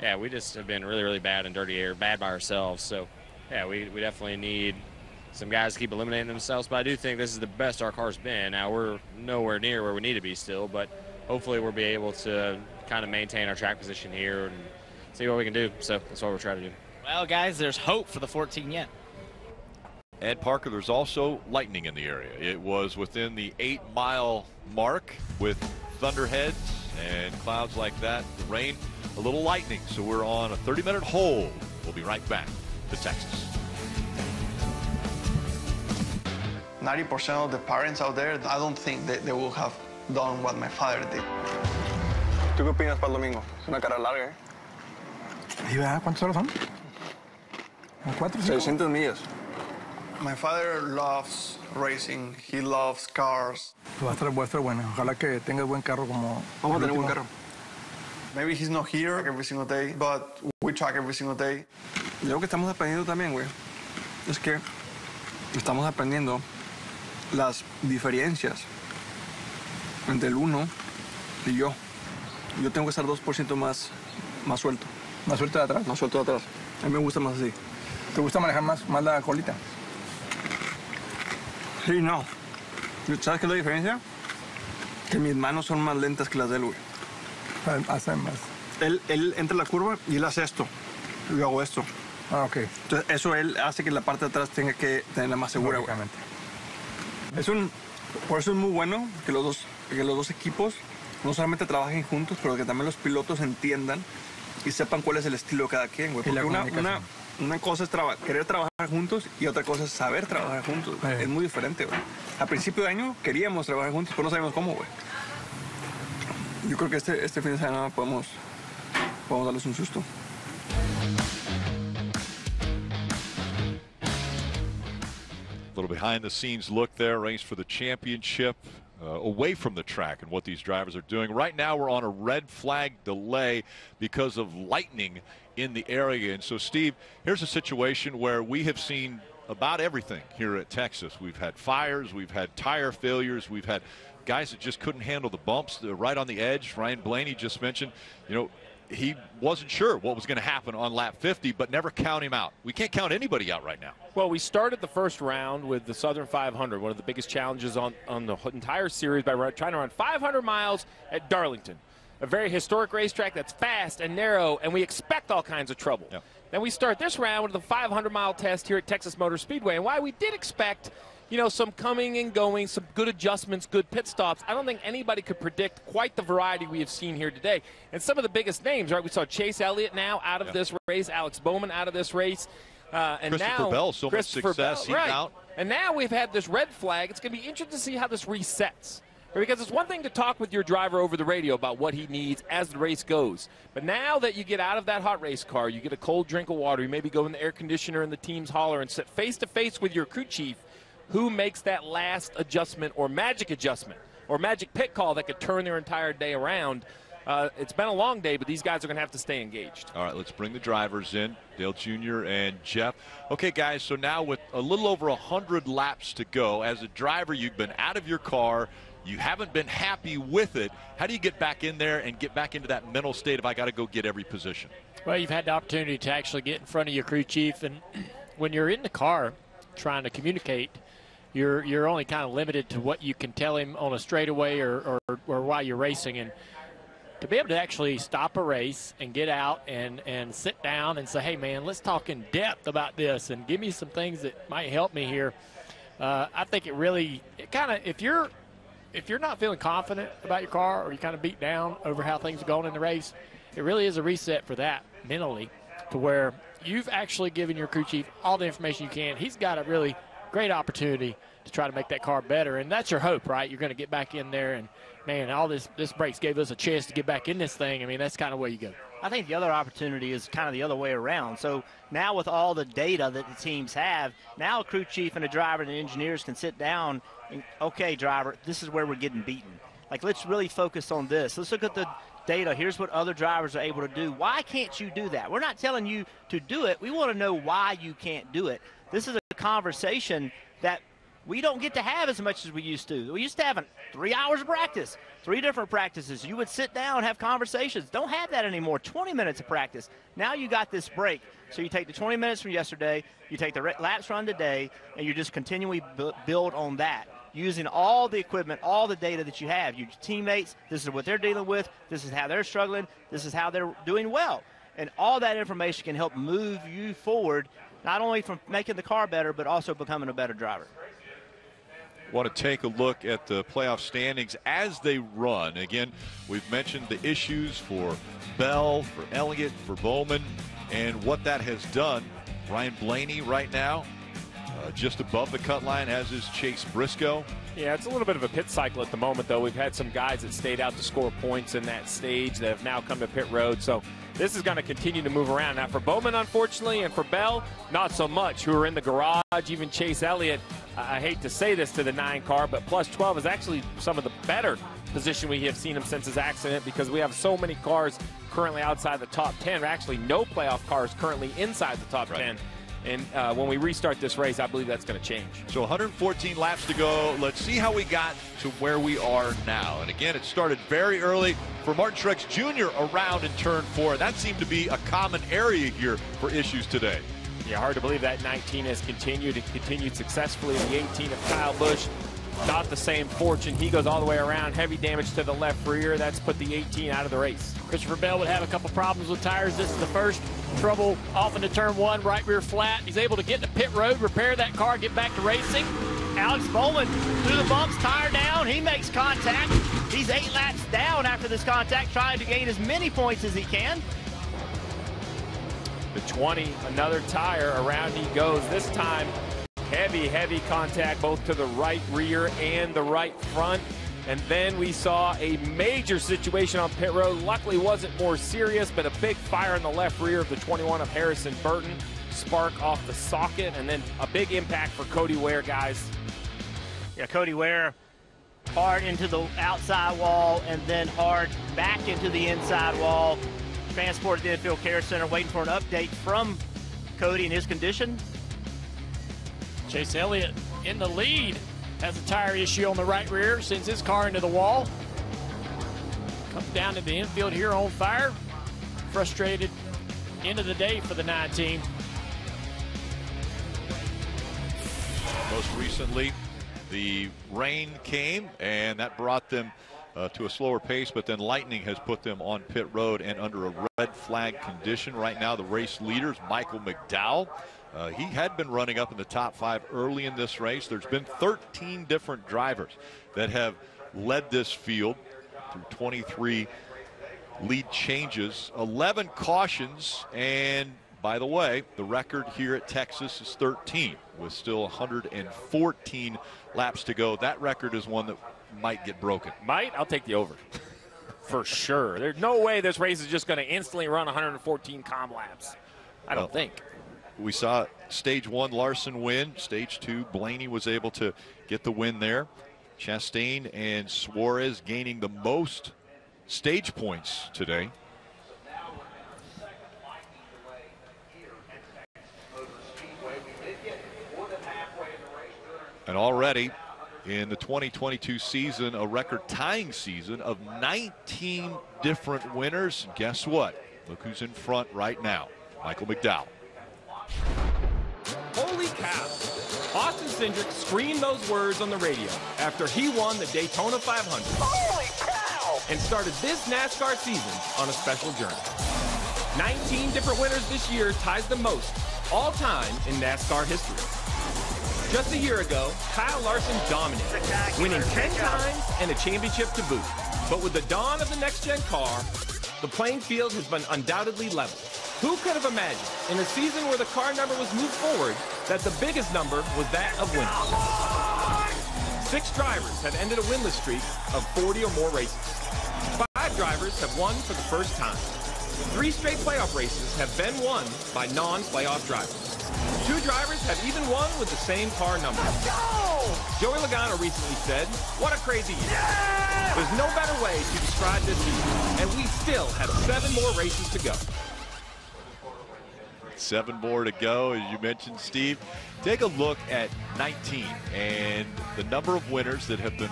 yeah, we just have been really, really bad in dirty air, bad by ourselves. So, yeah, we, we definitely need some guys to keep eliminating themselves. But I do think this is the best our car's been. Now, we're nowhere near where we need to be still, but hopefully we'll be able to kind of maintain our track position here and see what we can do. So that's what we're trying to do. Well, guys, there's hope for the 14 yet. Ed Parker, there's also lightning in the area. It was within the eight mile mark with thunderheads and clouds like that. The rain, a little lightning. So we're on a 30 minute hold. We'll be right back to Texas. 90% of the parents out there, I don't think they, they will have done what my father did. ¿Tú qué opinas para el domingo? Es una cara larga, ¿eh? ¿Y verdad cuántas horas son? ¿Cuatro? 600 millas. My father loves racing. He loves cars. Va a estar, va a estar bueno. Ojalá que tenga buen carro como. Vamos a el tener buen carro. Maybe he's not here every single day, but we track every single day. Y lo que estamos aprendiendo también, güey, es que estamos aprendiendo las diferencias entre el uno y yo. Yo tengo que estar 2% más, más suelto. ¿Más suelto de atrás? Más suelto de atrás. A mí me gusta más así. ¿Te gusta manejar más, más la colita? Sí, no. ¿Sabes qué es la diferencia? Que mis manos son más lentas que las de él, güey. Hacen más. Él, él entra en la curva y él hace esto. Yo hago esto. Ah, ok. Entonces, eso él hace que la parte de atrás tenga que tenerla más segura, güey. Es un, por eso es muy bueno que los dos, que los dos equipos no solamente trabajen juntos, pero que también los pilotos entiendan y sepan cuál es el estilo de cada quien, güey. Porque una, una, una cosa es traba- querer trabajar juntos y otra cosa es saber trabajar juntos. güey. Es muy diferente, güey. A principio de año queríamos trabajar juntos, pero no sabíamos cómo, güey. Yo creo que este, este fin de semana podemos, podemos darles un susto. A little behind the scenes look there, race for the championship. Uh, away from the track and what these drivers are doing. Right now, we're on a red flag delay because of lightning in the area. And so, Steve, here's a situation where we have seen about everything here at Texas. We've had fires, we've had tire failures, we've had guys that just couldn't handle the bumps. They're right on the edge. Ryan Blaney just mentioned, you know, he wasn't sure what was going to happen on lap 50, but never count him out. We can't count anybody out right now. Well, we started the first round with the Southern 500, one of the biggest challenges on, on the entire series by run, trying to run 500 miles at Darlington, a very historic racetrack that's fast and narrow, and we expect all kinds of trouble. Then we start this round with the 500 mile test here at Texas Motor Speedway, and why we did expect. You know, some coming and going, some good adjustments, good pit stops. I don't think anybody could predict quite the variety we have seen here today. And some of the biggest names, right? We saw Chase Elliott now out of Yeah. this race, Alex Bowman out of this race. Uh, and Christopher now Bell, so much success, Bell, right. out. And now we've had this red flag. It's going to be interesting to see how this resets. Because it's one thing to talk with your driver over the radio about what he needs as the race goes. But now that you get out of that hot race car, you get a cold drink of water, you maybe go in the air conditioner in the team's hauler and sit face to face with your crew chief. Who makes that last adjustment or magic adjustment or magic pit call that could turn their entire day around. Uh, it's been a long day, but these guys are going to have to stay engaged. All right, let's bring the drivers in, Dale Jr. and Jeff. Okay, guys, so now with a little over 100 laps to go, as a driver, you've been out of your car. You haven't been happy with it. How do you get back in there and get back into that mental state of I got to go get every position? Well, you've had the opportunity to actually get in front of your crew chief, and when you're in the car trying to communicate, you're you're only kind of limited to what you can tell him on a straightaway or, or, or while you're racing. And to be able to actually stop a race and get out and, and sit down and say, hey, man, let's talk in depth about this and give me some things that might help me here. Uh, I think it really, it kind of, if you're, if you're not feeling confident about your car or you're kind of beat down over how things are going in the race, it really is a reset for that mentally to where you've actually given your crew chief all the information you can. He's got to really great opportunity to try to make that car better. And that's your hope, right? You're going to get back in there and, man, all this, this brakes gave us a chance to get back in this thing. I mean, that's kind of where you go. I think the other opportunity is kind of the other way around. So now with all the data that the teams have, now a crew chief and a driver and engineers can sit down and, okay, driver, this is where we're getting beaten. Like, let's really focus on this. Let's look at the data. Here's what other drivers are able to do. Why can't you do that? We're not telling you to do it. We want to know why you can't do it. This is a conversation that we don't get to have as much as we used to. We used to have three hours of practice, three different practices. You would sit down, have conversations. Don't have that anymore. 20 minutes of practice. Now you got this break. So you take the 20 minutes from yesterday, you take the laps run today, and you just continually build on that using all the equipment, all the data that you have. Your teammates, this is what they're dealing with, this is how they're struggling, this is how they're doing well. And all that information can help move you forward, not only from making the car better, but also becoming a better driver want to take a look at the playoff standings as they run. Again, we've mentioned the issues for Bell, for Elliott, for Bowman, and what that has done. Ryan Blaney right now uh, just above the cut line, as is Chase Briscoe. Yeah, it's a little bit of a pit cycle at the moment, though. We've had some guys that stayed out to score points in that stage that have now come to pit road. So this is going to continue to move around. Now, for Bowman, unfortunately, and for Bell, not so much, who are in the garage, even Chase Elliott. I hate to say this to the nine car, but plus 12 is actually some of the better position we have seen him since his accident because we have so many cars currently outside the top 10. Actually, no playoff cars currently inside the top right. 10. And uh, when we restart this race, I believe that's going to change. So 114 laps to go. Let's see how we got to where we are now. And again, it started very early for Martin Truex Jr. around in turn four. That seemed to be a common area here for issues today. Yeah, hard to believe that 19 has continued and continued successfully. In the 18 of Kyle Busch not the same fortune. He goes all the way around, heavy damage to the left rear. That's put the 18 out of the race. Christopher Bell would have a couple problems with tires. This is the first trouble off into turn one, right rear flat. He's able to get to pit road, repair that car, get back to racing. Alex Bowman through the bumps, tire down. He makes contact. He's eight laps down after this contact, trying to gain as many points as he can. The 20, another tire around he goes. This time Heavy, heavy contact both to the right rear and the right front. And then we saw a major situation on pit road. Luckily, wasn't more serious, but a big fire in the left rear of the 21 of Harrison Burton. Spark off the socket, and then a big impact for Cody Ware, guys. Yeah, Cody Ware hard into the outside wall and then hard back into the inside wall. Transported to the infield care center, waiting for an update from Cody and his condition. Chase Elliott in the lead has a tire issue on the right rear, sends his car into the wall. Comes down to the infield here on fire. Frustrated end of the day for the nine team. Most recently, the rain came, and that brought them uh, to a slower pace, but then lightning has put them on pit road and under a red flag condition. Right now, the race leaders, Michael McDowell, uh, he had been running up in the top five early in this race. There's been 13 different drivers that have led this field through 23 lead changes, 11 cautions, and by the way, the record here at Texas is 13 with still 114 laps to go. That record is one that might get broken. Might? I'll take the over. For sure. There's no way this race is just going to instantly run 114 com laps. I don't well, think we saw stage one Larson win. Stage two, Blaney was able to get the win there. Chastain and Suarez gaining the most stage points today. And already in the 2022 season, a record tying season of 19 different winners. Guess what? Look who's in front right now Michael McDowell. Austin Cindric screamed those words on the radio after he won the Daytona 500. Holy cow! And started this NASCAR season on a special journey. 19 different winners this year ties the most all time in NASCAR history. Just a year ago, Kyle Larson dominated, winning 10 times and a championship to boot. But with the dawn of the next-gen car, the playing field has been undoubtedly leveled. Who could have imagined, in a season where the car number was moved forward, that the biggest number was that of winners? Six drivers have ended a winless streak of 40 or more races. Five drivers have won for the first time. Three straight playoff races have been won by non-playoff drivers. Two drivers have even won with the same car number. Joey Logano recently said, what a crazy year. Yeah! There's no better way to describe this season, and we still have seven more races to go. Seven more to go, as you mentioned, Steve. Take a look at 19 and the number of winners that have been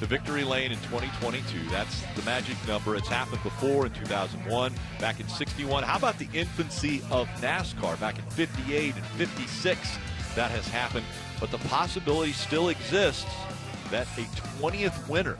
to victory lane in 2022. That's the magic number. It's happened before in 2001, back in 61. How about the infancy of NASCAR back in 58 and 56? That has happened, but the possibility still exists that a 20th winner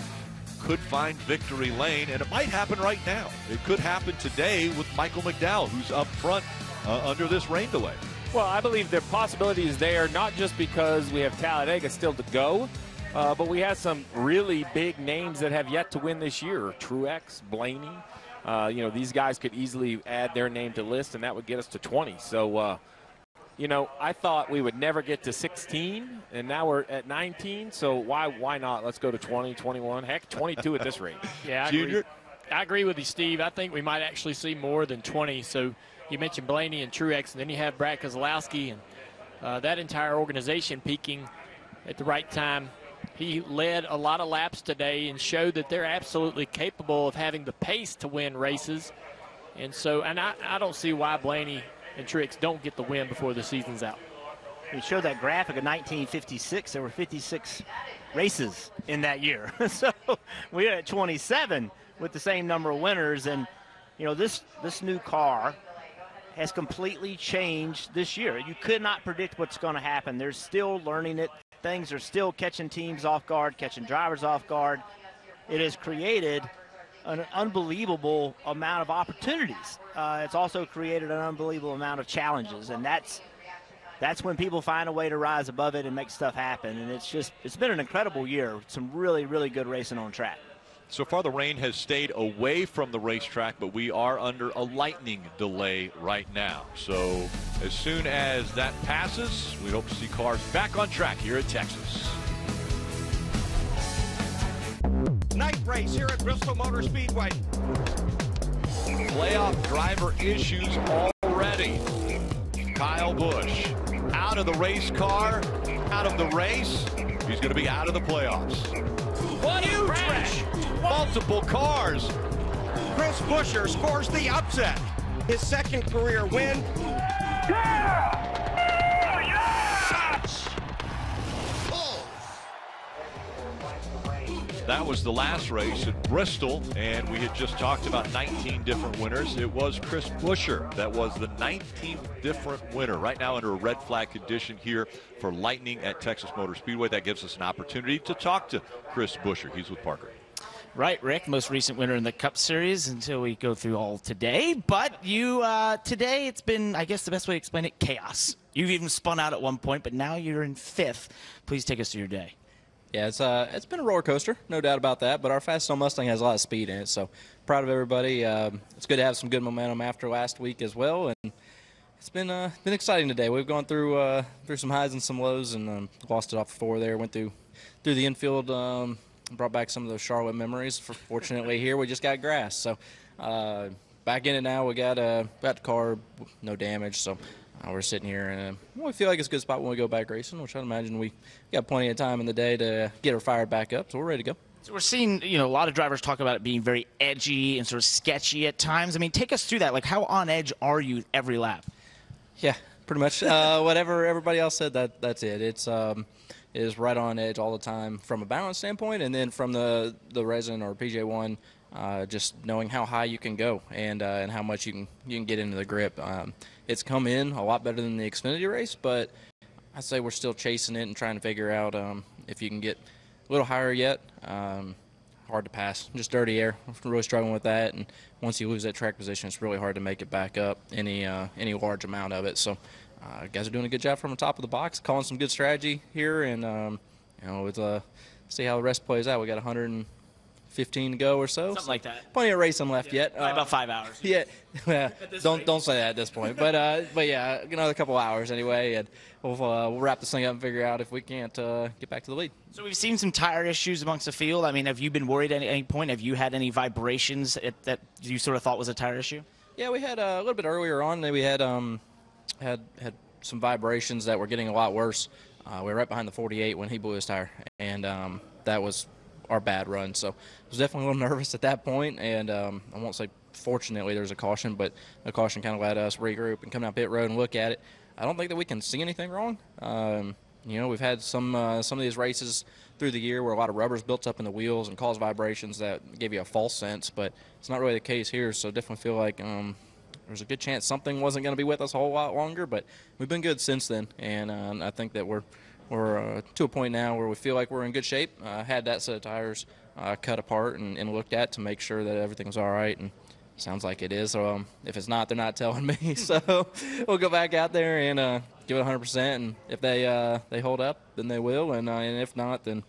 could find victory lane, and it might happen right now. It could happen today with Michael McDowell, who's up front uh, under this rain delay. Well, I believe the possibility is there, not just because we have Talladega still to go, uh, but we have some really big names that have yet to win this year. Truex, Blaney. Uh, you know, these guys could easily add their name to list, and that would get us to 20. So, uh, you know, I thought we would never get to 16, and now we're at 19. So why why not? Let's go to 20, 21, heck, 22 at this rate. Yeah, I agree. I agree with you, Steve. I think we might actually see more than 20. So you mentioned Blaney and Truex, and then you have Brad Keselowski and uh, that entire organization peaking at the right time. He led a lot of laps today and showed that they're absolutely capable of having the pace to win races. And so, and I, I don't see why Blaney and Truex don't get the win before the season's out. We showed that graphic of 1956. There were 56 races in that year. so we're at 27 with the same number of winners. And, you know, this, this new car has completely changed this year. You could not predict what's going to happen. They're still learning it. Things are still catching teams off guard, catching drivers off guard. It has created an unbelievable amount of opportunities. Uh, it's also created an unbelievable amount of challenges, and that's that's when people find a way to rise above it and make stuff happen. And it's just it's been an incredible year. Some really really good racing on track. So far, the rain has stayed away from the racetrack, but we are under a lightning delay right now. So as soon as that passes, we hope to see cars back on track here at Texas. Night race here at Bristol Motor Speedway. Playoff driver issues already. Kyle Busch out of the race car, out of the race. He's going to be out of the playoffs. What huge crash! Multiple cars. Chris Buescher scores the upset. His second career win. Yeah! That was the last race at Bristol, and we had just talked about 19 different winners. It was Chris Buescher that was the 19th different winner. Right now under a red flag condition here for Lightning at Texas Motor Speedway. That gives us an opportunity to talk to Chris Buescher. He's with Parker. Right, Rick, most recent winner in the Cup Series until we go through all today. But you, uh, today it's been, I guess the best way to explain it, chaos. You've even spun out at one point, but now you're in fifth. Please take us through your day. Yeah, it's uh, it's been a roller coaster, no doubt about that. But our Fastenal Mustang has a lot of speed in it, so proud of everybody. Um, it's good to have some good momentum after last week as well, and it's been uh, been exciting today. We've gone through uh, through some highs and some lows, and um, lost it off the floor there. Went through through the infield, um, brought back some of those Charlotte memories. Fortunately, here we just got grass, so uh, back in it now. We got uh, got the car, no damage, so uh, we're sitting here and uh, we feel like it's a good spot when we go back racing, which I imagine we got plenty of time in the day to get her fired back up, so we're ready to go. So we're seeing, you know, a lot of drivers talk about it being very edgy and sort of sketchy at times. I mean, take us through that. Like, how on edge are you every lap? Yeah, pretty much. Uh, whatever everybody else said, that that's it. It's um, is right on edge all the time from a balance standpoint, and then from the the resin or PJ one, uh, just knowing how high you can go and uh, and how much you can you can get into the grip. Um, it's come in a lot better than the Xfinity race, but I'd say we're still chasing it and trying to figure out um, if you can get a little higher yet. Um, hard to pass, just dirty air. I'm really struggling with that, and once you lose that track position, it's really hard to make it back up any uh, any large amount of it. So, uh, guys are doing a good job from the top of the box, calling some good strategy here, and um, you know, with uh, see how the rest plays out. We got 115 to go or so. Something like that. Plenty of racing left yeah, yet. Uh, about five hours. Yeah, don't don't say that at this point. But uh, but yeah, another couple hours anyway, and we'll uh, we'll wrap this thing up and figure out if we can't uh, get back to the lead. So we've seen some tire issues amongst the field. I mean, have you been worried at any point? Have you had any vibrations at, that you sort of thought was a tire issue? Yeah, we had uh, a little bit earlier on. We had um, had had some vibrations that were getting a lot worse. Uh, we were right behind the 48 when he blew his tire, and um, that was our bad run. So I was definitely a little nervous at that point, and um, I won't say fortunately there's a caution, but the caution kind of let us regroup and come down pit road and look at it. I don't think that we can see anything wrong. Um, you know, we've had some uh, some of these races through the year where a lot of rubber's built up in the wheels and cause vibrations that give you a false sense, but it's not really the case here. So definitely feel like um, there's a good chance something wasn't going to be with us a whole lot longer, but we've been good since then, and uh, I think that we're we're uh, to a point now where we feel like we're in good shape. Uh, had that set of tires uh, cut apart and, and, looked at to make sure that everything's all right, and sounds like it is. Um, if it's not, they're not telling me. so we'll go back out there and uh, give it 100%. And if they uh, they hold up, then they will, and, uh, and if not, then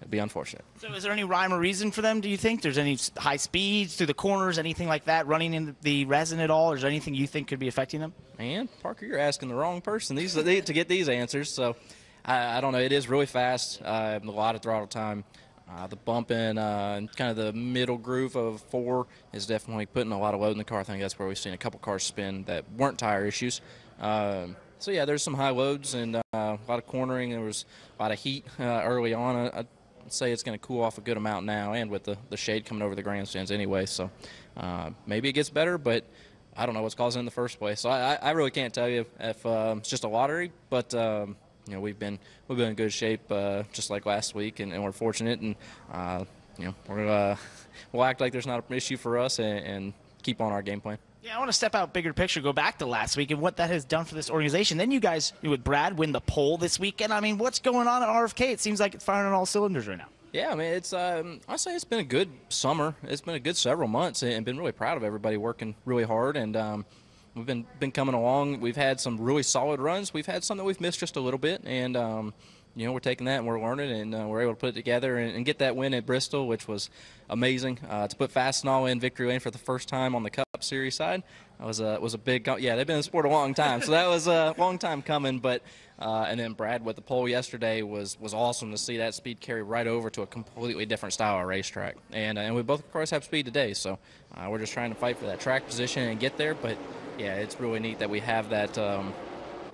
it'd be unfortunate. So, is there any rhyme or reason for them? Do you think there's any high speeds through the corners, anything like that, running in the resin at all? Or is there anything you think could be affecting them? Man, Parker, you're asking the wrong person these to get these answers. So. I, I don't know. It is really fast. Uh, a lot of throttle time. Uh, the bumping, uh, kind of the middle groove of four is definitely putting a lot of load in the car. I think that's where we've seen a couple cars spin that weren't tire issues. Um, so yeah, there's some high loads and uh, a lot of cornering. There was a lot of heat uh, early on. I, say it's going to cool off a good amount now, and with the, the shade coming over the grandstands anyway. So uh, maybe it gets better, but I don't know what's causing it in the first place. So I, I really can't tell you if um, it's just a lottery, but. Um, you know we've been we've been in good shape uh, just like last week, and, and we're fortunate, and uh, you know we're uh, we'll act like there's not an issue for us, and, and keep on our game plan. Yeah, I want to step out bigger picture, go back to last week and what that has done for this organization. Then you guys, with Brad, win the poll this weekend. I mean, what's going on at RFK? It seems like it's firing on all cylinders right now. Yeah, I mean, it's um, I say it's been a good summer. It's been a good several months, and been really proud of everybody working really hard and. Um, we've been been coming along. We've had some really solid runs. We've had some that we've missed just a little bit, and um, you know we're taking that and we're learning, and uh, we're able to put it together and, and, get that win at Bristol, which was amazing. Uh, to put Fastenal in victory lane for the first time on the Cup Series side was a was a big yeah they've been in sport a long time, so that was a long time coming, but. Uh, and then Brad with the pole yesterday was was awesome to see that speed carry right over to a completely different style of racetrack. And uh, and we both of course have speed today, so uh, we're just trying to fight for that track position and get there. But yeah, it's really neat that we have that um,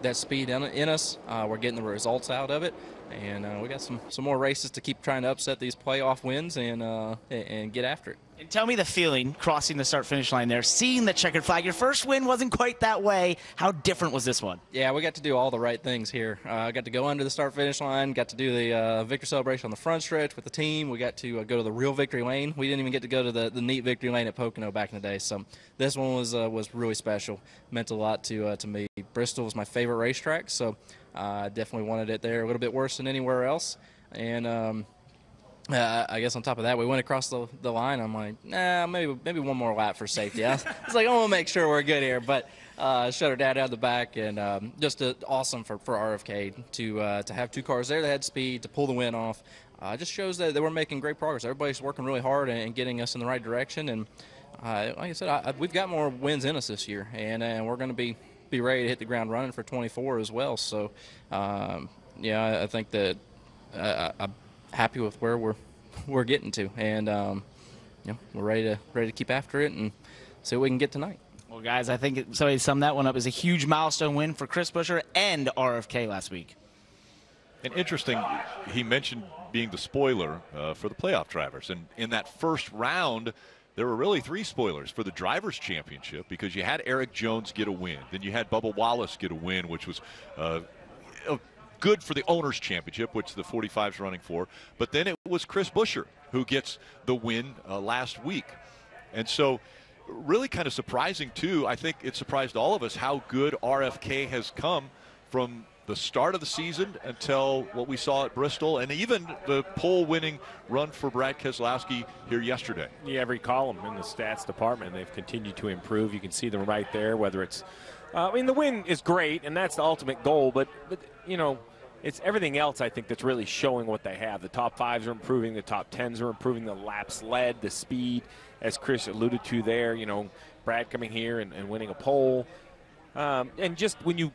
that speed in, in us. Uh, we're getting the results out of it, and uh, we got some some more races to keep trying to upset these playoff wins and uh, and get after it. And tell me the feeling crossing the start finish line there, seeing the checkered flag. Your first win wasn't quite that way. How different was this one? Yeah, we got to do all the right things here. I uh, got to go under the start finish line, got to do the uh, victory celebration on the front stretch with the team. We got to uh, go to the real victory lane. We didn't even get to go to the, the neat victory lane at Pocono back in the day. So this one was uh, was really special. Meant a lot to uh, to me. Bristol was my favorite racetrack, so I definitely wanted it there. A little bit worse than anywhere else, and. Um, uh, I guess on top of that, we went across the, the line. I'm like, nah, maybe maybe one more lap for safety. I was, like, I want to make sure we're good here. But uh, shut her dad out of the back, and um, just uh, awesome for, for RFK to uh, to have two cars there that had speed to pull the win off. Uh, just shows that they were making great progress. Everybody's working really hard and, and getting us in the right direction. And uh, like I said, I, I, we've got more wins in us this year, and, and we're going to be be ready to hit the ground running for 24 as well. So, um, yeah, I, I, think that I, happy with where we're we're getting to, and um, you know, we're ready to ready to keep after it and see what we can get tonight. Well, guys, I think somebody summed that one up as a huge milestone win for Chris Buescher and RFK last week. And interesting, he mentioned being the spoiler uh, for the playoff drivers. And in that first round, there were really three spoilers for the Drivers' Championship because you had Erik Jones get a win. Then you had Bubba Wallace get a win, which was uh, good for the Owners' Championship, which the 45's running for. But then it was Chris Buescher who gets the win uh, last week. And so really kind of surprising, too. I think it surprised all of us how good RFK has come from the start of the season until what we saw at Bristol, and even the pole winning run for Brad Keselowski here yesterday. Yeah, every column in the stats department, they've continued to improve. You can see them right there, whether it's, uh, I mean, the win is great, and that's the ultimate goal, but, but you know, it's everything else I think that's really showing what they have. The top fives are improving, the top tens are improving, the laps led, the speed, as Chris alluded to there, you know, Brad coming here and, and winning a pole. Um, and just when you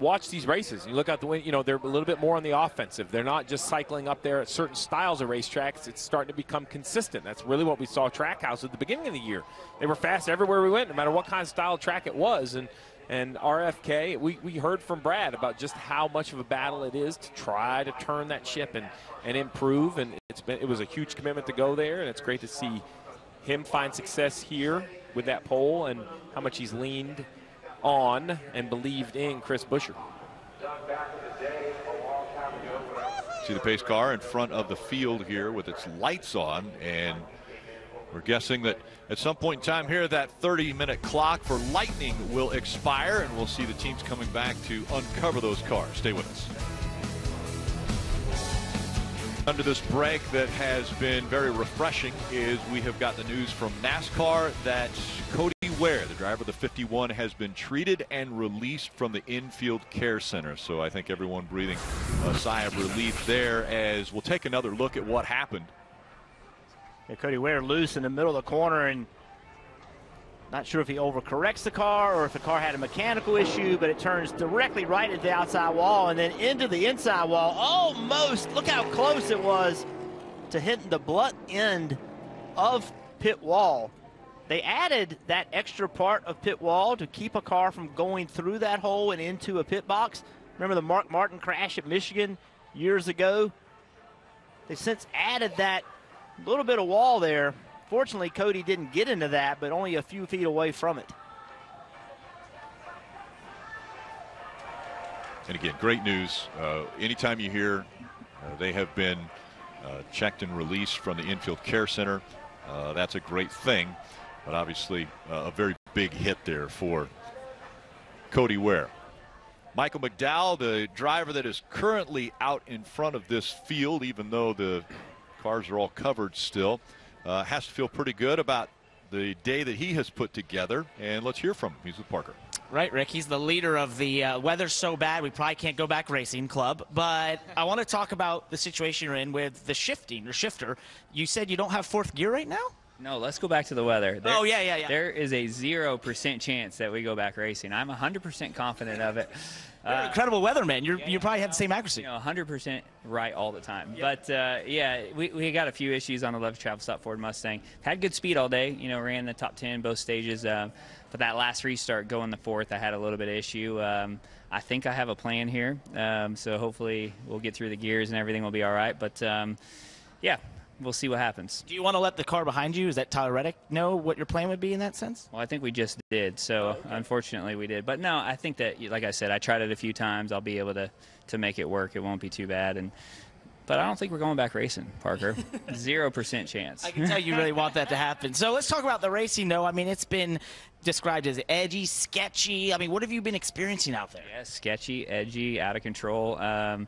watch these races, you look out the window, you know, they're a little bit more on the offensive. They're not just cycling up there at certain styles of racetracks. It's starting to become consistent. That's really what we saw Trackhouse at the beginning of the year. They were fast everywhere we went, no matter what kind of style track it was. And and RFK, we, we heard from Brad about just how much of a battle it is to try to turn that ship and, and improve. And it's been it was a huge commitment to go there, and it's great to see him find success here with that pole and how much he's leaned on and believed in Chris Buescher. See the pace car in front of the field here with its lights on and we're guessing that at some point in time here that 30 minute clock for lightning will expire and we'll see the teams coming back to uncover those cars. Stay with us under this break that has been very refreshing is we have got the news from NASCAR that Cody Ware, the driver of the 51, has been treated and released from the infield care center. So I think everyone breathing a sigh of relief there as we'll take another look at what happened. Yeah, Cody Ware loose in the middle of the corner and not sure if he overcorrects the car or if the car had a mechanical issue, but it turns directly right at the outside wall and then into the inside wall. Almost, look how close it was to hitting the blunt end of pit wall. They added that extra part of pit wall to keep a car from going through that hole and into a pit box. Remember the Mark Martin crash at Michigan years ago? They since added that little bit of wall there Fortunately, Cody didn't get into that, but only a few feet away from it. And again, great news. Uh, anytime you hear uh, they have been uh, checked and released from the infield care center, uh, that's a great thing. But obviously, uh, a very big hit there for Cody Ware. Michael McDowell, the driver that is currently out in front of this field, even though the cars are all covered still uh, has to feel pretty good about the day that he has put together. And let's hear from him. He's with Parker. Right, Rick. He's the leader of the uh, Weather's So Bad We Probably Can't Go Back Racing Club. But I want to talk about the situation you're in with the shifting or shifter. You said you don't have fourth gear right now? No, let's go back to the weather. There, oh, yeah, yeah, yeah. There is a 0% chance that we go back racing. I'm 100% confident of it. You're an incredible weatherman. You're, yeah, you probably have the same accuracy. You know, 100% right all the time. But uh, yeah, we, we got a few issues on the Love's Travel Stop Ford Mustang. Had good speed all day. You know, ran the top 10 both stages. Um, but that last restart going the fourth, I had a little bit of issue. Um, I think I have a plan here. Um, so hopefully we'll get through the gears and everything will be all right. But um, yeah, we'll see what happens. Do you want to let the car behind you, is that Tyler Reddick, know what your plan would be in that sense? Well, I think we just did. So unfortunately, we did. But no, I think that, like I said, I tried it a few times. I'll be able to to make it work. It won't be too bad. And but I don't think we're going back racing, Parker. Zero percent chance. I can tell you really want that to happen. So let's talk about the racing, though. I mean, it's been described as edgy, sketchy. I mean, what have you been experiencing out there? Yeah, sketchy, edgy, out of control. Um,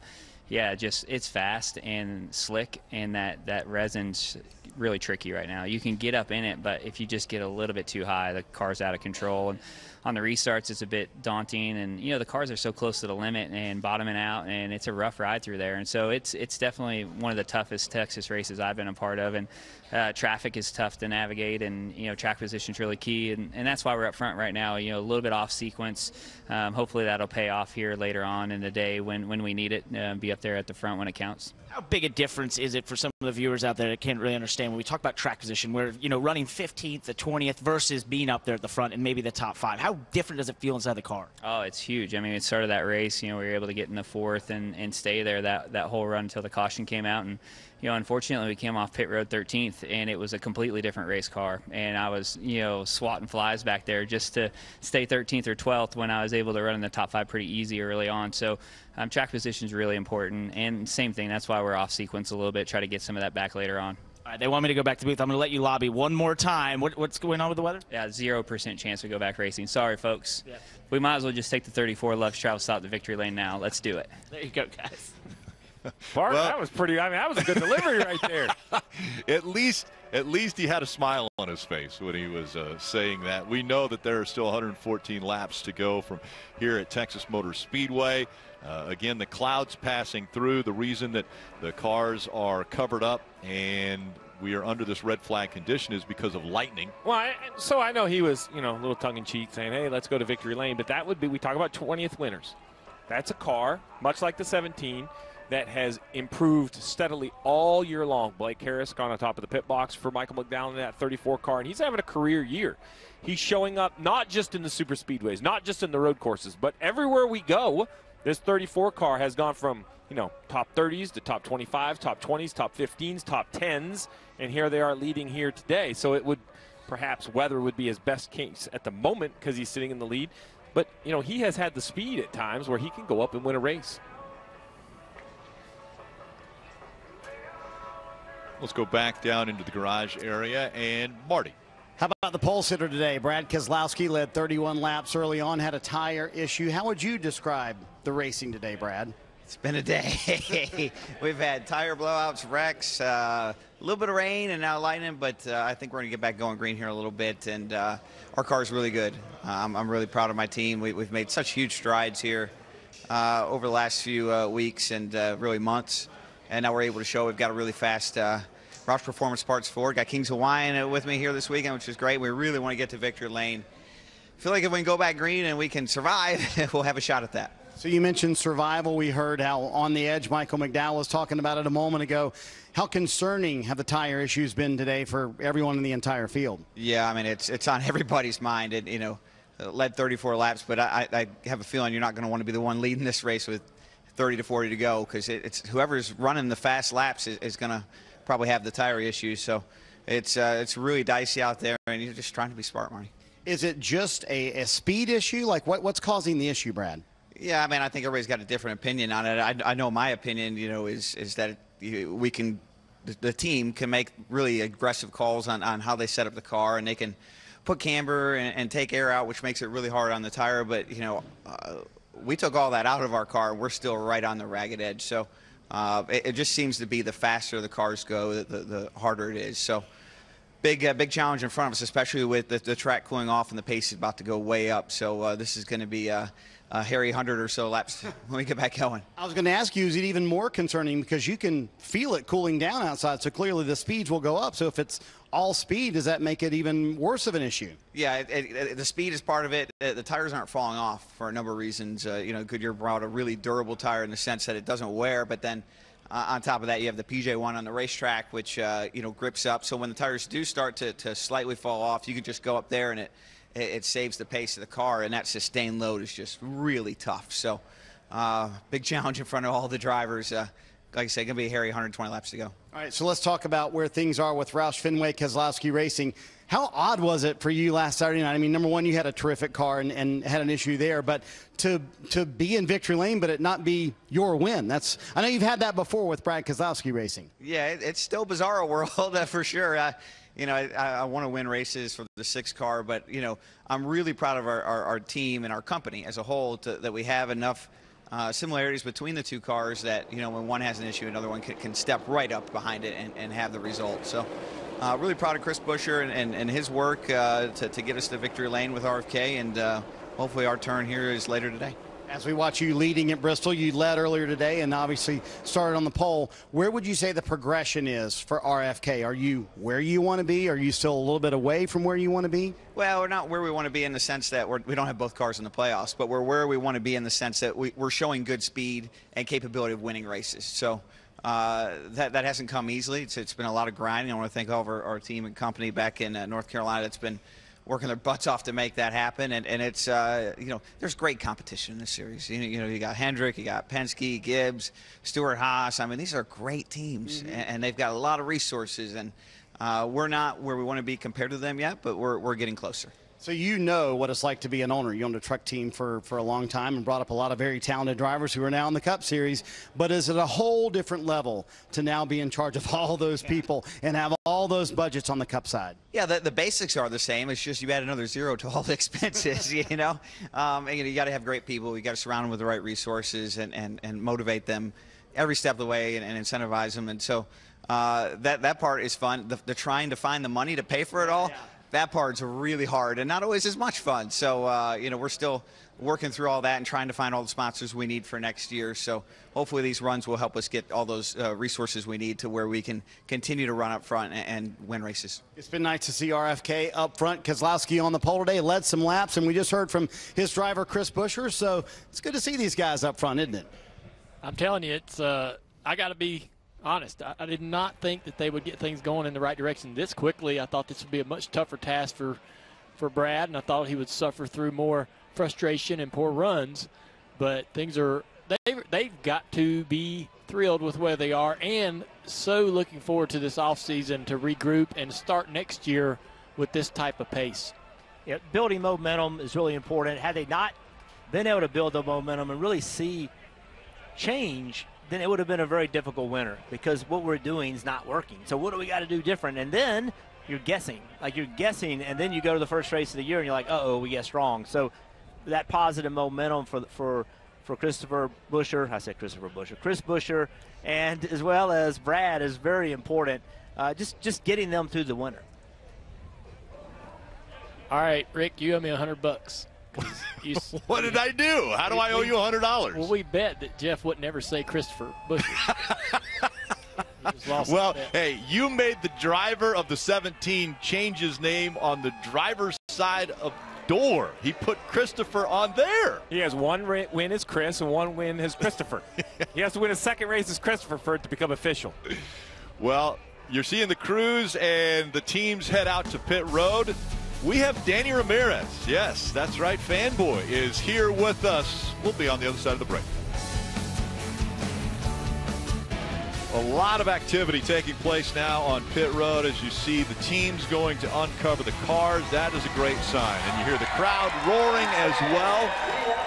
yeah, just it's fast and slick, and that that resin's really tricky right now. You can get up in it, but if you just get a little bit too high, the car's out of control. And on the restarts, it's a bit daunting. And you know, the cars are so close to the limit and bottoming out, and it's a rough ride through there. And so it's it's definitely one of the toughest Texas races I've been a part of. And uh, traffic is tough to navigate, and you know, track position is really key. And, and that's why we're up front right now. You know, a little bit off sequence. Um, hopefully that'll pay off here later on in the day when when we need it. Uh, be up there at the front when it counts. How big a difference is it for some of the viewers out there that can't really understand when we talk about track position, where you know running 15th, the 20th versus being up there at the front and maybe the top five? How different does it feel inside the car? Oh, it's huge. I mean, it started that race. You know, we were able to get in the fourth and, and stay there that that whole run until the caution came out and you know, unfortunately, we came off pit road 13th, and it was a completely different race car. And I was, you know, swatting flies back there just to stay 13th or 12th when I was able to run in the top five pretty easy early on. So um, track position is really important. And same thing, that's why we're off sequence a little bit, try to get some of that back later on. All right, they want me to go back to booth. I'm going to let you lobby one more time. What, what's going on with the weather? Yeah, zero percent chance we go back racing. Sorry, folks. Yeah. We might as well just take the 34 Love's Travel Stop to victory lane now. Let's do it. There you go, guys. Bart, well, that was pretty. I mean, that was a good delivery right there. at least, at least he had a smile on his face when he was uh, saying that. We know that there are still 114 laps to go from here at Texas Motor Speedway. Uh, again, the clouds passing through. The reason that the cars are covered up and we are under this red flag condition is because of lightning. Well, I, so I know he was, you know, a little tongue in cheek saying, "Hey, let's go to victory lane," but that would be we talk about 20th winners. That's a car, much like the 17 that has improved steadily all year long. Blake Harris gone on top of the pit box for Michael McDowell in that 34 car, and he's having a career year. He's showing up not just in the super speedways, not just in the road courses, but everywhere we go. This 34 car has gone from you know top 30s to top 25s, top 20s, top 15s, top 10s, and here they are leading here today. So it would perhaps weather would be his best case at the moment because he's sitting in the lead. But you know he has had the speed at times where he can go up and win a race. Let's go back down into the garage area and Marty. How about the pole sitter today? Brad Keselowski led 31 laps early on, had a tire issue. How would you describe the racing today, Brad? It's been a day. We've had tire blowouts, wrecks, uh, a little bit of rain and now lightning, but uh, I think we're going to get back going green here a little bit. And uh, our car is really good. Um, I'm really proud of my team. We, have made such huge strides here uh, over the last few uh, weeks and uh, really months and now we're able to show we've got a really fast uh, Roush Performance Parts Ford. Got Kings Hawaiian with me here this weekend, which is great. We really want to get to victory lane. I feel like if we can go back green and we can survive, we'll have a shot at that. So you mentioned survival. We heard how on the edge Michael McDowell was talking about it a moment ago. How concerning have the tire issues been today for everyone in the entire field? Yeah, I mean it's it's on everybody's mind. And you know, led 34 laps, but I, I have a feeling you're not going to want to be the one leading this race with 30 to 40 to go because it, it's whoever's running the fast laps is, is going to probably have the tire issues. So it's uh, it's really dicey out there, and you're just trying to be smart, Marty. Is it just a, a speed issue? Like what, what's causing the issue, Brad? Yeah, I mean, I think everybody's got a different opinion on it. I, I know my opinion, you know, is is that we can, the team can make really aggressive calls on, on how they set up the car, and they can put camber and, and take air out, which makes it really hard on the tire. But you know, uh, we took all that out of our car, and we're still right on the ragged edge. So uh, it, it, just seems to be the faster the cars go, the, the, the harder it is. So big, uh, big challenge in front of us, especially with the, the, track cooling off and the pace is about to go way up. So uh, this is going to be a hairy hundred or so laps when we get back going. I was going to ask you, is it even more concerning because you can feel it cooling down outside? So clearly the speeds will go up. So if it's all speed, does that make it even worse of an issue? Yeah, it, it, the speed is part of it. The tires aren't falling off for a number of reasons. Uh, you know, Goodyear brought a really durable tire in the sense that it doesn't wear, but then uh, on top of that, you have the PJ1 on the racetrack, which uh, you know grips up. So when the tires do start to, to slightly fall off, you can just go up there and it, it, it saves the pace of the car. And that sustained load is just really tough. So uh, big challenge in front of all the drivers. Uh, like I said, going to be a hairy 120 laps to go. All right, so let's talk about where things are with Roush Fenway Keselowski Racing. How odd was it for you last Saturday night? I mean, number one, you had a terrific car and, and had an issue there, but to to be in victory lane, but it not be your win. That's I know you've had that before with Brad Keselowski Racing. Yeah, it, it's still bizarre world uh, for sure. Uh, you know, I, I want to win races for the six car, but you know, I'm really proud of our, our, our team and our company as a whole to, that we have enough uh, similarities between the two cars that, you know, when one has an issue, another one can, can step right up behind it and, and have the result. So uh, really proud of Chris Buescher and, and, and his work uh, to, to get us to victory lane with RFK, and uh, hopefully our turn here is later today. As we watch you leading at Bristol, you led earlier today and obviously started on the pole. Where would you say the progression is for RFK? Are you where you want to be? Are you still a little bit away from where you want to be? Well, we're not where we want to be in the sense that we're, we do not have both cars in the playoffs, but we're where we want to be in the sense that we, are showing good speed and capability of winning races. So uh, that, that hasn't come easily. It's, it's been a lot of grinding. I want to thank all of our, our team and company back in uh, North Carolina that's been – working their butts off to make that happen. And, and it's, uh, you know, there's great competition in this series. You know, you know, you got Hendrick, you got Penske, Gibbs, Stewart-Haas. I mean, these are great teams, mm-hmm. and, and, they've got a lot of resources. And uh, we're not where we want to be compared to them yet, but we're, we're getting closer. So you know what it's like to be an owner. You owned a truck team for, for a long time and brought up a lot of very talented drivers who are now in the Cup Series. But is it a whole different level to now be in charge of all those people and have all those budgets on the Cup side? Yeah, the, the basics are the same. It's just you add another zero to all the expenses, you know. Um, and, you, know, you got to have great people. You got to surround them with the right resources and, and, and motivate them every step of the way and, and incentivize them. And so uh, that, that part is fun. The, the trying to find the money to pay for it all. Yeah that part's really hard and not always as much fun. So, uh, you know, we're still working through all that and trying to find all the sponsors we need for next year. So hopefully these runs will help us get all those uh, resources we need to where we can continue to run up front and, and, win races. It's been nice to see RFK up front. Keselowski on the pole today led some laps, and we just heard from his driver, Chris Buescher. So it's good to see these guys up front, isn't it? I'm telling you, it's uh, I got to be honest. I, I, did not think that they would get things going in the right direction this quickly. I thought this would be a much tougher task for, for Brad, and I thought he would suffer through more frustration and poor runs. But things are they they've got to be thrilled with where they are, and so looking forward to this offseason to regroup and start next year with this type of pace. Yeah, building momentum is really important. Had they not been able to build the momentum and really see change then it would have been a very difficult winter because what we're doing is not working. So what do we got to do different? And then you're guessing, like you're guessing, and then you go to the first race of the year and you're like, oh, we guessed wrong. So that positive momentum for for for Christopher Buescher, I said Christopher Buescher, Chris Buescher, and as well as Brad is very important. Uh, just just getting them through the winter. All right, Rick, you owe me a hundred bucks. You, what did I do? How do we, I owe you a hundred dollars? Well, we bet that Jeff would never say Christopher Bush. well, hey, you made the driver of the 17 change his name on the driver's side of door. He put Christopher on there. He has one win as Chris and one win as Christopher. he has to win a second race as Christopher for it to become official. Well, you're seeing the crews and the teams head out to pit road. We have Danny Ramirez. Yes, that's right. Fanboy is here with us. We'll be on the other side of the break. A lot of activity taking place now on pit road as you see the teams going to uncover the cars. That is a great sign. And you hear the crowd roaring as well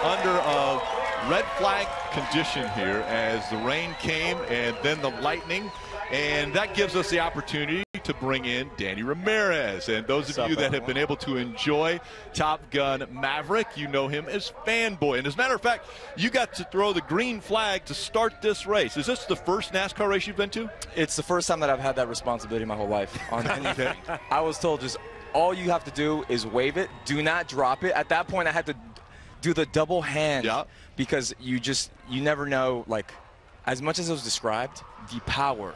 under a red flag condition here as the rain came and then the lightning. And that gives us the opportunity to bring in Danny Ramirez. And those of you that have been able to enjoy Top Gun Maverick, you know him as Fanboy. And as a matter of fact, you got to throw the green flag to start this race. Is this the first NASCAR race you've been to? It's the first time that I've had that responsibility my whole life on anything. I was told just all you have to do is wave it. Do not drop it. At that point, I had to do the double hand yep. because you just you never know like as much as it was described the power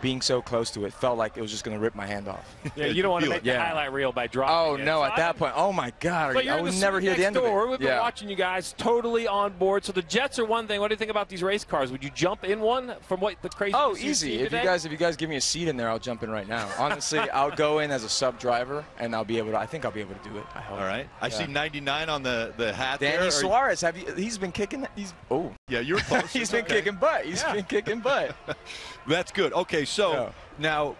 being so close to it felt like it was just going to rip my hand off. Yeah, you don't want to make the highlight reel by dropping. Oh it. no! So at that point, oh my God! But I would never hear the end door. of it. We've been watching you guys totally on board. So the Jets are one thing. What do you think about these race cars? Would you jump in one from what the crazy? Oh, easy! If you guys, if you guys give me a seat in there, I'll jump in right now. Honestly, I'll go in as a sub driver, and I'll be able to. I think I'll be able to do it. I hope. All right. I yeah. see 99 on the the hat. Danny there. Suarez. Have you? He's been kicking. He's oh. Yeah, you're close. he's been okay. kicking butt. He's yeah. been kicking butt. That's good. Okay, so yeah. now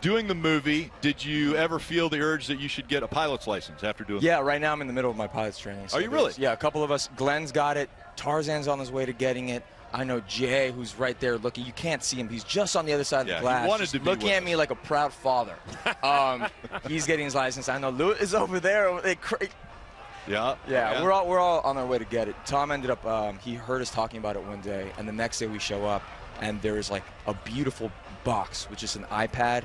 doing the movie, did you ever feel the urge that you should get a pilot's license after doing? Yeah, right now I'm in the middle of my pilot's training. So Are you really? Yeah, a couple of us. Glenn's got it. Tarzan's on his way to getting it. I know Jay, who's right there looking. You can't see him. He's just on the other side yeah, of the glass. He wanted to be looking at us. me like a proud father. Um, he's getting his license. I know Lewis is over there. Yeah, yeah, yeah, we're all we're all on our way to get it. Tom ended up um, he heard us talking about it one day, and the next day we show up, and there is like a beautiful box, which is an iPad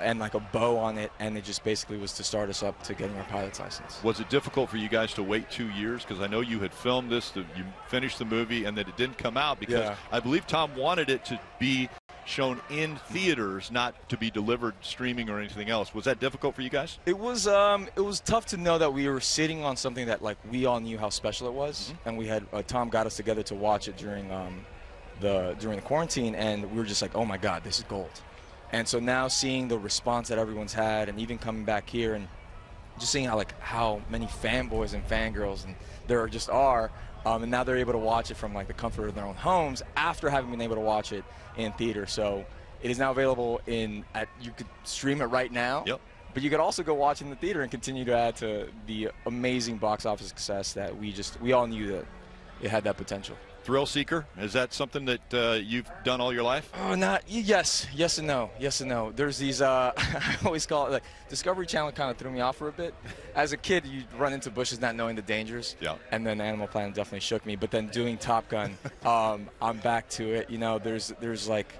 and like a bow on it, and it just basically was to start us up to getting our pilot's license. Was it difficult for you guys to wait two years? Because I know you had filmed this, that you finished the movie, and that it didn't come out because Yeah. I believe Tom wanted it to be shown in theaters, not to be delivered streaming or anything else. Was that difficult for you guys? It was um, it was tough to know that we were sitting on something that like we all knew how special it was, and we had uh, Tom got us together to watch it during um, the during the quarantine, and we were just like, oh my god, this is gold. And so now seeing the response that everyone's had, and even coming back here and just seeing how like how many fanboys and fangirls and there just are, um, and now they're able to watch it from like the comfort of their own homes after having been able to watch it in theater. So it is now available in at you could stream it right now. Yep. But you could also go watch it in the theater and continue to add to the amazing box office success that we just we all knew that it had that potential. Thrill Seeker, is that something that uh, you've done all your life? Oh, not yes, yes and no, yes and no. There's these. Uh, I always call it like Discovery Channel. Kind of threw me off for a bit. As a kid, you run into bushes not knowing the dangers. Yeah. And then Animal Planet definitely shook me. But then doing Top Gun, um, I'm back to it. You know, there's there's like,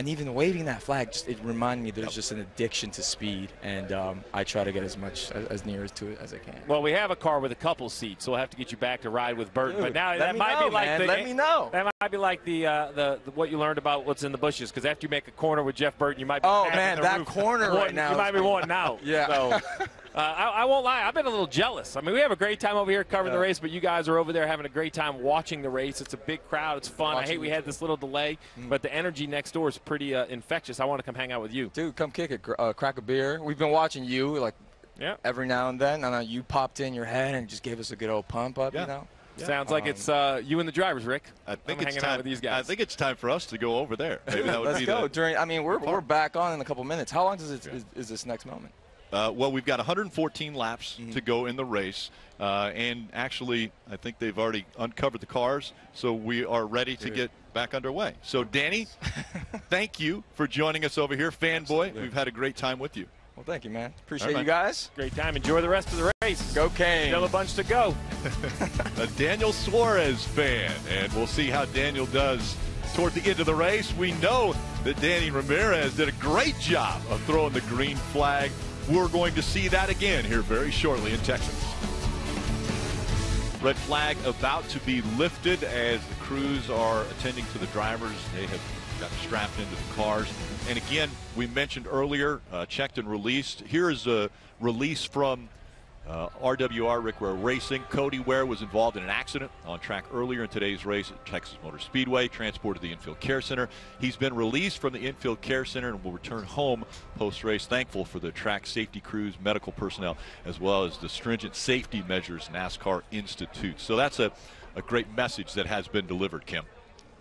and even waving that flag, just it reminded me there's just an addiction to speed, and um, I try to get as much as, as near to it as I can. Well, we have a car with a couple seats, so we'll have to get you back to ride with Burton. Dude, but now that might know, be like man. the Let me know. That might be like the, uh, the the what you learned about what's in the bushes. Because after you make a corner with Jeff Burton, you might be Oh, man, that roof. corner right now You might be wanting out. Yeah. So. Uh, I, I won't lie. I've been a little jealous. I mean, we have a great time over here covering the race, but you guys are over there having a great time watching the race. It's a big crowd. It's fun. I hate we had this little delay, Mm. but the energy next door is pretty uh, infectious. I want to come hang out with you. Dude, come kick it. Uh, crack a beer. We've been watching you like Yeah. every now and then. I know you popped in your head and just gave us a good old pump up. Yeah. You know. Sounds like Um, it's uh, you and the drivers, Rick. I think I'm it's hanging time out with these guys. I think it's time for us to go over there. Maybe that would Let's be go. the, During, I mean, we're, we're back on in a couple minutes. How long does it is, is this next moment? Uh, well, we've got 114 laps Mm-hmm. to go in the race, uh, and actually, I think they've already uncovered the cars, so we are ready to get back underway. So, Danny, thank you for joining us over here, fanboy. Absolutely. We've had a great time with you. Well, thank you, man. Appreciate All right, you guys. Great time. Enjoy the rest of the race. Go Kane. Still a bunch to go. a Daniel Suarez fan, and we'll see how Daniel does toward the end of the race. We know that Danny Ramirez did a great job of throwing the green flag. We're going to see that again here very shortly in Texas. Red flag about to be lifted as the crews are attending to the drivers. They have got strapped into the cars. And again, we mentioned earlier, uh, checked and released. Here is a release from uh, RWR Rick Ware Racing. Cody Ware was involved in an accident on track earlier in today's race at Texas Motor Speedway, transported to the infield care center. He's been released from the infield care center and will return home post race. Thankful for the track safety crews, medical personnel, as well as the stringent safety measures NASCAR institutes. So that's a, a great message that has been delivered, Kim.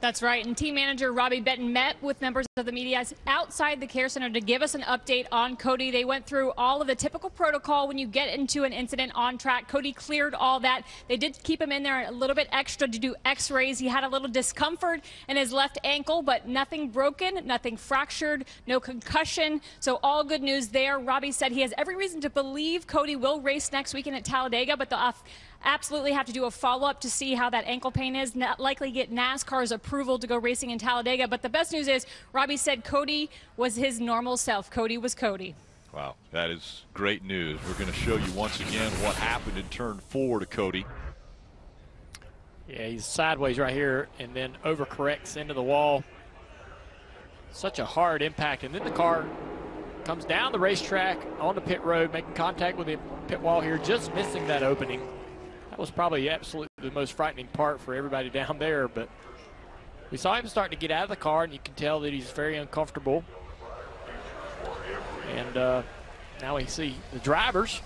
That's right. And team manager Robbie Benton met with members of the media outside the care center to give us an update on Cody. They went through all of the typical protocol when you get into an incident on track. Cody cleared all that. They did keep him in there a little bit extra to do x rays. He had a little discomfort in his left ankle, but nothing broken, nothing fractured, no concussion. So all good news there. Robbie said he has every reason to believe Cody will race next weekend at Talladega, but the absolutely have to do a follow up to see how that ankle pain is. Not likely get NASCAR's approval to go racing in Talladega. But the best news is Robbie said Cody was his normal self. Cody was Cody. Wow, that is great news. We're going to show you once again what happened in turn four to Cody. Yeah, he's sideways right here and then overcorrects into the wall. Such a hard impact. And then the car comes down the racetrack on the pit road, making contact with the pit wall here, just missing that opening. Was probably absolutely the most frightening part for everybody down there. But we saw him starting to get out of the car, and you can tell that he's very uncomfortable. And uh, now we see the drivers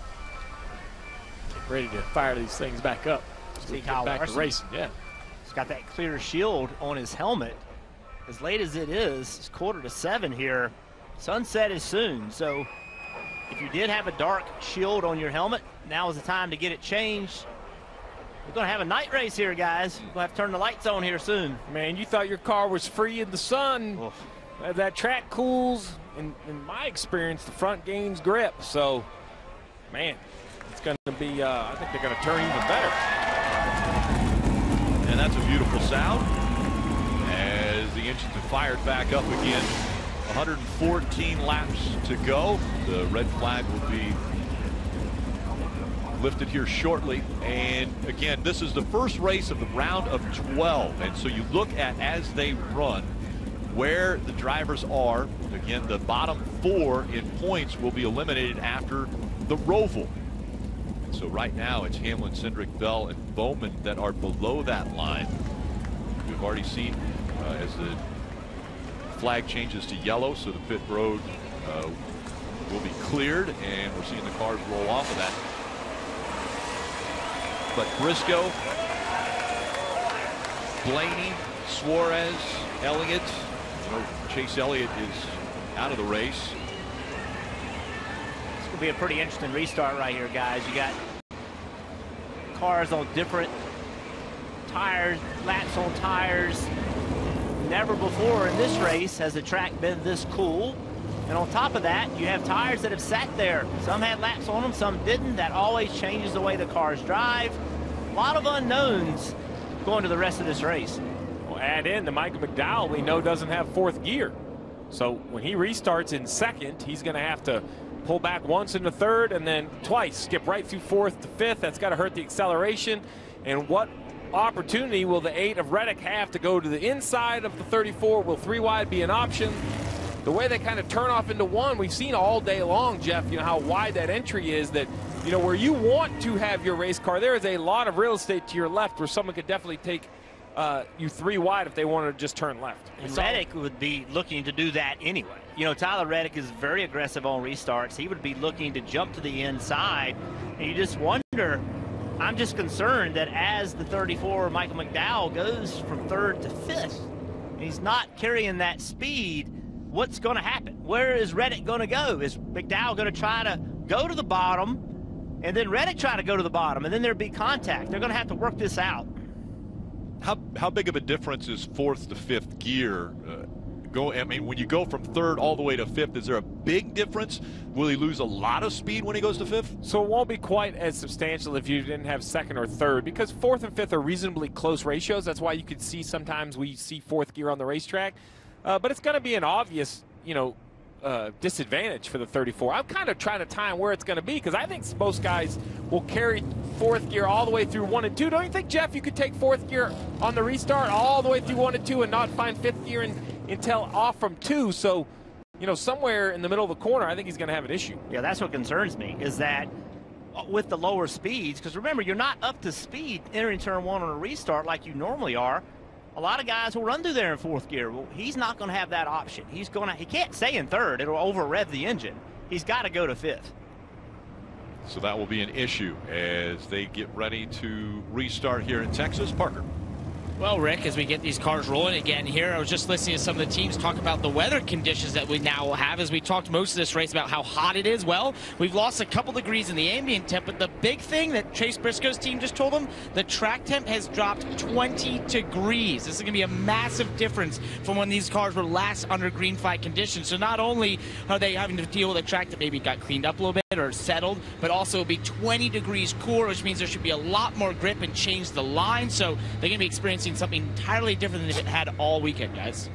getting ready to fire these things back up. So See Kyle back to Larson. racing. Yeah. He's got that clear shield on his helmet. As late as it is, it's quarter to seven here. Sunset is soon, so if you did have a dark shield on your helmet, now is the time to get it changed. We're going to have a night race here, guys. We'll have to turn the lights on here soon. Man, you thought your car was free in the sun. Uh, That track cools. In, in my experience, the front gains grip. So, man, it's going to be, uh, I think they're going to turn even better. And that's a beautiful sound as the engines have fired back up again. 114 laps to go. The red flag will be lifted here shortly. And again, this is the first race of the round of 12. And so you look at as they run where the drivers are. Again, the bottom four in points will be eliminated after the Roval. So right now it's Hamlin, Cindric, Bell, and Bowman that are below that line. We've already seen uh, as the flag changes to yellow, so the pit road uh, will be cleared, and we're seeing the cars roll off of that. But Briscoe, Blaney, Suarez, Elliott, Chase Elliott is out of the race. Going to be a pretty interesting restart right here, guys. You got cars on different tires, laps on tires. Never before in this race has the track been this cool. And on top of that, you have tires that have sat there. Some had laps on them, some didn't. That always changes the way the cars drive. A lot of unknowns going to the rest of this race. Well, add in the Michael McDowell we know doesn't have fourth gear. So when he restarts in second, he's going to have to pull back once in the third and then twice, skip right through fourth to fifth. That's got to hurt the acceleration. And what opportunity will the eight of Reddick have to go to the inside of the 34? Will three wide be an option? The way they kind of turn off into one, we've seen all day long, Jeff, you know, how wide that entry is that, you know, where you want to have your race car, there is a lot of real estate to your left where someone could definitely take uh, you three wide if they wanted to just turn left. And Reddick would be looking to do that anyway. You know, Tyler Reddick is very aggressive on restarts. He would be looking to jump to the inside. And you just wonder, I'm just concerned that as the 34, Michael McDowell, goes from third to fifth, he's not carrying that speed, what's going to happen? Where is Reddick going to go? Is McDowell going to try to go to the bottom, and then Reddick try to go to the bottom, and then there'd be contact? They're going to have to work this out. How, how big of a difference is fourth to fifth gear? Uh, go, I mean, when you go from third all the way to fifth, is there a big difference? Will he lose a lot of speed when he goes to fifth? So it won't be quite as substantial if you didn't have second or third because fourth and fifth are reasonably close ratios. That's why you could see sometimes we see fourth gear on the racetrack. Uh, but it's going to be an obvious, you know, uh, disadvantage for the 34. I'm kind of trying to time where it's going to be because I think most guys will carry fourth gear all the way through one and two. Don't you think, Jeff, you could take fourth gear on the restart all the way through one and two and not find fifth gear in, until off from two? So, you know, somewhere in the middle of the corner, I think he's going to have an issue. Yeah, that's what concerns me is that with the lower speeds, because remember, you're not up to speed entering turn one on a restart like you normally are a lot of guys will run through there in fourth gear. Well, he's not going to have that option. He's going to, he can't stay in third. It'll over rev the engine. He's got to go to fifth. So that will be an issue as they get ready to restart here in Texas. Parker. Well, Rick, as we get these cars rolling again here, I was just listening to some of the teams talk about the weather conditions that we now have as we talked most of this race about how hot it is. Well, we've lost a couple degrees in the ambient temp, but the big thing that Chase Briscoe's team just told them, the track temp has dropped 20 degrees. This is going to be a massive difference from when these cars were last under green flag conditions. So not only are they having to deal with a track that maybe got cleaned up a little bit or settled, but also it'll be 20 degrees cooler, which means there should be a lot more grip and change the line. So they're going to be experiencing something entirely different than it had all weekend, guys.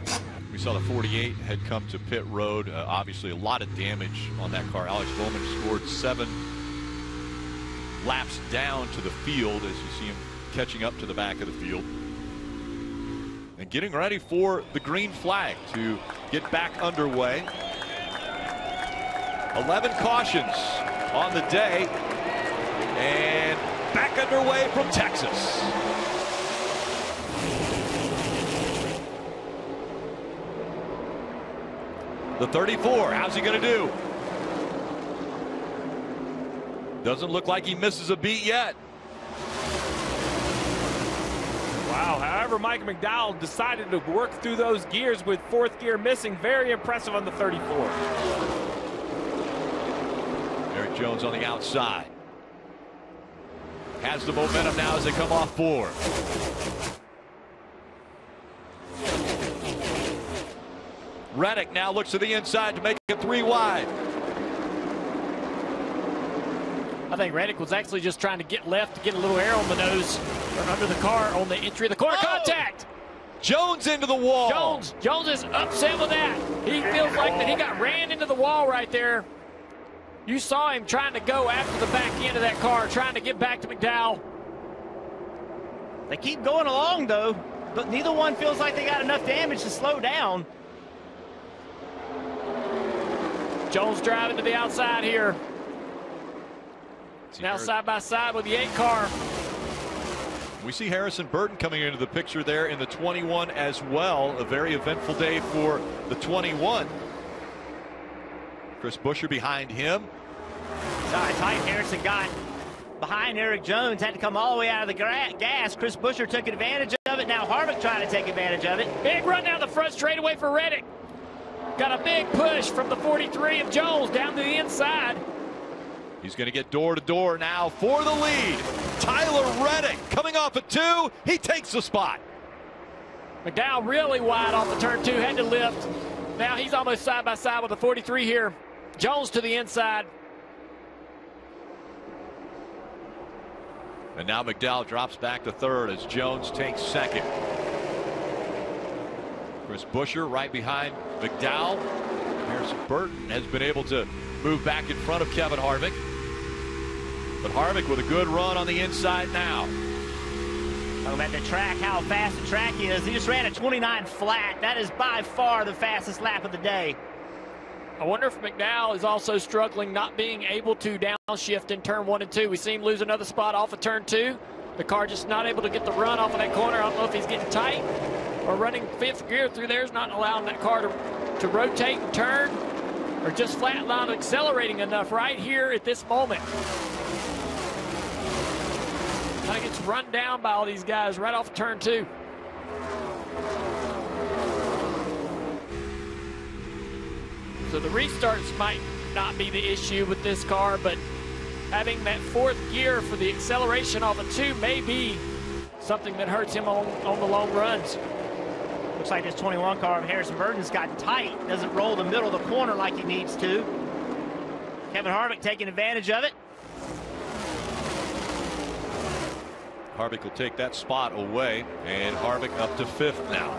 We saw the 48 had come to pit road. Uh, obviously, a lot of damage on that car. Alex Bowman scored seven laps down to the field as you see him catching up to the back of the field. And getting ready for the green flag to get back underway. 11 cautions on the day. And back underway from Texas. The 34, how's he going to do? Doesn't look like he misses a beat yet. Wow, however, Mike McDowell decided to work through those gears with fourth gear missing. Very impressive on the 34. Erik Jones on the outside. Has the momentum now as they come off four. Reddick now looks to the inside to make it three wide. I think Reddick was actually just trying to get left to get a little air on the nose or under the car on the entry of the corner. Oh! Contact! Jones into the wall. Jones, Jones is upset with that. He feels like that he got ran into the wall right there. You saw him trying to go after the back end of that car, trying to get back to McDowell. They keep going along though, but neither one feels like they got enough damage to slow down. Jones driving to the outside here. Now side by side with the eight car. We see Harrison Burton coming into the picture there in the 21 as well. A very eventful day for the 21. Chris Buescher behind him. Sorry, tight Harrison got behind Erik Jones, had to come all the way out of the gas. Chris Buescher took advantage of it. Now Harvick trying to take advantage of it. Big run down the front straightaway for Reddick. Got a big push from the 43 of Jones down to the inside. He's going to get door to door now for the lead. Tyler Reddick coming off a two. He takes the spot. McDowell really wide off the turn two, had to lift. Now he's almost side by side with the 43 here. Jones to the inside. And now McDowell drops back to third as Jones takes second. Chris Buescher right behind McDowell. Harrison Burton has been able to move back in front of Kevin Harvick. But Harvick with a good run on the inside now. Talking about the track, how fast the track is. He just ran a 29 flat. That is by far the fastest lap of the day. I wonder if McDowell is also struggling not being able to downshift in turn one and two. We see him lose another spot off of turn two. The car just not able to get the run off of that corner. I don't know if he's getting tight or running fifth gear through there is not allowing that car to, to rotate and turn or just flatline accelerating enough right here at this moment. Kind of gets run down by all these guys right off turn two. So the restarts might not be the issue with this car, but having that fourth gear for the acceleration off of two may be something that hurts him on, on the long runs. Looks like this 21 car of Harrison Burton's got tight. Doesn't roll the middle of the corner like he needs to. Kevin Harvick taking advantage of it. Harvick will take that spot away, and Harvick up to fifth now.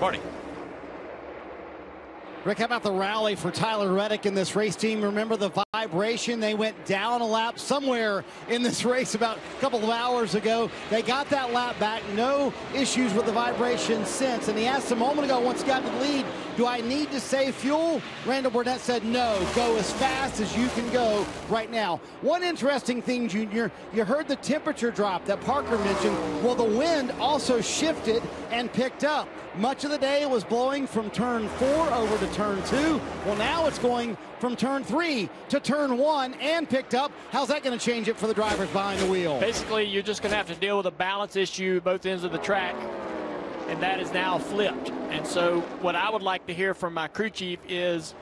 Marty. Rick, how about the rally for Tyler Reddick in this race team? Remember the vibration? They went down a lap somewhere in this race about a couple of hours ago. They got that lap back. No issues with the vibration since. And he asked a moment ago, once he got the lead, do I need to save fuel? Randall Burnett said, no, go as fast as you can go right now. One interesting thing, Junior, you heard the temperature drop that Parker mentioned. Well, the wind also shifted and picked up. Much of the day was blowing from turn four over to turn two. Well, now it's going from turn three to turn one and picked up. How's that going to change it for the drivers behind the wheel? Basically, you're just going to have to deal with a balance issue both ends of the track, and that is now flipped. And so, what I would like to hear from my crew chief is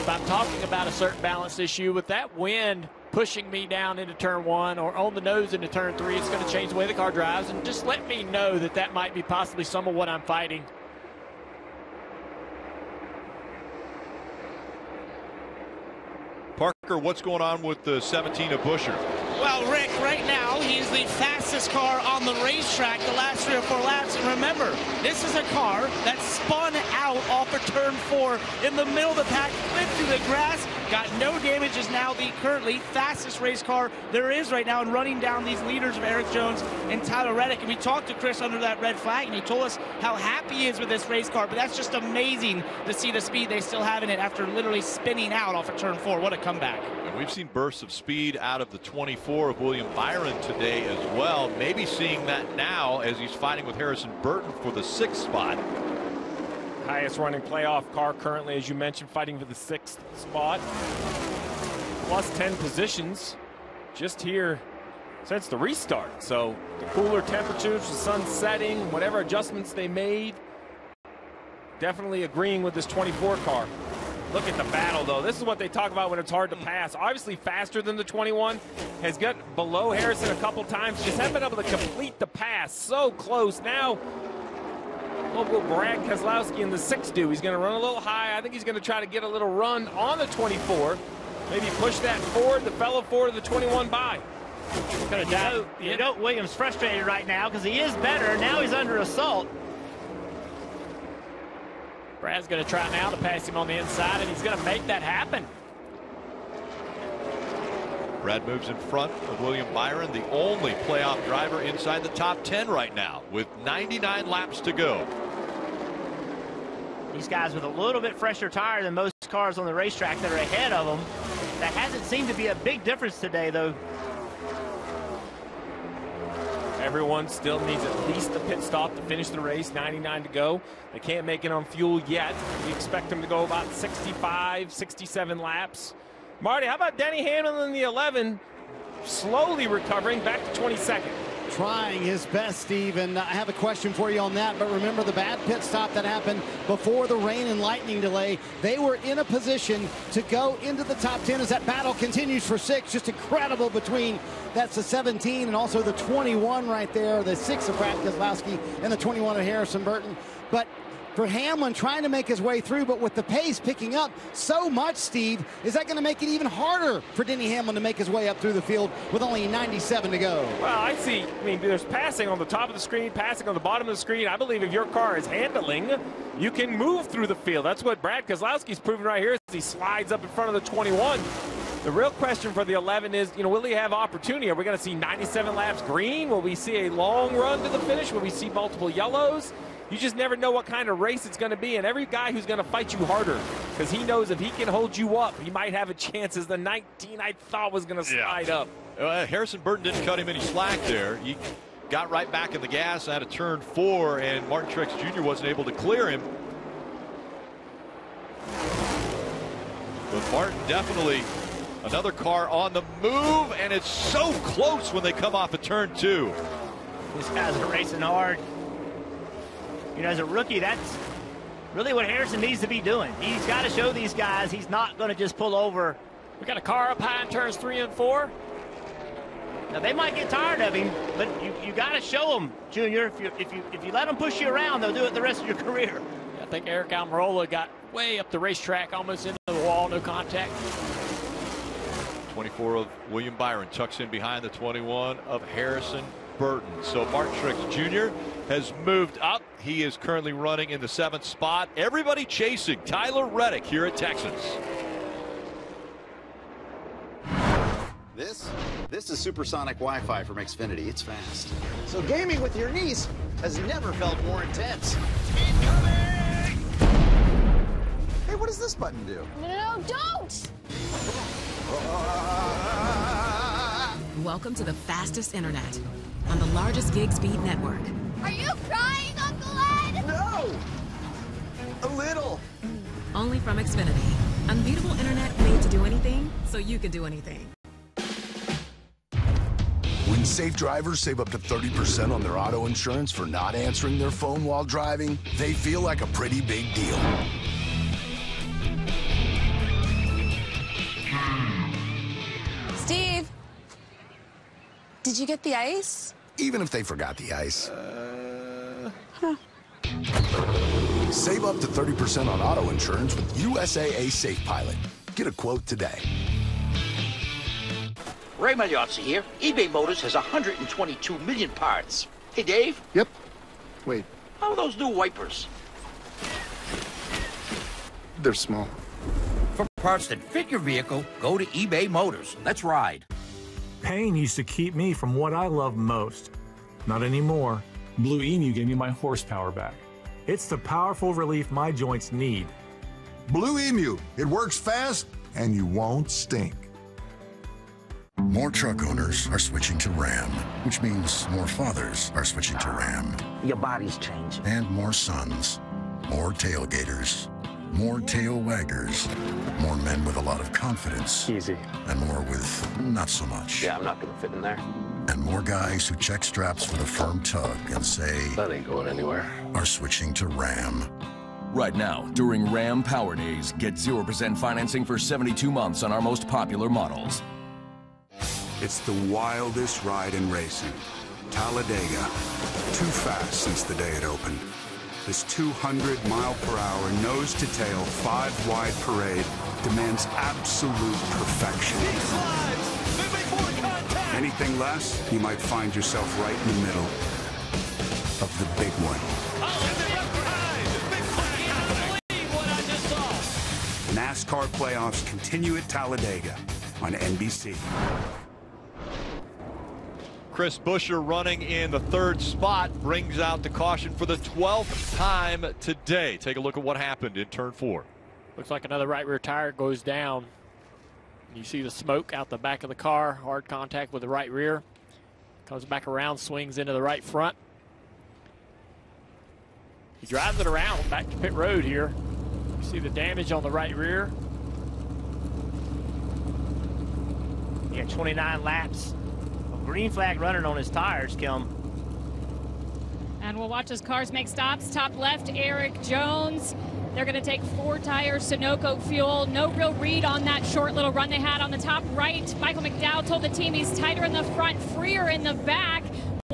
if I'm talking about a certain balance issue with that wind pushing me down into turn one or on the nose into turn three, it's going to change the way the car drives. And just let me know that that might be possibly some of what I'm fighting. Parker, what's going on with the 17 of Buescher? Well, Rick, right now, he's the fastest car on the racetrack the last three or four laps. And remember, this is a car that spun off of turn four in the middle of the pack, flipped through the grass, got no damage, is now the currently fastest race car there is right now and running down these leaders of Erik Jones and Tyler Reddick. And we talked to Chris under that red flag, and he told us how happy he is with this race car. But that's just amazing to see the speed they still have in it after literally spinning out off of turn four. What a comeback. And we've seen bursts of speed out of the 24 of William Byron today as well. Maybe seeing that now as he's fighting with Harrison Burton for the sixth spot. Highest running playoff car currently, as you mentioned, fighting for the sixth spot. Plus 10 positions just here since the restart. So the cooler temperatures, the sun setting, whatever adjustments they made, definitely agreeing with this 24 car. Look at the battle, though. This is what they talk about when it's hard to pass. Obviously faster than the 21. Has got below Harrison a couple times. Just haven't been able to complete the pass. So close. Now, what will Brad Keselowski in the 6 do? He's going to run a little high. I think he's going to try to get a little run on the 24. Maybe push that forward, the fellow forward of the 21 by. You know, you know Williams frustrated right now because he is better. Now he's under assault. Brad's going to try now to pass him on the inside, and he's going to make that happen. Brad moves in front of William Byron, the only playoff driver inside the top 10 right now, with 99 laps to go. These guys with a little bit fresher tire than most cars on the racetrack that are ahead of them. That hasn't seemed to be a big difference today, though. Everyone still needs at least a pit stop to finish the race. 99 to go. They can't make it on fuel yet. We expect them to go about 65, 67 laps. Marty, how about Denny Hamlin in the 11? Slowly recovering back to 22nd. Trying his best, Steve, and I have a question for you on that. But remember the bad pit stop that happened before the rain and lightning delay. They were in a position to go into the top 10 as that battle continues for six. Just incredible between that's the 17 and also the 21 right there, the six of Brad Keselowski and the 21 of Harrison Burton. But for Hamlin trying to make his way through, but with the pace picking up so much, Steve, is that going to make it even harder for Denny Hamlin to make his way up through the field with only 97 to go? Well, I see. I mean, there's passing on the top of the screen, passing on the bottom of the screen. I believe if your car is handling, you can move through the field. That's what Brad Keselowski's proven right here as he slides up in front of the 21. The real question for the 11 is, you know, will he have opportunity? Are we going to see 97 laps green? Will we see a long run to the finish? Will we see multiple yellows? You just never know what kind of race it's going to be. And every guy who's going to fight you harder because he knows if he can hold you up, he might have a chance as the 19 I thought was going to slide yeah. up. Uh, Harrison Burton didn't cut him any slack there. He got right back in the gas out of turn four, and Martin Truex Jr. wasn't able to clear him. But Martin definitely another car on the move, and it's so close when they come off of turn two. These guys are racing hard. You know, as a rookie, that's really what Harrison needs to be doing. He's got to show these guys he's not going to just pull over. We got a car up high in turns three and four. Now they might get tired of him, but you, you got to show them, Junior. If you if you if you let them push you around, they'll do it the rest of your career. I think Aric Almirola got way up the racetrack, almost into the wall, no contact. 24 of William Byron tucks in behind the 21 of Harrison Burton. So Mark Truex Jr. has moved up. He is currently running in the seventh spot. Everybody chasing Tyler Reddick here at Texas. This, this is supersonic Wi-Fi from Xfinity. It's fast. So gaming with your niece has never felt more intense. Incoming! Hey, what does this button do? No, no, no, don't! Uh, Welcome to the fastest internet on the largest gig speed network. Are you crying, Uncle Ed? No! A little. Only from Xfinity. Unbeatable internet made to do anything, so you can do anything. When safe drivers save up to 30% on their auto insurance for not answering their phone while driving, they feel like a pretty big deal. Did you get the ice? Even if they forgot the ice. Uh, huh. Save up to 30% on auto insurance with USAA Safe Pilot. Get a quote today. Ray Magliozzi here. eBay Motors has 122 million parts. Hey, Dave. Yep. Wait, How are those new wipers? they're small. For parts that fit your vehicle, go to eBay Motors. Let's ride. Pain used to keep me from what I love most. Not anymore. Blue Emu gave me my horsepower back. It's the powerful relief my joints need. Blue Emu. It works fast and you won't stink. More truck owners are switching to Ram, which means more fathers are switching to Ram. Your body's changing. And more sons, more tailgaters, more tail waggers, more men with a lot of confidence. Easy. And more with not so much. Yeah, I'm not going to fit in there. And more guys who check straps for the firm tug and say, That ain't going anywhere. are switching to Ram. Right now, during Ram Power Days, get 0% financing for 72 months on our most popular models. It's the wildest ride in racing. Talladega. Too fast since the day it opened. This 200 mile per hour, nose to tail, five wide parade demands absolute perfection. Anything less, you might find yourself right in the middle of the big one. NASCAR playoffs continue at Talladega on NBC. Chris Buescher running in the third spot brings out the caution for the 12th time today. Take a look at what happened in turn four. Looks like another right rear tire goes down. You see the smoke out the back of the car, hard contact with the right rear. Comes back around, swings into the right front. He drives it around back to pit road here. You see the damage on the right rear. Yeah, 29 laps. Green flag running on his tires, Kim. And we'll watch as cars make stops. Top left, Erik Jones. They're going to take four tires, Sunoco fuel. No real read on that short little run they had on the top right. Michael McDowell told the team he's tighter in the front, freer in the back.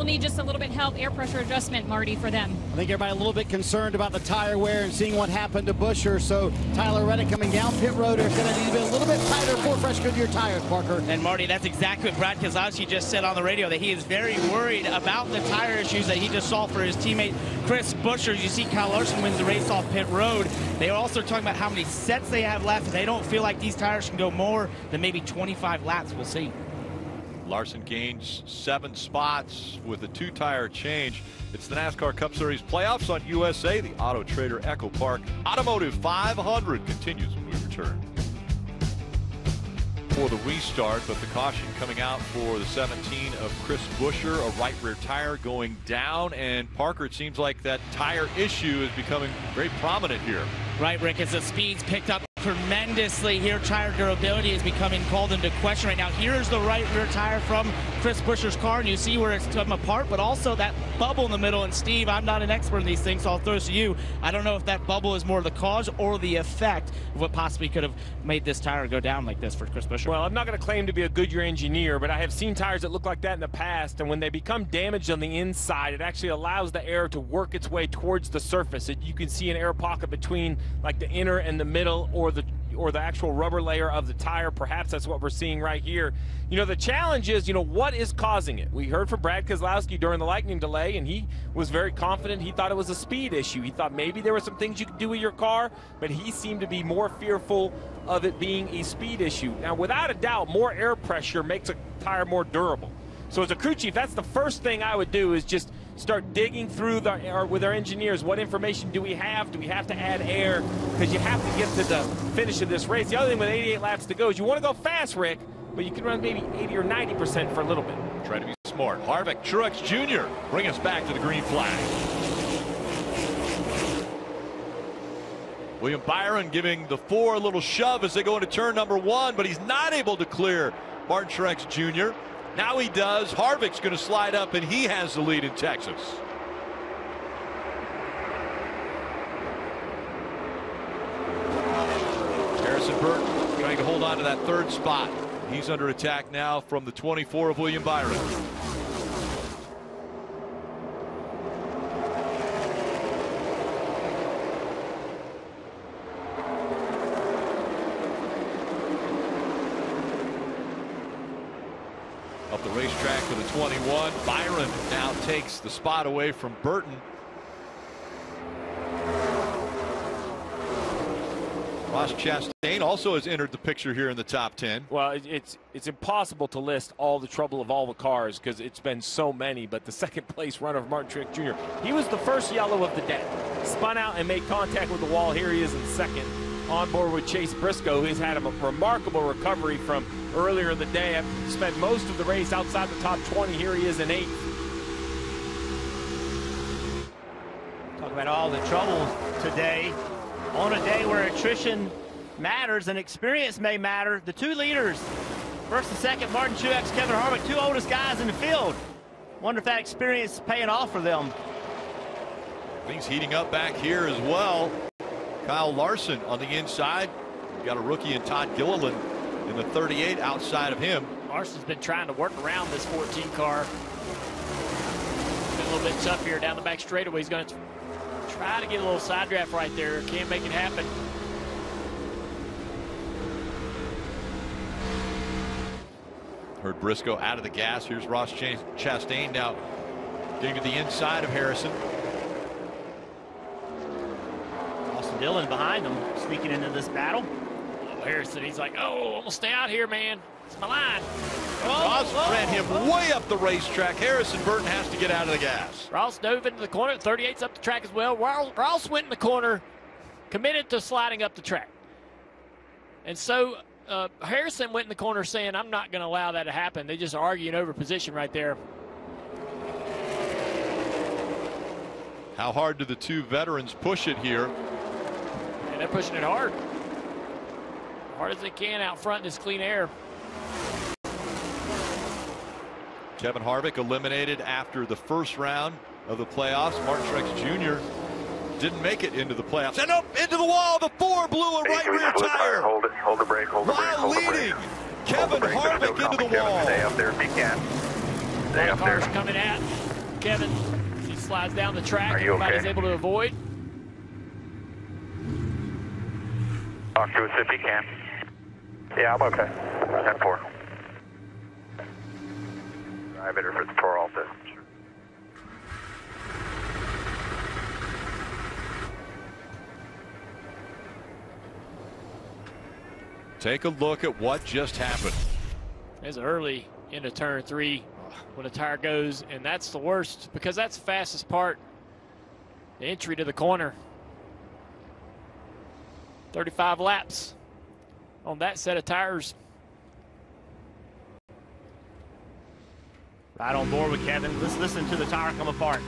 We'll need just a little bit help, air pressure adjustment, Marty, for them. I think everybody a little bit concerned about the tire wear and seeing what happened to Buescher. So Tyler Reddick coming down pit road is going to need to be a little bit tighter for fresh Goodyear tires, Parker. And Marty, that's exactly what Brad Keselowski just said on the radio, that he is very worried about the tire issues that he just saw for his teammate Chris Buescher. You see Kyle Larson wins the race off pit road. They are also talking about how many sets they have left. They don't feel like these tires can go more than maybe 25 laps. We'll see. Larson gains seven spots with a two tire change. It's the NASCAR Cup Series playoffs on USA. The Autotrader EchoPark Automotive 500 continues when we return. For the restart, but the caution coming out for the 17 of Chris Buescher, a right rear tire going down. And Parker, it seems like that tire issue is becoming very prominent here. Right, Rick, as the speeds picked up tremendously here. Tire durability is becoming called into question right now. Here's the right rear tire from Chris Buescher's car, and you see where it's come apart, but also that bubble in the middle. And Steve, I'm not an expert in these things, so I'll throw this to you. I don't know if that bubble is more the cause or the effect of what possibly could have made this tire go down like this for Chris Buescher. Well, I'm not going to claim to be a Goodyear engineer, but I have seen tires that look like that in the past, and when they become damaged on the inside, it actually allows the air to work its way towards the surface. It, you can see an air pocket between like the inner and the middle or the or the actual rubber layer of the tire. Perhaps that's what we're seeing right here. You know, the challenge is, you know, what is causing it? We heard from Brad Keselowski during the lightning delay, and he was very confident. He thought it was a speed issue. He thought maybe there were some things you could do with your car, but he seemed to be more fearful of it being a speed issue. Now, without a doubt, more air pressure makes a tire more durable. So as a crew chief, that's the first thing I would do is just – start digging through the, or with our engineers. What information do we have? Do we have to add air? Because you have to get to the finish of this race. The other thing with 88 laps to go is you want to go fast, Rick, but you can run maybe 80 or 90% for a little bit. Try to be smart. Harvick, Truex Jr. bring us back to the green flag. William Byron giving the four a little shove as they go into turn number one, but he's not able to clear Martin Truex Jr. Now he does. Harvick's going to slide up, and he has the lead in Texas. Harrison Burton trying to hold on to that third spot. He's under attack now from the 24 of William Byron. Racetrack for the 21. Byron now takes the spot away from Burton. Ross Chastain also has entered the picture here in the top 10. Well, it's it's impossible to list all the trouble of all the cars because it's been so many. But the second place runner of Martin Truex Jr. He was the first yellow of the day. Spun out and made contact with the wall. Here he is in second on board with Chase Briscoe, who's had a remarkable recovery from earlier in the day. I've spent most of the race outside the top 20. Here he is in eighth. Talk about all the trouble today. On a day where attrition matters and experience may matter, the two leaders, first and second, Martin Truex, Kevin Harvick, two oldest guys in the field. Wonder if that experience is paying off for them. Things heating up back here as well. Kyle Larson on the inside. We've got a rookie in Todd Gilliland in the 38 outside of him. Larson's been trying to work around this 14 car. Been a little bit tough here down the back straightaway. He's going to try to get a little side draft right there. Can't make it happen. Heard Briscoe out of the gas. Here's Ross Chastain now getting to the inside of Harrison. Austin Dillon behind him, sneaking into this battle. Oh, Harrison, he's like, oh, I'm going to stay out here, man. It's my line. Ross whoa, ran him whoa. way up the racetrack. Harrison Burton has to get out of the gas. Ross dove into the corner. 38's up the track as well. Ross went in the corner, committed to sliding up the track. And so uh, Harrison went in the corner saying, I'm not going to allow that to happen. They just arguing over position right there. How hard do the two veterans push it here? And they're pushing it hard. Hard as they can out front in this clean air. Kevin Harvick eliminated after the first round of the playoffs. Martin Truex Jr. didn't make it into the playoffs. And up into the wall. The four blew a right rear tire. Hold it. Hold the brake. Hold the brake. While leading. Kevin Harvick into the wall. Stay up there if you can. Stay up there. coming at Kevin. He slides down the track. Are you Everybody's okay? able to avoid. Talk to us if you can. Yeah, I'm okay. 10 4. Drive it or if it's for all distance. Take a look at what just happened. It's early into turn three when a tire goes, and that's the worst because that's the fastest part. The entry to the corner. 35 laps on that set of tires. Right on board with Kevin. Let's listen to the tire come apart.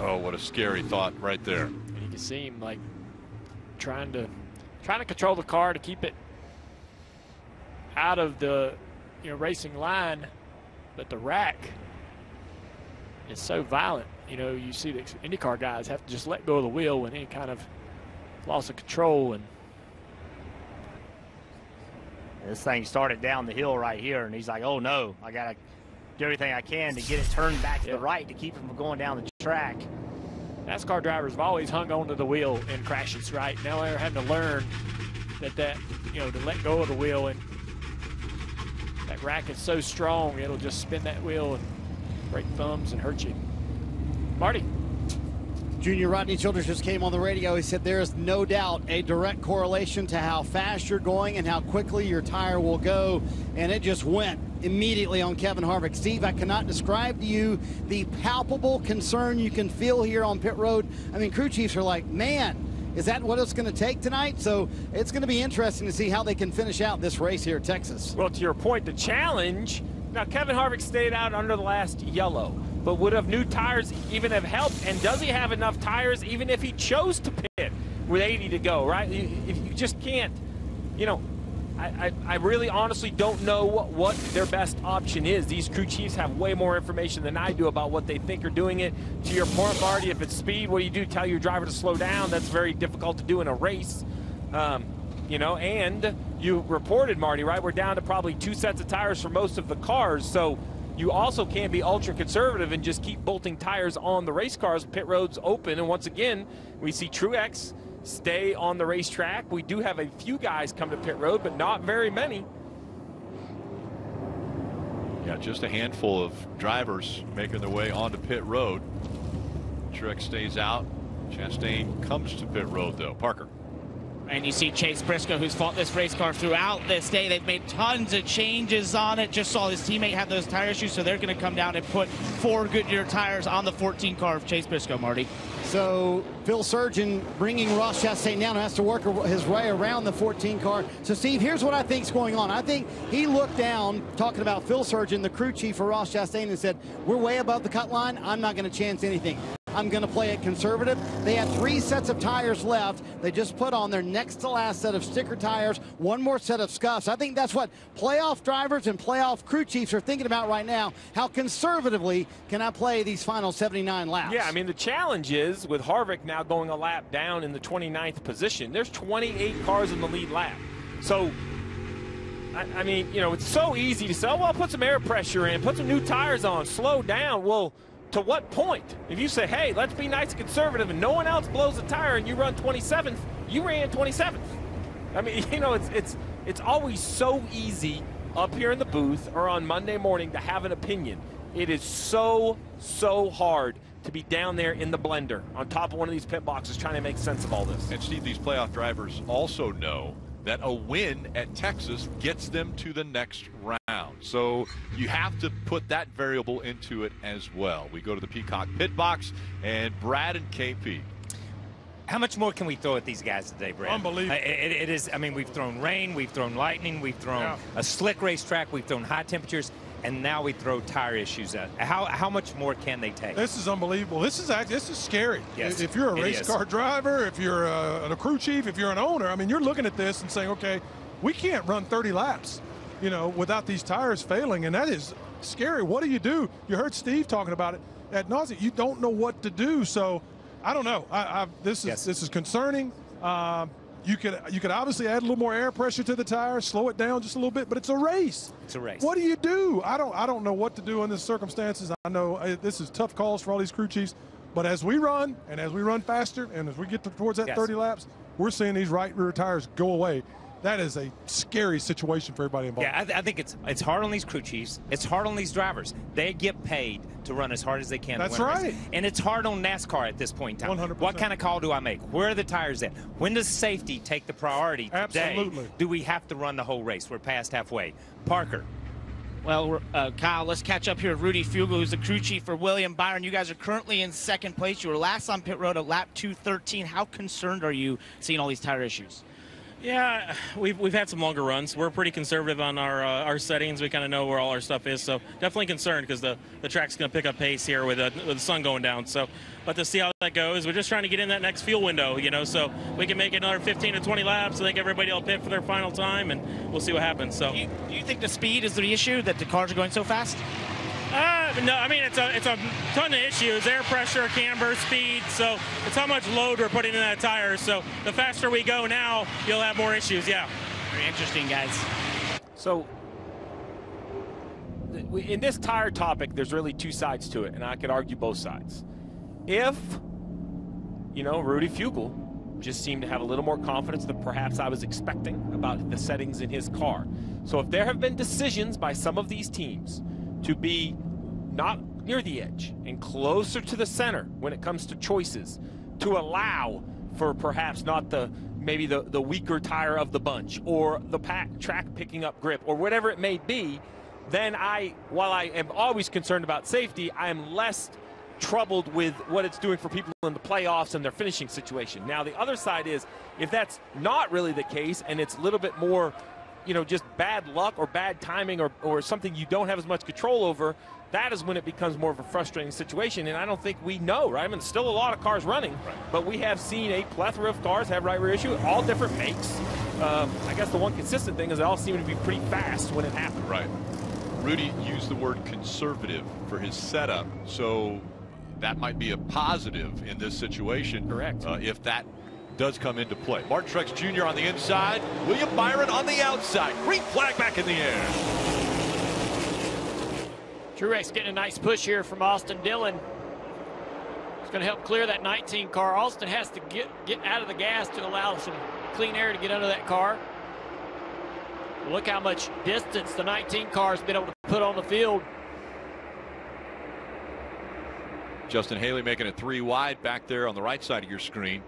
Oh, what a scary thought right there. And you can see him like trying to trying to control the car to keep it out of the you know racing line, but the rack is so violent. You know, you see the IndyCar guys have to just let go of the wheel when any kind of loss of control and This thing started down the hill right here, and he's like, oh no, I got to do everything I can to get it turned back to the right to keep it from going down the track. NASCAR drivers have always hung onto the wheel in crashes, right? Now they're having to learn that that you know to let go of the wheel and that so strong it'll just spin that wheel and break thumbs and hurt you. Marty. Junior Rodney Childers just came on the radio. He said there is no doubt a direct correlation to how fast you're going and how quickly your tire will go. And it just went immediately on Kevin Harvick. Steve, I cannot describe to you the palpable concern you can feel here on pit road. I mean, crew chiefs are like, man, is that what it's going to take tonight? So it's going to be interesting to see how they can finish out this race here at Texas. Well, to your point, the challenge. Now, Kevin Harvick stayed out under the last yellow, but would have new tires even have helped? And does he have enough tires even if he chose to pit with 80 to go, right? You, if you just can't, you know, I, I, really honestly don't know what, what their best option is. These crew chiefs have way more information than I do about what they think are doing it. To your point, Marty, if it's speed, what do you do? Tell your driver to slow down. That's very difficult to do in a race. Um, you know, and you reported, Marty, right? We're down to probably two sets of tires for most of the cars. So you also can't be ultra conservative and just keep bolting tires on the race cars. Pit roads open. And once again, we see Truex stay on the racetrack. We do have a few guys come to pit road, but not very many. Yeah, just a handful of drivers making their way onto pit road. Truex stays out. Chastain comes to pit road, though. Parker. And you see Chase Briscoe, who's fought this race car throughout this day. They've made tons of changes on it. Just saw his teammate have those tire issues, so they're going to come down and put four Goodyear tires on the 14 car of Chase Briscoe, Marty. So Phil Surgen bringing Ross Chastain down has to work his way around the 14 car. So Steve, here's what I think is going on. I think he looked down, talking about Phil Surgen, the crew chief for Ross Chastain, and said, "We're way above the cut line. I'm not going to chance anything." I'm going to play it conservative. They had three sets of tires left. They just put on their next to last set of sticker tires, one more set of scuffs. I think that's what playoff drivers and playoff crew chiefs are thinking about right now. How conservatively can I play these final 79 laps? Yeah, I mean, the challenge is with Harvick now going a lap down in the 29th position, there's 28 cars in the lead lap. So I, mean, you know, it's so easy to say, oh, well, put some air pressure in, put some new tires on, slow down. Well, to what point? If you say, hey, let's be nice and conservative, and no one else blows a tire and you run 27th, you ran 27th. I mean, you know, it's it's it's always so easy up here in the booth or on Monday morning to have an opinion. It is so so hard to be down there in the blender on top of one of these pit boxes trying to make sense of all this. And Steve, these playoff drivers also know that a win at Texas gets them to the next round. So you have to put that variable into it as well. We go to the Peacock pit box and Brad and KP. How much more can we throw at these guys today, Brad? Unbelievable. It, it, it is. I mean, we've thrown rain, we've thrown lightning, we've thrown Yeah. a slick racetrack, we've thrown high temperatures, and now we throw tire issues at. How how much more can they take? This is unbelievable. This is this is scary. Yes, if you're a race is. car driver, if you're a, a crew chief, if you're an owner, I mean, you're looking at this and saying, okay, we can't run 30 laps, you know, without these tires failing, and that is scary. What do you do? You heard Steve talking about it at nausea. You don't know what to do. So, I don't know. I, I, this is this is concerning. Um, you could you could obviously add a little more air pressure to the tires, slow it down just a little bit, but it's a race. It's a race. What do you do? I don't I don't know what to do in this circumstances. I know uh, this is tough calls for all these crew chiefs, but as we run and as we run faster and as we get to, towards that Yes. 30 laps, we're seeing these right rear tires go away. That is a scary situation for everybody involved. Yeah, I, th- I think it's it's hard on these crew chiefs. It's hard on these drivers. They get paid to run as hard as they can. That's win right. And it's hard on NASCAR at this point in time. 100%. What kind of call do I make? Where are the tires at? When does safety take the priority today? Absolutely. Do we have to run the whole race? We're past halfway. Parker. Well, uh, Kyle, let's catch up here. With Rudy Fugle, who's the crew chief for William Byron. You guys are currently in second place. You were last on pit road at lap 213. How concerned are you seeing all these tire issues? Yeah, we've, we've had some longer runs. We're pretty conservative on our uh, our settings. We kind of know where all our stuff is, so definitely concerned because the, the track's going to pick up pace here with, uh, with the sun going down. So, but to see how that goes, we're just trying to get in that next fuel window, you know, so we can make another 15 to 20 laps. I think everybody will pit for their final time, and we'll see what happens. So, Do you think the speed is the issue that the cars are going so fast? Uh, no, I mean it's a it's a ton of issues: air pressure, camber, speed. So it's how much load we're putting in that tire. So the faster we go now, you'll have more issues. Yeah. Very interesting, guys. So, in this tire topic, there's really two sides to it, and I could argue both sides. If, you know, Rudy Fugle just seemed to have a little more confidence than perhaps I was expecting about the settings in his car. So, if there have been decisions by some of these teams to be not near the edge and closer to the center when it comes to choices, to allow for perhaps not the maybe the, the weaker tire of the bunch or the pack, track picking up grip or whatever it may be, then I, while I am always concerned about safety, I am less troubled with what it's doing for people in the playoffs and their finishing situation. Now, the other side is if that's not really the case and it's a little bit more, you know, just bad luck or bad timing or, or something you don't have as much control over, that is when it becomes more of a frustrating situation. And I don't think we know, right? I mean, still a lot of cars running, but we have seen a plethora of cars have right rear issue, all different makes. Um, I guess the one consistent thing is they all seem to be pretty fast when it happened. Right. Rudy used the word conservative for his setup, so that might be a positive in this situation. Correct. Uh, if that does come into play. Martin Truex Jr. on the inside, William Byron on the outside. Green flag back in the air. Truex getting a nice push here from Austin Dillon. It's going to help clear that 19 car. Austin has to get, get out of the gas to allow some clean air to get under that car. Look how much distance the 19 car has been able to put on the field. Justin Haley making it three wide back there on the right side of your screen.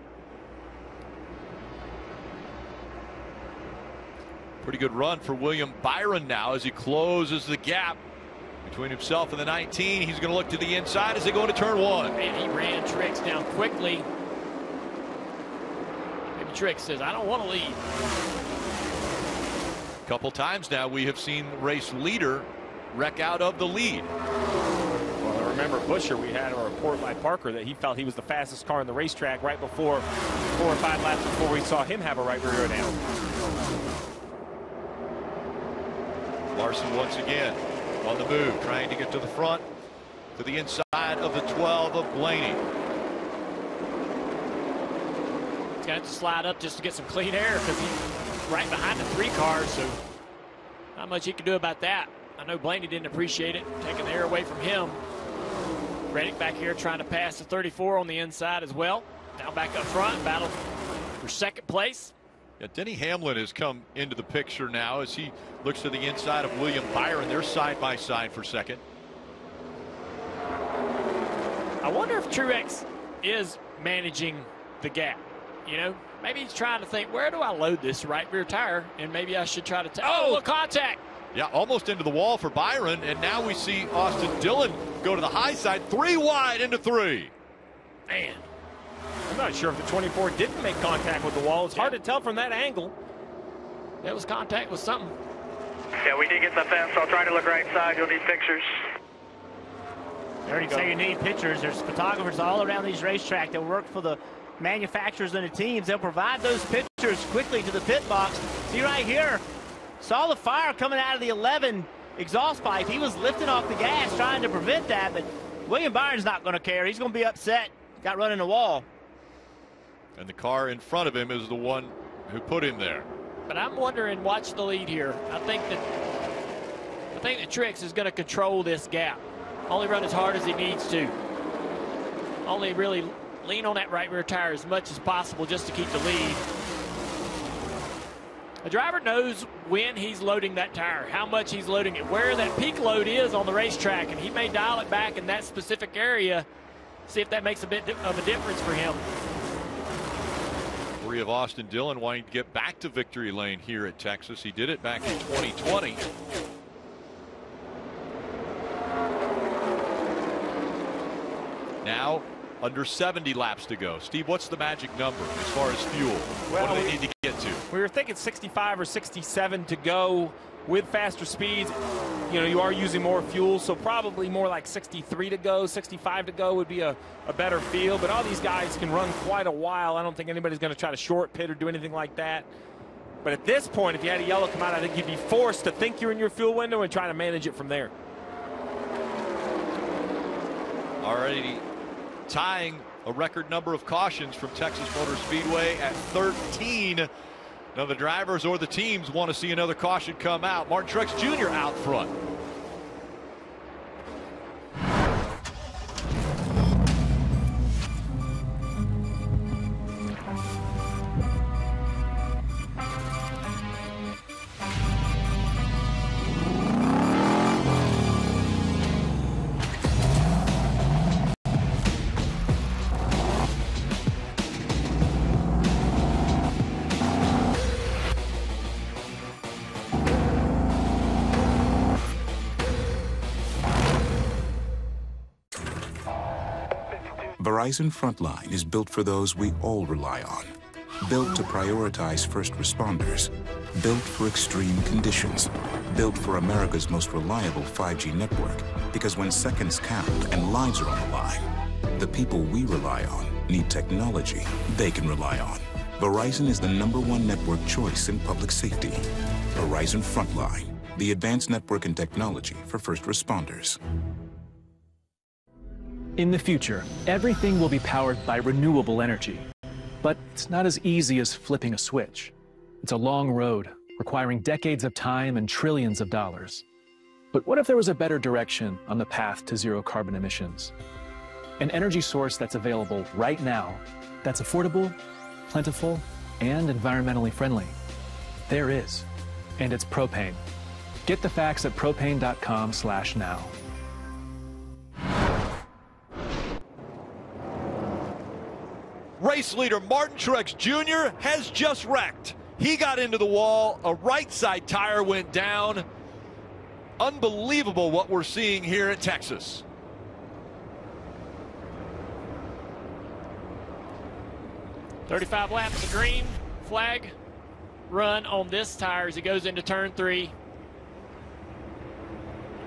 Pretty good run for William Byron now as he closes the gap between himself and the 19. He's going to look to the inside as they go into turn one. And he ran Truex down quickly. Maybe Truex says, I don't want to lead. couple times now we have seen race leader wreck out of the lead. Well, I remember Buescher, we had a report by Parker that he felt he was the fastest car on the racetrack right before four or five laps before we saw him have a right rear down. Larson once again on the move, trying to get to the front, to the inside of the 12 of Blaney. He's going to slide up just to get some clean air because he's right behind the three cars. So Not much he can do about that. I know Blaney didn't appreciate it, taking the air away from him. Reddick back here trying to pass the 34 on the inside as well. Now back up front, battle for second place. Yeah, Denny Hamlin has come into the picture now as he looks to the inside of William Byron. They're side by side for second. I wonder if Truex is managing the gap. You know, maybe he's trying to think, where do I load this right rear tire? And maybe I should try to. oh, look, contact. Yeah, almost into the wall for Byron. And now we see Austin Dillon go to the high side, three wide into three. Man. I'm not sure if the 24 didn't make contact with the wall. It's hard to tell from that angle. That was contact with something. Yeah, we did get the fence, so I'll try to look right side. You'll need pictures. There you go. So you need pictures. There's photographers all around these racetrack that work for the manufacturers and the teams. They'll provide those pictures quickly to the pit box. See right here, saw the fire coming out of the 11 exhaust pipe. He was lifting off the gas trying to prevent that, but William Byron's not going to care. He's going to be upset. Got run in the wall. And the car in front of him is the one who put him there. But I'm wondering, watch the lead here. I think that I think that Truex is going to control this gap. Only run as hard as he needs to. Only really lean on that right rear tire as much as possible just to keep the lead. The driver knows when he's loading that tire, how much he's loading it, where that peak load is on the racetrack, and he may dial it back in that specific area, see if that makes a bit of a difference for him. Three of Austin Dillon wanting to get back to victory lane here at Texas. He did it back in 2020. Now under 70 laps to go. Steve, what's the magic number as far as fuel? Well, what do they need to get to? We were thinking 65 or 67 to go with faster speeds. You know, you are using more fuel, so probably more like 63 to go, 65 to go would be a, a better feel. But all these guys can run quite a while. I don't think anybody's going to try to short pit or do anything like that. But at this point, if you had a yellow come out, I think you'd be forced to think you're in your fuel window and try to manage it from there. Already tying a record number of cautions from Texas Motor Speedway at 13. Now the drivers or the teams want to see another caution come out. Martin Truex Jr. out front. Verizon Frontline is built for those we all rely on. Built to prioritize first responders. Built for extreme conditions. Built for America's most reliable 5G network. Because when seconds count and lives are on the line, the people we rely on need technology they can rely on. Verizon is the number one network choice in public safety. Verizon Frontline, the advanced network and technology for first responders. In the future, everything will be powered by renewable energy. But it's not as easy as flipping a switch. It's a long road, requiring decades of time and trillions of dollars. But what if there was a better direction on the path to zero carbon emissions? An energy source that's available right now, that's affordable, plentiful, and environmentally friendly. There is, and it's propane. Get the facts at propane.com slash now. Race leader Martin Truex Jr. has just wrecked. He got into the wall. A right side tire went down. Unbelievable what we're seeing here at Texas. Thirty-five laps of green flag run on this tire as he goes into turn three.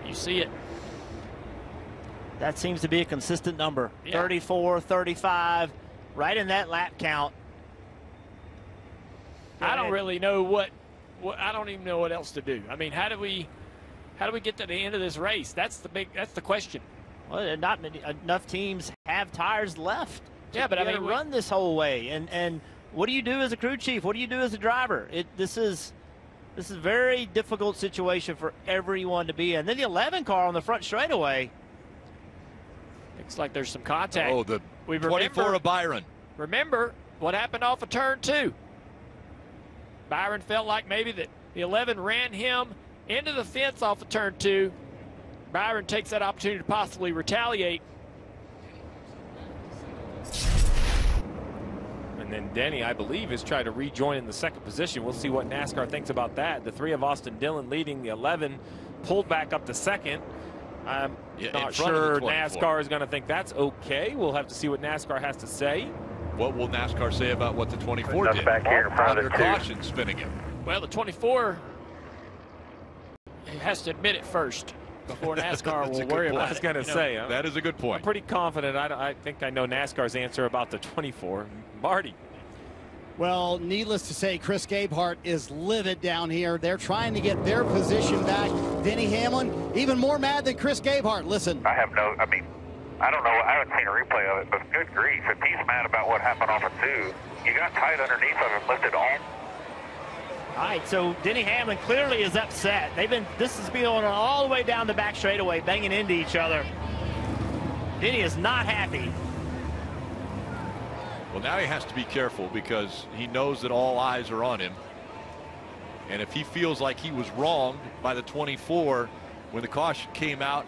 You see it. That seems to be a consistent number. Yeah. 34, 35 right in that lap count. I don't really know what, what, I don't even know what else to do. I mean, how do we how do we get to the end of this race? That's the big that's the question. Well, not many enough teams have tires left. Yeah, but I mean, run this whole way, and and what do you do as a crew chief? What do you do as a driver? It this is This is a very difficult situation for everyone to be in. Then the 11 car on the front straightaway. Looks like there's some contact. Oh, the We 24 remember- of Byron. Remember what happened off of turn two. Byron felt like maybe that the 11 ran him into the fence off of turn two. Byron takes that opportunity to possibly retaliate. And then Denny, I believe, is trying to rejoin in the second position. We'll see what NASCAR thinks about that. The three of Austin Dillon leading the 11, pulled back up to second. I'm Yeah, not front of the sure NASCAR is going to think that's okay. We'll have to see what NASCAR has to say. What will NASCAR say about what the 24 That's did? back here in front of Under the two. caution spinning it. Well, the 24 has to admit it first before NASCAR will worry point. about I was it. going to You know, say, uh, That is a good point. I'm pretty confident. I, I think I know NASCAR's answer about the 24. Marty. Well, needless to say, Chris Gabehart is livid down here. They're trying to get their position back. Denny Hamlin, even more mad than Chris Gabehart. Listen. I have no, I mean, I don't know, I haven't seen a replay of it, but good grief, if he's mad about what happened off of two, you got tight underneath of him, lifted on. All right, so Denny Hamlin clearly is upset. They've been this has been going on all the way down the back straightaway, banging into each other. Denny is not happy. Well, now he has to be careful because he knows that all eyes are on him. And if he feels like he was wronged by the 24 when the caution came out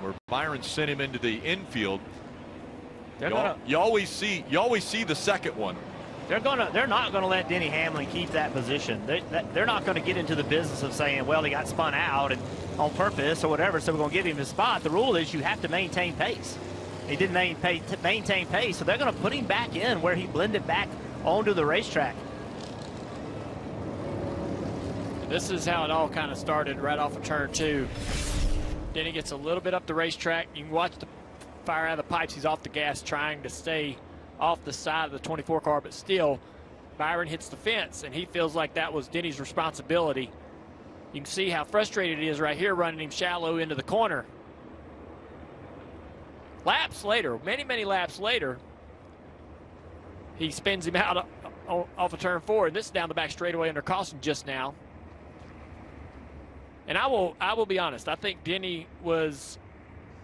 where Byron sent him into the infield, you, gonna- you always see you always see the second one. They're gonna they're not gonna let Denny Hamlin keep that position. They, they're not gonna get into the business of saying, well, he got spun out and on purpose or whatever, so we're gonna give him his spot. The rule is you have to maintain pace. He didn't maintain, maintain pace, so they're gonna put him back in where he blended back onto the racetrack. This is how it all kind of started right off of turn two. He gets a little bit up the racetrack. You can watch the fire out of the pipes. He's off the gas trying to stay off the side of the 24 car, but still, Byron hits the fence, and he feels like that was Denny's responsibility. You can see how frustrated he is right here, running him shallow into the corner. Laps later, many, many laps later, he spins him out off of turn four. And this is down the back straightaway under caution just now. And I will I will be honest. I think Denny was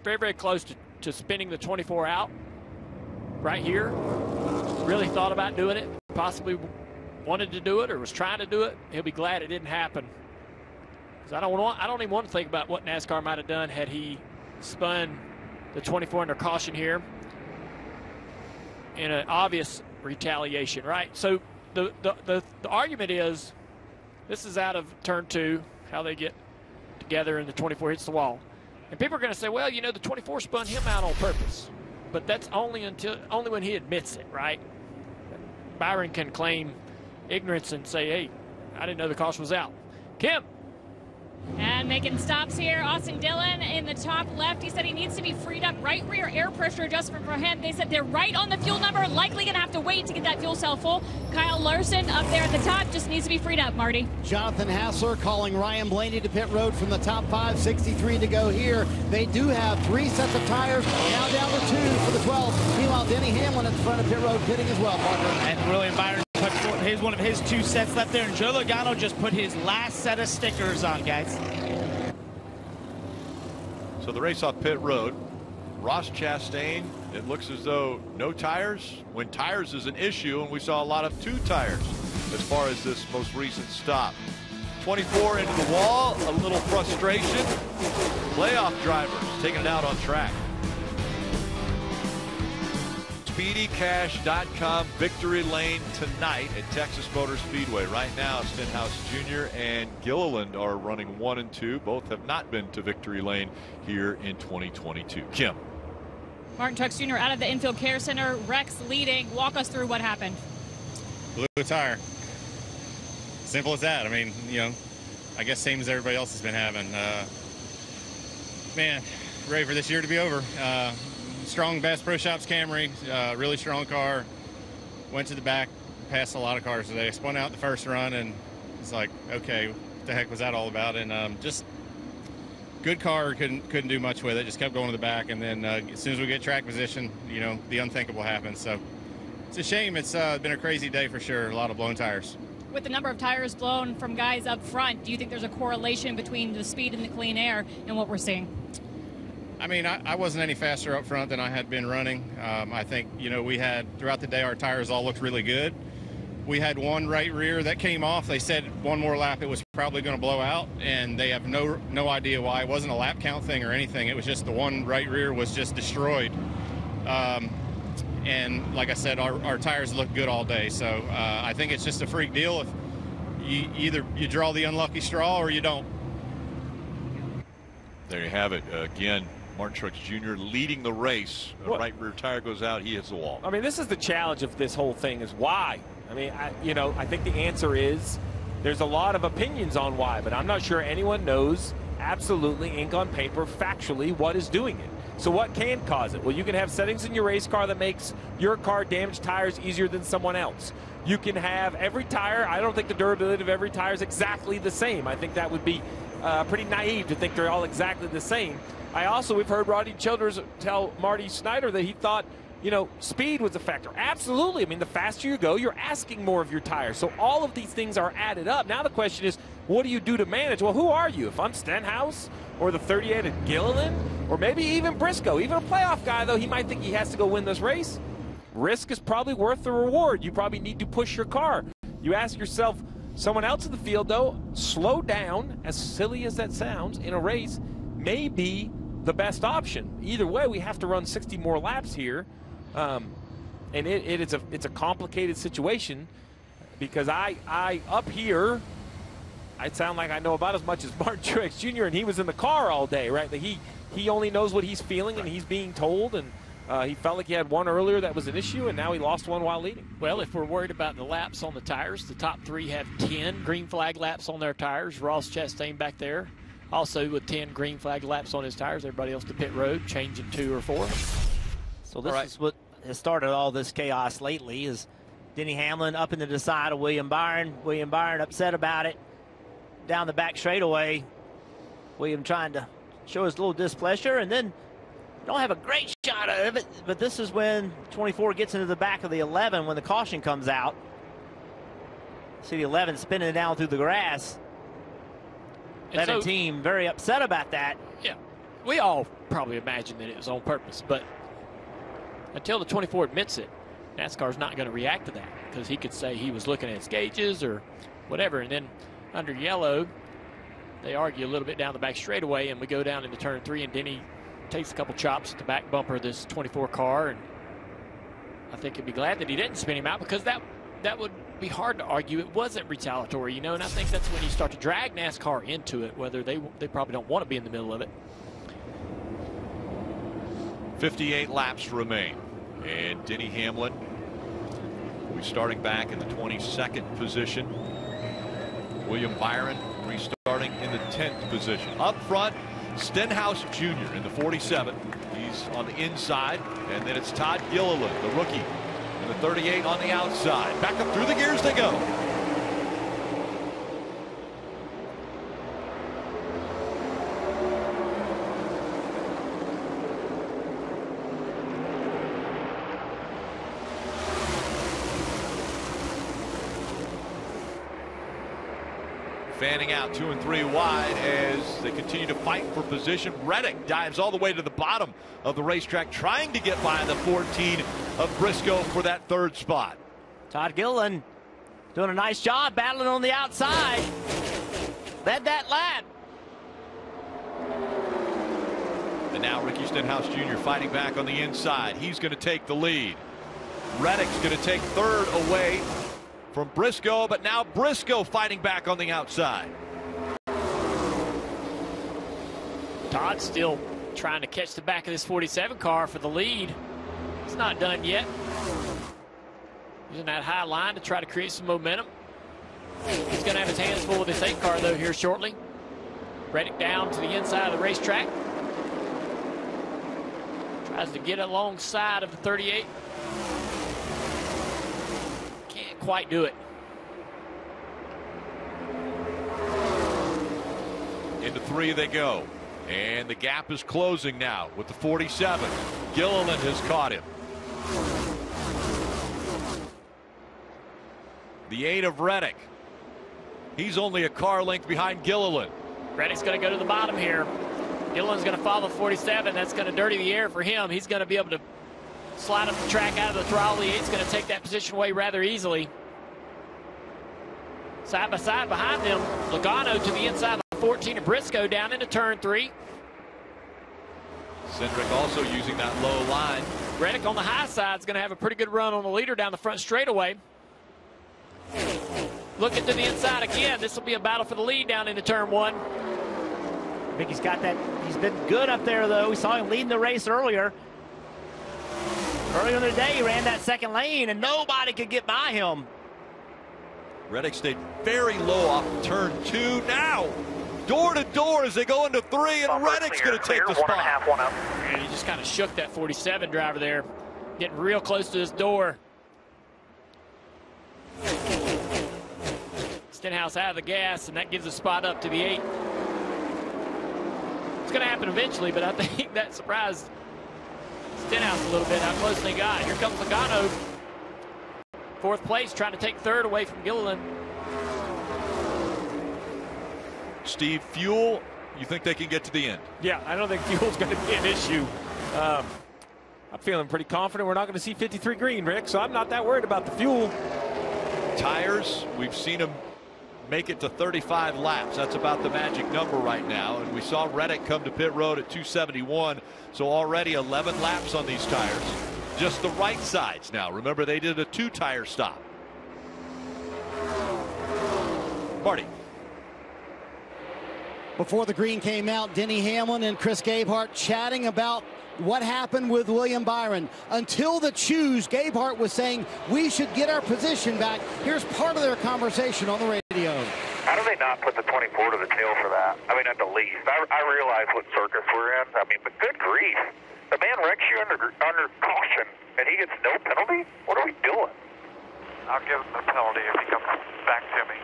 very very close to, to spinning the 24 out right here. Really thought about doing it. Possibly wanted to do it or was trying to do it. He'll be glad it didn't happen. Because I don't want I don't even want to think about what NASCAR might have done had he spun the 24 under caution here in an obvious retaliation, right? So the, the, the, the argument is this is out of turn two, how they get together and the 24 hits the wall. And people are going to say, well, you know, the 24 spun him out on purpose. But that's only until only when he admits it, right? Byron can claim ignorance and say, hey, I didn't know the caution was out. Kim, And making stops here, Austin Dillon in the top left. He said he needs to be freed up. Right rear air pressure adjustment for him. They said they're right on the fuel number. Likely going to have to wait to get that fuel cell full. Kyle Larson up there at the top just needs to be freed up, Marty. Jonathan Hassler calling Ryan Blaney to pit road from the top five, 63 to go here. They do have three sets of tires, now down to two for the 12. Meanwhile, Denny Hamlin at the front of pit road pitting as well, Parker. And William Byron put his one of his two sets left there, and Joe Logano just put his last set of stickers on, guys. So the race off pit road, Ross Chastain, it looks as though no tires, when tires is an issue, and we saw a lot of two tires as far as this most recent stop. 24 into the wall, a little frustration. Playoff drivers taking it out on track. SpeedyCash.com victory lane tonight at Texas Motor Speedway. Right now, Stenhouse Jr. and Gilliland are running one and two. Both have not been to victory lane here in 2022. Kim. Martin Truex Jr. out of the infield care center. Rex leading. Walk us through what happened. blew a tire. Simple as that. I mean, you know, I guess same as everybody else has been having. Uh, man, ready for this year to be over. Uh, strong Bass Pro Shops Camry, uh, really strong car. Went to the back, passed a lot of cars today. Spun out the first run, and it's like, okay, what the heck was that all about? And um, just good car, couldn't couldn't do much with it. Just kept going to the back, and then uh, as soon as we get track position, you know, the unthinkable happens. So it's a shame. It's uh, been a crazy day for sure. A lot of blown tires. with the number of tires blown from guys up front, do you think there's a correlation between the speed and the clean air and what we're seeing? I mean, I, I wasn't any faster up front than I had been running. Um, I think, you know, we had throughout the day, our tires all looked really good. We had one right rear that came off. They said one more lap it was probably going to blow out, and they have no no idea why. It wasn't a lap count thing or anything. It was just the one right rear was just destroyed. Um, and like I said, our, our tires look good all day. So uh, I think it's just a freak deal. If you either you draw the unlucky straw or you don't. There you have it. Uh, again, Martin Truex Jr. leading the race. Right rear tire goes out. He hits the wall. I mean, this is the challenge of this whole thing is why. I mean, I, you know, I think the answer is there's a lot of opinions on why, but I'm not sure anyone knows absolutely ink on paper factually what is doing it. So what can cause it? Well, you can have settings in your race car that makes your car damage tires easier than someone else. You can have every tire. I don't think the durability of every tire is exactly the same. I think that would be uh, pretty naive to think they're all exactly the same. I also, we've heard Rodney Childers tell Marty Snyder that he thought, you know, speed was a factor. Absolutely. I mean, the faster you go, you're asking more of your tires. So all of these things are added up. Now the question is, what do you do to manage? Well, who are you? If I'm Stenhouse or the 38 at Gilliland or maybe even Briscoe, even a playoff guy, though, he might think he has to go win this race. Risk is probably worth the reward. You probably need to push your car. You ask yourself, someone else in the field, though, slow down, as silly as that sounds, in a race may be the best option. Either way, we have to run 60 more laps here. Um, and it, it is a it's a complicated situation because I I up here I sound like I know about as much as Martin Truex Jr. and he was in the car all day, right? That he he only knows what he's feeling and he's being told and uh, he felt like he had one earlier that was an issue, and now he lost one while leading. Well, if we're worried about the laps on the tires, the top three have 10 green flag laps on their tires. Ross Chastain back there, also with 10 green flag laps on his tires. Everybody else to pit road, changing two or four. So this is what has started all this chaos lately is Denny Hamlin up into the side of William Byron. William Byron upset about it. Down the back straightaway. William trying to show his little displeasure and then don't have a great shot of it, but this is when 24 gets into the back of the 11 when the caution comes out. See the 11 spinning down through the grass. And 11 so- team very upset about that. Yeah, we all probably imagined that it was on purpose, but until the 24 admits it, NASCAR's not going to react to that because he could say he was looking at his gauges or whatever. And then under yellow, they argue a little bit down the back straightaway, and we go down into turn three, and Denny takes a couple chops at the back bumper of this 24 car, and I think he'd be glad that he didn't spin him out because that that would be hard to argue it wasn't retaliatory, you know. And I think that's when you start to drag NASCAR into it, whether they they probably don't want to be in the middle of it. 58 laps remain. And Denny Hamlin will be starting back in the 22nd position. William Byron restarting in the 10th position. Up front, Stenhouse Jr. in the 47. He's on the inside. And then it's Todd Gilliland, the rookie, in the 38 on the outside. Back up through the gears they go. Fanning out two and three wide as they continue to fight for position. Reddick dives all the way to the bottom of the racetrack, trying to get by the 14 of Briscoe for that third spot. Todd Gilliland doing a nice job battling on the outside. Led that lap. And now Ricky Stenhouse Jr. fighting back on the inside. He's going to take the lead. Reddick's going to take third away from Briscoe, but now Briscoe fighting back on the outside. Todd still trying to catch the back of this 47 car for the lead. It's not done yet. Using that high line to try to create some momentum. He's going to have his hands full with this 8 car, though, here shortly. Reddick down to the inside of the racetrack. Tries to get alongside of the 38. Can't quite do it. Into three they go. And the gap is closing now with the 47. Gilliland has caught him. The eight of Reddick He's only a car length behind Gilliland. Reddick's going to go to the bottom here. Gilliland's going to follow 47. That's going to dirty the air for him. He's going to be able to slide up the track out of the throttle. He's going to take that position away rather easily. Side by side behind them, Logano to the inside of 14 of Briscoe down into turn three. Cindric also using that low line. Reddick on the high side is going to have a pretty good run on the leader down the front straightaway. Looking to the inside again. This will be a battle for the lead down into turn one. I think he's got that. He's been good up there, though. We saw him leading the race earlier. Earlier in the day, he ran that second lane, and nobody could get by him. Reddick stayed very low off turn two. Now, door to door as they go into three, and Reddick's going to take the spot. And he just kind of shook that 47 driver there, getting real close to his door. Stenhouse out of the gas, and that gives a spot up to the eight. It's going to happen eventually, but I think that surprised Stenhouse a little bit how close they got. Here comes Logano. Fourth place, trying to take third away from Gilliland. Steve, fuel, you think they can get to the end? Yeah, I don't think fuel's going to be an issue. Um, I'm feeling pretty confident we're not going to see 53 green, Rick, so I'm not that worried about the fuel. Tires, we've seen them make it to 35 laps. That's about the magic number right now. And we saw Reddick come to pit road at 271. So already 11 laps on these tires. Just the right sides now. Remember, they did a two tire stop. Marty. Before the green came out, Denny Hamlin and Chris Gabehart chatting about what happened with William Byron. Until the choose, Gabehart was saying we should get our position back. Here's part of their conversation on the radio. How do they not put the 24 to the tail for that? I mean, at the least. I, I realize what circus we're in. I mean, but good grief. The man wrecks you under, under caution, and he gets no penalty? What are we doing? I'll give him the penalty if he comes back to me.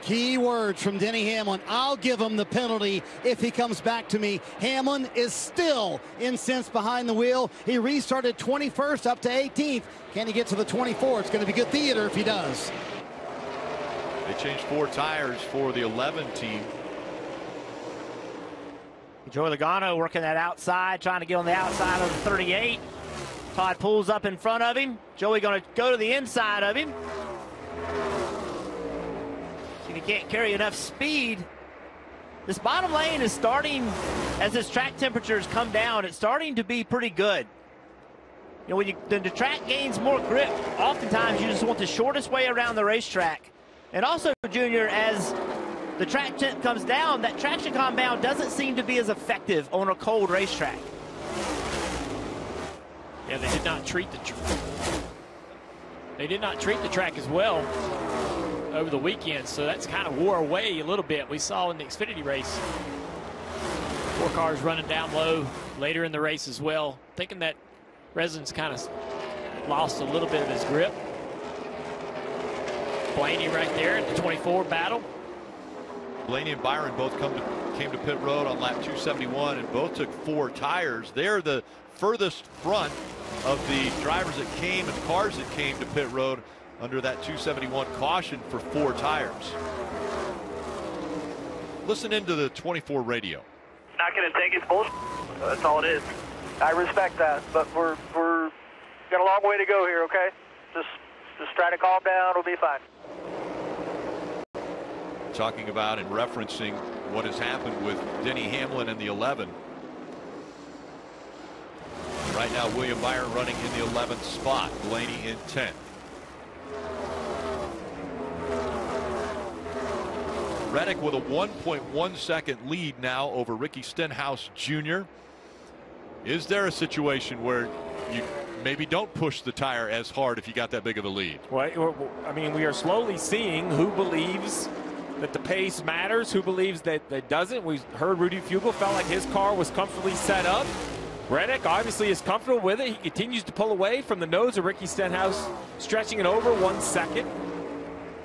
Key words from Denny Hamlin. I'll give him the penalty if he comes back to me. Hamlin is still incensed behind the wheel. He restarted 21st up to 18th. Can he get to the 24? It's going to be good theater if he does. They changed four tires for the 11 team. Joey Logano working that outside, trying to get on the outside of the 38. Todd pulls up in front of him. Joey going to go to the inside of him. If he can't carry enough speed, this bottom lane is starting, as its track temperatures come down, it's starting to be pretty good. You know, when you, the track gains more grip, oftentimes you just want the shortest way around the racetrack. And also, Junior, as the track temp comes down, that traction compound doesn't seem to be as effective on a cold racetrack. Yeah, they did not treat the they did not treat the track as well over the weekend, so that's kind of wore away a little bit. We saw in the Xfinity race, four cars running down low later in the race as well, thinking that Residence kind of lost a little bit of his grip. Blaney right there in the 24 battle. Blaney and Byron both come to, came to pit road on lap 271 and both took four tires. They're the furthest front of the drivers that came and cars that came to pit road under that 271 caution for four tires. Listen into the 24 radio. Not going to take his bullshit. That's all it is. I respect that, but we're we're got a long way to go here. Okay, just just try to calm down. We'll be fine. Talking about and referencing what has happened with Denny Hamlin in the 11. Right now, William Byron running in the 11th spot. Blaney in 10th. Reddick with a 1.1 second lead now over Ricky Stenhouse Jr. Is there a situation where you maybe don't push the tire as hard if you got that big of a lead? Well, I mean, we are slowly seeing who believes that the pace matters, who believes that it doesn't. We heard Rudy Fugle felt like his car was comfortably set up. Reddick obviously is comfortable with it. He continues to pull away from the nose of Ricky Stenhouse, stretching it over one second.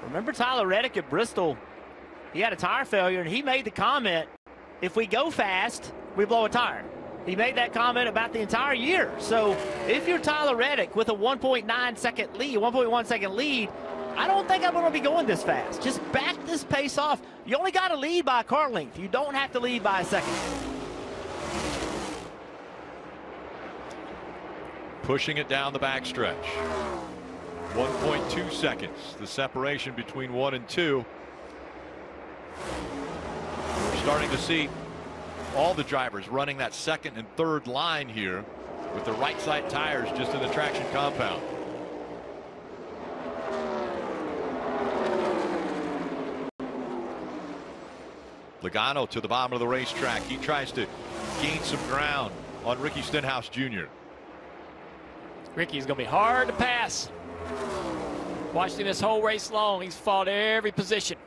Remember Tyler Reddick at Bristol he had a tire failure, and he made the comment, if we go fast, we blow a tire. He made that comment about the entire year. So if you're Tyler Reddick with a 1.9 second lead, 1.1 second lead, I don't think I'm going to be going this fast. Just back this pace off. You only got to lead by a car length. You don't have to lead by a second. Pushing it down the backstretch. 1.2 seconds, the separation between one and two. We're starting to see all the drivers running that second and third line here with the right side tires just in the traction compound. Logano to the bottom of the racetrack. He tries to gain some ground on Ricky Stenhouse Jr. Ricky's going to be hard to pass. Watching this whole race long, he's fought every position.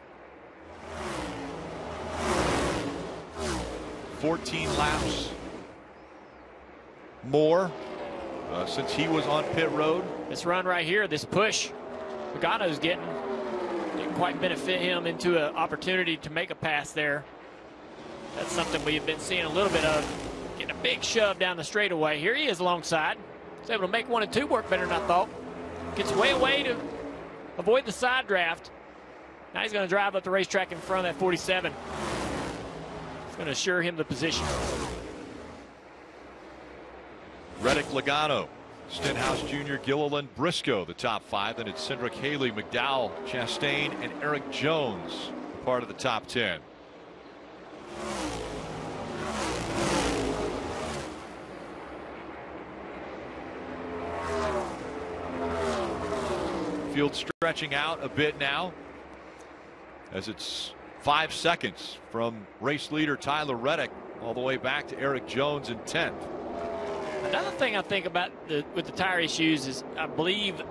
14 laps more uh, since he was on pit road. This run right here, this push, Logano's getting didn't quite benefit him into an opportunity to make a pass there. That's something we've been seeing a little bit of. Getting a big shove down the straightaway. Here he is alongside. He's able to make one and two work better than I thought. Gets way away to avoid the side draft. Now he's going to drive up the racetrack in front of that 47. It's going to assure him the position. Reddick Logano, Stenhouse Jr., Gilliland, Briscoe, the top five. Then it's Cindric Haley, McDowell, Chastain, and Erik Jones, part of the top 10. Field stretching out a bit now as it's five seconds from race leader Tyler Reddick all the way back to Erik Jones in 10th. Another thing I think about the, with the tire issues is I believe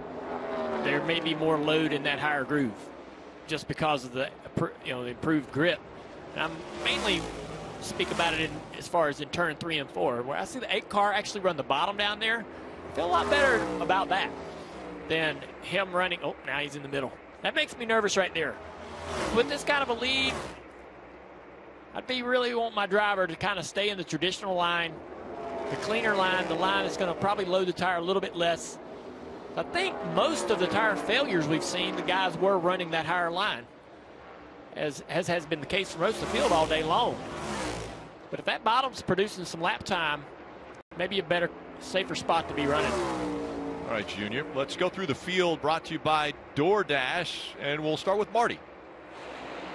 there may be more load in that higher groove just because of the you know the improved grip. And I'm mainly speak about it in, as far as in turn three and four, where I see the eight car actually run the bottom down there. Feel a lot better about that than him running. Oh, now he's in the middle. That makes me nervous right there. With this kind of a lead, I'd be really want my driver to kind of stay in the traditional line, the cleaner line, the line that's going to probably load the tire a little bit less. I think most of the tire failures we've seen, the guys were running that higher line, as, as has been the case for most of the field all day long. But if that bottom's producing some lap time, maybe a better, safer spot to be running. All right, Junior, let's go through the field brought to you by DoorDash, and we'll start with Marty.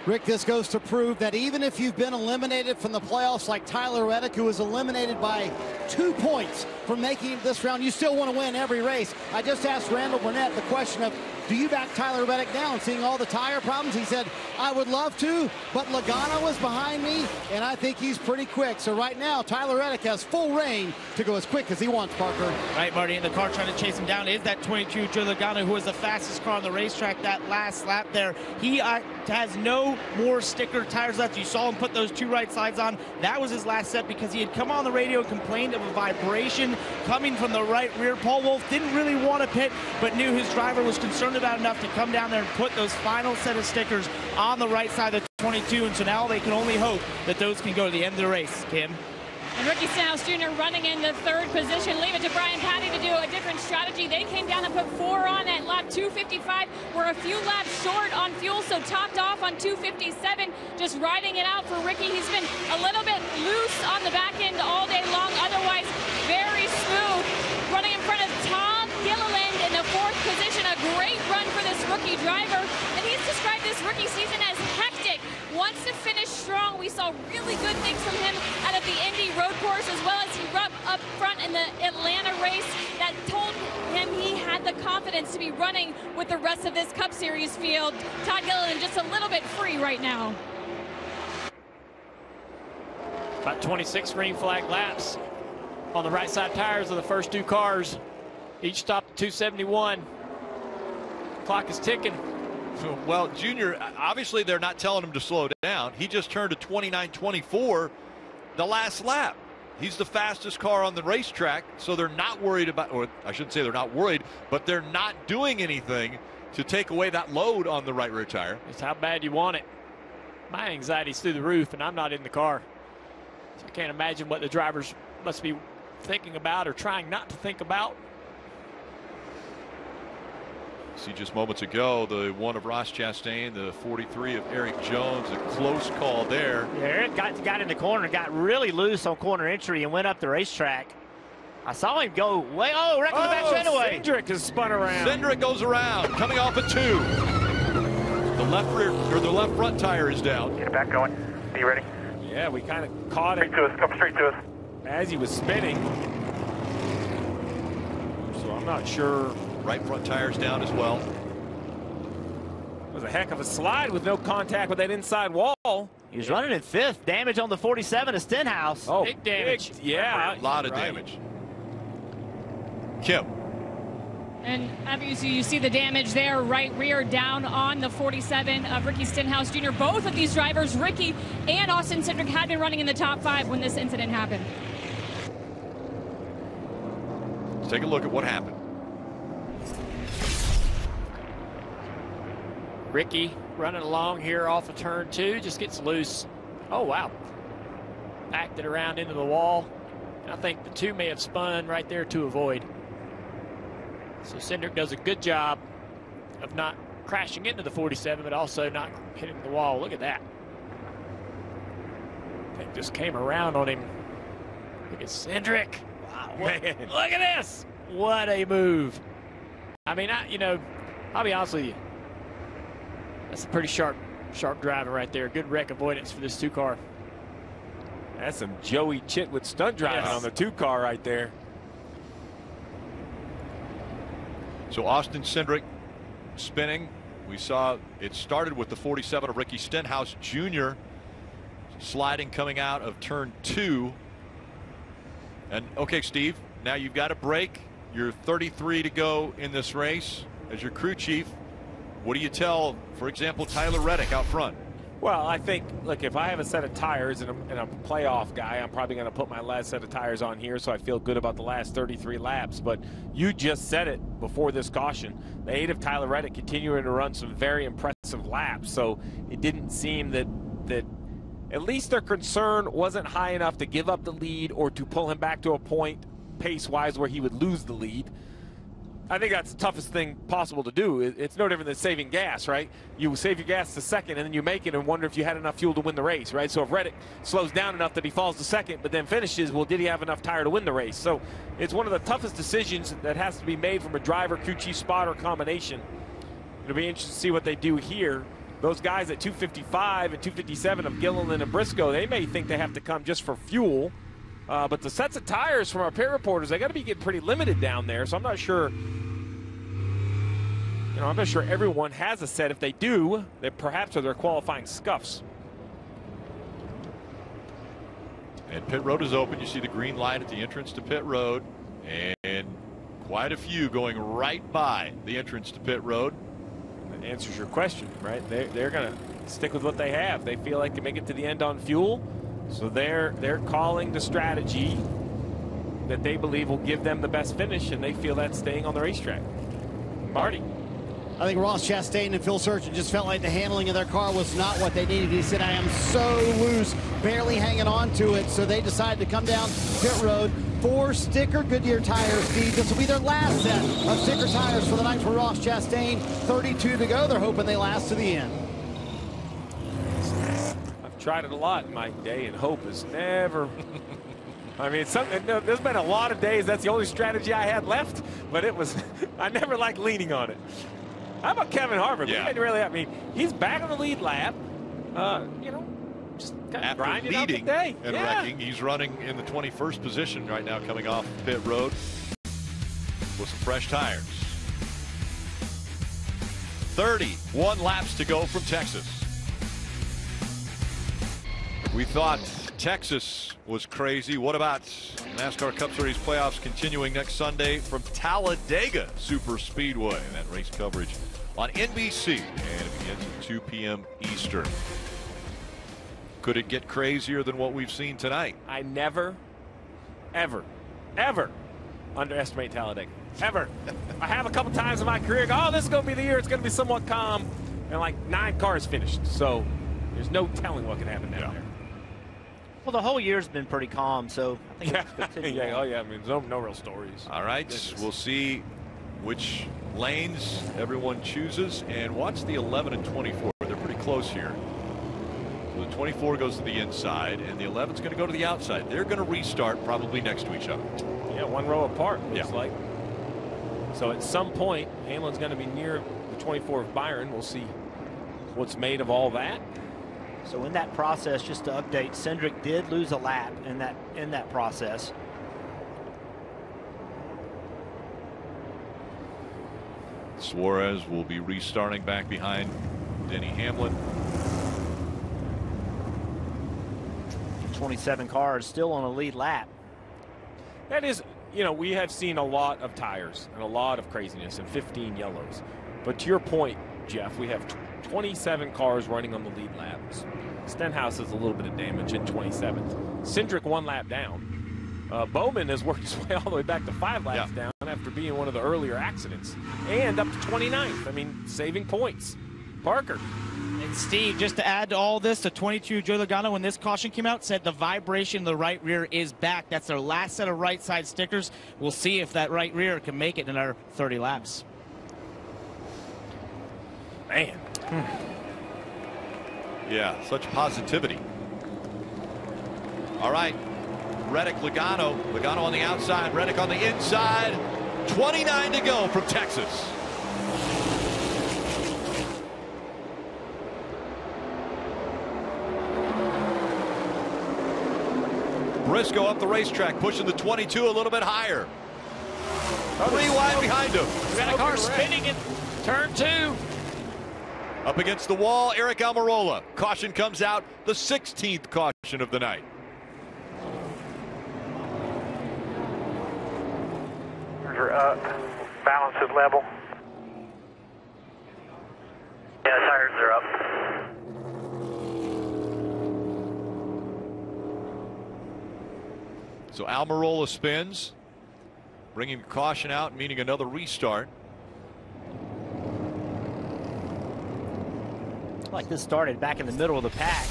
Rick, this goes to prove that even if you've been eliminated from the playoffs like Tyler Reddick, who was eliminated by two points from making this round, you still want to win every race. I just asked Randall Burnett the question of do you back Tyler Reddick down, seeing all the tire problems? He said, I would love to, but Logano was behind me, and I think he's pretty quick. So right now, Tyler Reddick has full reign to go as quick as he wants, Parker. Right, Marty, in the car trying to chase him down is that 22 Joe Logano, who was the fastest car on the racetrack that last lap there. He uh, has no more sticker tires left. You saw him put those two right sides on. That was his last set because he had come on the radio and complained of a vibration coming from the right rear. Paul Wolfe didn't really want to pit, but knew his driver was concerned about enough to come down there and put those final set of stickers on the right side of the 22. And so now they can only hope that those can go to the end of the race, Kim. And Ricky Stenhouse Jr. running in the third position. Leave it to Brian Pattie to do a different strategy. They came down and put four on at lap 255. We're a few laps short on fuel, so topped off on 257. Just riding it out for Ricky. He's been a little bit loose on the back end all day long. Otherwise, very driver. And he's described this rookie season as hectic. Wants to finish strong. We saw really good things from him out of the Indy road course as well as he rubbed up front in the Atlanta race that told him he had the confidence to be running with the rest of this Cup Series field. Todd Gilliland just a little bit free right now. About 26 green flag laps on the right side tires of the first two cars. Each stopped at 271. Clock is ticking. Well, Junior, obviously they're not telling him to slow down. He just turned to 29-24 the last lap. He's the fastest car on the racetrack, so they're not worried about, or I shouldn't say they're not worried, but they're not doing anything to take away that load on the right rear tire. It's how bad you want it. My anxiety's through the roof, and I'm not in the car. So I can't imagine what the drivers must be thinking about or trying not to think about. See just moments ago the one of Ross Chastain, the 43 of Erik Jones, a close call there. Yeah, Erik got, got in the corner, got really loose on corner entry and went up the racetrack. I saw him go way, oh, wreck oh, the back oh, straightaway. Cindric has spun around. Cindric goes around, coming off a two. The left rear, or the left front tire is down. Get it back going. Are you ready? Yeah, we kind of caught straight it. to us, come straight to us. As he was spinning. So I'm not sure Right front tires down as well. It was a heck of a slide with no contact with that inside wall. He was running in fifth. Damage on the 47 to Stenhouse. Oh, big damage. Big, yeah. A lot of right. damage. Kim. And obviously you see the damage there, right rear down on the 47 of Ricky Stenhouse Jr. Both of these drivers, Ricky and Austin Cindric, had been running in the top five when this incident happened. Let's take a look at what happened. Ricky running along here off of turn two, just gets loose. Oh, wow. Backed it around into the wall. I think the two may have spun right there to avoid. So Cindric does a good job of not crashing into the 47, but also not hitting the wall. Look at that. Thing just came around on him. Look at Cindric. Wow. Man. Look at this. What a move. I mean, I, you know, I'll be honest with you. That's a pretty sharp, sharp driving right there. Good wreck avoidance for this two car. That's some Joey Chitwood stunt driving yes. on the two car right there. So Austin Cindric spinning. We saw it started with the 47 of Ricky Stenhouse Jr. sliding coming out of turn two. And okay, Steve, now you've got a break. You're 33 to go in this race as your crew chief. What do you tell, for example, Tyler Reddick out front? Well, I think, look, if I have a set of tires and I'm, and I'm a playoff guy, I'm probably going to put my last set of tires on here so I feel good about the last 33 laps. But you just said it before this caution. The aid of Tyler Reddick continuing to run some very impressive laps. So it didn't seem that that at least their concern wasn't high enough to give up the lead or to pull him back to a point pace-wise where he would lose the lead. I think that's the toughest thing possible to do. It's no different than saving gas, right? You save your gas to second, and then you make it and wonder if you had enough fuel to win the race, right? So if Reddick slows down enough that he falls to second, but then finishes, well, did he have enough tire to win the race? So it's one of the toughest decisions that has to be made from a driver, crew chief, spotter combination. It'll be interesting to see what they do here. Those guys at 255 and 257 of Gilliland and Briscoe, they may think they have to come just for fuel. Uh, but the sets of tires from our pit reporters, they got to be getting pretty limited down there. So I'm not sure. You know, I'm not sure everyone has a set. If they do, they perhaps are their qualifying scuffs. And pit road is open. You see the green light at the entrance to pit road, and quite a few going right by the entrance to pit road. That answers your question, right? They, they're going to stick with what they have. They feel like they make it to the end on fuel. So they're they're calling the strategy that they believe will give them the best finish, and they feel that staying on the racetrack. Marty. I think Ross Chastain and Phil Surgen just felt like the handling of their car was not what they needed. He said, I am so loose, barely hanging on to it. So they decided to come down pit road. Four sticker Goodyear tires, Steve. This will be their last set of sticker tires for the night for Ross Chastain. 32 to go. They're hoping they last to the end tried it a lot in my day, and hope is never. I mean, some, there's been a lot of days that's the only strategy I had left, but it was I never liked leaning on it. How about Kevin Harvick? Yeah. He didn't really. I mean, he's back on the lead lap. Uh, you know, just kind of After leading and yeah. wrecking, he's running in the 21st position right now, coming off pit road with some fresh tires. 31 laps to go from Texas. We thought Texas was crazy. What about NASCAR Cup Series playoffs continuing next Sunday from Talladega Super Speedway? That race coverage on NBC, and it begins at 2 p.m. Eastern. Could it get crazier than what we've seen tonight? I never, ever, ever underestimate Talladega. Ever. I have a couple times in my career go, oh, this is going to be the year it's going to be somewhat calm. And like nine cars finished. So there's no telling what can happen down yeah. there. Well, the whole year's been pretty calm, so I think yeah. yeah, oh yeah, I mean, no, no real stories. All right, we'll see which lanes everyone chooses. And watch the 11 and 24. They're pretty close here. So the 24 goes to the inside, and the 11 is going to go to the outside. They're going to restart probably next to each other. Yeah, one row apart, looks Yeah. like. So at some point, Hamlin's going to be near the 24 of Byron. We'll see what's made of all that. So in that process, just to update, Cindric did lose a lap in that in that process. Suarez will be restarting back behind Denny Hamlin. 27 cars still on a lead lap. That is, you know, we have seen a lot of tires and a lot of craziness and 15 yellows. But to your point, Jeff, we have tw- 27 cars running on the lead laps. Stenhouse has a little bit of damage in 27th. Cindric one lap down. Uh, Bowman has worked his way all the way back to five laps down after being one of the earlier accidents and up to 29th. I mean, saving points. Parker. And Steve, just to add to all this, the 22 Joe Logano, when this caution came out, said the vibration in the right rear is back. That's their last set of right side stickers. We'll see if that right rear can make it in our 30 laps. Man. Yeah, such positivity. All right. Reddick Logano. Logano on the outside. Reddick on the inside. 29 to go from Texas. Briscoe up the racetrack, pushing the 22 a little bit higher. Three wide behind him. Got a car spinning in turn two. Up against the wall, Aric Almirola. Caution comes out, the 16th caution of the night. Are up. Balance is level. Yeah, tires are up. So Almirola spins, bringing caution out, meaning another restart. Like this started back in the middle of the pack.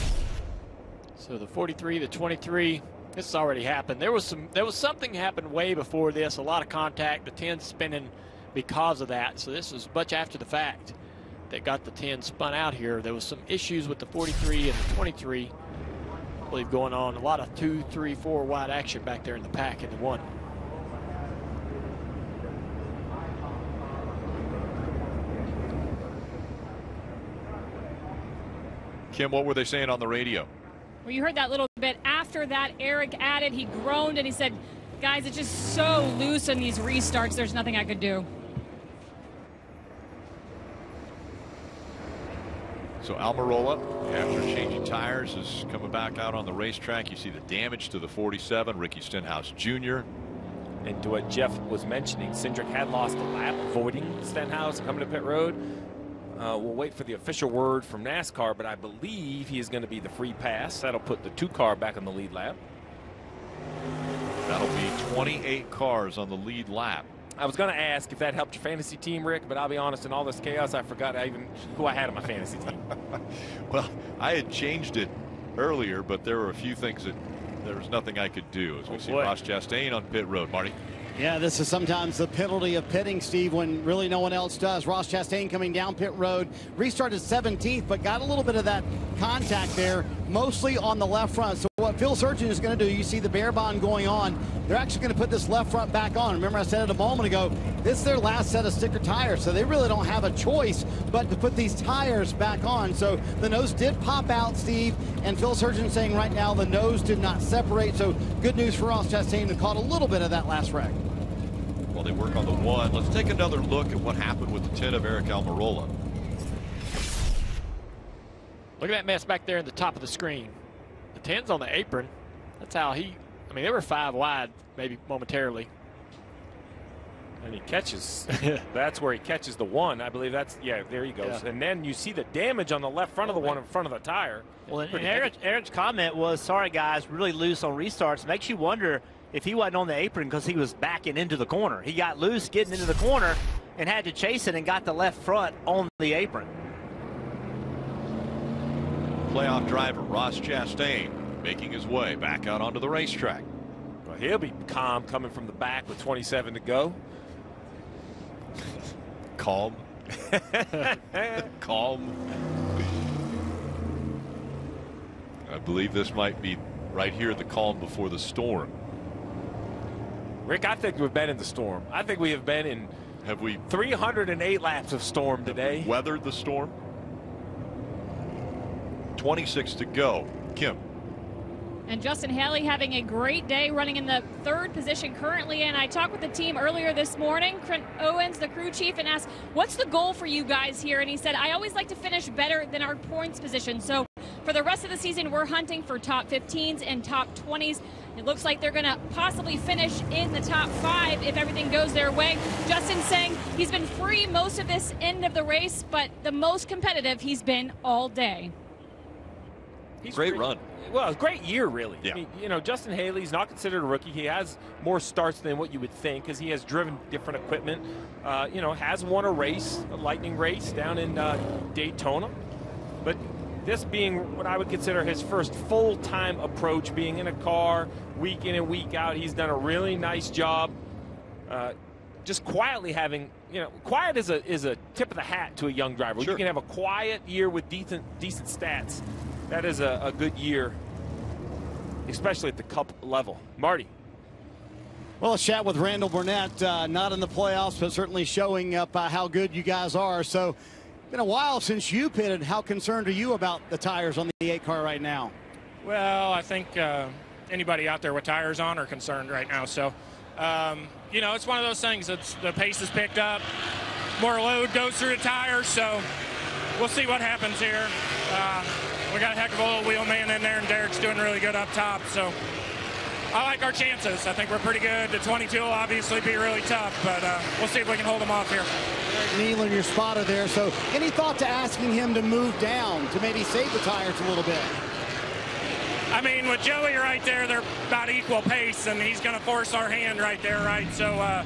So the 43, the 23, this already happened. There was some, there was something happened way before this. A lot of contact. The 10 spinning because of that. So this was much after the fact that got the 10 spun out here. There was some issues with the 43 and the 23. I believe going on a lot of two, three, four wide action back there in the pack in the one. Kim, what were they saying on the radio? Well, you heard that little bit. After that, Aric added, he groaned and he said, guys, it's just so loose in these restarts. There's nothing I could do. So Almirola, after changing tires, is coming back out on the racetrack. You see the damage to the 47, Ricky Stenhouse Jr. And to what Jeff was mentioning, Cindric had lost a lap, avoiding Stenhouse coming to pit road. Uh, we'll wait for the official word from NASCAR, but I believe he is going to be the free pass. That'll put the two car back on the lead lap. That'll be 28 cars on the lead lap. I was going to ask if that helped your fantasy team, Rick, but I'll be honest, in all this chaos, I forgot I even who I had on my fantasy team. Well, I had changed it earlier, but there were a few things that there was nothing I could do. As we see boy. Ross Chastain on pit road. Marty. Yeah, this is sometimes the penalty of pitting, Steve, when really no one else does. Ross Chastain coming down pit road, restarted 17th, but got a little bit of that contact there, mostly on the left front. So what Phil Surgen is going to do, you see the bear bond going on. They're actually going to put this left front back on. Remember I said it a moment ago, this is their last set of sticker tires, so they really don't have a choice but to put these tires back on. So the nose did pop out, Steve, and Phil Surgen saying right now the nose did not separate. So good news for Ross Chastain who caught a little bit of that last wreck. While they work on the one, let's take another look at what happened with the 10 of Aric Almirola. Look at that mess back there in the top of the screen. The 10's on the apron. That's how he, I mean, they were five wide, maybe momentarily. And he catches. that's where he catches the one. I believe that's, yeah, there he goes. Yeah. And then you see the damage on the left front of the one in front of the tire. Well, and, and Aaron. Aaron's comment was, sorry, guys, really loose on restarts. Makes you wonder if he wasn't on the apron because he was backing into the corner. He got loose getting into the corner and had to chase it and got the left front on the apron. Playoff driver Ross Chastain making his way back out onto the racetrack. Well, he'll be calm coming from the back with 27 to go. calm. calm. I believe this might be right here the calm before the storm. Rick, I think we've been in the storm. I think we have been in. Have we 308 laps of storm today? Weathered the storm. 26 to go. Kim. And Justin Haley having a great day running in the third position currently. And I talked with the team earlier this morning, Trent Owens, the crew chief, and asked, What's the goal for you guys here? And he said, I always like to finish better than our points position. So for the rest of the season, we're hunting for top 15s and top 20s. It looks like they're going to possibly finish in the top five if everything goes their way. Justin saying he's been free most of this end of the race, but the most competitive he's been all day. He's Great run. Well, a great year, really. Yeah. I mean, you know, Justin Haley's not considered a rookie. He has more starts than what you would think because he has driven different equipment. Uh, you know, has won a race, a lightning race down in uh, Daytona. But this being what I would consider his first full-time approach, being in a car week in and week out, he's done a really nice job. Uh, just quietly having, you know, quiet is a is a tip of the hat to a young driver. Sure. You can have a quiet year with decent decent stats. That is a, a good year, especially at the Cup level. Marty. Well, a chat with Randall Burnett, uh, not in the playoffs, but certainly showing up uh, how good you guys are. So, been a while since you pitted. How concerned are you about the tires on the eight car right now? Well, I think uh, anybody out there with tires on are concerned right now. So, um, you know, it's one of those things. It's the pace is picked up, more load goes through the tires. So, we'll see what happens here. We got a heck of a little wheel man in there, and Derek's doing really good up top. So, I like our chances. I think we're pretty good. The 22 will obviously be really tough, but uh, we'll see if we can hold them off here. Nealon, your spotter there. So, any thought to asking him to move down to maybe save the tires a little bit? I mean, with Joey right there, they're about equal pace, and he's going to force our hand right there, right? So uh,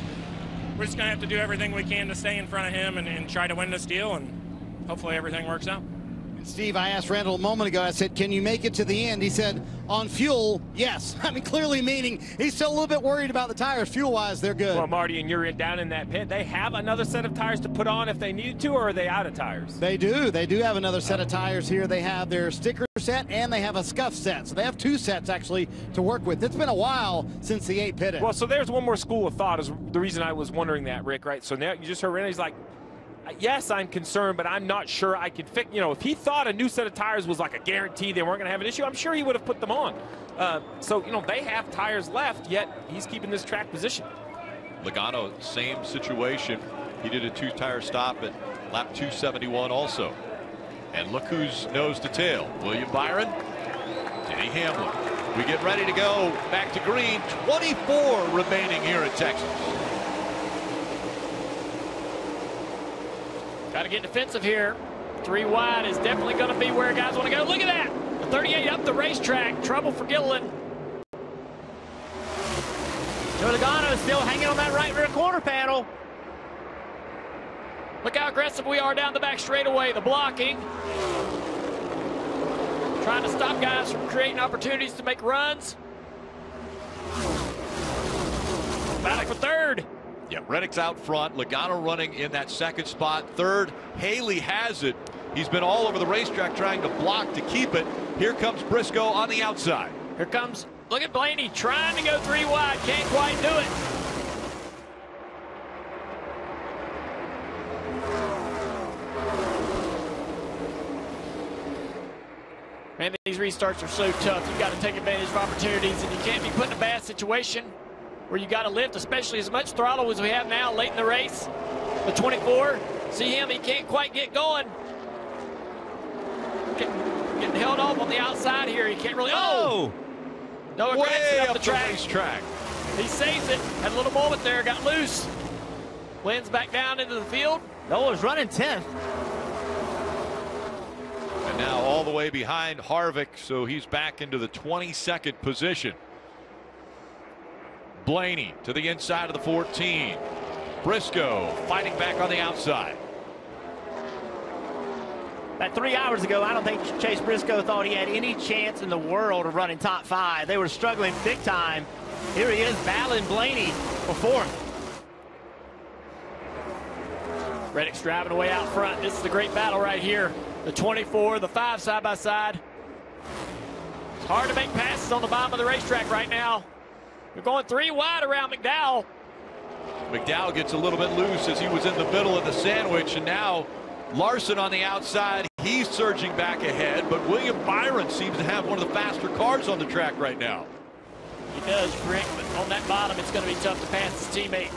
we're just going to have to do everything we can to stay in front of him and, and try to win this deal, and hopefully everything works out. Steve, I asked Randall a moment ago, I said, can you make it to the end? He said, on fuel, yes. I mean, clearly meaning he's still a little bit worried about the tires. Fuel-wise, they're good. Well, Marty, and you're in, down in that pit. They have another set of tires to put on if they need to, or are they out of tires? They do. They do have another set of tires here. They have their sticker set and they have a scuff set. So they have two sets actually to work with. It's been a while since the eight pitted. Well, so there's one more school of thought is the reason I was wondering that, Rick, right? So now you just heard Randy's like, yes, I'm concerned, but I'm not sure I could fix. You know, if he thought a new set of tires was like a guarantee they weren't going to have an issue, I'm sure he would have put them on. Uh, so, you know, they have tires left, yet he's keeping this track position. Logano, same situation. He did a two-tire stop at lap 271 also. And look who's nose to tail. William Byron, Denny Hamlin. We get ready to go back to green. 24 remaining here at Texas. Got to get defensive here. Three wide is definitely going to be where guys want to go. Look at that. The 38 up the racetrack. Trouble for Gilliland. Joe Logano is still hanging on that right rear corner panel. Look how aggressive we are down the back straightaway. The blocking. Trying to stop guys from creating opportunities to make runs. Battle for third. Yeah, Reddick's out front. Logano running in that second spot. Third, Haley has it. He's been all over the racetrack trying to block to keep it. Here comes Briscoe on the outside. Here comes, look at Blaney trying to go three wide. Can't quite do it. Man, these restarts are so tough. You've got to take advantage of opportunities, and you can't be put in a bad situation where you got to lift, especially as much throttle as we have now late in the race. The 24, see him, he can't quite get going. Getting, getting held off on the outside here. He can't really. Oh! oh! Noah Way Gragson up, up the the track. He saves it. Had a little moment there, got loose. Lands back down into the field. Noah's running 10th. And now all the way behind Harvick, so he's back into the 22nd position. Blaney to the inside of the 14. Briscoe fighting back on the outside. That three hours ago, I don't think Chase Briscoe thought he had any chance in the world of running top five. They were struggling big time. Here he is battling Blaney for fourth. Reddick's driving away out front. This is the great battle right here. The 24, the 5 side by side. It's hard to make passes on the bottom of the racetrack right now. We're going three wide around McDowell. McDowell gets a little bit loose as he was in the middle of the sandwich, and now Larson on the outside. He's surging back ahead, but William Byron seems to have one of the faster cars on the track right now. He does, Rick, but on that bottom, it's going to be tough to pass his teammate.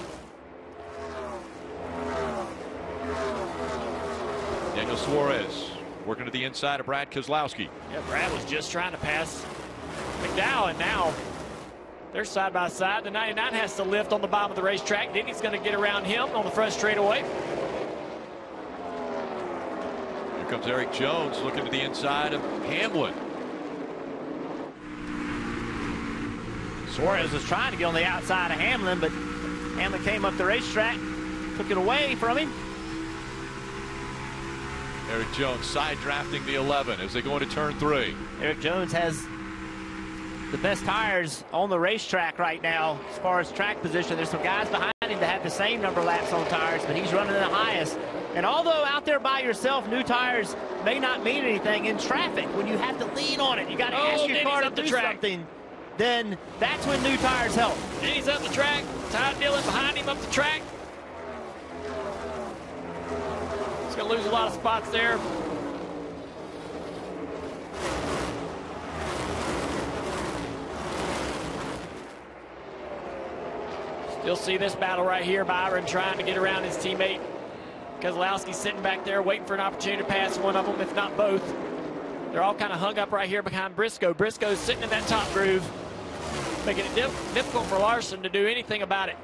Daniel Suarez working to the inside of Brad Keselowski. Yeah, Brad was just trying to pass McDowell, and now they're side by side. The 99 has to lift on the bottom of the racetrack. Then he's going to get around him on the front straightaway. Here comes Erik Jones looking to the inside of Hamlin. Suarez was trying to get on the outside of Hamlin, but Hamlin came up the racetrack, took it away from him. Erik Jones side drafting the 11 as they go into turn three. Erik Jones has the best tires on the racetrack right now as far as track position. There's some guys behind him that have the same number of laps on tires, but he's running the highest. And although out there by yourself, new tires may not mean anything in traffic, when you have to lean on it, you got to Oh, ask your car to up the do track. something, then that's when new tires help. Then he's up the track. Ty Dillon behind him up the track. He's going to lose a lot of spots there. Still see this battle right here. Byron trying to get around his teammate. Keselowski's sitting back there waiting for an opportunity to pass one of them, if not both. They're all kind of hung up right here behind Briscoe. Briscoe's sitting in that top groove, making it dif- difficult for Larson to do anything about it.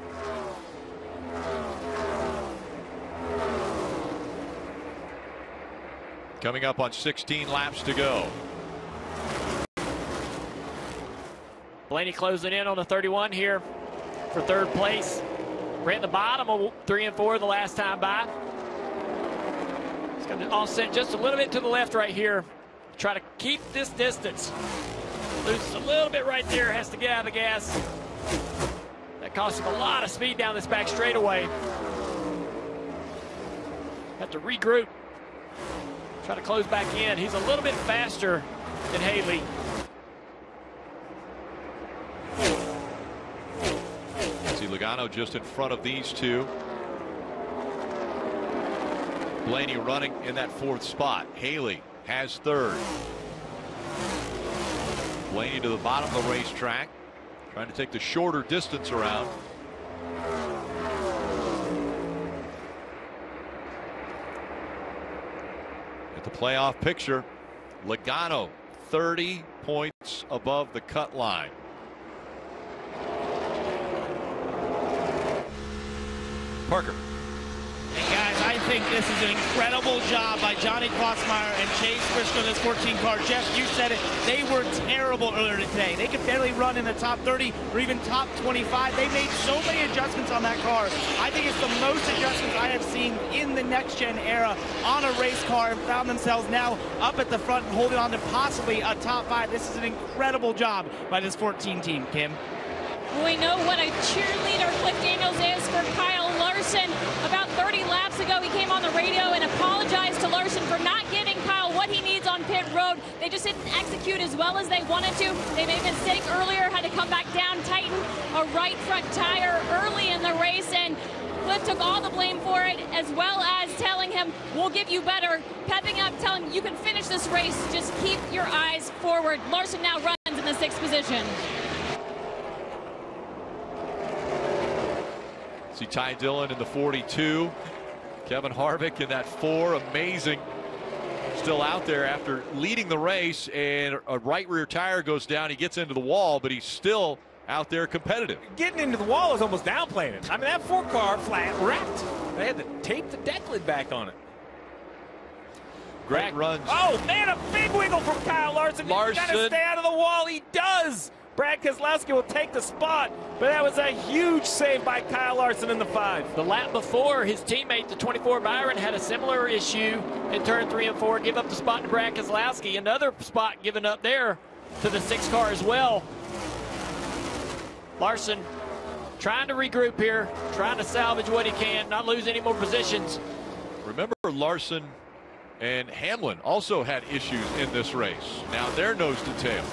Coming up on 16 laps to go. Blaney closing in on the 31 here for third place. Ran the bottom of three and four the last time by. He's going to offset just a little bit to the left right here. Try to keep this distance. Loses a little bit right there. Has to get out of the gas. That cost him a lot of speed down this back straightaway. Have to regroup. Try to close back in. He's a little bit faster than Haley. See Logano just in front of these two. Blaney running in that fourth spot. Haley has third. Blaney to the bottom of the racetrack. Trying to take the shorter distance around. At the playoff picture, Logano 30 points above the cut line. Parker. Guys, I think this is an incredible job by Johnny Klausmeier and Chase Briscoe in this 14 car. Jeff, you said it. They were terrible earlier today. They could barely run in the top 30 or even top 25. They made so many adjustments on that car. I think it's the most adjustments I have seen in the next gen era on a race car and found themselves now up at the front and holding on to possibly a top five. This is an incredible job by this 14 team, Kim. We know what a cheerleader Cliff Daniels is for Kyle Larson. About 30 laps ago, he came on the radio and apologized to Larson for not getting Kyle what he needs on pit road. They just didn't execute as well as they wanted to. They made a mistake earlier, had to come back down, tighten a right front tire early in the race, and Cliff took all the blame for it, as well as telling him, we'll give you better, pepping up, telling him you can finish this race, just keep your eyes forward. Larson now runs in the sixth position. See Ty Dillon in the 42. Kevin Harvick in that four. Amazing. Still out there after leading the race, and a right rear tire goes down. He gets into the wall, but he's still out there competitive. Getting into the wall is almost downplaying it. I mean, that four car flat wrecked. They had to tape the deck lid back on it. Great runs. Oh, man, a big wiggle from Kyle Larson. He's got to stay out of the wall. He does. Brad Keselowski will take the spot, but that was a huge save by Kyle Larson in the five. The lap before, his teammate, the 24 Byron, had a similar issue in turn three and four, give up the spot to Brad Keselowski. Another spot given up there to the six car as well. Larson trying to regroup here, trying to salvage what he can, not lose any more positions. Remember Larson and Hamlin also had issues in this race. Now they're nose to tail.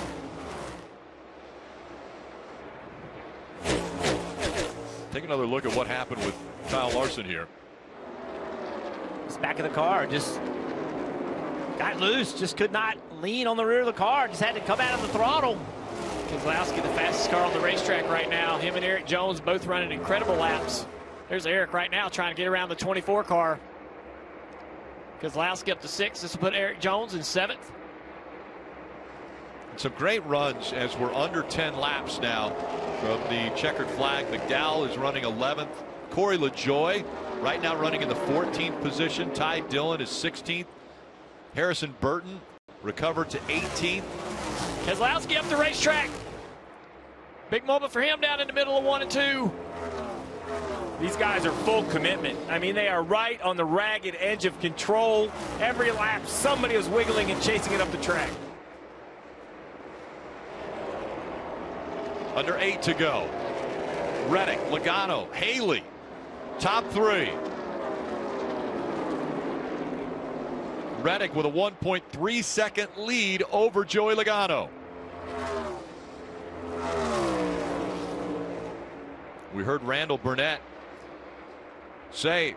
Take another look at what happened with Kyle Larson here. Just back of the car, just got loose, just could not lean on the rear of the car, just had to come out of the throttle. Keselowski, the fastest car on the racetrack right now. Him and Erik Jones both running incredible laps. There's Erik right now trying to get around the 24 car. Keselowski up to sixth. This will put Erik Jones in seventh. Some great runs as we're under 10 laps now from the checkered flag. McDowell is running 11th. Corey LaJoie right now running in the 14th position. Ty Dillon is 16th. Harrison Burton recovered to 18th. Keselowski up the racetrack. Big moment for him down in the middle of one and two. These guys are full commitment. I mean, they are right on the ragged edge of control. Every lap, somebody is wiggling and chasing it up the track. Under eight to go. Reddick, Logano, Haley, top three. Reddick with a 1.3 second lead over Joey Logano. We heard Randall Burnett say,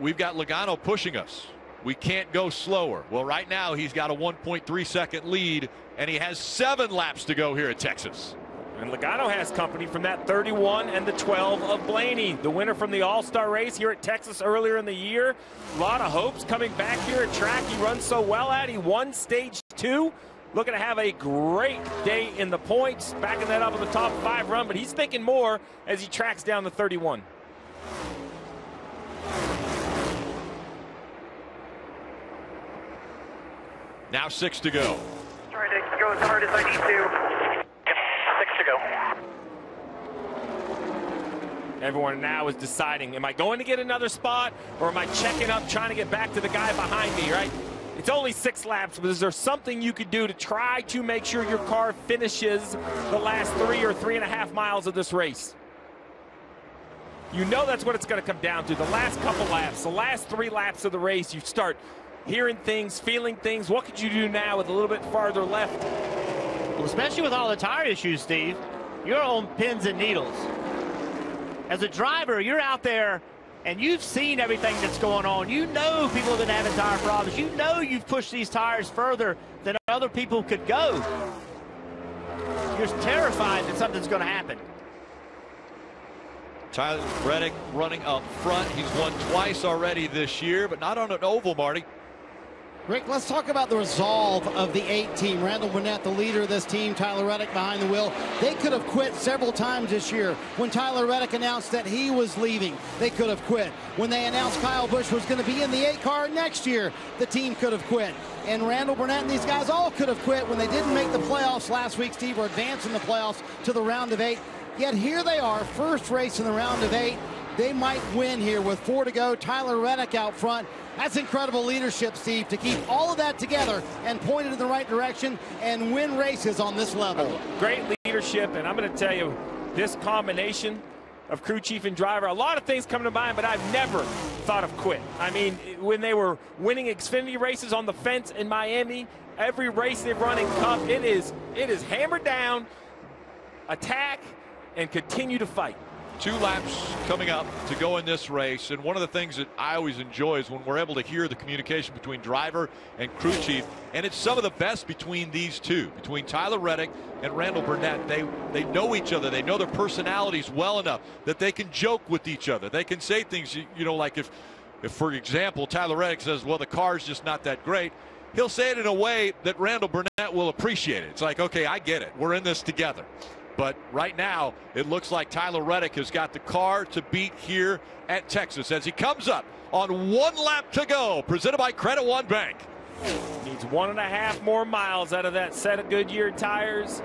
We've got Logano pushing us. We can't go slower. Well, right now he's got a 1.3 second lead, and he has seven laps to go here at Texas. And Logano has company from that 31 and the 12 of Blaney, the winner from the All-Star race here at Texas earlier in the year. A lot of hopes coming back here at track he runs so well at. He won stage two. Looking to have a great day in the points, backing that up in the top five run, but he's thinking more as he tracks down the 31. Now six to go. Trying to go as hard as I need to. To go. Everyone now is deciding, am I going to get another spot or am I checking up, trying to get back to the guy behind me, right? It's only six laps, but is there something you could do to try to make sure your car finishes the last three or three and a half miles of this race? You know that's what it's going to come down to. The last couple laps, the last three laps of the race, you start hearing things, feeling things. What could you do now with a little bit farther left? Well, especially with all the tire issues, Steve, you're on pins and needles. As a driver, you're out there and you've seen everything that's going on. You know people have been having tire problems. You know you've pushed these tires further than other people could go. You're terrified that something's going to happen. Tyler Reddick running up front. He's won twice already this year, but not on an oval, Marty. Rick, let's talk about the resolve of the eight team. Randall Burnett, the leader of this team, Tyler Reddick behind the wheel. They could have quit several times this year. When Tyler Reddick announced that he was leaving, they could have quit. When they announced Kyle Busch was going to be in the eight car next year, the team could have quit. And Randall Burnett and these guys all could have quit when they didn't make the playoffs last week, Steve, or advance in the playoffs to the round of eight. Yet here they are, first race in the round of eight. They might win here with four to go. Tyler Reddick out front. That's incredible leadership, Steve, to keep all of that together and point it in the right direction and win races on this level. Great leadership, and I'm going to tell you, this combination of crew chief and driver, a lot of things come to mind, but I've never thought of quit. I mean, when they were winning Xfinity races on the fence in Miami, every race they've run in Cup, it is it is hammered down, attack, and continue to fight. Two laps coming up to go in this race. And one of the things that I always enjoy is when we're able to hear the communication between driver and crew chief. And it's some of the best between these two, between Tyler Reddick and Randall Burnett. They, they know each other. They know their personalities well enough that they can joke with each other. They can say things, you know, like if, if for example, Tyler Reddick says, well, the car's just not that great he'll say it in a way that Randall Burnett will appreciate it. It's like, okay, I get it. We're in this together. But right now, it looks like Tyler Reddick has got the car to beat here at Texas as he comes up on one lap to go, presented by Credit One Bank. Needs one and a half more miles out of that set of Goodyear tires.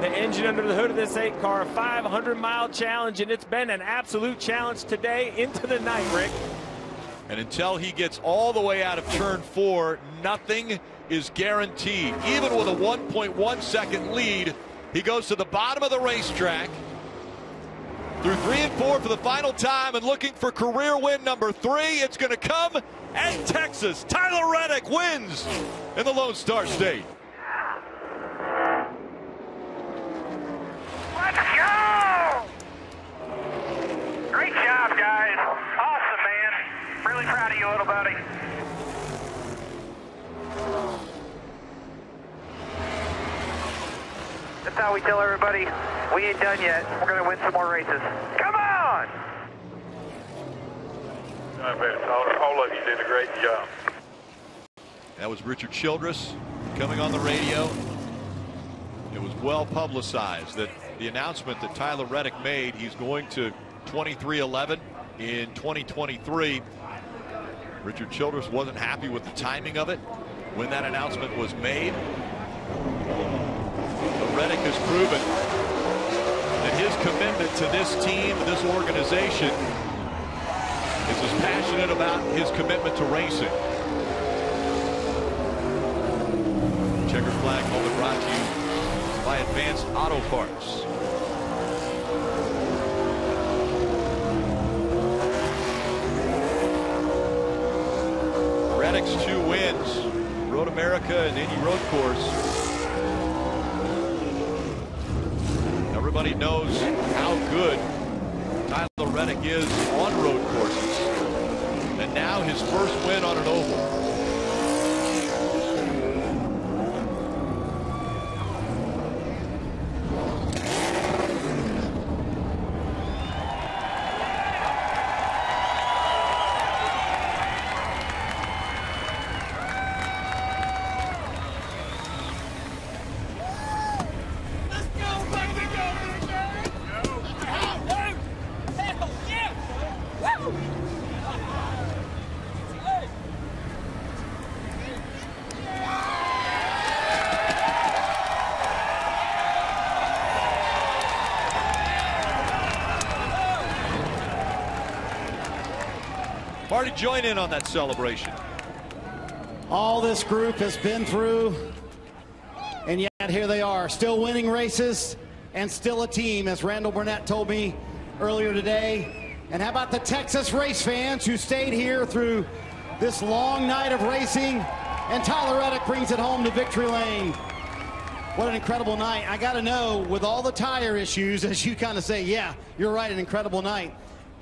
The engine under the hood of this eight car, a 500 mile challenge, and it's been an absolute challenge today into the night, Rick. And until he gets all the way out of turn four, nothing is guaranteed. Even with a 1.1 second lead, he goes to the bottom of the racetrack. through three and four for the final time and looking for career win number three. It's going to come at Texas. Tyler Reddick wins in the Lone Star State. Let's go! Great job, guys. Awesome, man. Really proud of you, little buddy. That's how we tell everybody we ain't done yet. We're going to win some more races. Come on! I all, all of you did a great job. That was Richard Childress coming on the radio. It was well publicized that the announcement that Tyler Reddick made, he's going to 23XI in 2023. Richard Childress wasn't happy with the timing of it when that announcement was made. But Reddick has proven that his commitment to this team, and this organization, is as passionate about his commitment to racing. Checker flag moment brought to you by Advanced Auto Parts. Reddick's two wins, Road America and Indy Road Course. Everybody knows how good Tyler Reddick is on road courses. And now his first win on an oval. Marty, join in on that celebration. All this group has been through, and yet here they are, still winning races and still a team, as Randall Burnett told me earlier today. And how about the Texas race fans who stayed here through this long night of racing? And Tyler Reddick brings it home to victory lane. What an incredible night. I got to know, with all the tire issues, as you kind of say, yeah, you're right, an incredible night.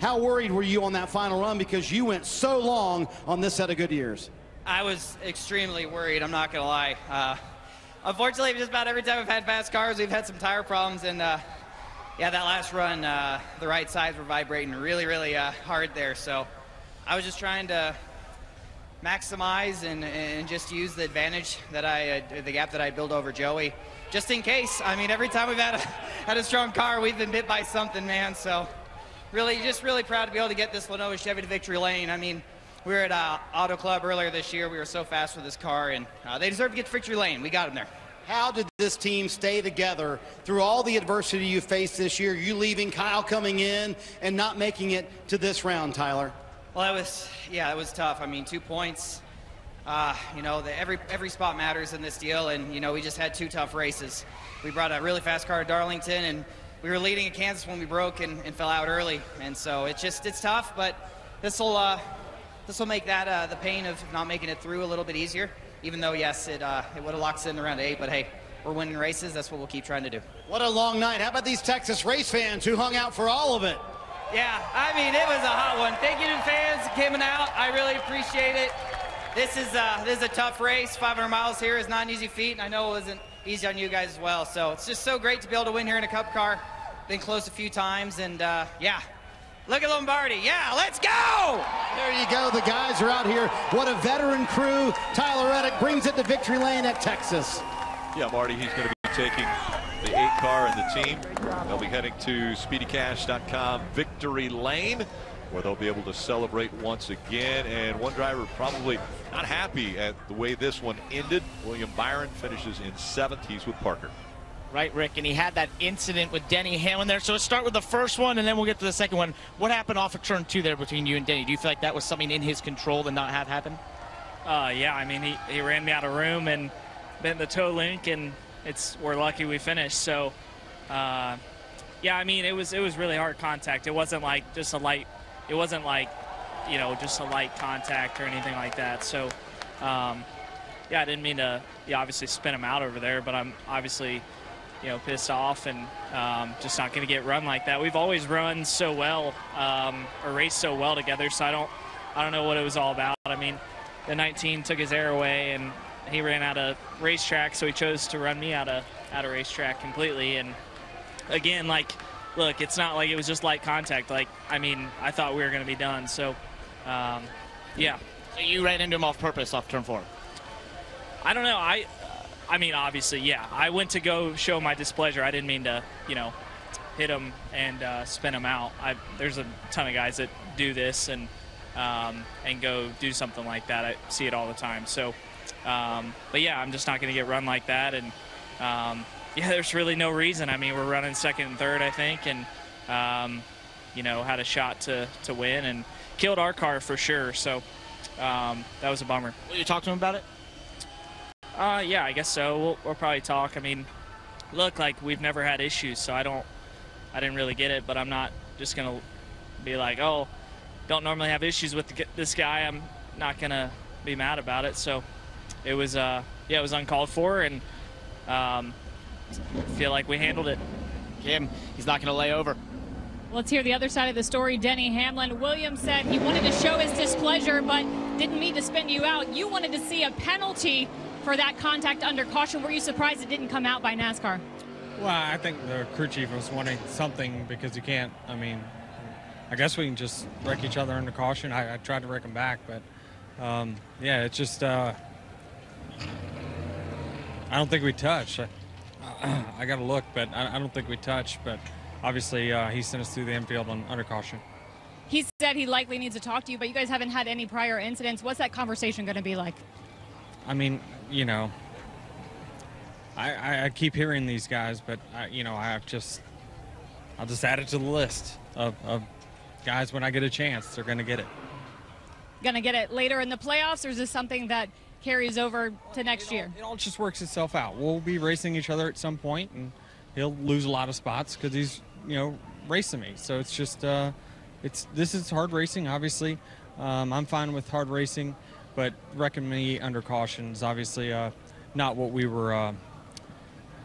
How worried were you on that final run because you went so long on this set of Goodyears? I was extremely worried, I'm not going to lie. Uh, unfortunately, just about every time we've had fast cars, we've had some tire problems. And uh, yeah, that last run, uh, the right sides were vibrating really, really uh, hard there. So I was just trying to maximize and, and just use the advantage that I, uh, the gap that I built over Joey, just in case. I mean, every time we've had a, had a strong car, we've been bit by something, man. So really, just really proud to be able to get this Lenovo Chevy to victory lane. I mean, we were at uh, Auto Club earlier this year. We were so fast with this car, and uh, they deserve to get to victory lane. We got them there. How did this team stay together through all the adversity you faced this year? You leaving, Kyle coming in, and not making it to this round, Tyler. Well, that was yeah, that was tough. I mean, two points. Uh, you know, the, every every spot matters in this deal, and you know, we just had two tough races. We brought a really fast car to Darlington, and we were leading at Kansas when we broke and, and fell out early. And so it's just it's tough, but this will uh, this will make that uh, the pain of not making it through a little bit easier. Even though yes, it uh, it would have locked us in around eight, but hey, we're winning races. That's what we'll keep trying to do. What a long night. How about these Texas race fans who hung out for all of it? Yeah, I mean it was a hot one. Thank you to the fans coming out. I really appreciate it. This is uh, this is a tough race. 500 miles here is not an easy feat, and I know it wasn't easy on you guys as well. So it's just so great to be able to win here in a Cup car. Been close a few times, and uh, yeah. Look at Lombardi. Yeah, let's go! There you go. The guys are out here. What a veteran crew. Tyler Reddick brings it to victory lane at Texas. Yeah, Marty, he's going to be taking the eight car and the team. They'll be heading to speedycash.com victory lane where they'll be able to celebrate once again. And one driver probably not happy at the way this one ended. William Byron finishes in seventh. He's with Parker. Right, Rick, and he had that incident with Denny Hamlin there. So let's start with the first one, and then we'll get to the second one. What happened off of turn two there between you and Denny? Do you feel like that was something in his control to not have happen? Uh, yeah, I mean, he, he ran me out of room and bent the toe link, and it's we're lucky we finished. So, uh, Yeah, I mean, it was it was really hard contact. It wasn't like just a light. It wasn't like, you know, just a light contact or anything like that. So, um, yeah, I didn't mean to, yeah, obviously spin him out over there, but I'm obviously, you know, pissed off and um, just not going to get run like that. We've always run so well um, or raced so well together, so I don't, I don't know what it was all about. I mean, the 19 took his air away and he ran out of racetrack, so he chose to run me out of out of racetrack completely. And again, like, look, it's not like it was just light contact. Like, I mean, I thought we were going to be done. So, um, yeah. So you ran into him off purpose off turn four. I don't know. I, I mean, obviously, yeah. I went to go show my displeasure. I didn't mean to, you know, hit him and uh, spin him out. I, there's a ton of guys that do this and um, and go do something like that. I see it all the time. So, um, but yeah, I'm just not going to get run like that. And um, yeah, there's really no reason. I mean, we're running second and third, I think, and um, you know had a shot to to win and killed our car for sure. So um, that was a bummer. Will you talk to him about it? Uh, yeah, I guess so. We'll, we'll probably talk. I mean, look, like we've never had issues, so I don't, I didn't really get it. But I'm not just gonna be like, oh, don't normally have issues with the, this guy. I'm not gonna be mad about it. So it was, uh, yeah, it was uncalled for, and um, feel like we handled it. Kim, he's not gonna lay over. Let's hear the other side of the story. Denny Hamlin. Williams said he wanted to show his displeasure, but didn't mean to spin you out. You wanted to see a penalty for that contact under caution. Were you surprised it didn't come out by NASCAR? Well, I think the crew chief was wanting something because you can't. I mean, I guess we can just wreck each other under caution. I, I tried to wreck him back, but um, yeah, it's just. Uh, I don't think we touched. I, I got to look, but I, I, don't think we touched. But obviously, uh, he sent us through the infield on under caution. He said he likely needs to talk to you, but you guys haven't had any prior incidents. What's that conversation going to be like? I mean, you know, I, I, I keep hearing these guys, but I, you know, I've just, I'll just add it to the list of, of guys when I get a chance, they're going to get it. Going to get it later in the playoffs, or is this something that carries over to next it year? All, it all just works itself out. We'll be racing each other at some point, and he'll lose a lot of spots because he's, you know, racing me. So it's just, uh, it's this is hard racing. Obviously, um, I'm fine with hard racing, but wrecking me under caution is obviously uh, not what we were. Uh,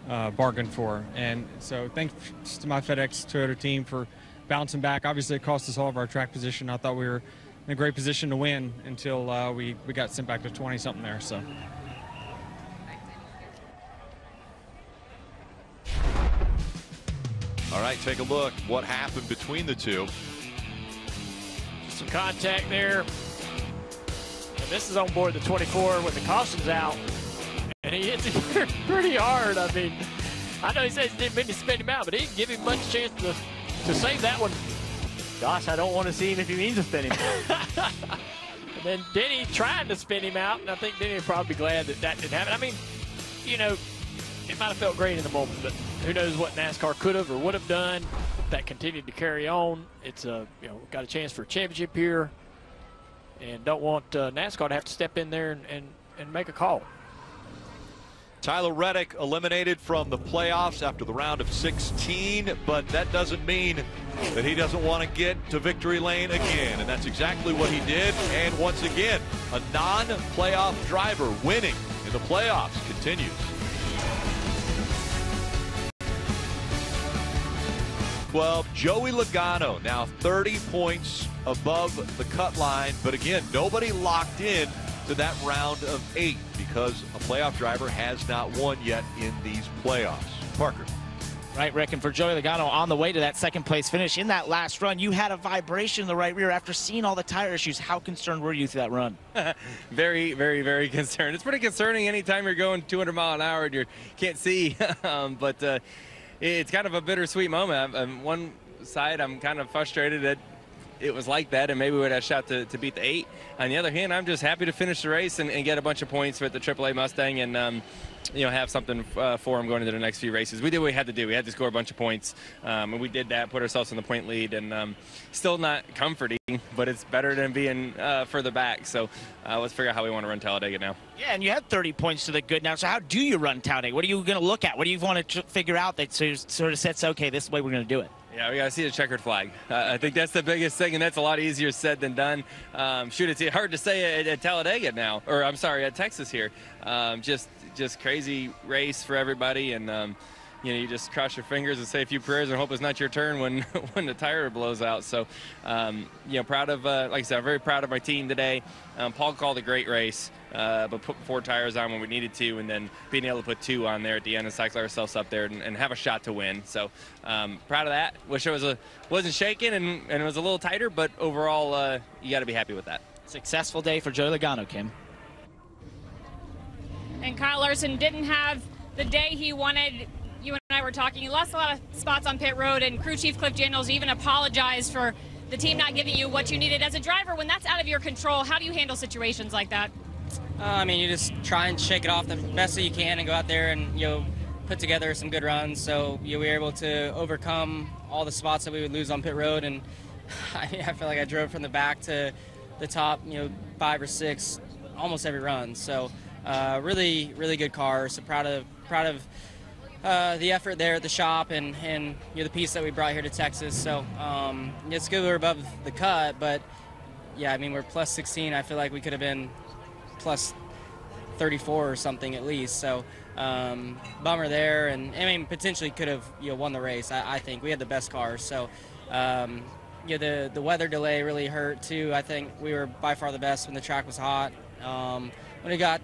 uh, bargained for. And so thanks to my FedEx Toyota team for bouncing back. Obviously, it cost us all of our track position. I thought we were in a great position to win until uh, we, we got sent back to 20 something there. So. All right, take a look. What happened between the two? Just some contact there. This is on board the 24 with the cautions out. And he hits it pretty hard. I mean, I know he says he didn't mean to spin him out, but he didn't give him much chance to, to save that one. Gosh, I don't want to see him if he means to spin him. out. and then Denny trying to spin him out, and I think Denny would probably be glad that that didn't happen. I mean, you know, it might have felt great in the moment, but who knows what NASCAR could have or would have done if that continued to carry on. It's a you know got a chance for a championship here, and don't want uh, NASCAR to have to step in there and, and, and make a call. Tyler Reddick eliminated from the playoffs after the round of 16, but that doesn't mean that he doesn't want to get to victory lane again. And that's exactly what he did. And once again, a non playoff driver winning in the playoffs continues. Twelve, Joey Logano now 30 points above the cut line, but again, nobody locked in to that round of eight because a playoff driver has not won yet in these playoffs. Parker. Right, Rick, and for Joey Logano on the way to that second place finish in that last run, you had a vibration in the right rear after seeing all the tire issues. How concerned were you through that run? very, very, very concerned. It's pretty concerning anytime you're going 200 mile an hour and you can't see, um, but uh, it's kind of a bittersweet moment. On one side, I'm kind of frustrated that it was like that, and maybe we would have shot to, to beat the eight. On the other hand, I'm just happy to finish the race and, and get a bunch of points with the AAA Mustang, and um, you know, have something uh, for them going into the next few races. We did what we had to do. We had to score a bunch of points, um, and we did that. Put ourselves in the point lead, and um, still not comforting, but it's better than being uh, further back. So uh, let's figure out how we want to run Talladega now. Yeah, and you had 30 points to the good now. So how do you run Talladega? What are you going to look at? What do you want to figure out that sort of sets okay? This is the way we're going to do it. Yeah, we got to see the checkered flag. Uh, I think that's the biggest thing, and that's a lot easier said than done. Um, shoot, it's hard to say at, at, Talladega now, or I'm sorry, at Texas here. Um, just, just crazy race for everybody, and um, you know, you just cross your fingers and say a few prayers and hope it's not your turn when when the tire blows out. So, um, you know, proud of, uh, like I said, I'm very proud of my team today. Um, Paul called a great race uh, but put four tires on when we needed to, and then being able to put two on there at the end and cycle ourselves up there and, and have a shot to win. So um, proud of that. Wish it was a wasn't shaking and, and it was a little tighter, but overall, uh, you got to be happy with that. Successful day for Joey Logano, Kim. And Kyle Larson didn't have the day he wanted. You and I were talking. He lost a lot of spots on pit road, and crew chief Cliff Daniels even apologized for the team not giving you what you needed as a driver. When that's out of your control, how do you handle situations like that? Uh, I mean, you just try and shake it off the best that you can and go out there and you know put together some good runs. So you we were able to overcome all the spots that we would lose on pit road, and I, I feel like I drove from the back to the top, you know, five or six, almost every run. So uh, really, really good car. So proud of proud of uh, the effort there at the shop and and you know the piece that we brought here to Texas. So um, it's good we're above the cut, but yeah, I mean we're plus 16. I feel like we could have been plus 34 or something at least. So um, bummer there, and I mean potentially could have you know won the race. I, I think we had the best cars, so. Um, you know, the the weather delay really hurt too. I think we were by far the best when the track was hot. Um, when it got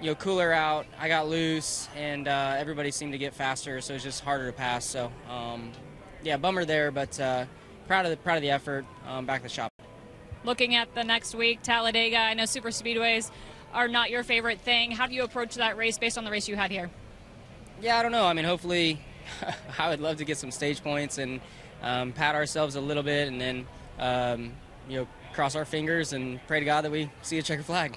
you know cooler out, I got loose, and uh, everybody seemed to get faster, so it was just harder to pass. So um, yeah, bummer there, but uh, proud of the proud of the effort. Um, back to the shop looking at the next week, Talladega. I know super speedways are not your favorite thing. How do you approach that race based on the race you had here? Yeah, I don't know. I mean, hopefully, I would love to get some stage points and um, pat ourselves a little bit, and then um, you know cross our fingers and pray to God that we see a checker flag.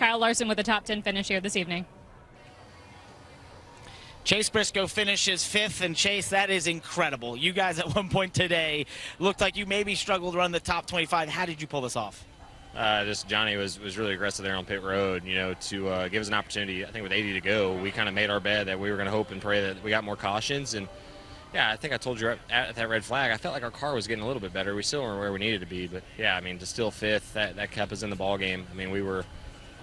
Kyle Larson with a top 10 finish here this evening. Chase Briscoe finishes fifth, and Chase, that is incredible. You guys at one point today looked like you maybe struggled to run the top 25. How did you pull this off? Uh, just Johnny was, was really aggressive there on pit road, you know, to uh, give us an opportunity. I think with 80 to go, we kind of made our bed that we were going to hope and pray that we got more cautions. And yeah, I think I told you at, at, that red flag, I felt like our car was getting a little bit better. We still weren't where we needed to be, but yeah, I mean, to still fifth, that, that kept us in the ball game. I mean, we were,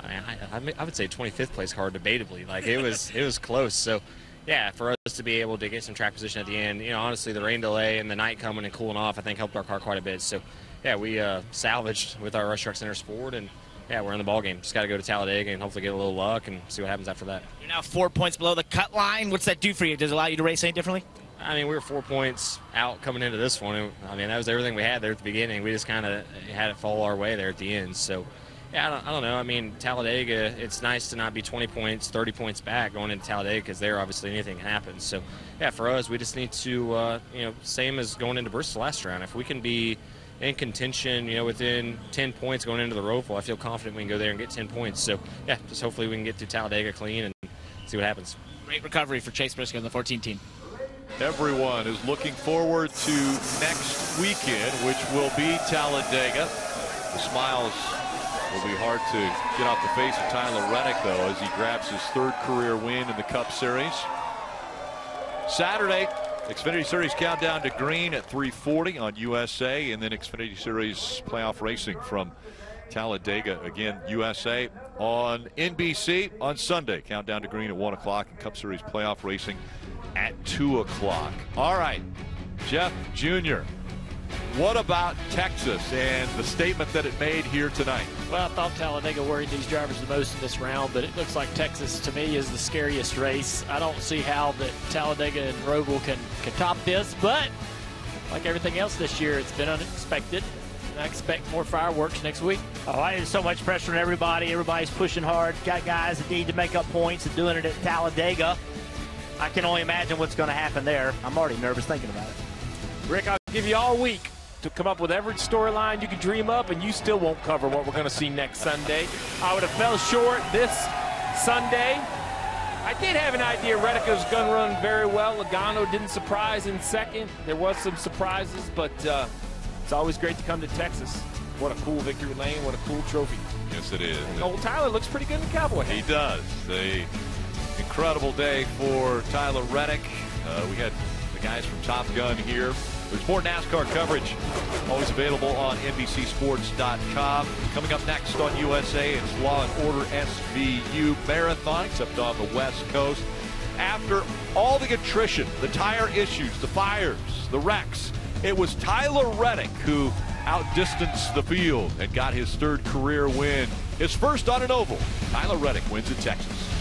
I, mean, I, I would say 25th place car debatably. Like it was, it was close. So yeah, for us to be able to get some track position at the end, you know, honestly, the rain delay and the night coming and cooling off, I think helped our car quite a bit. So, yeah, we uh, salvaged with our Rush Truck Centers Ford, and yeah, we're in the ball game. Just got to go to Talladega and hopefully get a little luck and see what happens after that. You're now four points below the cut line. What's that do for you? Does it allow you to race any differently? I mean, we were four points out coming into this one. I mean, that was everything we had there at the beginning. We just kind of had it fall our way there at the end. So, yeah, I don't, I don't, know. I mean, Talladega, it's nice to not be 20 points, 30 points back going into Talladega because there obviously anything happens. So, yeah, for us, we just need to, uh, you know, same as going into Bristol last round. If we can be in contention, you know, within 10 points going into the Roval, I feel confident we can go there and get 10 points. So, yeah, just hopefully we can get to Talladega clean and see what happens. Great recovery for Chase Briscoe in the 14 team. Everyone is looking forward to next weekend, which will be Talladega. The smiles will be hard to get off the face of Tyler Reddick, though, as he grabs his third career win in the Cup Series. Saturday, Xfinity Series countdown to green at 340 on USA, and then Xfinity Series playoff racing from Talladega again, USA on NBC on Sunday. Countdown to green at 1 o'clock and Cup Series playoff racing at 2 o'clock. All right, Jeff Jr., what about Texas and the statement that it made here tonight? Well, I thought Talladega worried these drivers the most in this round, but it looks like Texas to me is the scariest race. I don't see how that Talladega and Roval can, can top this, but like everything else this year, it's been unexpected. I expect more fireworks next week. Oh, I there's so much pressure on everybody. Everybody's pushing hard. Got guys that need to make up points and doing it at Talladega. I can only imagine what's going to happen there. I'm already nervous thinking about it. Rick, I'll give you all week to come up with every storyline you could dream up, and you still won't cover what we're going to see next Sunday. I would have fell short this Sunday, I did have an idea going to run very well. Logano didn't surprise in second. There was some surprises, but uh, it's always great to come to Texas. What a cool victory lane. What a cool trophy. Yes, it is. And old Tyler looks pretty good in cowboy hat. He does. A incredible day for Tyler Reddick. Uh, we had the guys from Top Gun here. There's more NASCAR coverage always available on NBCSports.com. Coming up next on USA, it's Law and Order SVU Marathon, except on the West Coast. After all the attrition, the tire issues, the fires, the wrecks, it was Tyler Reddick who outdistanced the field and got his third career win. His first on an oval. Tyler Reddick wins at Texas.